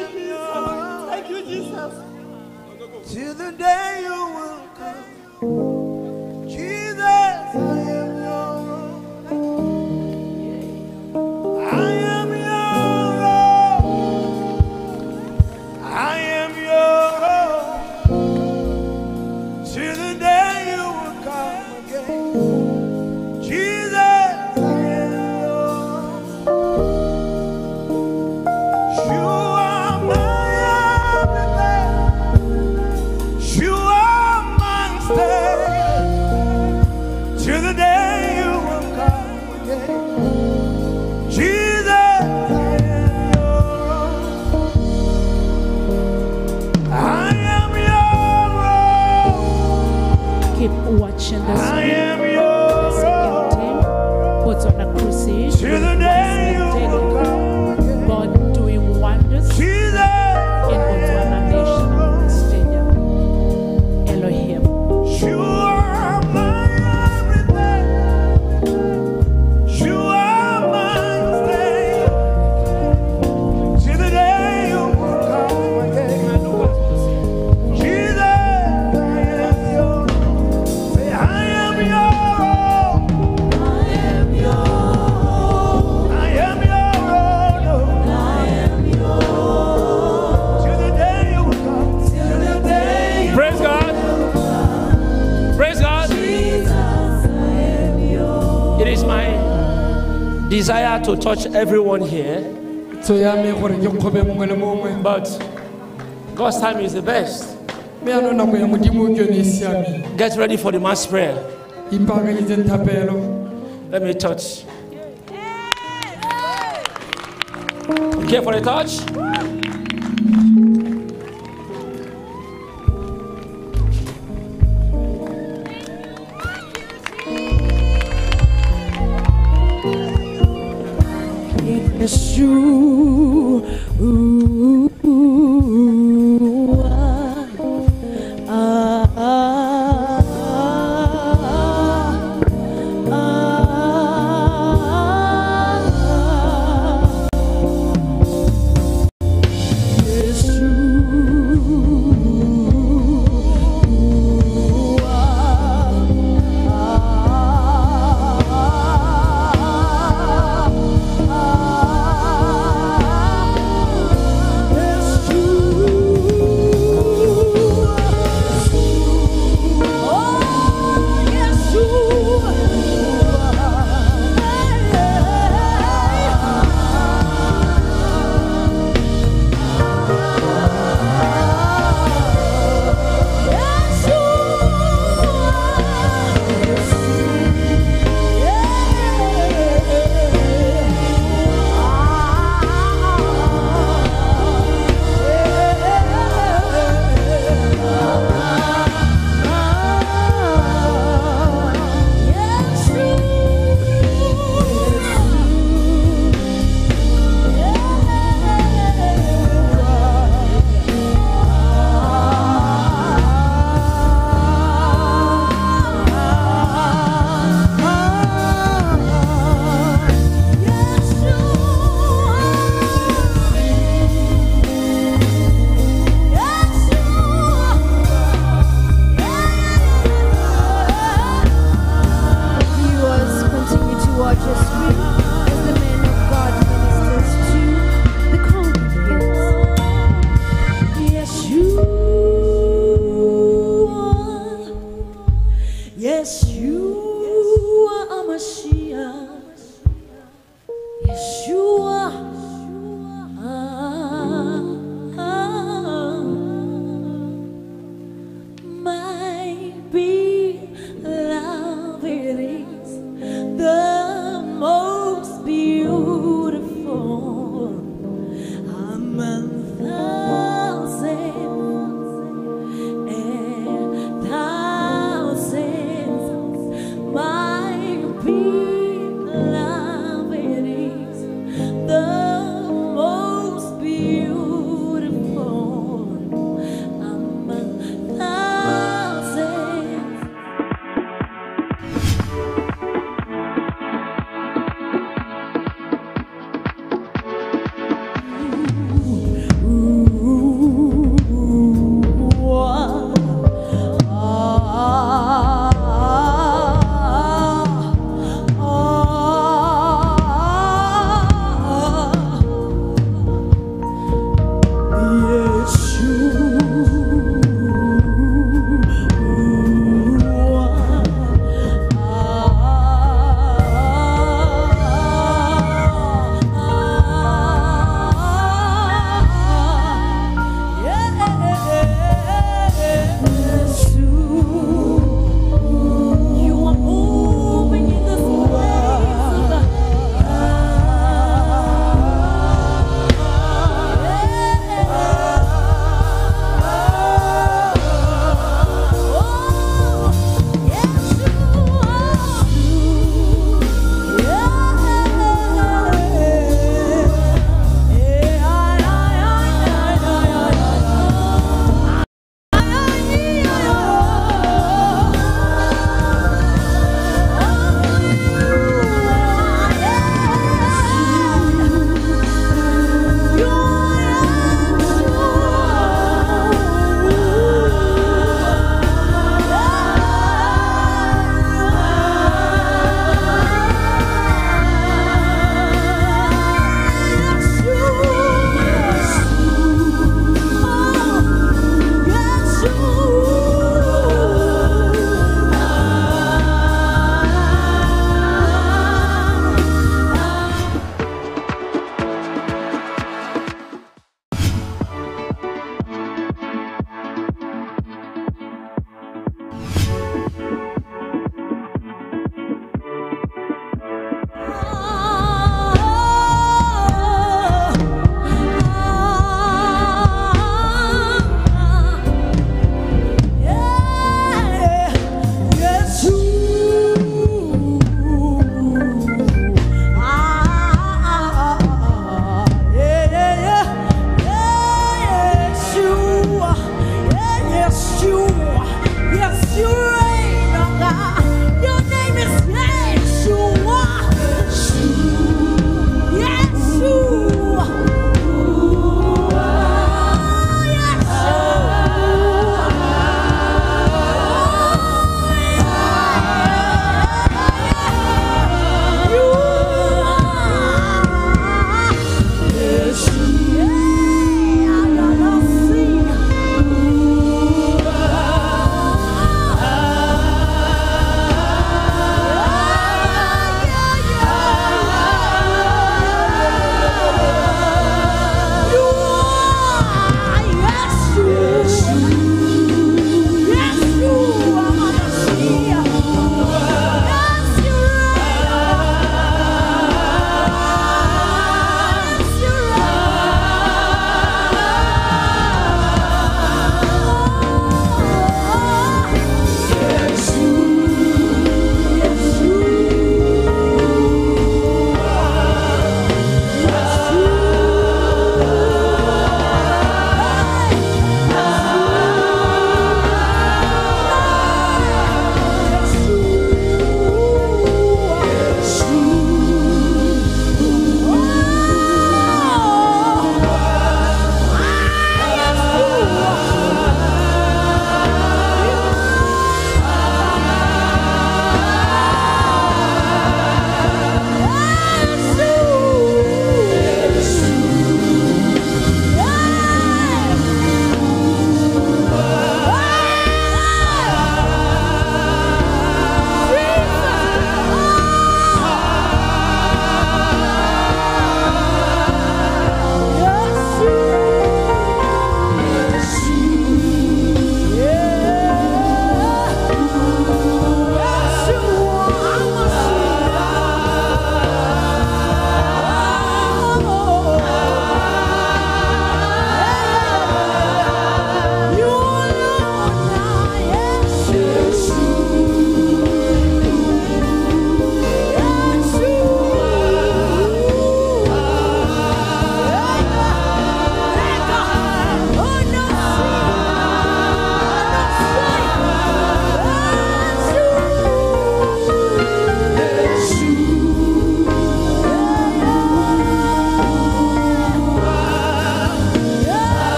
touch everyone here. But God's time is the best. Get ready for the mass prayer. Let me touch. Care for the touch?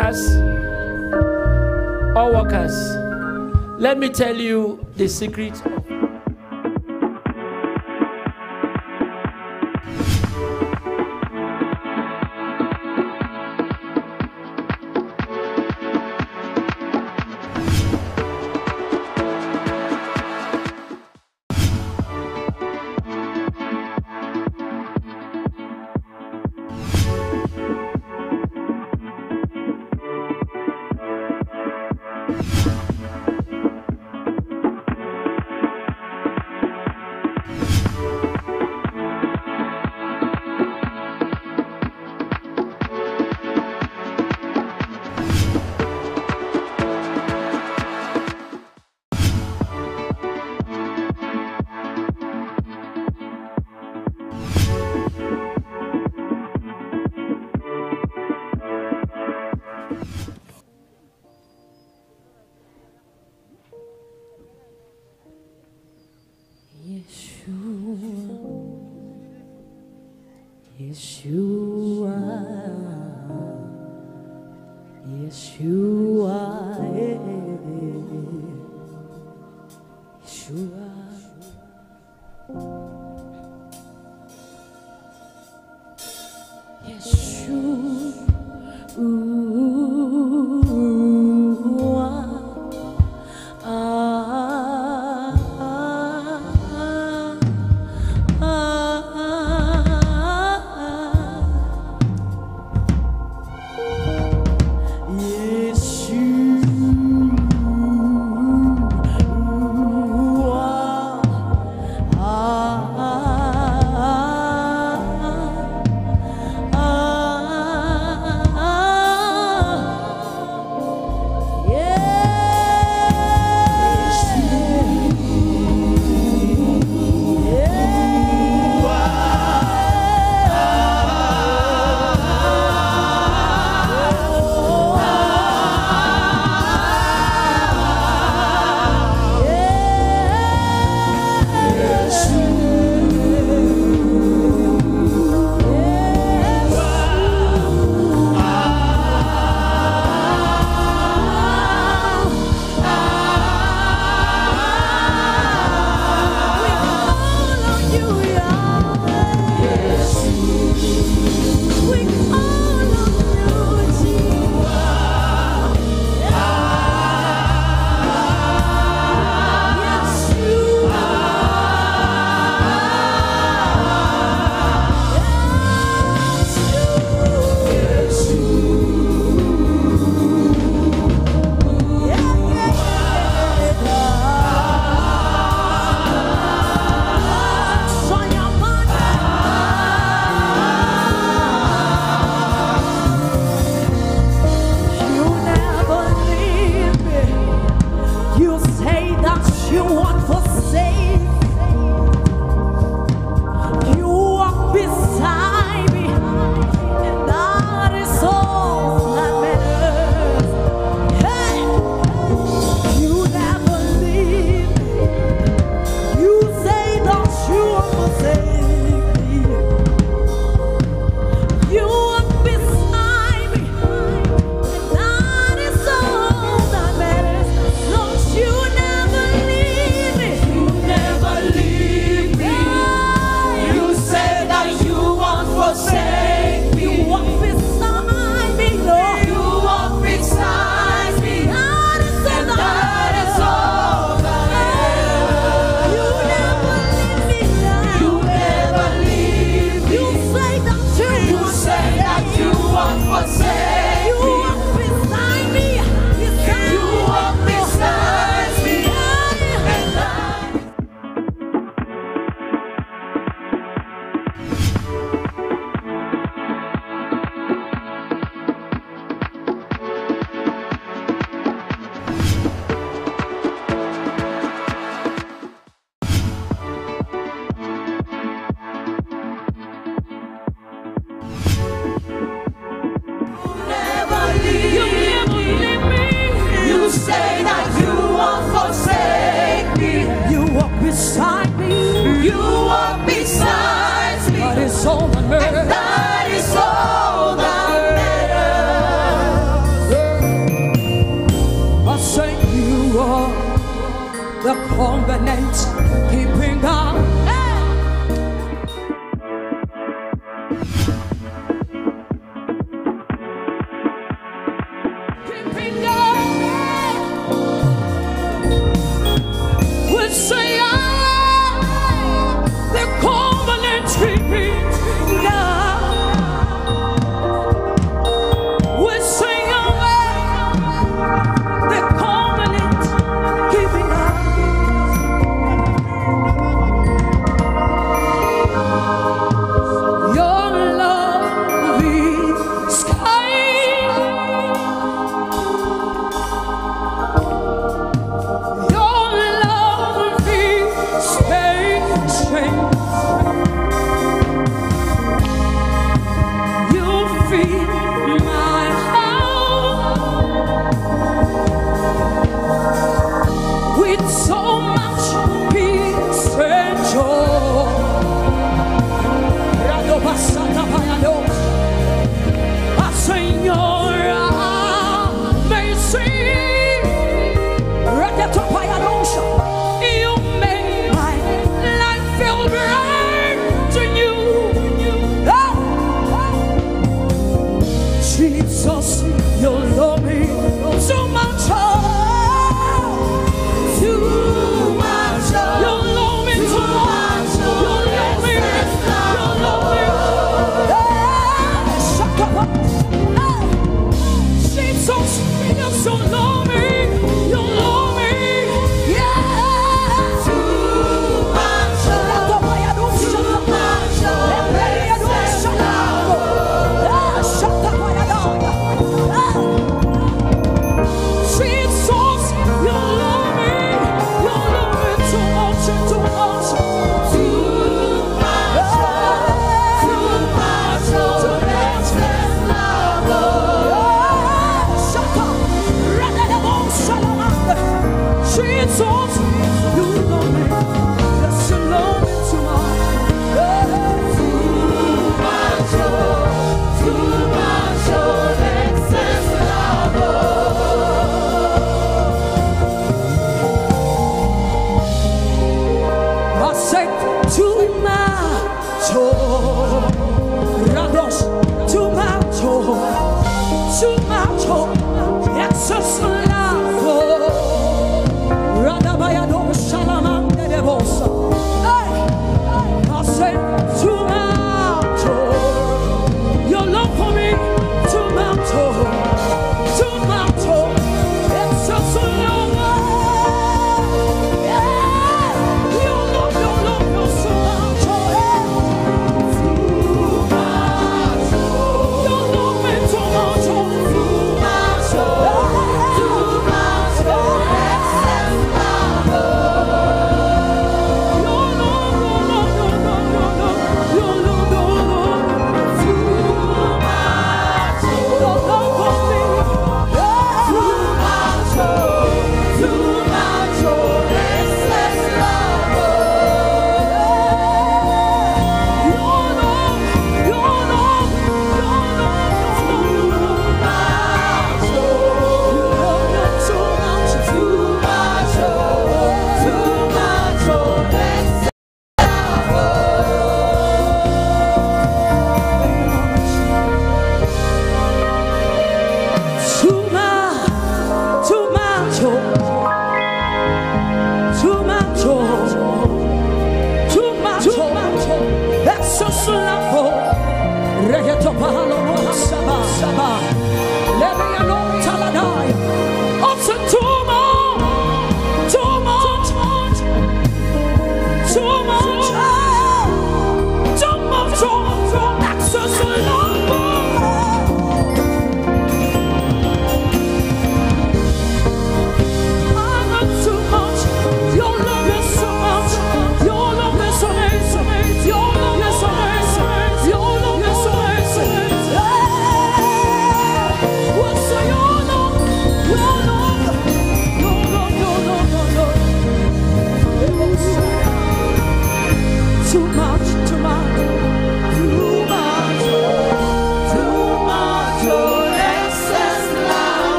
Workers? All workers. Let me tell you the secret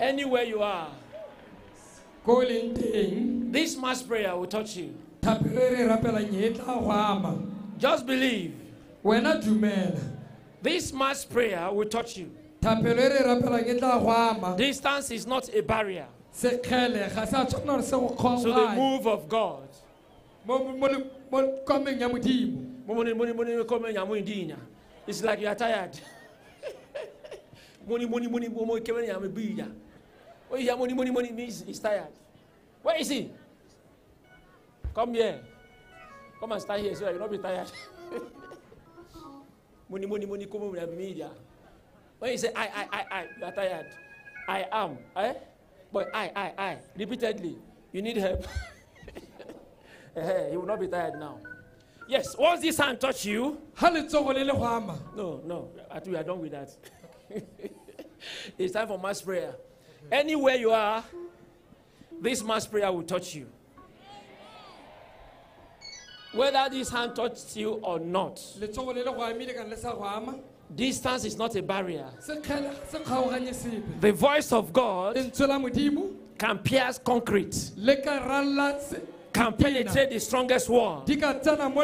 Anywhere you are, this mass prayer will touch you. Just believe. This mass prayer will touch you. Distance is not a barrier. To the move of God. It's like you are tired money, money, money, money, money, I'm a billionaire. When you hear money, money, money, means he's tired. Where is he? Come here. Come and stand here so I will not be tired. money, money, money, come on, I'm media. When you say I, I, I, I, you are tired. I am, eh? But I, I, I, repeatedly, you need help. Eh, eh, he will not be tired now. Yes, once this hand touch you. No, no, I think we are done with that. it's time for mass prayer. Anywhere you are, this mass prayer will touch you. Whether this hand touches you or not, distance is not a barrier. The voice of God can pierce concrete le ka ralla se- can penetrate the strongest wall, di ka tsena mo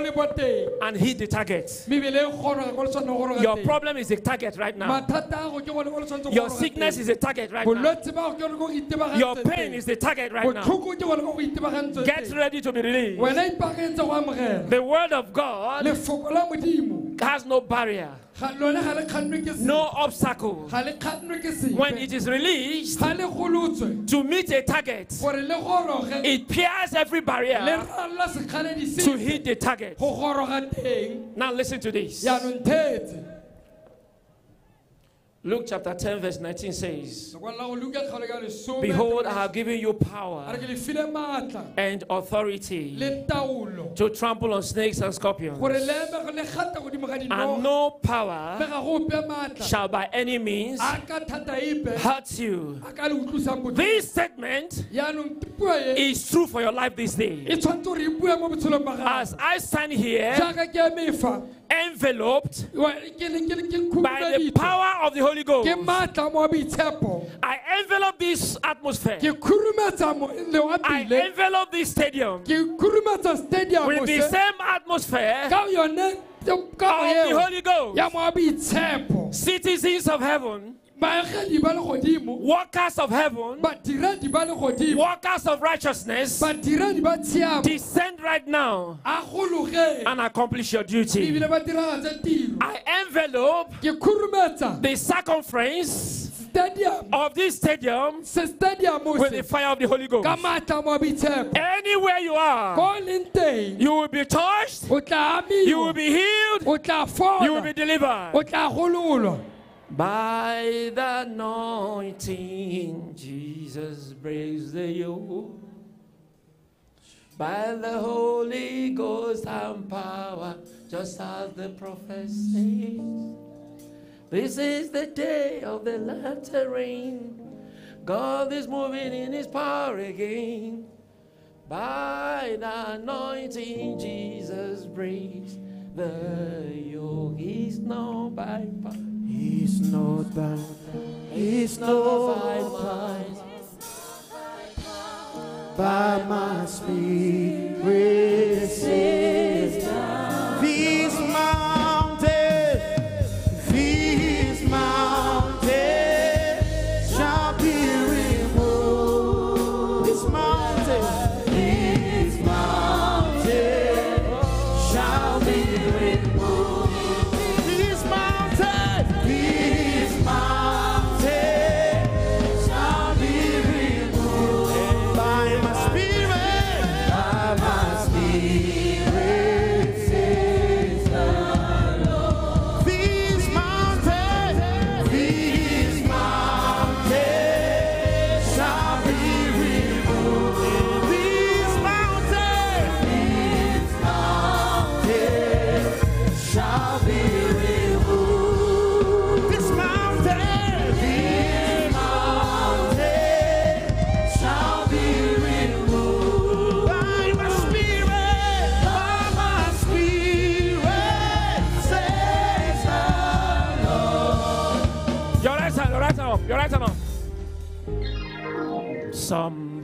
and hit the target. mebele goroga ko le tshwaneng go goroga Your problem is the target right now. mathata a go ke gone ko le tshwanetse go Your sickness is the target right now. bolwetse ba go ke gone ko go itebagantse Your pain is the target right now. botlhoko ke gone ko go itebagantse Get ready to be released. wena ipaakantse go amogela The word of God lefoko la modimo has no barrier, ga lone ga le kgannwe ke sepe. no obstacle. ga le kgannwe ke sepe. When it is released ga le golotswe to meet a target, gore le goroge it pierces every barrier to hit the target. go goroga teng Now listen to this. Luke chapter 10, verse 19 says, lekwalo la go luka kgaolo ka lesome Behold, I have given you power re ke le file maatla and authority to trample on snakes and scorpions, gore le eme le gata godimo ga and no power ga go ope maatla shall by any means a ka thata epe. hurt you. a ka le utlwisang botlhoko. This statement is true for your life this day. tshwanetse gore bue mo botshelong ba gago. As I stand here, jaaka ke emefa enveloped wa- ke le- ke le- ke by the power of the Holy Ghost, maatla mo I envelop this atmosphere. ke khurumetsa mo- I envelop this stadium ke khurumetsa stadium with the same atmosphere ka yone ka of the Holy Ghost. Citizens of heaven, baagedi ba legodimo workers of heaven, badiredi ba legodimo workers of righteousness, badiredi ba tshiamo? Descend right now and accomplish your duty. ebile ba diragatse tiro. I envelop the circumference of this stadium with the fire of the Holy Ghost. ka maatla mo a boitshepo. Anywhere you are, o leng teng you will be touched, you will be healed, you will be delivered. By the anointing, Jesus breaks the yoke. By the Holy Ghost and power, just as the prophet says. This is the day of the latter rain. God is moving in his power again. By the anointing, Jesus breaks the yoke. He's not by power. He's no by, he's no might, by my spirit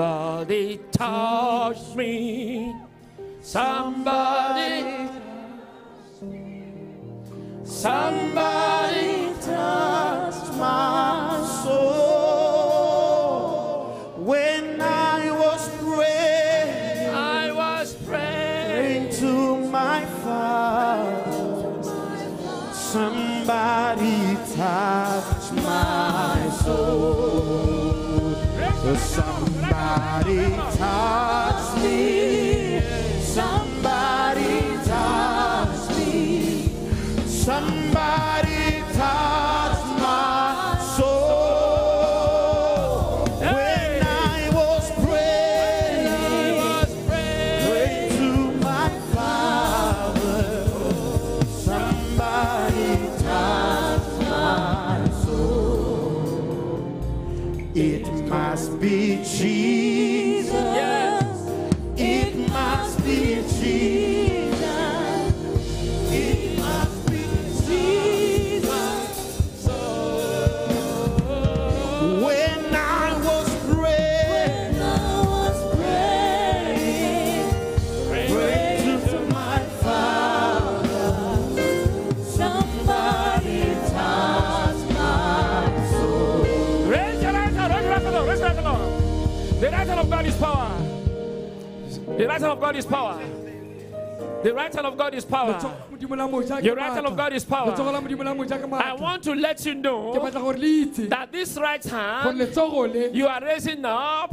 Somebody touch me. Somebody. Somebody touched my soul when I was praying. I was praying praying to my Father. Somebody touched my soul. Somebody touched me. Somebody God is power. The right hand of God is power. Your right hand of God is power. I want to let you know that this right hand you are raising up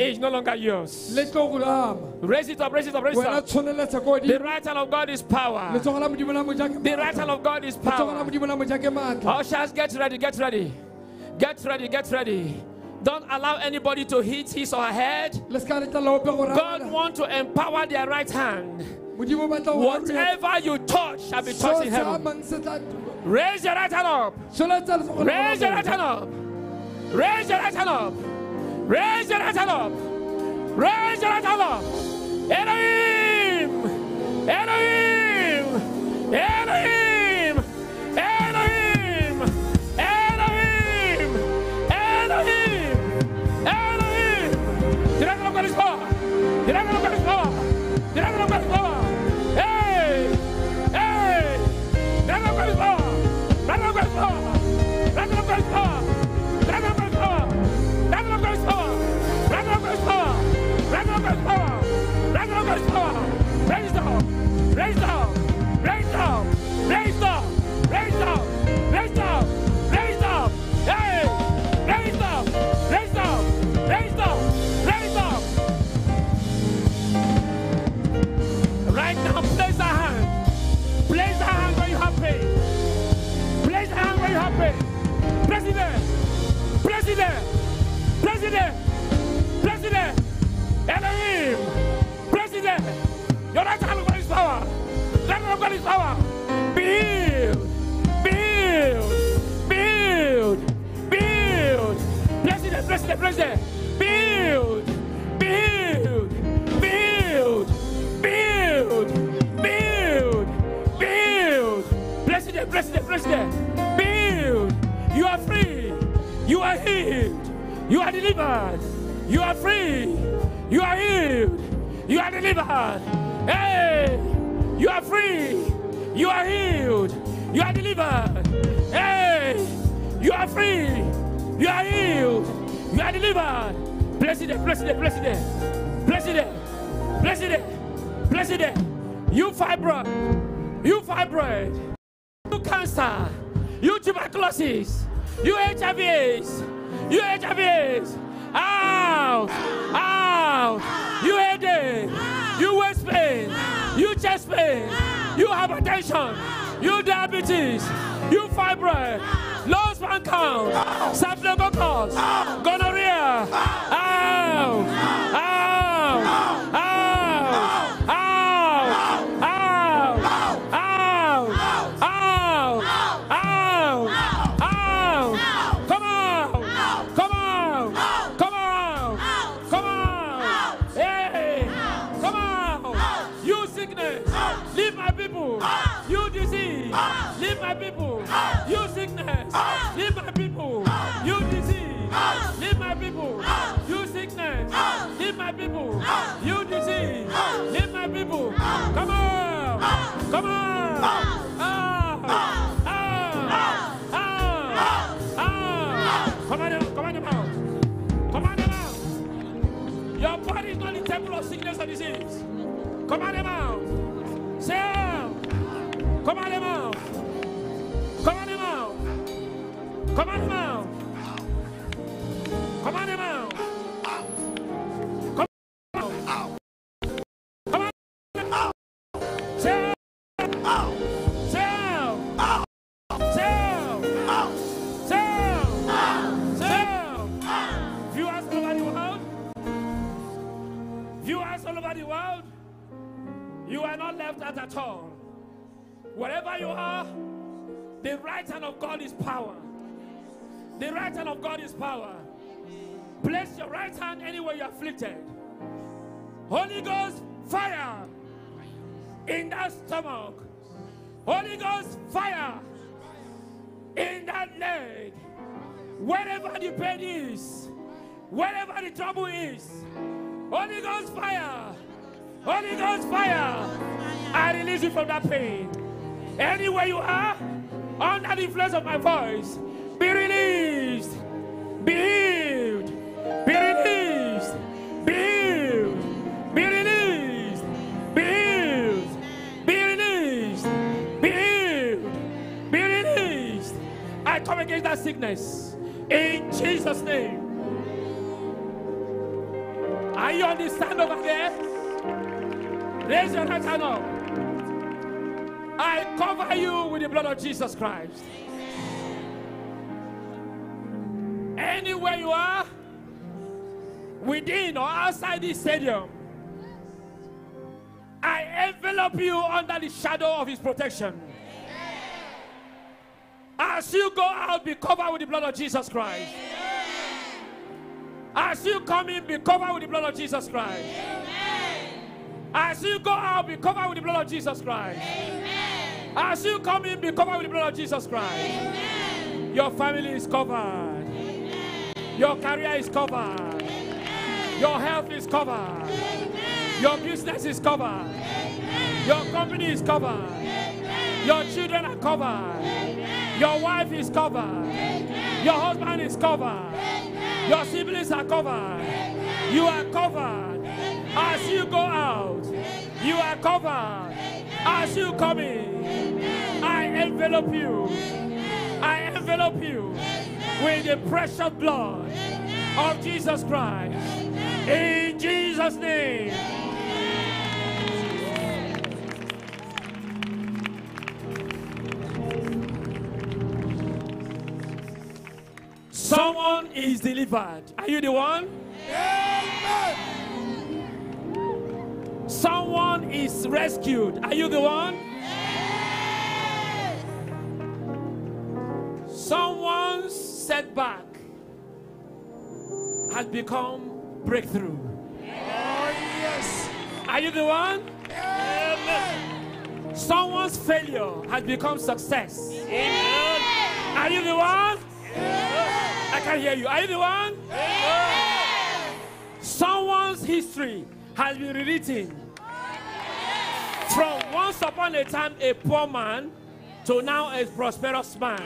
is no longer yours. Raise it up, raise it up, raise it up. The right hand of God is power. The right hand of God is power. Ushers, get ready, get ready. Get ready, get ready. Don't allow anybody to hit his or her head. God wants to empower their right hand. Whatever you touch shall be touched in heaven. Raise your right hand up. Raise your right hand up. Raise your right hand up. Raise your right hand up. Raise your right hand up. Elohim. Elohim. Elohim. Elohim. Of God is power. The right hand of God is power. The right hand of God is power. The right hand of God is power. The right hand of God is power. Raise up. Raise up. Raise up. Raise up. President. President. Elohim. President. Your right hand of God is power. Hand of God is power. Be healed. Be healed. President. President. President. Be healed. Be healed. Be healed. President. President. President. Healed. You are free. You are healed. You are delivered. You are free. You are healed. You are delivered. Hey, you are free. You are healed. You are delivered. Hey, you are free. You are healed. You are delivered. President, president, president, president, president, president. You fibroid. You fibroid. You cancer. You tuberculosis. You You HIV/AIDS. Out. Out. You headache. You waist pain. You chest pain. You hypertension. You diabetes. You fibroid. Low sperm count. Staphylococcus. Gonorrhea. Out. Out. Sickness. Leave my people. You disease. Leave my people. You sickness. Leave my people. You disease. Leave my people. Come on. Come on. Ah. Ah. Ah. Ah. Command them. Command them out. Command them out. Your body is not the temple of sickness and disease. Command them out. Say out. Command them out. Command them out. Command him out. Command him out. the world, you are not left out at all. Wherever you are, the right hand of God is power. The right hand of God is power. Place your right hand anywhere you're afflicted. Holy Ghost, fire in that stomach. Holy Ghost, fire in that leg. Wherever the pain is, wherever the trouble is, Holy Ghost, fire. Holy Ghost, fire. I release you from that pain. Anywhere you are, under the influence of my voice, be released, be healed, be released, be healed, be released, be healed, be released, be healed, be released. I come against that sickness in Jesus' name. Are you on the stand over there? Raise your hands and up. I cover you with the blood of Jesus Christ. Anywhere you are, within or outside this stadium, I envelop you under the shadow of his protection. As you go out, be covered with the blood of Jesus Christ. As you come in, be covered with the blood of Jesus Christ. As you go out, be covered with the blood of Jesus Christ. As you come in, be covered with the blood of Jesus Christ. Your family is covered. Your career is covered. Your health is covered. Your business is covered. Your company is covered. Your children are covered. Your wife is covered. Your husband is covered. Your siblings are covered. You are covered. As you go out, you are covered. As you come in, I envelop you. I envelop you with the precious blood of Jesus Christ. In Jesus' name. Someone is delivered. Are you the one? Someone is rescued. Are you the one? Someone's setback has become breakthrough. Oh, yes. Are you the one? Amen. Someone's failure has become success. Amen. Are you the one? I can hear you. Are you the one? Someone's history has been rewritten. From once upon a time a poor man to now a prosperous man.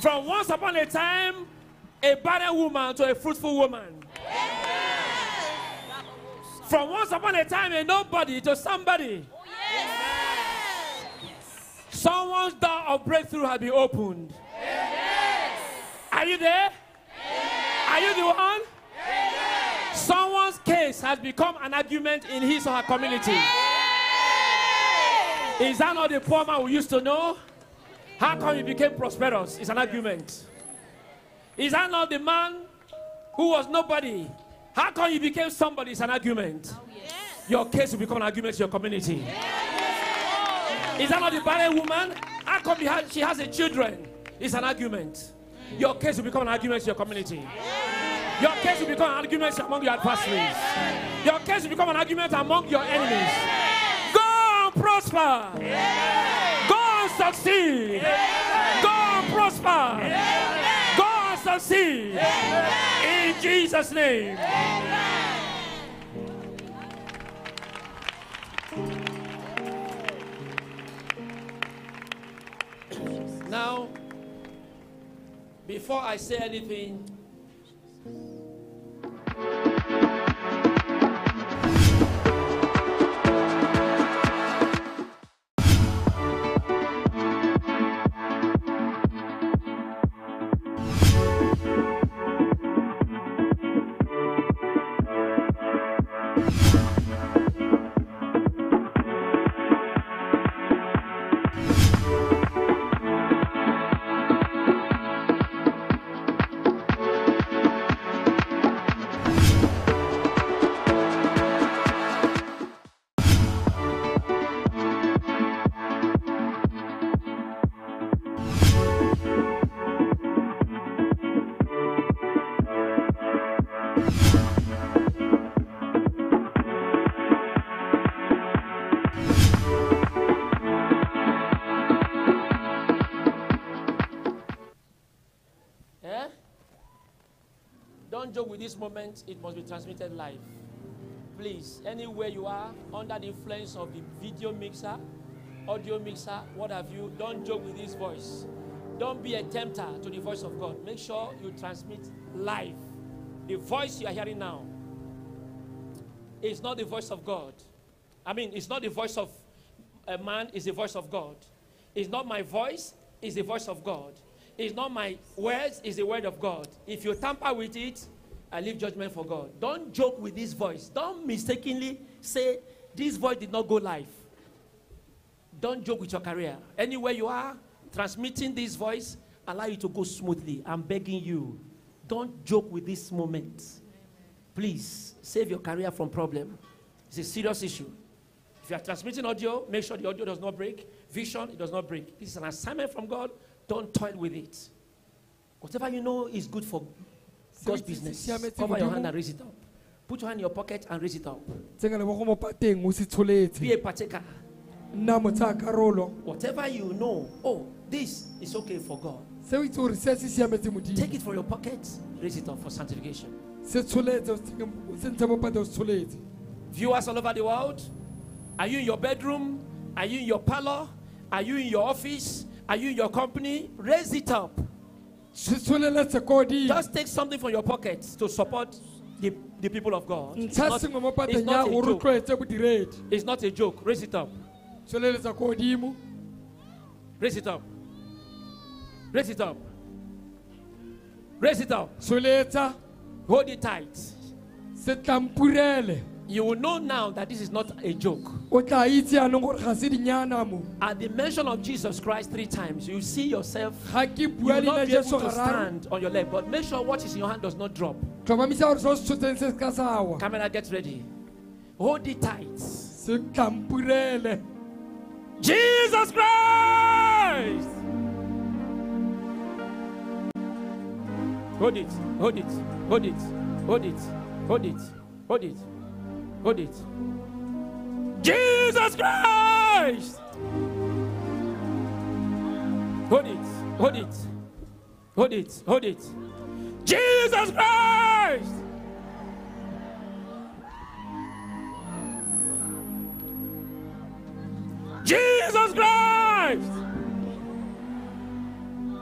From once upon a time a barren woman to a fruitful woman. From once upon a time a nobody to somebody. Oh, Someone's door of breakthrough has been opened. Are you there? Are you the one? Someone's case has become an argument in his or her community. Is that not the poor man we used to know? How come he became prosperous? It's an argument. Is that not the man who was nobody? How come he became somebody? It's an argument. Oh, your case will become an argument to your community. Is that not the barren woman? How come has, she has a children? It's an argument. Your case will become an argument to your community. Your case will become an argument among your adversaries. Your case will become an argument among your enemies. Go and prosper. Go succeed. And prosper. And succeed. In Jesus' name. Now, before I say anything, this moment, it must be transmitted live. Please, anywhere you are, under the influence of the video mixer, audio mixer, what have you, don't joke with this voice. Don't be a tempter to the voice of God. Make sure you transmit live. The voice you are hearing now is not the voice of God. I mean, it's not the voice of a man, it's the voice of God. It's not my voice, it's the voice of God. It's not my words, it's the word of God. If you tamper with it, I leave judgment for God. Don't joke with this voice. Don't mistakenly say, This voice did not go live. Don't joke with your career. Anywhere you are, transmitting this voice, allow you to go smoothly. I'm begging you. Don't joke with this moment. Please save your career from problem. It's a serious issue. If you are transmitting audio, make sure the audio does not break. Vision, it does not break. This is an assignment from God. Don't toil with it. Whatever you know is good for God's business. Cover your hand and raise it up. Put your hand in your pocket and raise it up. tsenga lebo go mo pateng o se tsholetse Be a partaker. nna mo tsaya karolo Whatever you know, oh, this is okay for God. Take it from your pocket, raise it up for sanctification. se tsholetse o se tsenye- o se ntshe mo pateng o se tsholetse Viewers all over the world, are you in your bedroom? Are you in your parlor? Are you in your office? Are you in your company? Raise it up. Just take something from your pocket to support the, the people of God. It's not, it's not a joke. It's not a joke. Raise it up. tsholeletsa ko godimo Raise it up. Raise it up. Raise it up. Hold it tight. You will know now that this is not a joke. o tla itse yanong gore ga se dinyana mo At the mention of Jesus Christ three times, you see yourself. You will not be able to stand on your leg, but make sure what is in your hand does not drop. tlhomamisa gore se o se tshotseng se se ka sawa Camera, get ready. Hold it tight. Jesus Christ! Hold it, hold it, hold it, hold it, hold it, hold it, hold it. Jesus Christ! Hold it, hold it, hold it, hold it. Jesus Christ! Jesus Christ!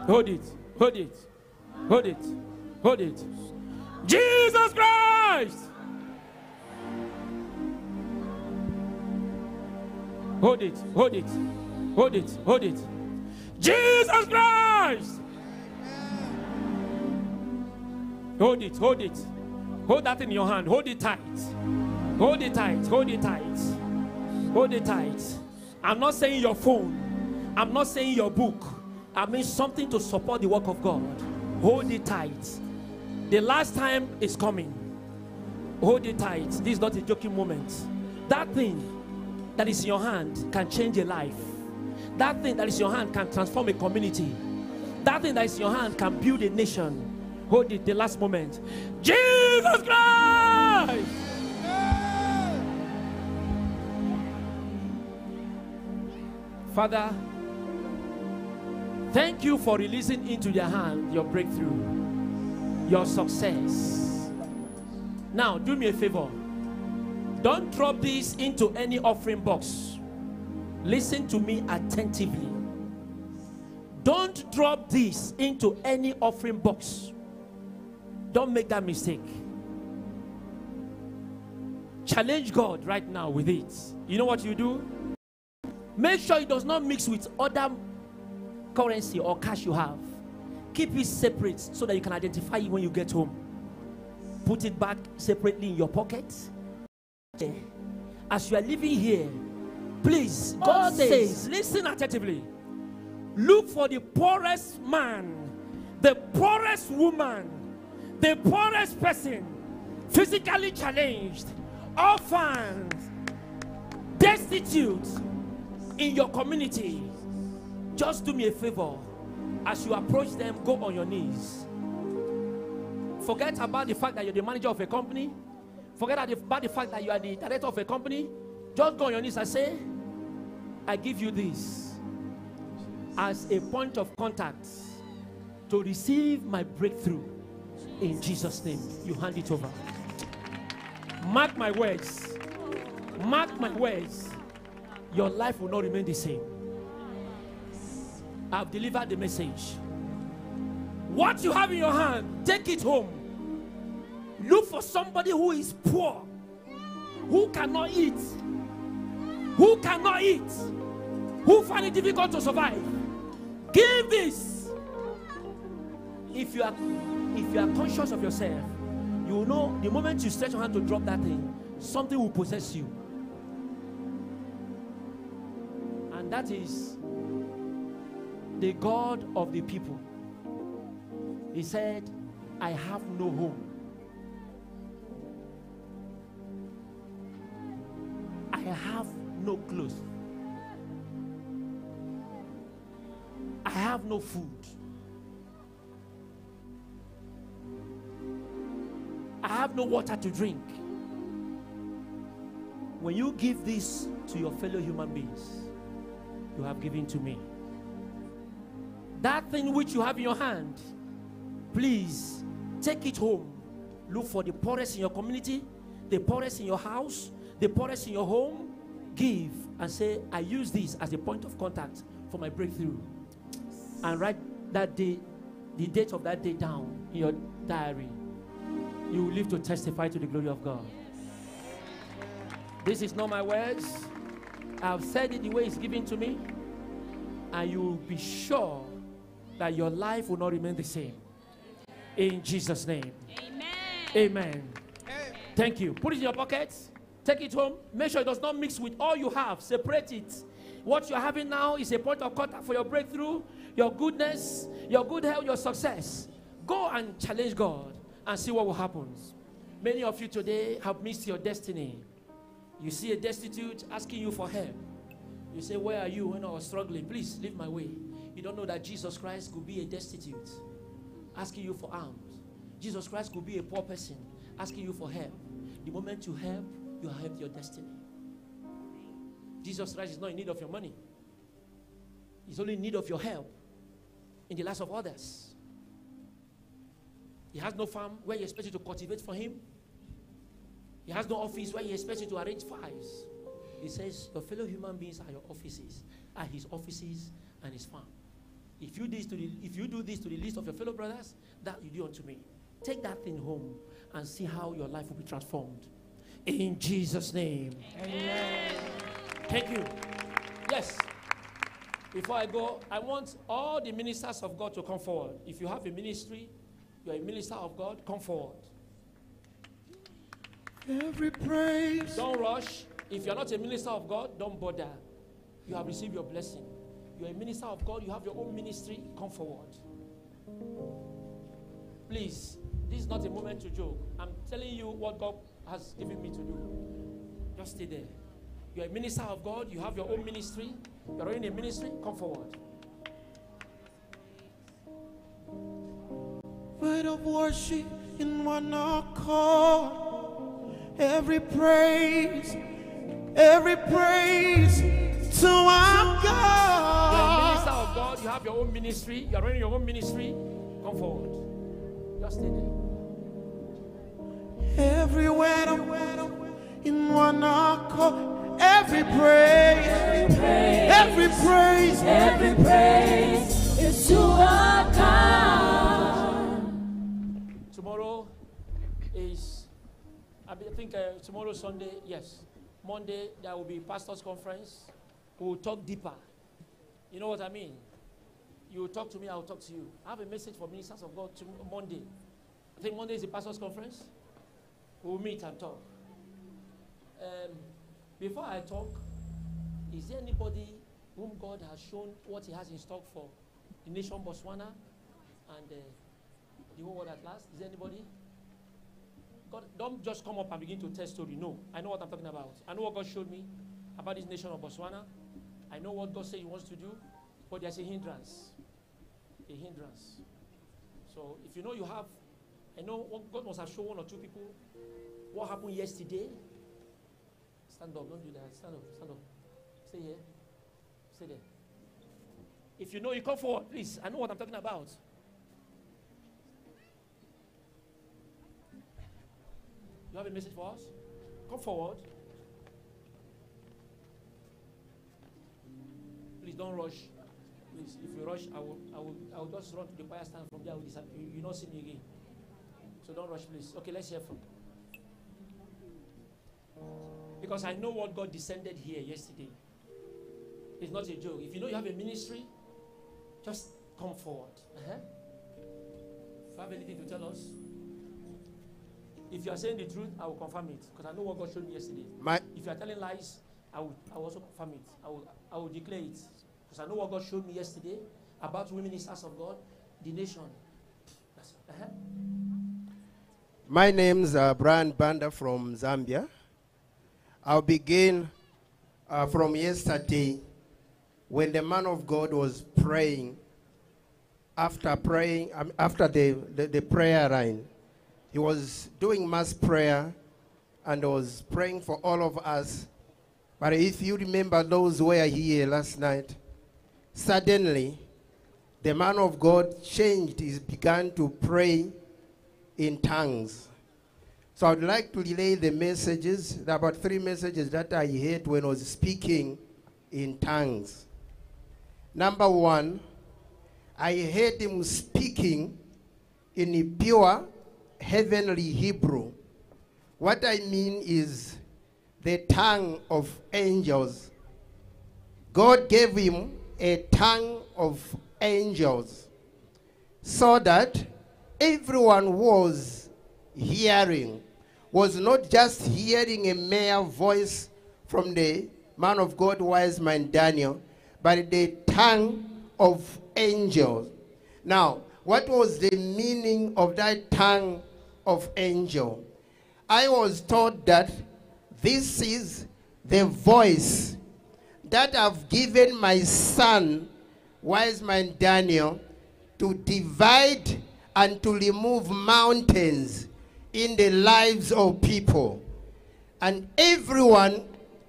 Hold it, hold it, hold it, hold it. Jesus Christ! Hold it, hold it, hold it, hold it. Jesus Christ! Hold it, hold it. Hold that in your hand. Hold it tight. Hold it tight. Hold it tight. Hold it tight. I'm not saying your phone. I'm not saying your book. I mean something to support the work of God. Hold it tight. The last time is coming. Hold it tight. This is not a joking moment. That thing that is in your hand can change a life. That thing that is in your hand can transform a community. That thing that is in your hand can build a nation. Hold it, the last moment. Jesus Christ! Father, thank you for releasing into their hand your breakthrough, your success. Now, do me a favor. Don't drop this into any offering box. Listen to me attentively. Don't drop this into any offering box. Don't make that mistake. Challenge God right now with it. You know what you do? Make sure it does not mix with other currency or cash you have. Keep it separate so that you can identify it when you get home. Put it back separately in your pocket. As you are living here, please, God says, listen attentively. Look for the poorest man, the poorest woman, the poorest person, physically challenged, orphans, destitute in your community. Just do me a favor. As you approach them, go on your knees. Forget about the fact that you're the manager of a company. Forget about the fact that you are the director of a company. Just go on your knees and say, I give you this as a point of contact to receive my breakthrough. In Jesus' name, you hand it over. Mark my words. Mark my words. Your life will not remain the same. I've delivered the message. What you have in your hand, take it home. Look for somebody who is poor, who cannot eat, who cannot eat, who find it difficult to survive. Give this. If you are if you are conscious of yourself, you know the moment you stretch your hand to drop that thing, something will possess you. And that is the God of the people. He said, I have no home. I have no clothes. I have no food. I have no water to drink. When you give this to your fellow human beings, you have given to me. That thing which you have in your hand, please take it home. Look for the poorest in your community, the poorest in your house, the poorest in your home. Give and say, I use this as a point of contact for my breakthrough. And write that day, the date of that day down in your diary. You will live to testify to the glory of God. This is not my words. I've said it the way it's given to me. And you will be sure that your life will not remain the same. In Jesus' name. Amen. Amen. Thank you. Put it in your pockets. Take it home. Make sure it does not mix with all you have. Separate it. What you're having now is a point of contact for your breakthrough, your goodness, your good health, your success. Go and challenge God and see what will happen. Many of you today have missed your destiny. You see a destitute asking you for help. You say, Where are you when I was struggling? Please leave my way. You don't know that Jesus Christ could be a destitute asking you for alms. Jesus Christ could be a poor person asking you for help. The moment you help, you have your destiny. Jesus Christ is not in need of your money, He's only in need of your help in the lives of others. He has no farm where he expects you to cultivate for Him. He has no office where he expects you to arrange files. He says, Your fellow human beings are your offices, are His offices and His farm. If you, this to the, if you do this to the least of your fellow brothers, that you do unto me. Take that thing home and see how your life will be transformed. In Jesus' name. Amen. Thank you. Yes. Before I go, I want all the ministers of God to come forward. If you have a ministry, you're a minister of God, come forward. Every praise. Don't rush. If you're not a minister of God, don't bother. You have received your blessing. You're a minister of God, you have your own ministry, come forward. Please, this is not a moment to joke. I'm telling you what God has given me to do. Just stay there. You're a minister of God, you have your own ministry, you're in a ministry, come forward. Word of worship in one accord. Every praise, every praise to our God. You're a minister of God, you have your own ministry, you're running your own ministry, come forward. Just stay there. Every word of in one accord. Every praise, every praise, Every praise is to our God. Tomorrow is, I I think uh, tomorrow Sunday, yes. Monday there will be pastors conference. We will talk deeper. You know what I mean? You will talk to me, I will talk to you. I have a message for ministers of God to Monday. I think Monday is the pastors conference. We will meet and talk. Um, before I talk, is there anybody whom God has shown what He has in stock for the nation Botswana and uh, the whole world at last? Is there anybody? God, don't just come up and begin to tell story. No, I know what I'm talking about. I know what God showed me about this nation of Botswana. I know what God said He wants to do, but there's a hindrance. A hindrance. So if you know you have, I know God must have shown one or two people what happened yesterday. Stand up, don't do that. Stand up, stand up. Stay here. Stay there. If you know, you come forward, please. I know what I'm talking about. You have a message for us? Come forward. Please don't rush. Please, if you rush, I will, I will, I will just run to the choir stand from there. I will not see me again. So don't rush, please. Okay, let's hear from. Because I know what God descended here yesterday. It's not a joke. If you know you have a ministry, Just come forward. Uh-huh. If you have anything to tell us, if you are saying the truth, I will confirm it because I know what God showed me yesterday. My- if you are telling lies, I will, I will also confirm it. I will, I will declare it because I know what God showed me yesterday about women in house of God, the nation. That's, uh-huh. My name's uh, Brian Banda from Zambia. I'll begin uh, from yesterday when the man of God was praying. After praying, um, after the, the, the prayer line, he was doing mass prayer and was praying for all of us. But if you remember those who were here last night, suddenly the man of God changed, he began to pray in tongues. So I'd like to relay the messages, about three messages that I heard when I was speaking in tongues. Number one, I heard him speaking in a pure heavenly Hebrew. What I mean is the tongue of angels. God gave him a tongue of angels so that everyone was hearing, was not just hearing a mere voice from the man of God, Wiseman Daniel, but the tongue of angels. Now, what was the meaning of that tongue of angel? I was taught that this is the voice that I've given my son, Wiseman Daniel, to divide and to remove mountains in the lives of people. And everyone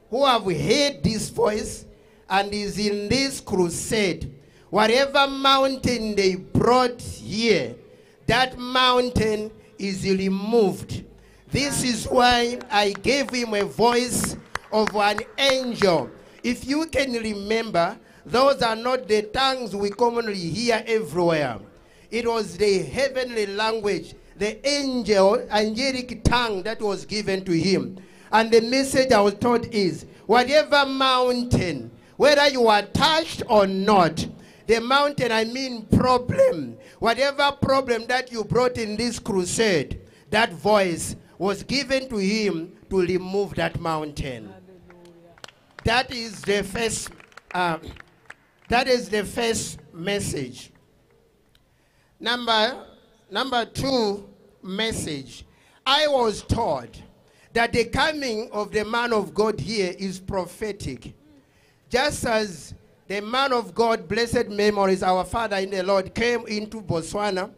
who have heard this voice and is in this crusade, whatever mountain they brought here, that mountain is removed. This is why I gave him a voice of an angel. If you can remember, those are not the tongues we commonly hear everywhere. It was the heavenly language, the angel, angelic tongue that was given to him. And the message I was taught is whatever mountain, whether you are touched or not, the mountain, I mean problem, whatever problem that you brought in this crusade, that voice was given to him to remove that mountain. That is the first. Um, that is the first message. Number number two message. I was taught that the coming of the man of God here is prophetic. Just as the man of God, blessed memories, our father in the Lord, came into Botswana,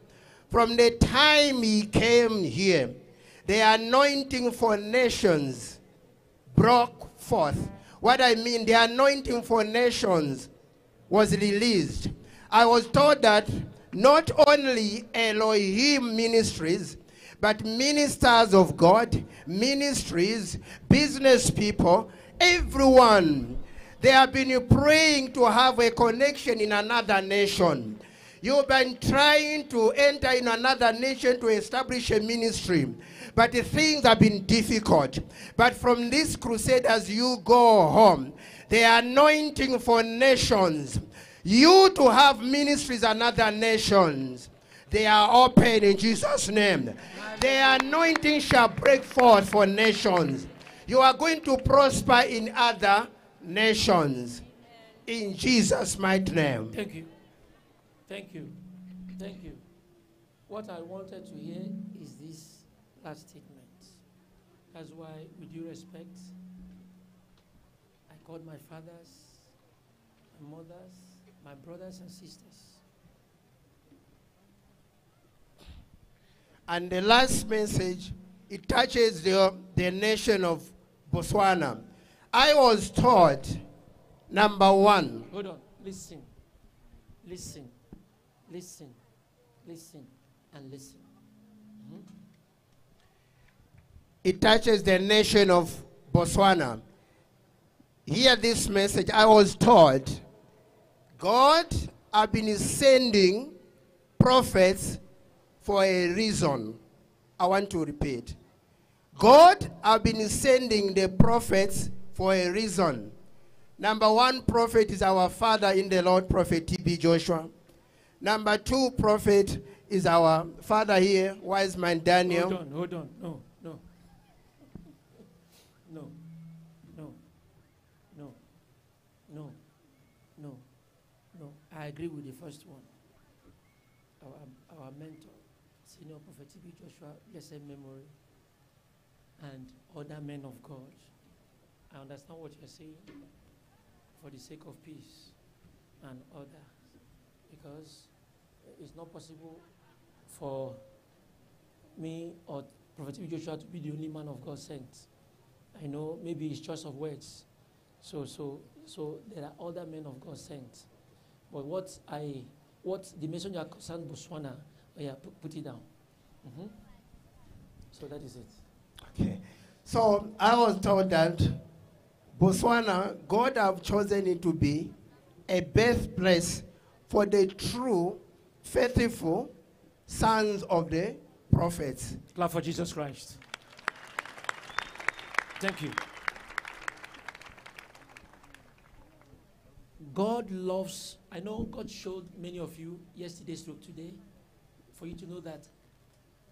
from the time he came here, the anointing for nations broke forth. What I mean, the anointing for nations was released. I was told that not only Elohim ministries, but ministers of God, ministries, business people, everyone, they have been praying to have a connection in another nation. You've been trying to enter in another nation to establish a ministry, but the things have been difficult. But from this crusade, as you go home, the anointing for nations, you to have ministries in other nations, they are open in Jesus' name. The anointing shall break forth for nations. You are going to prosper in other nations. In Jesus' mighty name. Thank you. Thank you. Thank you. What I wanted to hear is this last statement. That's why, with due respect, I called my fathers, my mothers, my brothers and sisters. And the last message, it touches the, the nation of Botswana. I was taught, number one, Hold on. Listen. Listen. Listen. Listen. And listen. Mhm. it touches the nation of Botswana. Hear this message. I was taught God have been sending prophets for a reason. I want to repeat. God have been sending the prophets for a reason. Number one prophet is our father in the Lord, Prophet T.B. Joshua. Number two prophet is our father here, Wiseman Daniel. Hold on, hold on. No. No. No. No. No. No. I agree with the first one. Our, our mentor, Senior Prophet T.B. Joshua, blessed memory, and other men of God. I understand what you're saying for the sake of peace and order because it's not possible for me or Prophet Joshua to be the only man of God sent. I know maybe it's choice of words. So, so, so there are other men of God sent. But what I, what the messenger concerned Botswana, oh yeah, put, put it down. Mhm. So that is it. Okay. So I was told that Botswana, God have chosen it to be a birthplace for the true, faithful sons of the prophets. Clap for Jesus Christ. Thank you. God loves, I know God showed many of you yesterday stroke today for you to know that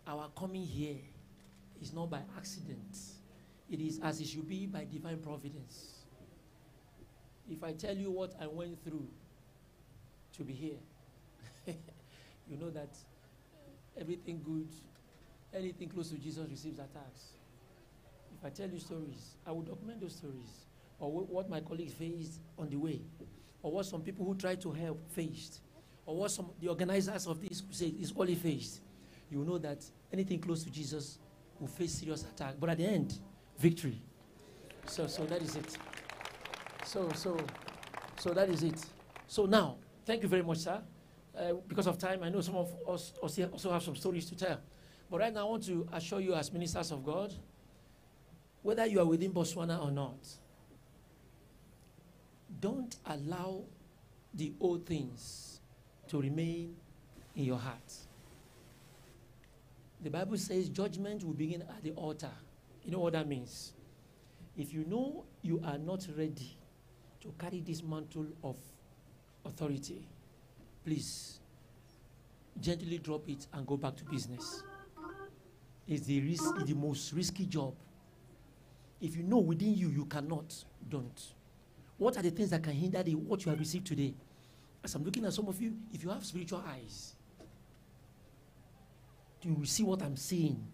our coming here is not by accident. It is as it should be by divine providence. If I tell you what I went through to be here, you know that everything good, anything close to Jesus receives attacks. If I tell you stories, I will document those stories or what my colleagues faced on the way, or what some people who try to help faced, or what some the organizers of this crusade is only faced. You know that anything close to Jesus will face serious attack, but at the end, victory. So, so that is it. So, so, so that is it. So now, thank you very much, sir. Uh, because of time, I know some of us also also have some stories to tell. But right now, I want to assure you, as ministers of God, whether you are within Botswana or not, don't allow the old things to remain in your heart. The Bible says judgment will begin at the altar. You know what that means? If you know you are not ready to carry this mantle of authority, please gently drop it and go back to business. It's the, the most risky job. If you know within you you cannot, don't. What are the things that can hinder the, what you have received today? As I'm looking at some of you, if you have spiritual eyes, you see what I'm seeing.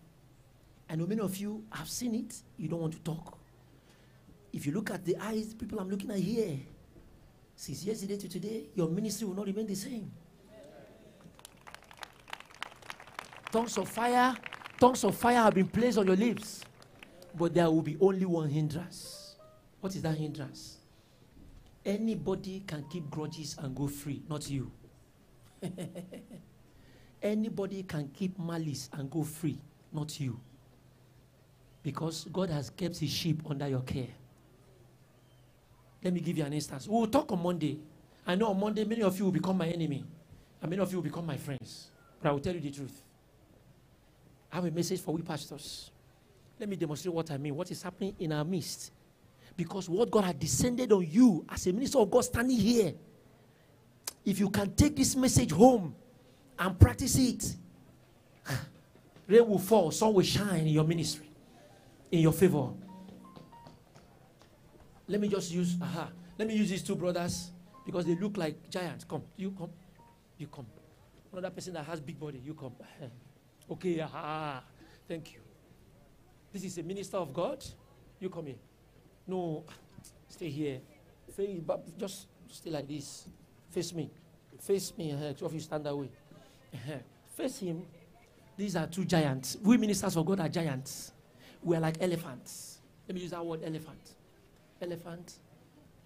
I know many of you have seen it, you don't want to talk. If you look at the eyes, people I'm looking at here, since yesterday to today, your ministry will not remain the same. Tongues of fire, tongues of fire have been placed on your lips, but there will be only one hindrance. What is that hindrance? Anybody can keep grudges and go free, not you. Anybody can keep malice and go free, not you. Because God has kept his sheep under your care. Let me give you an instance. We will talk on Monday. I know on Monday many of you will become my enemy, and many of you will become my friends. But I will tell you the truth. I have a message for we pastors. Let me demonstrate what I mean, what is happening in our midst. Because what God had descended on you as a minister of God standing here, if you can take this message home and practice it, rain will fall, sun will shine in your ministry, in your favor. Let me just use, aha, let me use these two brothers because they look like giants. Come, you come, you come. Another person that has big body, you come. Okay, aha, thank you. This is a minister of God. You come here. No, stay here. Face, but just stay like this. Face me. Face me. Uh, two of you stand that way. Uh-huh. Face him. These are two giants. We ministers of God are giants. We are like elephants. Let me use that word elephant. Elephant,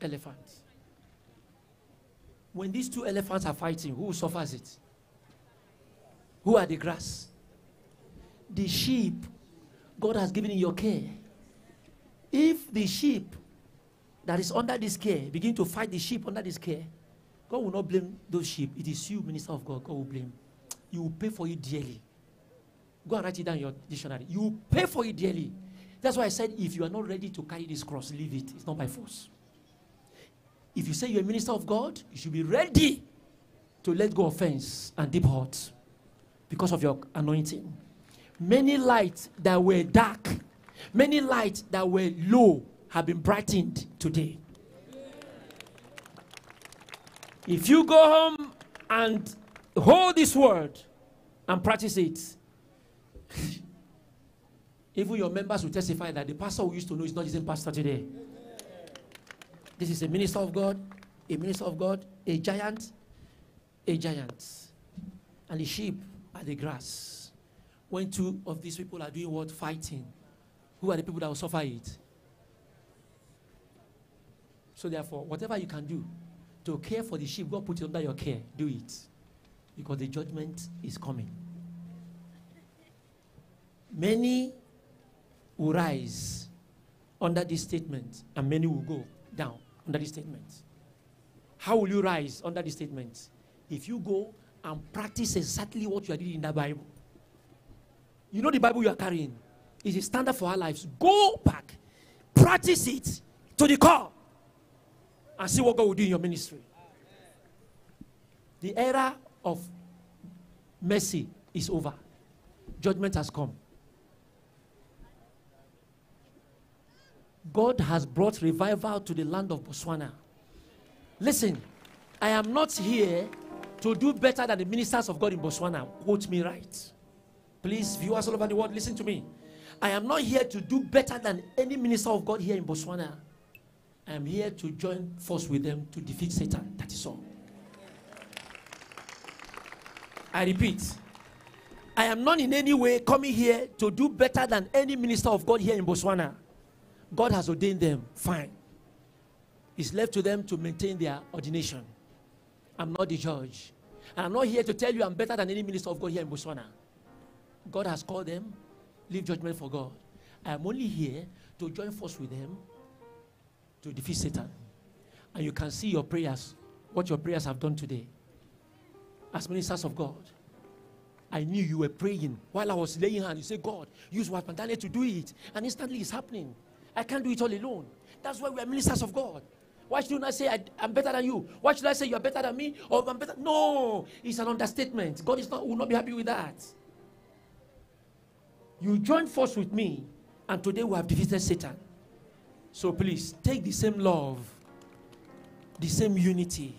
elephant. When these two elephants are fighting, who suffers it? Who are the grass? The sheep God has given in your care. If the sheep that is under this care begin to fight the sheep under this care, God will not blame those sheep. It is you, minister of God, God will blame. You will pay for it dearly. Go and write it down in your dictionary. You will pay for it dearly. That's why I said, if you are not ready to carry this cross, leave it. It's not by force. If you say you're a minister of God, you should be ready to let go of offense and deep hurt because of your anointing. Many lights that were dark, many lights that were low have been brightened today. If you go home and hold this word and practice it, even your members will testify that the pastor who used to know is not the same pastor today. This is a minister of God, a minister of God, a giant, a giant. And the sheep are the grass. When two of these people are doing what? Fighting. Who are the people that will suffer it? So therefore, whatever you can do to care for the sheep, God put it under your care. Do it. Because the judgment is coming. Many will rise under this statement, and many will go down under this statement. How will you rise under this statement? If you go and practice exactly what you are doing in the Bible. You know the Bible you are carrying is a standard for our lives. Go back, practice it to the core, and see what God will do in your ministry. The era of mercy is over, judgment has come. God has brought revival to the land of Botswana. Listen, I am not here to do better than the ministers of God in Botswana. Quote me right. Please, viewers all over the world, listen to me. I am not here to do better than any minister of God here in Botswana. I am here to join force with them to defeat Satan. That is all. I repeat, I am not in any way coming here to do better than any minister of God here in Botswana. God has ordained them, fine. It's left to them to maintain their ordination. I'm not the judge. And I'm not here to tell you I'm better than any minister of God here in Botswana. God has called them, leave judgment for God. I am only here to join force with them to defeat Satan. And you can see your prayers, what your prayers have done today. As ministers of God, I knew you were praying while I was laying hands. You say, God, use what Daniel to do it. And instantly it's happening. I can't do it all alone. That's why we are ministers of God. Why should I say I, am better than you? Why should I say you are better than me? Or I'm better? No, it's an understatement. God is not will not be happy with that. You join force with me, and today we have defeated Satan. So please take the same love, the same unity,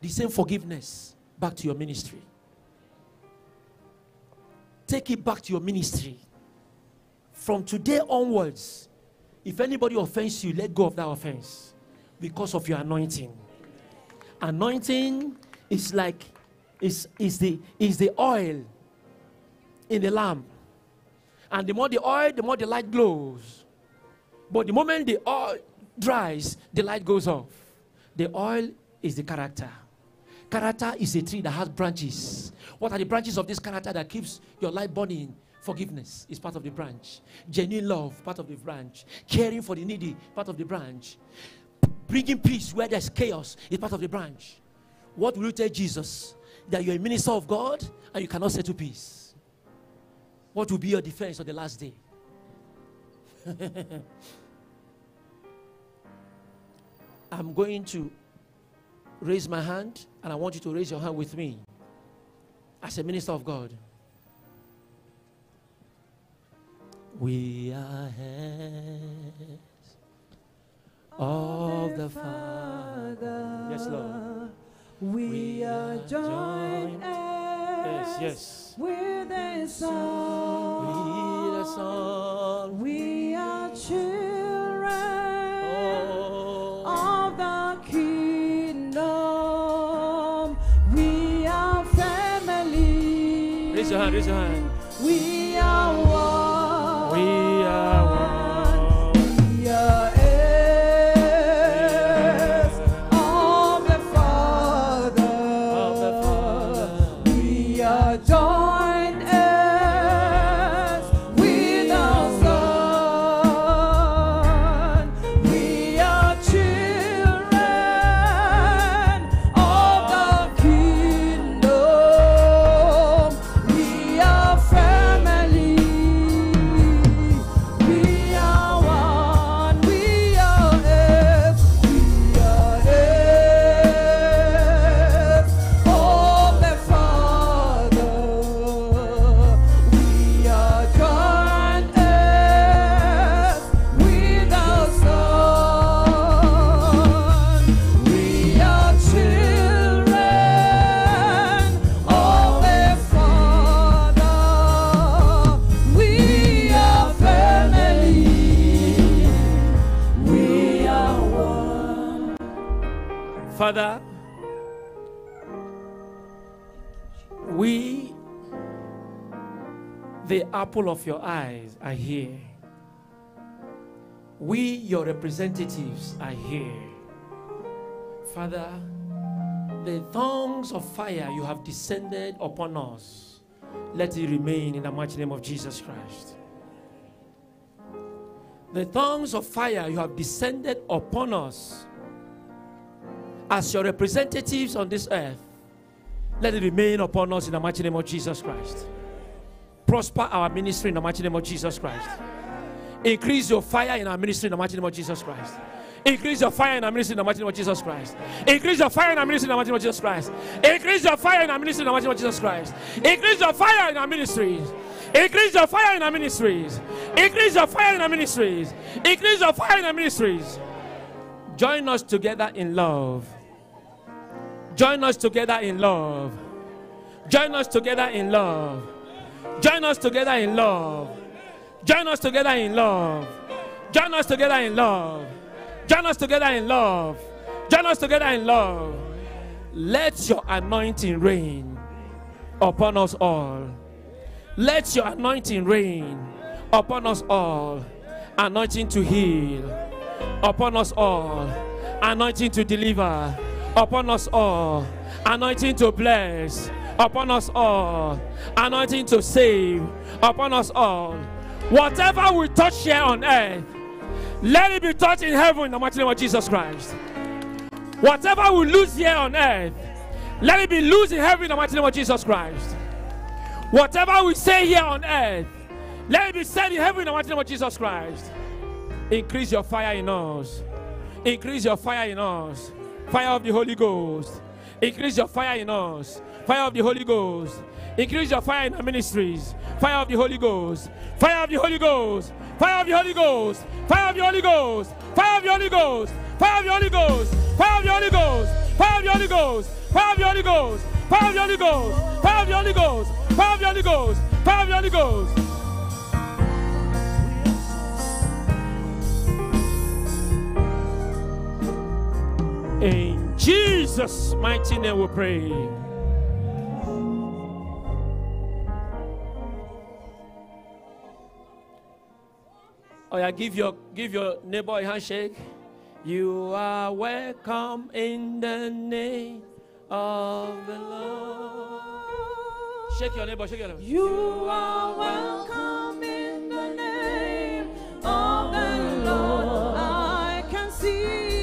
the same forgiveness back to your ministry. Take it back to your ministry. From today onwards, if anybody offends you, let go of that offense because of your anointing. Anointing is like is, is the is the oil in the lamp. And the more the oil, the more the light glows. But the moment the oil dries, the light goes off. The oil is the character. Character is a tree that has branches. What are the branches of this character that keeps your light burning? Forgiveness is part of the branch. Genuine love, part of the branch. Caring for the needy, part of the branch. Bringing peace where there's chaos is part of the branch. What will you tell Jesus? That you're a minister of God and you cannot settle peace. What will be your defense on the last day? I'm going to raise my hand and I want you to raise your hand with me as a minister of God. We are hands of the Father. Yes, Lord. We are joined Yes, yes. With a song. With a song. We are children oh. of the kingdom. We are family. Raise your hand, raise your hand. Apple of your eyes, are here. We, your representatives, are here. Father, the tongues of fire you have descended upon us, let it remain in the mighty name of Jesus Christ. The tongues of fire you have descended upon us as your representatives on this earth, let it remain upon us in the mighty name of Jesus Christ. Prosper our ministry in the mighty name of Jesus Christ. Increase your fire in our ministry in the mighty name of Jesus Christ. Increase your fire in our ministry in the mighty name of Jesus Christ. Increase your fire in our ministry in the mighty name of Jesus Christ. Increase your fire in our ministry in the mighty name of Jesus Christ. Increase your fire in our ministries. Increase your fire in our ministries. Increase your fire in our ministries. Increase your fire in our ministries. Join us together in love. Join us together in love. Join us together in love. Join us together in love. Join us together in love. Join us together in love. Join us together in love. Join us together in love. Let your anointing reign upon us all. Let your anointing reign upon us all. Anointing to heal upon us all. Anointing to deliver upon us all. Anointing to bless upon us all. Anointing to save upon us all. Whatever we touch here on earth, let it be touched in heaven in the mighty name of Jesus Christ. Whatever we lose here on earth, let it be loose in heaven in the mighty name of Jesus Christ. Whatever we say here on earth, let it be said in heaven in the mighty name of Jesus Christ. Increase your fire in us. Increase your fire in us. Fire of the Holy Ghost. Increase your fire in us. Fire of the Holy Ghost. Increase your fire in our ministries. Fire of the Holy Ghost. Fire of the Holy Ghost. Fire of the Holy Ghost. Fire of the Holy Ghost. Fire of the Holy Ghost. Fire of the Holy Ghost. Fire of the Holy Ghost. Fire of the Holy Ghost. Fire of the Holy Ghost. Fire of the Holy Ghost. Fire of the Holy Ghost. Fire of the Holy Ghost. Fire of the Holy Ghost. In Jesus' mighty name we pray. Oh yeah, give your give your neighbor a handshake. You are welcome in the name of the Lord. Shake your neighbor, shake your neighbor. You are welcome in the name of the Lord. I can see,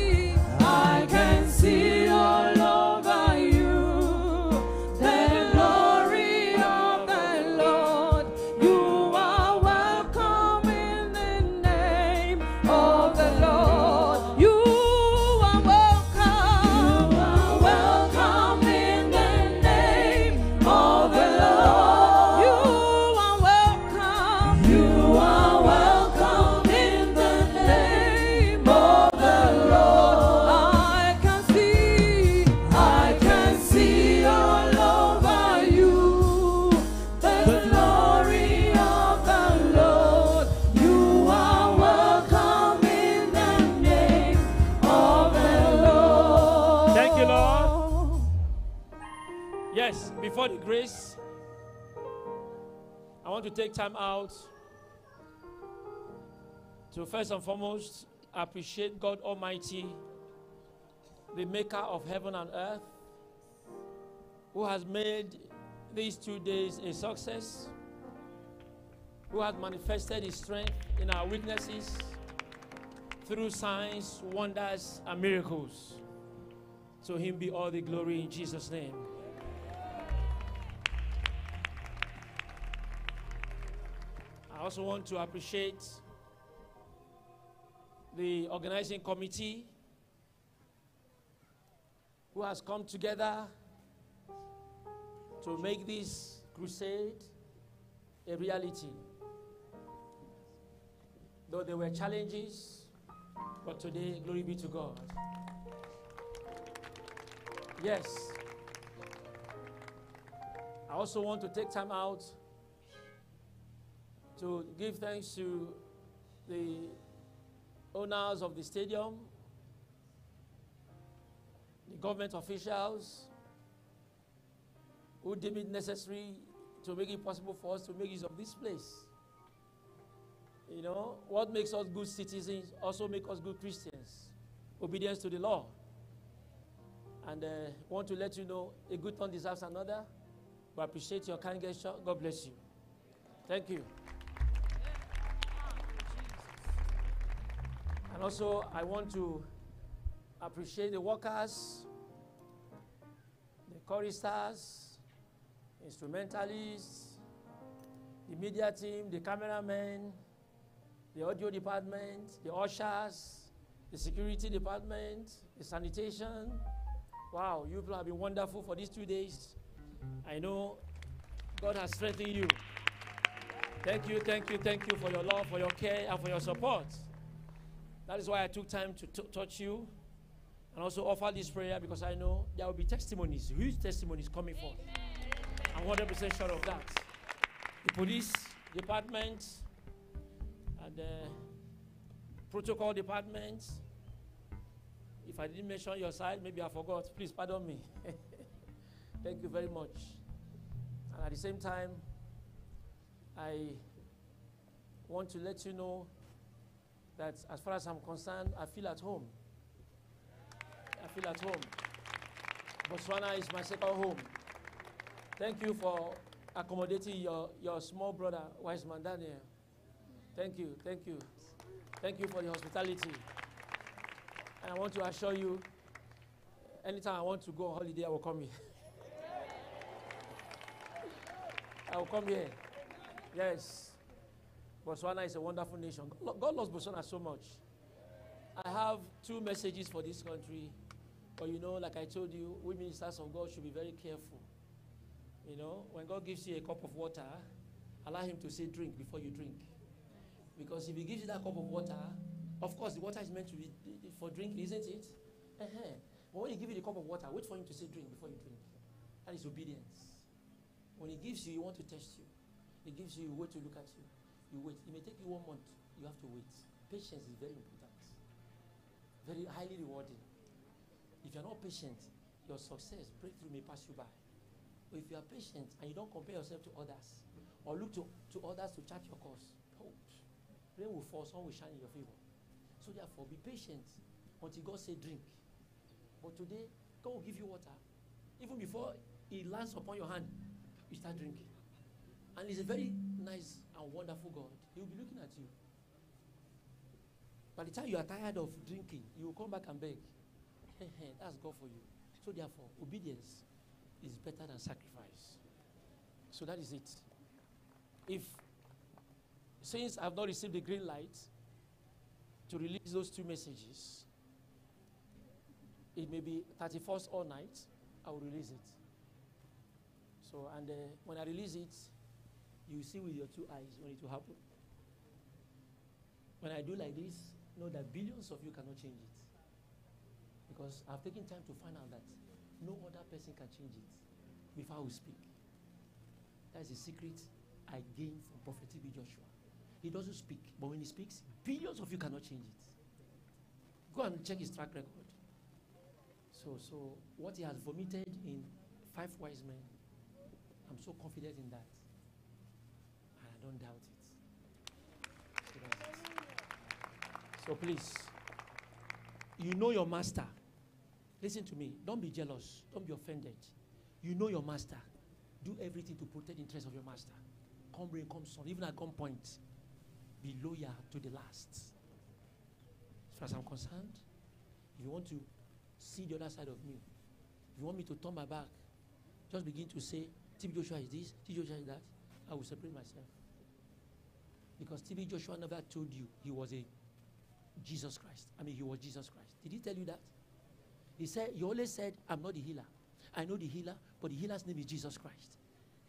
The grace, I want to take time out to first and foremost appreciate God Almighty, the maker of heaven and earth, who has made these two days a success, who has manifested his strength in our weaknesses through signs, wonders, and miracles. To him be all the glory in Jesus' name. I also want to appreciate the organizing committee who has come together to make this crusade a reality. Though there were challenges, but today, glory be to God. Yes. I also want to take time out to give thanks to the owners of the stadium, the government officials who deem it necessary to make it possible for us to make use of this place. You know, what makes us good citizens also make us good Christians. Obedience to the law. And uh, want to let you know a good one deserves another. We appreciate your kind gesture. God bless you. Thank you. And also, I want to appreciate the workers, the choristers, instrumentalists, the media team, the cameramen, the audio department, the ushers, the security department, the sanitation. Wow, you people have been wonderful for these two days. I know God has strengthened you. Thank you, thank you, thank you for your love, for your care, and for your support. That is why I took time to t- touch you and also offer this prayer because I know there will be testimonies, huge testimonies coming forth. I'm 100% sure of that. The police department and the protocol department. If I didn't mention your side, maybe I forgot. Please pardon me. Thank you very much. And at the same time, I want to let you know that as far as I'm concerned, I feel at home. I feel at home. Botswana is my second home. Thank you for accommodating your, your small brother, Wiseman Daniel. Thank you, thank you. Thank you for the hospitality. And I want to assure you, anytime I want to go on holiday, I will come here. I will come here. Yes. Botswana is a wonderful nation. God loves Botswana so much. I have two messages for this country. But you know, like I told you, we ministers of God should be very careful. You know, when God gives you a cup of water, allow Him to say drink before you drink. Because if He gives you that cup of water, of course, the water is meant to be for drinking, isn't it? Uh-huh. But when He gives you the cup of water, wait for Him to say drink before you drink. That is obedience. When He gives you, He wants to test you. He gives you, a way to look at you. You wait. It may take you one month. You have to wait. Patience is very important. Very highly rewarding. If you're not patient, your success, breakthrough may pass you by. But if you are patient and you don't compare yourself to others, or look to, to others to chart your course, oh, rain will fall, sun will shine in your favor. So therefore, be patient until God say drink. But today, God will give you water. Even before it lands upon your hand, you start drinking. And He's a very nice and wonderful God. He will be looking at you. By the time you are tired of drinking, you will come back and beg. That's God for you. So therefore, obedience is better than sacrifice. So that is it. If since I've not received the green light to release those two messages, it may be 31st all night, I will release it. So, and uh, when I release it, you see with your two eyes when it will happen. When I do like this, know that billions of you cannot change it. Because I've taken time to find out that no other person can change it before will speak. That's the secret I gained from Prophet T.B. Joshua. He doesn't speak, but when he speaks, billions of you cannot change it. Go and check his track record. So, so what he has vomited in five wise men, I'm so confident in that. I don't doubt it. So, please, you know your master. Listen to me. Don't be jealous. Don't be offended. You know your master. Do everything to protect the interest of your master. Come rain, come sun. Even at gunpoint, be loyal to the last. As far as I'm concerned, if you want to see the other side of me, if you want me to turn my back, just begin to say, TB Joshua is this, TB Joshua is that. I will separate myself. Because TB Joshua never told you he was a Jesus Christ. I mean, he was Jesus Christ. Did he tell you that? He said, he always said, I'm not the healer. I know the healer, but the healer's name is Jesus Christ.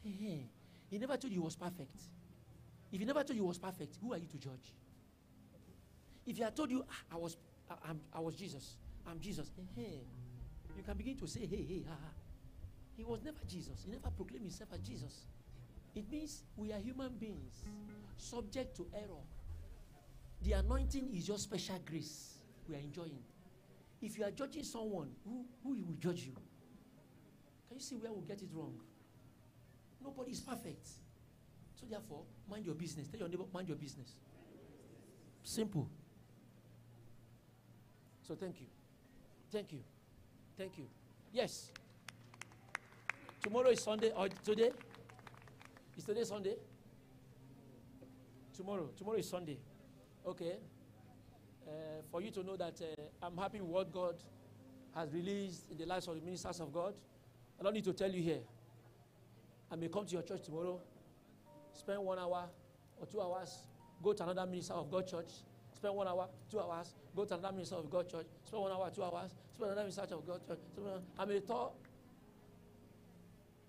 He never told you he was perfect. If he never told you he was perfect, who are you to judge? If he had told you, ah, I was, I, I'm, I was Jesus, I'm Jesus, you can begin to say, hey, hey, ha, ha. He was never Jesus. He never proclaimed himself as Jesus. It means we are human beings, subject to error. The anointing is your special grace we are enjoying. if you are judging someone, who, who will judge you? Can you see where we get it wrong? Nobody is perfect. So therefore, mind your business. Tell your neighbor, mind your business. Simple. So thank you. Thank you. Thank you. Yes. Tomorrow is Sunday or today? Is today Sunday? Tomorrow. Tomorrow is Sunday. Okay. Uh, for you to know that uh, I'm happy with what God has released in the lives of the ministers of God. I don't need to tell you here. I may come to your church tomorrow, spend one hour or two hours, go to another minister of God church, spend one hour, two hours, go to another minister of God church, spend one hour, two hours, spend another minister of God church. I may talk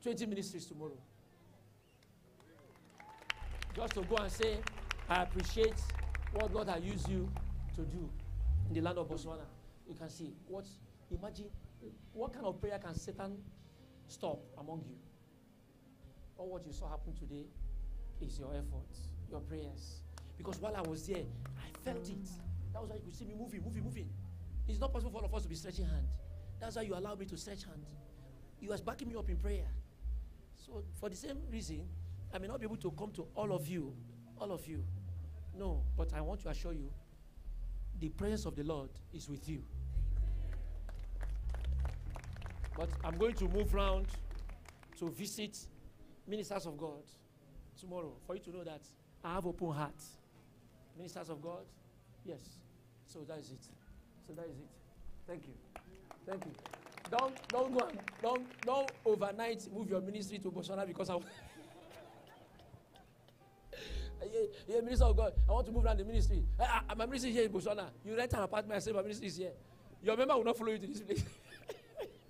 20 ministries tomorrow. Just to go and say, I appreciate what God has used you to do in the land of Botswana. You can see what, imagine, what kind of prayer can Satan stop among you? All what you saw happen today is your efforts, your prayers. Because while I was there, I felt it. That was why you could see me moving, moving, moving. It's not possible for all of us to be stretching hand. That's why you allowed me to stretch hand. You was backing me up in prayer. So for the same reason, I may not be able to come to all of you, all of you. No, but I want to assure you, the presence of the Lord is with you. But I'm going to move round to visit ministers of God tomorrow for you to know that I have open heart. Ministers of God, yes. So that is it. So that is it. Thank you. Thank you. Don't don't go and, don't don't overnight move your ministry to Botswana because I. yeah, yeah, minister of God, I want to move around the ministry. I, I, my ministry is here in Botswana. You rent an apartment, I say my ministry is here. Your member will not follow you to this place.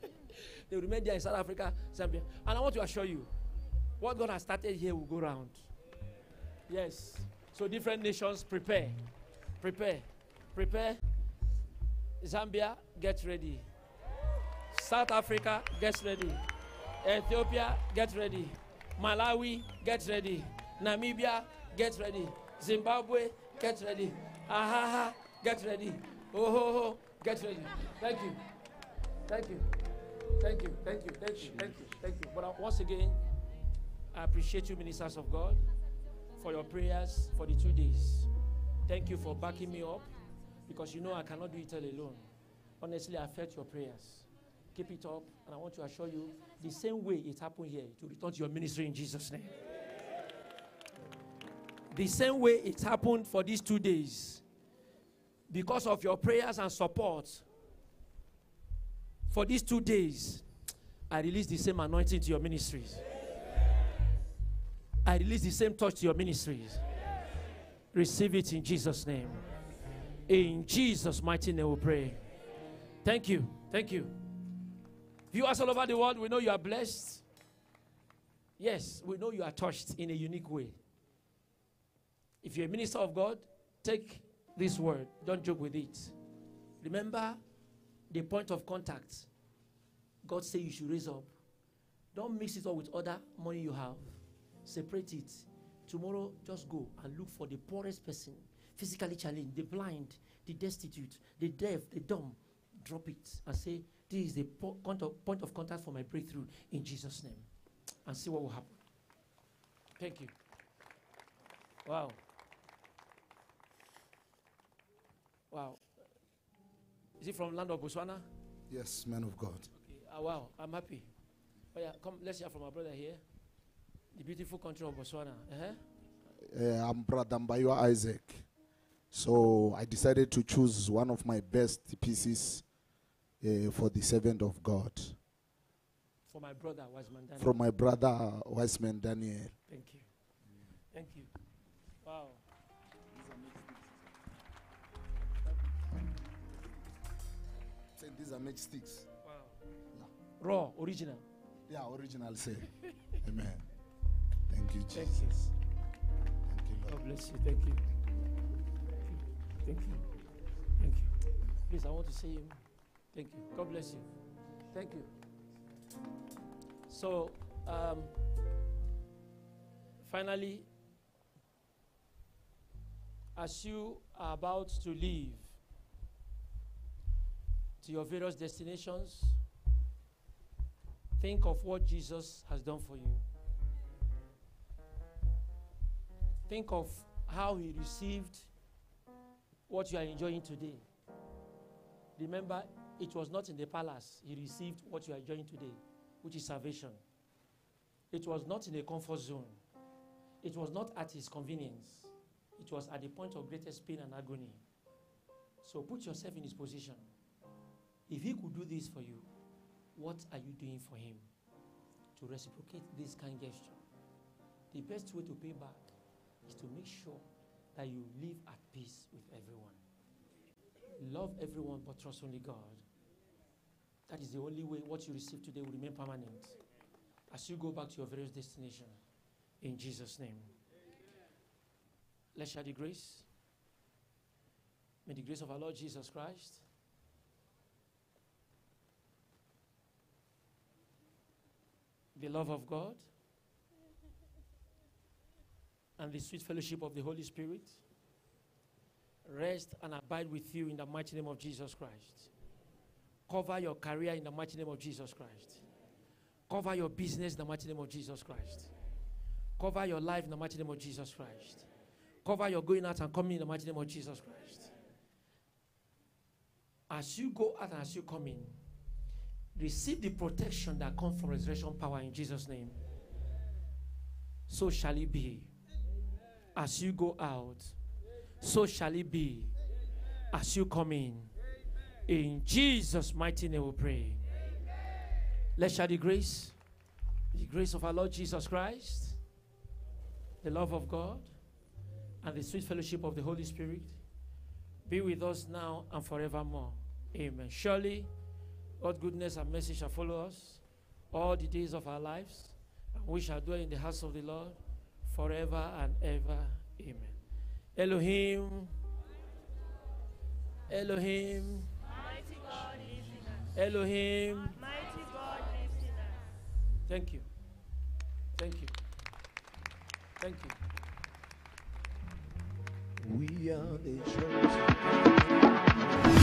they will remain there in South Africa, Zambia. And I want to assure you, what God has started here will go round. Yes. So different nations prepare. Prepare. Prepare. Zambia, get ready. South Africa, get ready. Ethiopia, get ready. Malawi, get ready. Namibia, get ready. Zimbabwe, get ready. Ahaha, get ready. Oh, ho, ho, get ready. Thank you. Thank you. Thank you. Thank you. Thank you. Thank you. Thank you. But uh, once again, I appreciate you, ministers of God, for your prayers for the two days. Thank you for backing me up because you know I cannot do it all alone. Honestly, I felt your prayers. Keep it up, and I want to assure you the same way it happened here, to return to your ministry in Jesus' name. The same way it happened for these two days, because of your prayers and support, for these two days, I release the same anointing to your ministries. I release the same touch to your ministries. Receive it in Jesus' name. In Jesus' mighty name we pray. Thank you. Thank you. Viewers all over the world, we know you are blessed. Yes, we know you are touched in a unique way. If you're a minister of God, take this word. Don't joke with it. Remember the point of contact. God said you should raise up. Don't mix it up with other money you have. Separate it. Tomorrow, just go and look for the poorest person, physically challenged, the blind, the destitute, the deaf, the dumb. Drop it and say, This is the po- point of, point of contact for my breakthrough in Jesus' name. And see what will happen. Thank you. Wow. Wow. Is it from land of Botswana? Yes, man of God. Okay. Uh, wow, I'm happy. Oh yeah, come. Let's hear from our brother here. The beautiful country of Botswana. Uh-huh. Uh, I'm Brother Mbaywa Isaac. So I decided to choose one of my best pieces uh, for the servant of God. For my brother, Wiseman Daniel. From my brother, Wiseman Daniel. Thank you. Thank you. Wow. These are matchsticks. Wow. Raw, original. Yeah, original say. Amen. Thank you, Jesus. Thank Jesus. you. God bless you. Thank you. Thank you. Thank you. Please, I want to see you. Thank you. God bless you. Thank you. So, um, finally, as you are about to leave, to your various destinations. Think of what Jesus has done for you. Think of how he received what you are enjoying today. Remember, it was not in the palace he received what you are enjoying today, which is salvation. It was not in a comfort zone. It was not at his convenience. It was at the point of greatest pain and agony. So put yourself in his position. If he could do this for you, what are you doing for him to reciprocate this kind gesture? The best way to pay back is to make sure that you live at peace with everyone. Love everyone, but trust only God. That is the only way what you receive today will remain permanent as you go back to your various destination. In Jesus' name. Let's share the grace. May the grace of our Lord Jesus Christ, the love of God, and the sweet fellowship of the Holy Spirit rest and abide with you in the mighty name of Jesus Christ. Cover your career in the mighty name of Jesus Christ. Cover your business in the mighty name of Jesus Christ. Cover your life in the mighty name of Jesus Christ. Cover your going out and coming in the mighty name of Jesus Christ. As you go out and as you come in, receive the protection that comes from resurrection power in Jesus' name. So shall it be. As you go out, so shall it be. As you come in. In Jesus' mighty name we pray. Let's share the grace. The grace of our Lord Jesus Christ, the love of God, and the sweet fellowship of the Holy Spirit be with us now and forevermore. Amen. Surely, God's goodness and mercy shall follow us all the days of our lives, and we shall dwell in the house of the Lord forever and ever. Amen. Elohim. Elohim. Elohim. Thank you. Thank you. Thank you. We are the Say,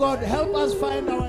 God, help us find our